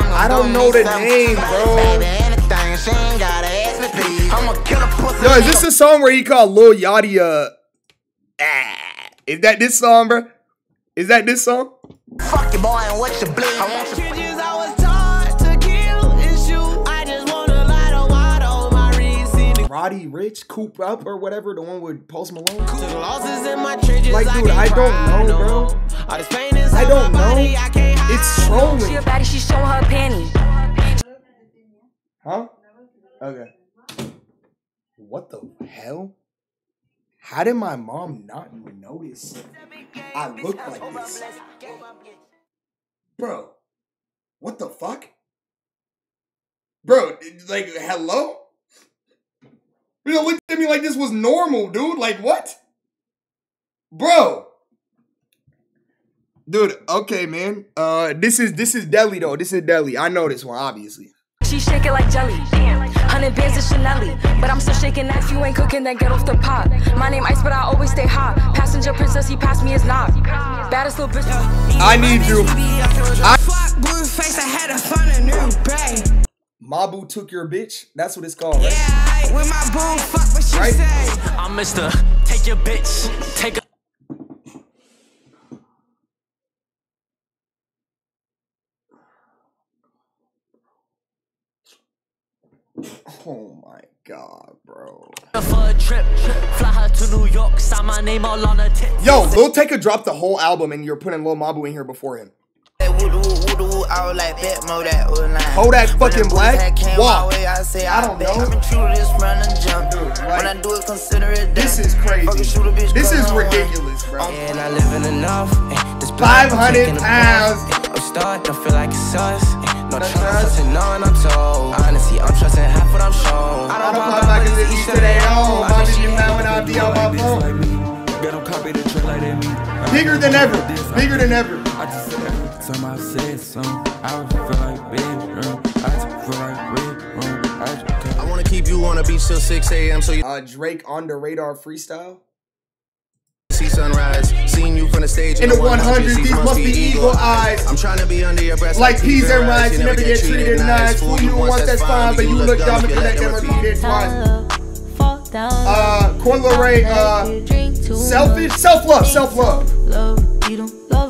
gonna I don't know the name, bro. Pussy. Yo, is this the song where he called Lil Yachty uh ah, Is that this song, bro? Is that this song? Fuck you, boy, and what you bleed. I want you. I was taught to kill and shoot. I just want a lot of water on my wrist. Roddy Ricch, Coop Up, or whatever, the one with Post Malone. the losses in my trenches. Like, dude, can't I don't cry know, no bro. more. All this pain is I don't my know. body, I can't hide It's She trolling. a baddie, she showing her panty. Huh? Okay. What the hell? How did my mom not even notice I look like this? Bro, what the fuck? Bro, like, hello? You know, looked at me like this was normal, dude. Like, what? Bro. Dude, okay, man. Uh, this is this is Deli though. This is Deli. I know this one, obviously. She shake it like jelly. Hundred bands of Chanel. But I'm still shaking that. If you ain't cooking, then get off the pot. My name Ice, but I always stay hot. Passenger princess, he passed me his knock. Baddest little bitch. I need you. I- Fuck Blueface, I had to find a new babe. Mabu took your bitch. That's what it's called, right? Yeah, with my boo, fuck what she Right? say. I'm Mr. Take your bitch, take a Oh my god, bro. for a trip. Fly her to New York, sign my name all on her tip. Yo, Lil Tecca dropped the whole album and you're putting Lil Mabu in here before him. I was like, bet mo that was line. Kodak When fucking black? bullshit came Wow. my way, I say, I I, don't know. I've been true to this run and jump. right. When I do it, consider it. This is crazy. Fucking shoot a bitch, This is ridiculous, bro. And I live in enough. eh, this block, 500 I'm taking a pounds. eh, I'm start, don't feel like it's us. No trust, trusting none I'm told. Honestly, I'm trusting half what I'm shown. I don't pop back in the east to their own. Mommy be mad when I be on my phone. Bigger than ever. Bigger than ever. I just said every time I said something, I would feel like bedroom. I just feel like red room. I just I wanna keep you on the beach till 6 a.m. so you Uh, Drake on the radar freestyle. See sunrise. Seeing you from the stage In the 100s, these must be eagle eyes. I'm trying to be under your breast Like peas and rice, you never get treated nice. Fool you once, that's fine, but you look dumb if you let them repeat it twice. Uh, Coi Leray, uh, selfish, self love, self love,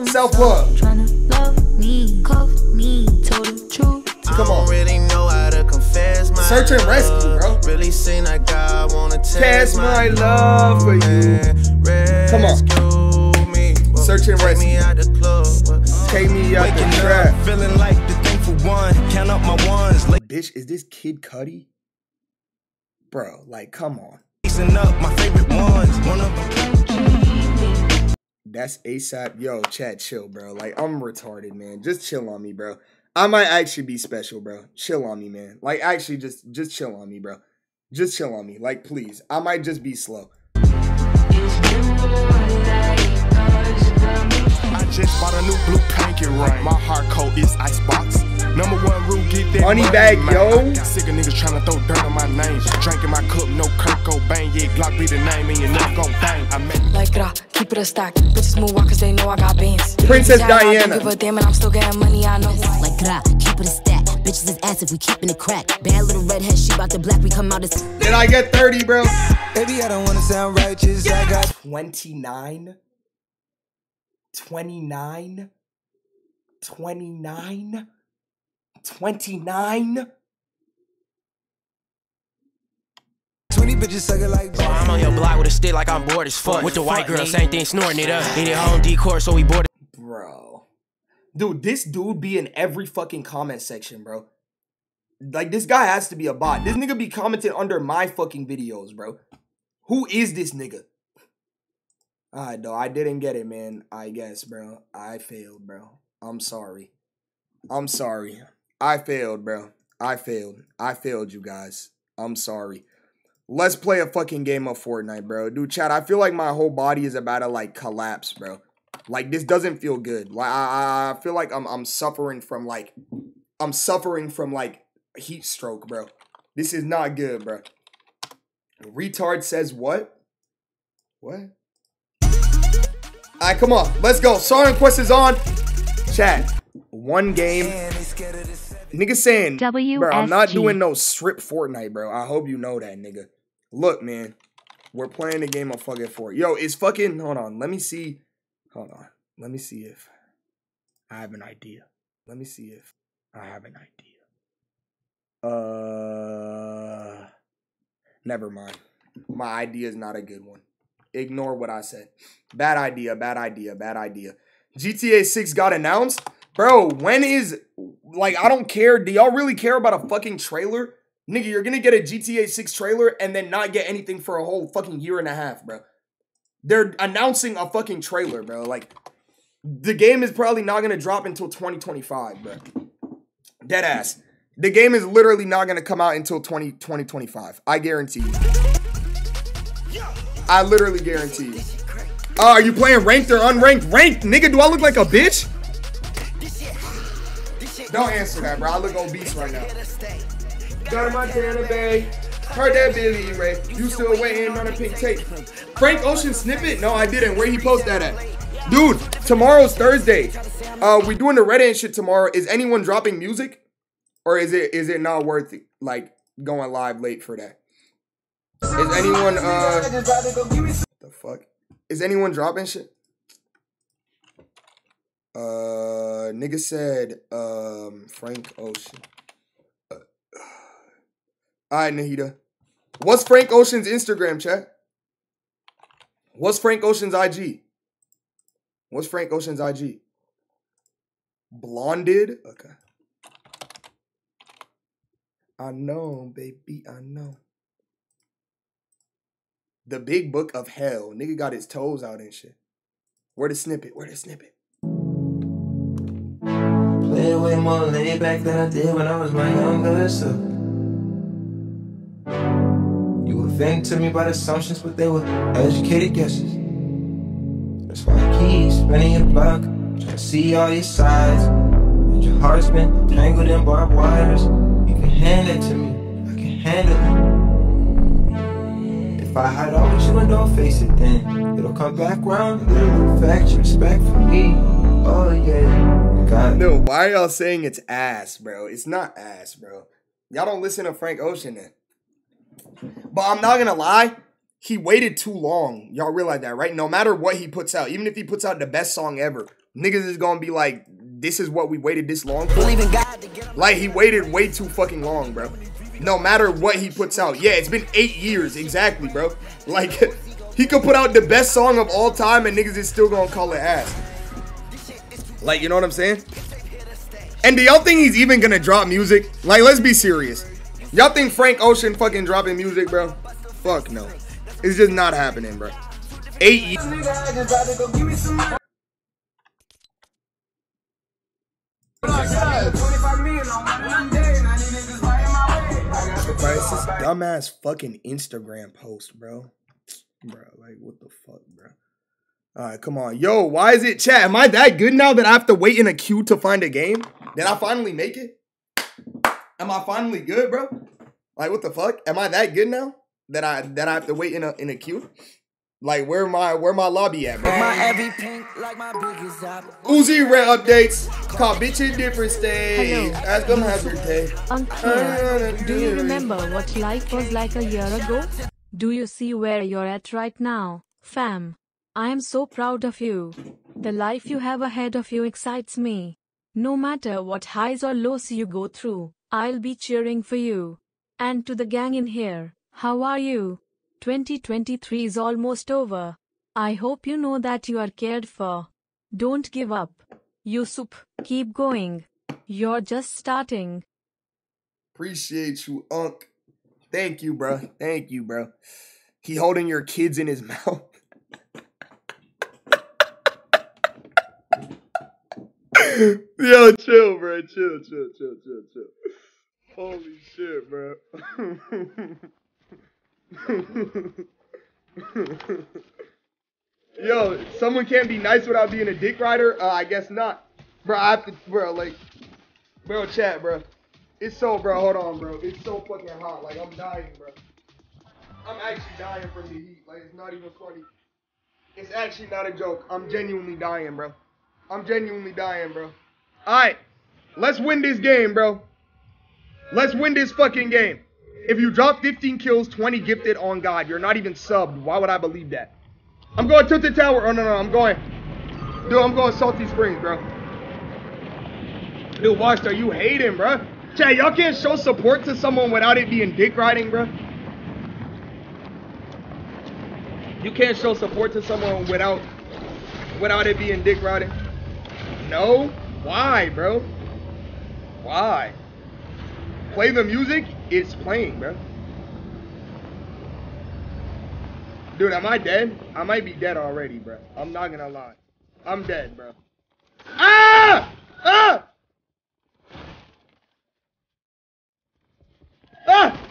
self love. Come on. Really know how to confess my Search and rescue, bro. Really seem like God wanna Cast test my love for you. Come on. Search and rescue. Take me out the club pay me trap. Feeling like the thing for one. Count up my ones. Bitch, is this Kid Cudi? Bro, like, come on. Up my favorite ones. One of them. That's ASAP. Yo, chat, chill, bro. Like, I'm retarded, man. Just chill on me, bro. I might actually be special, bro. Chill on me, man. Like, actually, just just chill on me, bro. Just chill on me. Like, please. I might just be slow. I just bought a new blue pinky ring. My heart coat is icebox. Number one rule, get that Money bag, man. yo. Got sick of niggas trying to throw dirt on my name. Drinking my cup, no Kurt Cobain. Yeah, Glock be the name, and your neck gon' bang. I met Like gra, keep it a stack. Bitches move on cause they know I got bands. Princess Tell I Diana. don't give a damn and I'm still getting money, I know. Like gra, keep it a stack. Bitches is ass if we keepin' it crack. Bad little redhead, she bout the black, we come out as. Did I get 30, bro? Baby, I don't wanna sound righteous. I got 29? 29? 29? 29? 20 bitches suckin' like Bro, I'm on your block with a stick like I'm bored as fuck. With the white girl, same thing, snoring it up. In your home decor, so we bored. Bro. Dude, this dude be in every fucking comment section, bro. Like, this guy has to be a bot. This nigga be commenting under my fucking videos, bro. Who is this nigga? Alright, though. I didn't get it, man. I guess, bro. I failed, bro. I'm sorry. I'm sorry. I failed, bro. I failed. I failed you guys. I'm sorry. Let's play a fucking game of Fortnite, bro. Dude, chat, I feel like my whole body is about to like collapse, bro. Like this doesn't feel good. Like I, I feel like I'm I'm suffering from like I'm suffering from like heat stroke, bro. This is not good, bro. Retard says what? What? Alright, come on. Let's go. Soren Quest is on. Chat. One game. Nigga saying, bro, I'm not doing no strip Fortnite, bro. I hope you know that, nigga. Look, man. We're playing a game of fucking Fort. Yo, it's fucking. Hold on. Let me see. Hold on. Let me see if I have an idea. Let me see if I have an idea. Uh, never mind. My idea is not a good one. Ignore what I said. Bad idea. Bad idea. Bad idea. GTA 6 got announced. Bro, when is like I don't care. Do y'all really care about a fucking trailer? Nigga, you're gonna get a GTA 6 trailer and then not get anything for a whole fucking year and a half, bro. They're announcing a fucking trailer, bro. Like the game is probably not gonna drop until 2025, bro. Dead ass. The game is literally not gonna come out until 20, 2025. I guarantee you. I literally guarantee you. Uh, are you playing ranked or unranked? Ranked, nigga. Do I look like a bitch? Don't answer that, bro. I look obese right now. Got Montana Bay. Heard that Billy Ray. You still waiting on a pink tape. Frank Ocean snippet? No, I didn't. Where he post that at? Dude, tomorrow's Thursday. Uh, we doing the Red Ant shit tomorrow. Is anyone dropping music? Or is it is it not worth it? Like going live late for that? Is anyone uh the fuck? Is anyone dropping shit? Uh nigga said um Frank Ocean. Uh, Alright, Nahida. What's Frank Ocean's Instagram, chat? What's Frank Ocean's IG? What's Frank Ocean's IG? Blonded? Okay. I know, baby, I know. The Big Book of Hell. Nigga got his toes out and shit. Where the snippet? Where the snippet? it way more laid back than I did when I was my younger self. Venting to me about assumptions, but they were educated guesses. That's why I keep spinning your block, trying to see all your sides. And your heart's been tangled in barbed wires. You can hand it to me, I can handle it. If I hide all with you and don't face it, then it'll come back round. It'll affect your respect for me. Oh yeah, God. No, why are y'all saying it's ass, bro? It's not ass, bro. Y'all don't listen to Frank Ocean then. But I'm not gonna lie, he waited too long. Y'all realize that, right? No matter what he puts out, even if he puts out the best song ever, niggas is gonna be like, this is what we waited this long for. Like he waited way too fucking long, bro. No matter what he puts out. Yeah, it's been eight years, exactly, bro. Like he could put out the best song of all time and niggas is still gonna call it ass. Like, you know what I'm saying? And do y'all think he's even gonna drop music? Like, let's be serious. Y'all think Frank Ocean fucking dropping music, bro? Fuck no. It's just not happening, bro. Eight years. Bro, it's this dumbass fucking Instagram post, bro. Bro, like, what the fuck, bro? All right, come on. Yo, why is it chat? Am I that good now that I have to wait in a queue to find a game? Did I finally make it? Am I finally good, bro? Like, what the fuck? Am I that good now that I that I have to wait in a in a queue? Like, where my where my lobby at, bro? My every pink like my biggest apple. Uzi rare updates. Call bitch in different stage. Hello. Ask them happy birthday. Uncle, do you remember what life was like a year ago? Do you see where you're at right now, fam? I am so proud of you. The life you have ahead of you excites me. No matter what highs or lows you go through, I'll be cheering for you. And to the gang in here, how are you? 2023 is almost over. I hope you know that you are cared for. Don't give up. Yusuf, keep going. You're just starting. Appreciate you, Unc. Thank you, bro. Thank you, bro. He holding your kids in his mouth. Yo, chill, bro. Chill, chill, chill, chill, chill. Holy shit, bro. Yo, someone can't be nice without being a dick rider? Uh, I guess not. Bro, I have to, bro, like, bro, chat, bro. It's so, bro, hold on, bro. It's so fucking hot. Like, I'm dying, bro. I'm actually dying from the heat. Like, it's not even funny. It's actually not a joke. I'm genuinely dying, bro. I'm genuinely dying, bro. Alright. Let's win this game, bro. Let's win this fucking game. If you drop 15 kills, 20 gifted on God, you're not even subbed. Why would I believe that? I'm going to the tower. Oh, no, no, I'm going. Dude, I'm going Salty Springs, bro. Dude, watch, are you hating, bro? Chat, y'all can't show support to someone without it being dick riding, bro. You can't show support to someone without without it being dick riding. No? Why, bro? Why? Play the music, it's playing, bro. Dude, am I dead? I might be dead already, bro. I'm not gonna lie. I'm dead, bro. Ah! Ah! Ah!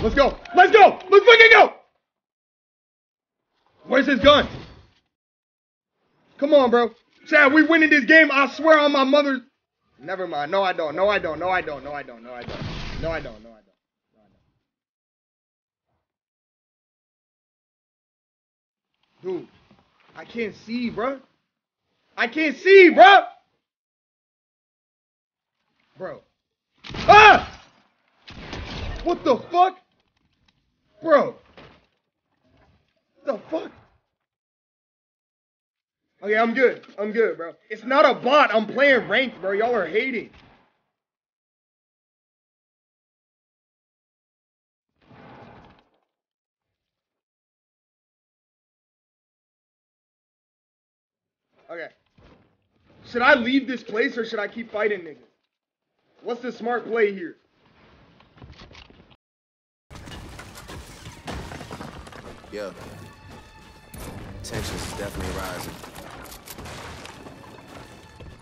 Let's go. Let's go. Let's fucking go. Where's his gun? Come on, bro. Chad, we winning this game. I swear on my mother. Never mind. No, I don't. No, I don't. No, I don't. No, I don't. No, I don't. No, I don't. No, I don't. Dude, I can't see, bro. I can't see, bro. Bro. Ah! What the fuck? Bro. The fuck? Okay, I'm good. I'm good, bro. It's not a bot. I'm playing ranked, bro. Y'all are hating. Okay. Should I leave this place or should I keep fighting niggas? What's the smart play here? Yeah. Tension's definitely rising.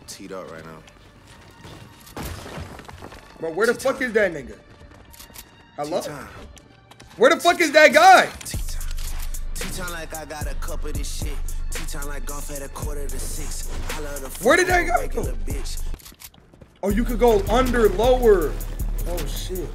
Teed up right now. Bro, where the fuck is that nigga? Hello? Where the fuck is that guy? T-time like I got a cup of this shit. T-time like golf at a quarter to six. I love the Where did that go? bitch. Oh, you could go under, lower. Oh shit.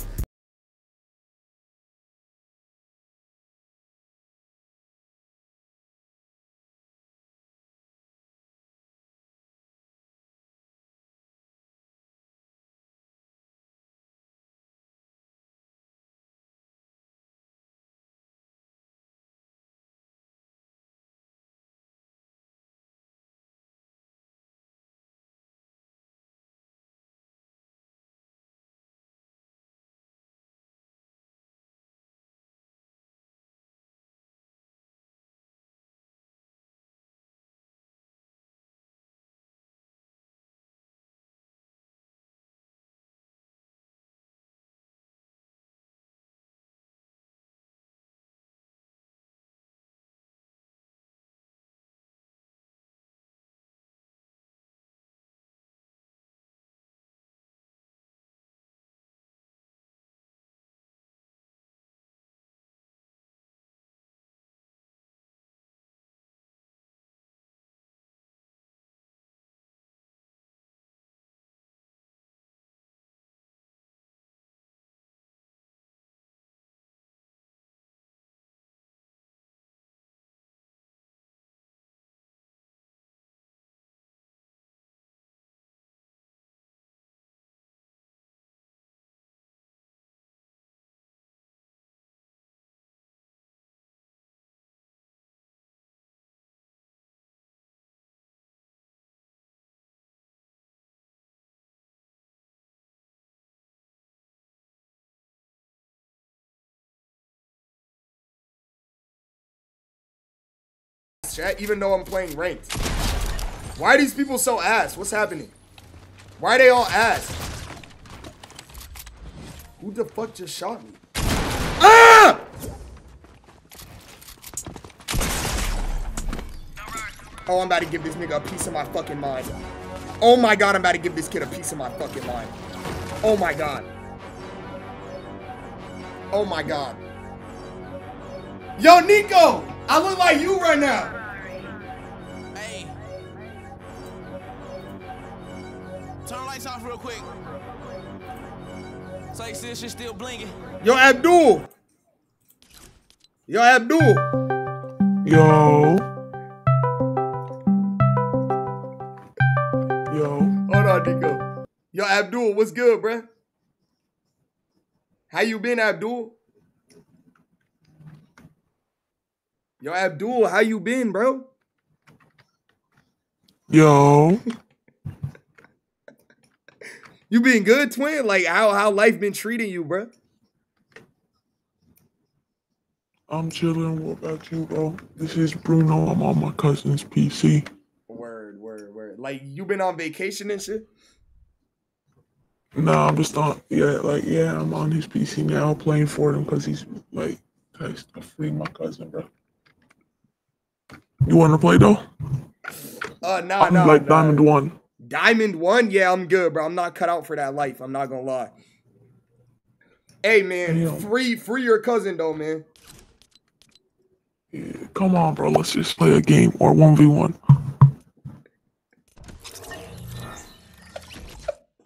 Chat, even though I'm playing ranked. Why are these people so ass? What's happening? Why they all ass? Who the fuck just shot me? Ah! Oh, I'm about to give this nigga a piece of my fucking mind. Oh my god, I'm about to give this kid a piece of my fucking mind. Oh my god. Oh my god. Yo, Nico! I look like you right now. Turn the lights off real quick. So you see this shit still blinking. Yo, Abdul. Yo, Abdul. Yo. Yo. Hold on, Nico. Yo, Abdul, what's good, bruh? How you been, Abdul? Yo, Abdul, how you been, bro? Yo. You been good, twin? Like how how life been treating you, bro? I'm chilling. What about you, bro? This is Bruno. I'm on my cousin's PC. Word, word, word. Like you been on vacation and shit? Nah, I'm just on. Yeah, like yeah, I'm on his PC now playing for him because he's like, text free my cousin, bro. You want to play though? Uh, nah, I'm nah. like nah. Diamond One. Diamond one? Yeah, I'm good, bro. I'm not cut out for that life. I'm not gonna lie. Hey man, Damn. free free your cousin though, man. Come on, bro. Let's just play a game or one v one.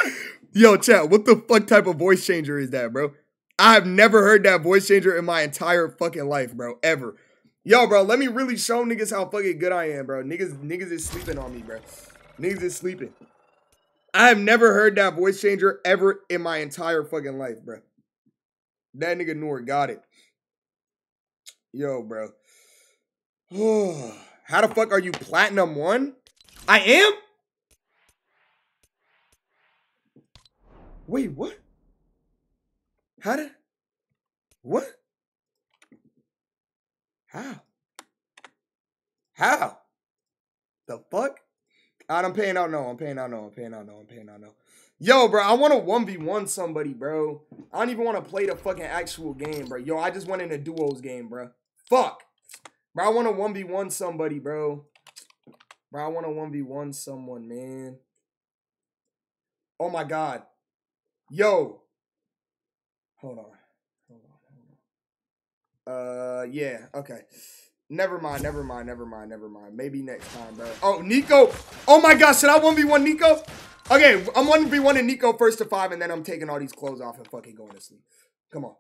Yo, chat, what the fuck type of voice changer is that, bro? I have never heard that voice changer in my entire fucking life, bro. Ever. Yo, bro, let me really show niggas how fucking good I am, bro. Niggas, niggas is sleeping on me, bro. Niggas is sleeping. I have never heard that voice changer ever in my entire fucking life, bro. That nigga Noor got it. Yo, bro. How the fuck are you platinum one? I am? Wait, what? How did? What? How? How? The fuck? I'm paying out no. I'm paying out no. I'm paying out no. I'm paying out no. Yo, bro, I want to 1v1 somebody, bro. I don't even want to play the fucking actual game, bro. Yo, I just went in a duos game, bro. Fuck. Bro, I want to 1v1 somebody, bro. Bro, I want to 1v1 someone, man. Oh my god. Yo. Hold on. Hold on. Hold on. Uh, yeah. Okay. Never mind. Never mind. Never mind. Never mind. Maybe next time, bro. Oh, Nico. Oh my god. Should I 1v1 Nico? Okay, I'm 1v1 and Nico first to five, and then I'm taking all these clothes off and fucking going to sleep. Come on.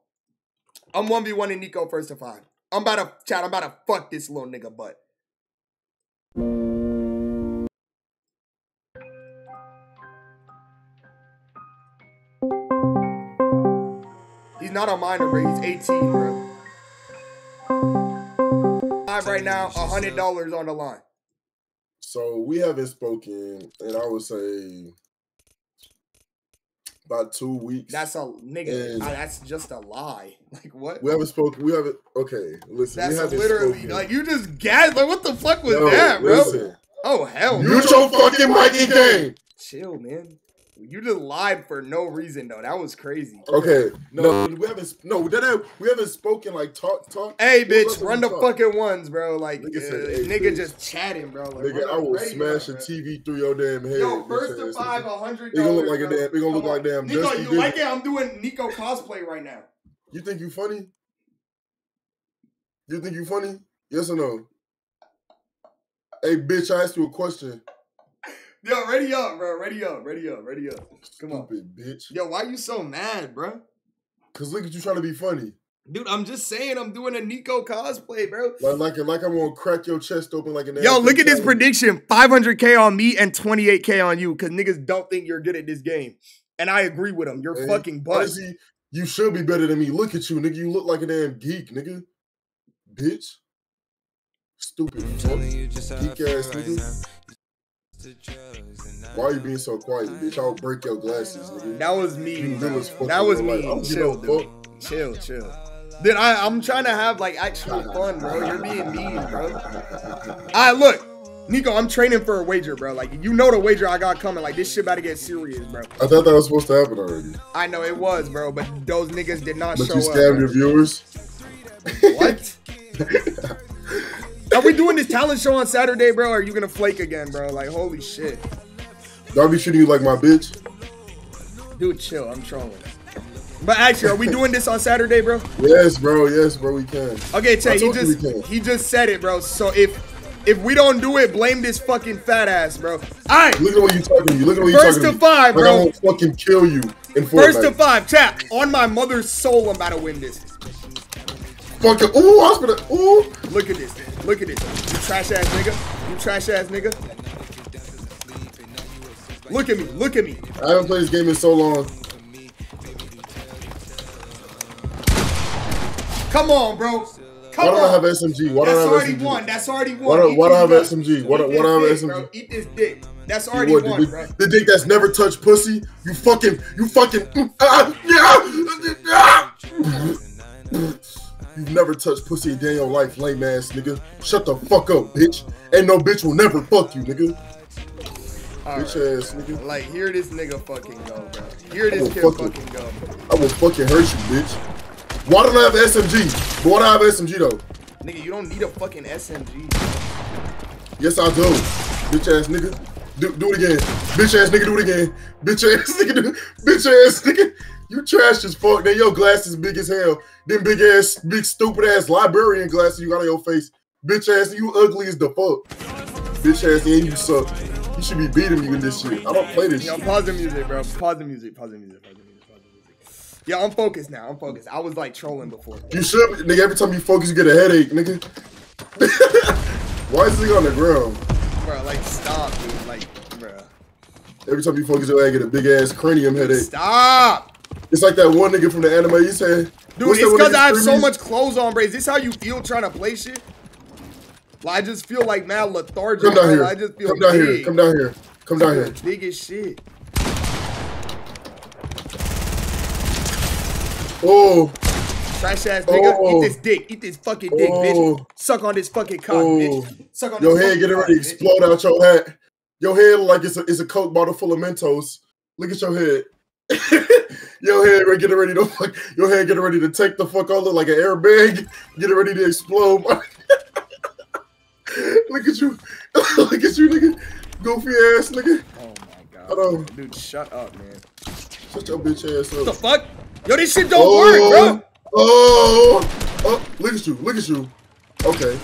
I'm 1v1 and Nico first to five. I'm about to, chat, I'm about to fuck this little nigga butt. He's not a minor, bro. He's 18, bro. Five right now, a $100 on the line. So we haven't spoken, and I would say about two weeks. That's a nigga. I- that's just a lie. Like what? We haven't spoken. We haven't. Okay, listen. we That's haven't literally spoken. like you just gasped. Like what the fuck was No, that, bro? listen. Oh hell, Mute your fucking and game. Chill, man. You just lied for no reason though. That was crazy. Okay, no, we haven't. No, that ain't- we haven't spoken like talk talk. Hey, What bitch, run the talked? fucking ones, bro. Like, Nigga said, uh, "Hey, nigga bitch." just chatting, bro. Like, Nigga, run I will radio, smash a. TV through your damn head. Yo, first to ass five, a hundred It gonna look dollars. like a damn. It gonna look like damn. Nico, Dusty you Diddy. like it? I'm doing Nico cosplay right now. You think you funny? You think you funny? Yes or no? Hey, bitch, I asked you a question. Yo, ready up, bro. Ready up, ready up, ready up. Come on. Stupid bitch. Yo, why you so mad, bro? Cause look at you trying to be funny. Dude, I'm just saying I'm doing a Nico cosplay, bro. Like, like, like I'm gonna crack your chest open like an. Yo, look at this prediction 500K on me and 28K on you because niggas don't think you're good at this game. And I agree with them. You're Man, fucking butt. honestly, you should be better than me. Look at you, nigga. You look like a damn geek, nigga. Bitch. Stupid fuck. Geek ass nigga. Why are you being so quiet, bitch? I'll break your glasses, nigga. That was me. You bro. real as fuck That was me. I Chill, dude. Chill, chill. Dude, I, I'm trying to have like actual fun, bro. You're being mean, bro. Alright, look. Nico, I'm training for a wager, bro. Like, you know the wager I got coming. Like, this shit about to get serious, bro. I thought that was supposed to happen already. I know it was, bro, but those niggas did not But show you up. scammed bro. your viewers. What? Are we doing this talent show on Saturday, bro? Or are you gonna flake again, bro? Like, holy shit. I be treating you like my bitch? Dude, chill. I'm trolling. But actually, are we doing this on Saturday, bro? Yes, bro. Yes, bro. We can. Okay, I Che, he you just he just said it, bro. So if if we don't do it, blame this fucking fat ass, bro. Alright. Look at what you're talking to. Look at what you First talking to to five, like bro. I won't fucking kill you in Fortnite. First to five, chat. On my mother's soul, I'm about to win this. Fucking ooh, hospital. Ooh. Look at this. Look at this. You trash ass nigga. You trash ass nigga. Look at me. Look at me. I haven't played this game in so long. Come on, bro. Come why don't on. I have SMG? Why That's don't I already have SMG? one. That's already one. Why don't, why don't I have. SMG? Why don't, why don't I have SMG? bro. Eat this dick. That's already What, one, the, bro. the dick that's never touched pussy? You fucking, you fucking, ah, yeah, ah. You've never touched pussy a day in your life, lame ass nigga. Shut the fuck up, bitch. Ain't no bitch will never fuck you, nigga. All bitch right. ass nigga. Like, here this nigga fucking go, bro. Here this kid fucking- fucking go. I will fucking hurt you, bitch. Why don't I have SMG? But why don't I have SMG though? Nigga, you don't need a fucking SMG. Yes, I do. Bitch ass nigga. Do, do it again. Bitch ass nigga, do it again. Bitch ass nigga, do, bitch ass nigga. You trash as fuck. Then your glasses big as hell. Then big ass, big stupid ass librarian glasses you got on your face. Bitch ass, you ugly as the fuck. Bitch ass, and you suck. You should be beating me with this shit. I don't play this Yo, shit. pause the music, bro. Pause the music. Pause the music. Pause the music. Pause the music. Yo, I'm focused now. I'm focused. I was like trolling before. You should, nigga. Every time you focus, you get a headache, nigga. Why is he on the ground? Bro, like, stop, dude. Like, bro. Every time you focus, your ass get a big ass cranium headache. Stop! It's like that one nigga from the anime. You said, Dude, what's it's because I have so much clothes on. Is this how you feel trying to play shit? Like, I just feel like mad lethargic. Come down here. I just feel Come down big. here. Come down here. Come down here. Big as shit. Oh, Trash ass nigga. Oh. Eat this dick. Eat this fucking dick, Oh. bitch. Suck on this fucking cock, oh. bitch. Suck on Your head Get cock, ready to bitch. explode out your hat. Your head like it's a it's a coke bottle full of Mentos. Look at your head. your head right getting ready to fuck. Your head getting ready to take the fuck all look like an airbag, getting ready to explode. Look at you. Look at you, nigga. Goofy ass nigga. Oh my god. Hold on. Dude, shut up, man. Shut your bitch ass up. What the fuck? Yo, this shit don't oh. work, bro. Oh, oh, look at you. Look at you. Okay.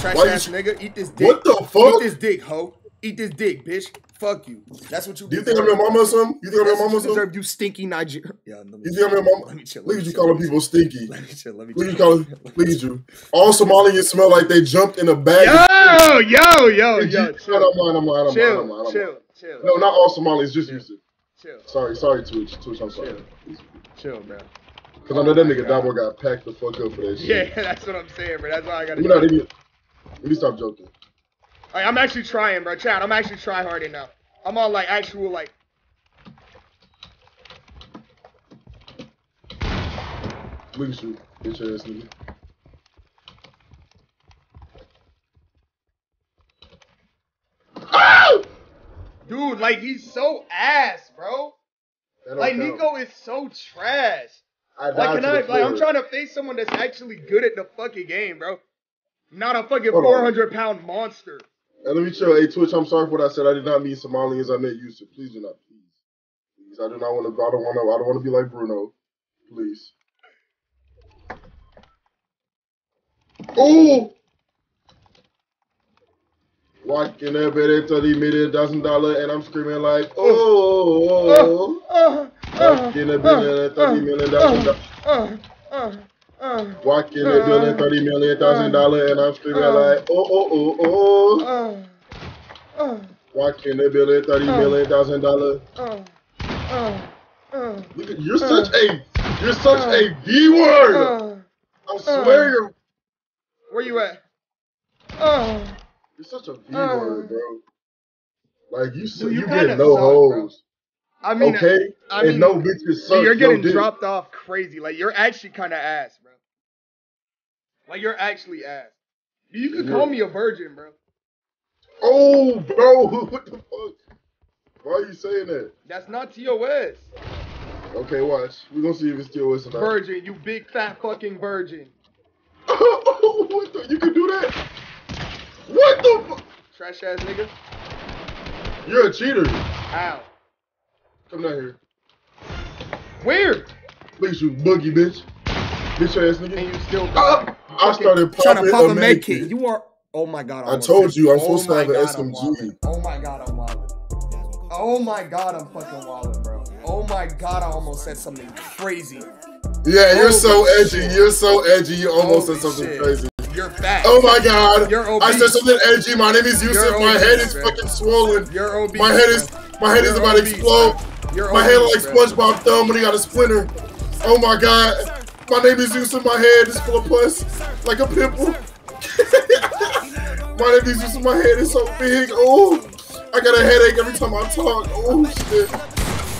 Trash Why you ass sh- nigga, eat this dick. What the fuck? Eat this dick, hoe. Eat this dick, bitch. Fuck you. That's what you Do you think I'm your mama or something? You think I'm your mama or something? deserve, you stinky Niger. Yeah, let me You think I'm your mama? Let me chill. Look at you calling people stinky. Let me chill. Let me Look at you chill. calling. Look at you. All Somalians smell like they jumped in a bag. Yo, yo, yo, yo. G- I don't mind. I'm mind. I'm mind. Chill, I'm mind. I'm chill, chill. No, not all Somalis. Just Yusuf. Chill. Sorry, sorry, Twitch. Twitch, I'm sorry. Chill, bro. Because I know that oh nigga Dabo got packed the fuck up for that shit. Yeah, that's what I'm saying, bro. That's all I gotta Let me, not, do. let, me, let me stop joking. Like, I'm actually trying, bro. Chad, I'm actually trying hard enough. I'm on like actual like. Look at you, bitch ass nigga. Oh! Dude, like he's so ass, bro. Like count. Nico is so trash. I like, can I, like I'm trying to face someone that's actually good at the fucking game, bro. Not a fucking Hold on. 400 pound monster. Hey, let me chill. Hey, Twitch, I'm sorry for what I said. I did not mean Somalians. I meant Yusuf. Please do not. Please. Please. I do not want to. I don't want to. I don't want to be like Bruno. Please. Oh! Walking up at a 30 million thousand dollar and I'm screaming like, oh, Uh, walking up at a 30 million thousand dollar. uh, uh, uh, Walking a building 30 million thousand dollar and I'm screaming like, oh, oh, oh, oh. uh, uh, Walking a building 30 million thousand dollar. uh, uh, uh, you're such a you're such a V word. uh, I swear you're Where you at? Uh, you're such a V Uh. word, bro. Like you Dude, you you, get no hoes. I mean, okay, I and mean, no bitches. Dude, you're your getting dick. dropped off crazy. Like you're actually kind of ass. Like you're actually ass. You could call me a virgin, bro. Oh, bro, what the fuck? Why are you saying that? That's not TOS. Okay, watch. We're gonna see if it's is or not. Virgin, you big fat fucking virgin. what the? You can do that? What the? Fu- Trash ass nigga. You're a cheater. How? Come down here. Where? Look at you, boogie bitch. Bitch ass nigga. And you still Ah, I started trying popping to pop a med kit. kit. You are. Oh my god. I almost told you I'm oh supposed to have an SMG. Oh my god, I'm wildin'. Oh my god, I'm fucking wildin', bro. Oh my god, I almost said something crazy. Yeah, you're so edgy. shit. You're so edgy. You almost Holy said something shit. crazy. You're fat. Oh my god. You're I said something edgy. My name is Yusuf. My head is bro. fucking swollen. You're obese. My head is my head is You're about to explode. bro. You're My head like obese, bro. SpongeBob thumb when he got a splinter. Oh my god. My name is Zeus in My head is full of pus. Like a pimple. my name is Zeus in My head is so big. Oh, I got a headache every time I talk. Oh shit.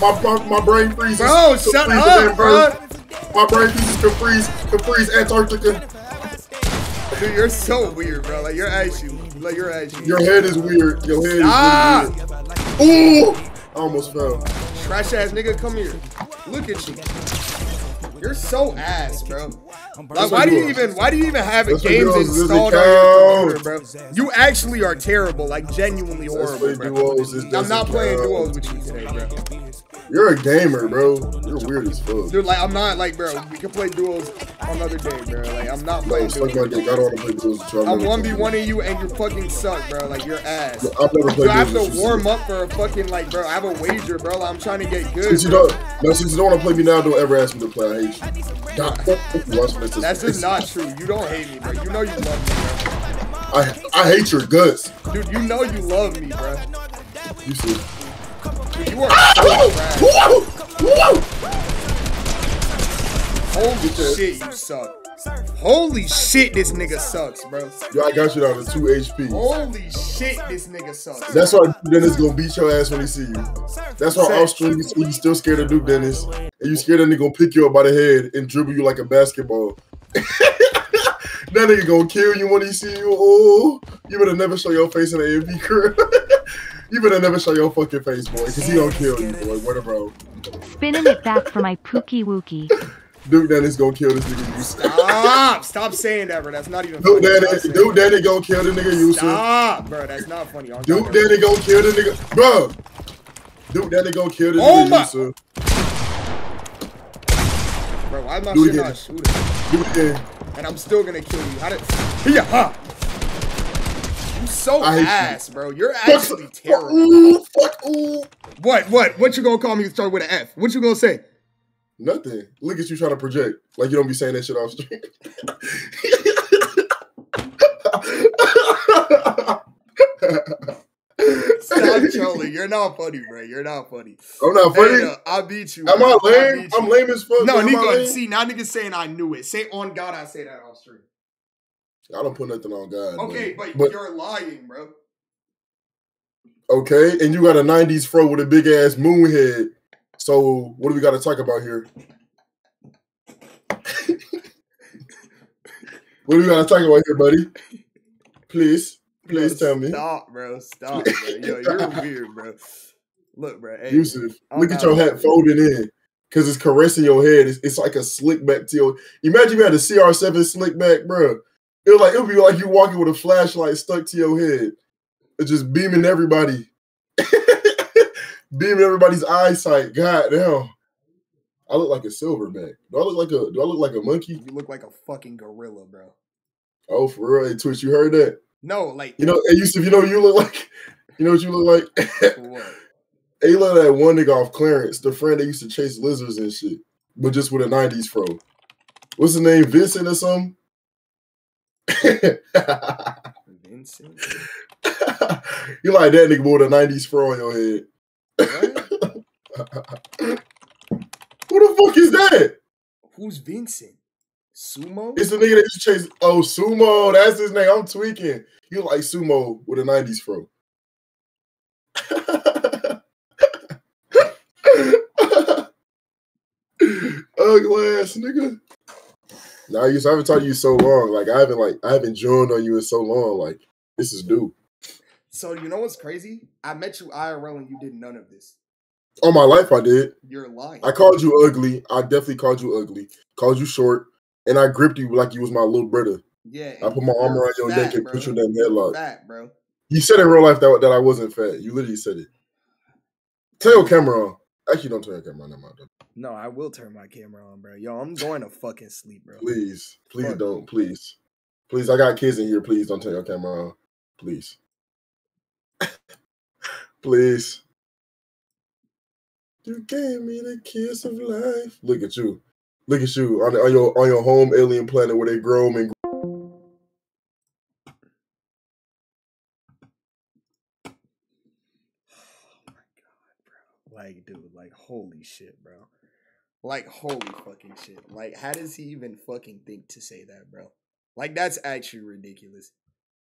My, my, my brain freezes. Bro, shut up, bro. My brain freezes Capri's, freeze Antarctica. Dude, you're so weird, bro. Like you're actually, like you're actually. Your head is weird. Your head Stop. is really weird. Ooh! I almost fell. Trash ass nigga, come here. Look at you. You're so ass, bro. Like, why do you even why do you even have That's what games installed on your computer, bro? You actually are terrible, like genuinely horrible, bro. I'm doesn't playing duos with you today, bro. You're a gamer, bro. You're weird as fuck. Dude, like I'm not like, bro. We can play duos another day, bro. Like I'm not playing suck duos. my dick. I don't want to play you. I've I'm one v one of you, and you fucking suck, bro. Like you're ass. duos. I've never So played I have to warm up for a fucking like, bro. I have a wager, bro. Like, I'm trying to get good. Since you don't, no, since you don't want to play me now, don't ever ask me to play. I hate you. God. That's just not true. You don't hate me, bro. You know you love me, bro. I I hate your guts. Dude, you know you love me, bro. You see. You are so. Holy shit, you suck. Holy shit, this nigga sucks, bro. Yo, I got you down to two HP. Holy shit, this nigga sucks. That's why Dennis gonna beat your ass when he see you. That's why off stream you, still scared of Duke Dennis, and you scared that nigga gonna pick you up by the head and dribble you like a basketball. that nigga gonna kill you when he see you. Oh, you better never show your face in the AMP crib. You better never show your fucking face, boy, because he gonna kill you, boy. What a bro. Spinning it back for my Pookie Wookie. Duke Danny's gonna kill this nigga Yusuf. Stop! Stop saying that, bro. That's not even Duke funny. Danny, Duke Danny gonna kill the nigga Yusuf. Stop, bro. That's not funny. I'm Duke not- Danny gonna kill the nigga, bro. Duke Danny gonna kill the Oh nigga my- Yusuf. Bro, why am I it shit again. not shooting? Do it again. And I'm still gonna kill you. How did? Yeah, huh? You so I ass, bro. You're Fuck- actually terrible. Ooh, fuck, ooh. What? What? What you gonna call me? Start with an F. What you gonna say? Nothing. Look at you trying to project. Like you don't be saying that shit off stream. Stop trolling. You're not funny, bro. You're not funny. I'm not Hey, funny. no, I beat you. Am bro. I lame? beat I'm lame as fuck. No, but am I lame? See, now niggas saying I knew it. Say on God, I say that off stream. I don't put nothing on God. Okay, man. but, you're lying, bro. okay, and you got a '90s fro with a big ass moon head. So what do we got to talk about here? what do we got to talk about here, buddy? Please, please tell me. Stop, bro. Stop, bro. Yo, you're weird, bro. Look, bro. Hey, Yusuf, look at your hat folding in. Cause it's caressing your head. It's, it's like a slick back to your. Imagine you had a CR7 slick back, bro. It would like it would be like you walking with a flashlight stuck to your head. It's just beaming everybody. beaming everybody's eyesight. God damn. I look like a silverback. Do I look like a do I look like a monkey? You look like a fucking gorilla, bro. Oh, for real. Hey Twitch, you heard that? No, like You know, hey Yusuf, you know what you look like? You know what you look like? what? Hey, you look like that one nigga off Clarence, the friend that used to chase lizards and shit, but just with a 90s fro. What's his name? Vincent or something? Vincent. you like that nigga with a 90s fro on your head. Who the fuck is that? Who's Vincent? Sumo? It's the nigga that used to chase. Oh, Sumo. That's his name. I'm tweaking. You like Sumo with a 90s fro. Ugly ass nigga. Nah, you I haven't talked to you so long. Like I haven't like I haven't joined on you in so long. Like this is due. So you know what's crazy? I met you IRL and you did none of this. All my life I did. You're lying. I called you ugly. I definitely called you ugly. Called you short, and I gripped you like you was my little brother. Yeah. I put my arm around your fat, neck and bro. put you in that You're headlock. Fat, bro. You said in real life that, that I wasn't fat. You literally said it. Turn your camera on. Actually, don't turn your camera on. Never mind. No, I will turn my camera on, bro. Yo, I'm going to fucking sleep, bro. Please, please Fuck. don't. Please, please. I got kids in here. Please don't turn your camera on. Please, please. You gave me the kiss of life. Look at you. Look at you on, on your on your home alien planet where they grow and grow, oh bro. Like, dude, like, holy shit, bro. Like, holy fucking shit. Like, how does he even fucking think to say that, bro? Like, that's actually ridiculous.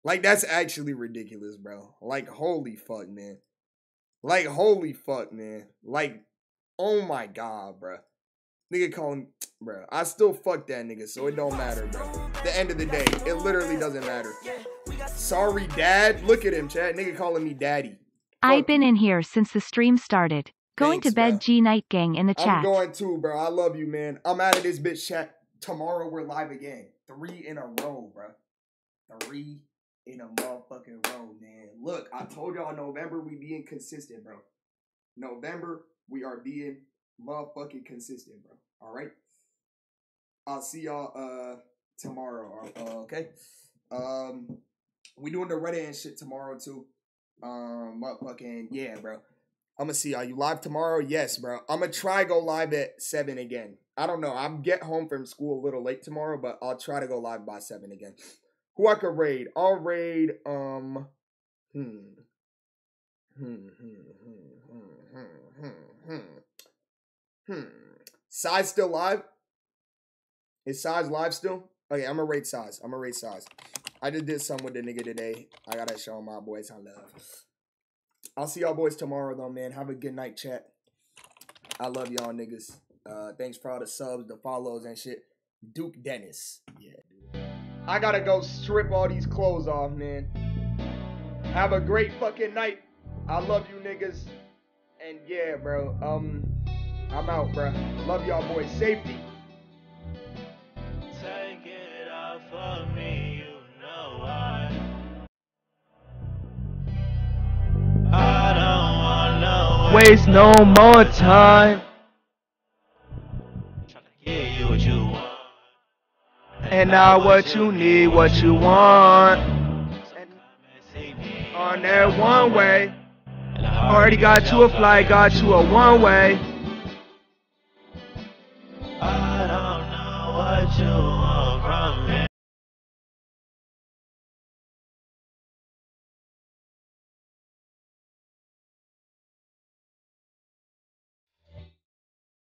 Like, that's actually ridiculous, bro. Like, holy fuck, man. Like, holy fuck, man. Like, oh my god, bro. Nigga calling, bro. I still fuck that nigga, so it don't matter, bro. The end of the day, it literally doesn't matter. Sorry, dad. Look at him, chat. Nigga calling me daddy. I've been in here since the stream started. Going Thanks, to bed, G Night Gang in the chat. I'm going too, bro. I love you, man. I'm out of this bitch chat. Tomorrow we're live again. Three in a row, bro. Three in a motherfucking row, man. Look, I told y'all November we being consistent, bro. November we are being motherfucking consistent, bro. All right. I'll see y'all uh tomorrow. Uh, okay. Um, we doing the Reddit and shit tomorrow too. Um, motherfucking yeah, bro. I'm gonna see. Are you live tomorrow? Yes, bro. I'm gonna try go live at seven again. I don't know. I'm get home from school a little late tomorrow, but I'll try to go live by seven again. Who I could raid? I'll raid. Um. Hmm. Hmm. Hmm. Hmm. Hmm. Hmm. Hmm. Hmm. Size still live? Is Size live still? Okay, I'm gonna rate Size. I'm gonna rate Size. I just did some with the nigga today. I gotta show my boys how love. I'll see y'all boys tomorrow though, man. Have a good night, chat. I love y'all niggas. Uh thanks for all the subs, the follows and shit. Duke Dennis. Yeah, dude. I gotta go strip all these clothes off, man. Have a great fucking night. I love you niggas. And yeah, bro. Um, I'm out, bro. Love y'all boys. Safety. Waste no more time. And now what you need, what you want. On that one way. Already got you a flight, got you a one way. I don't know what you want.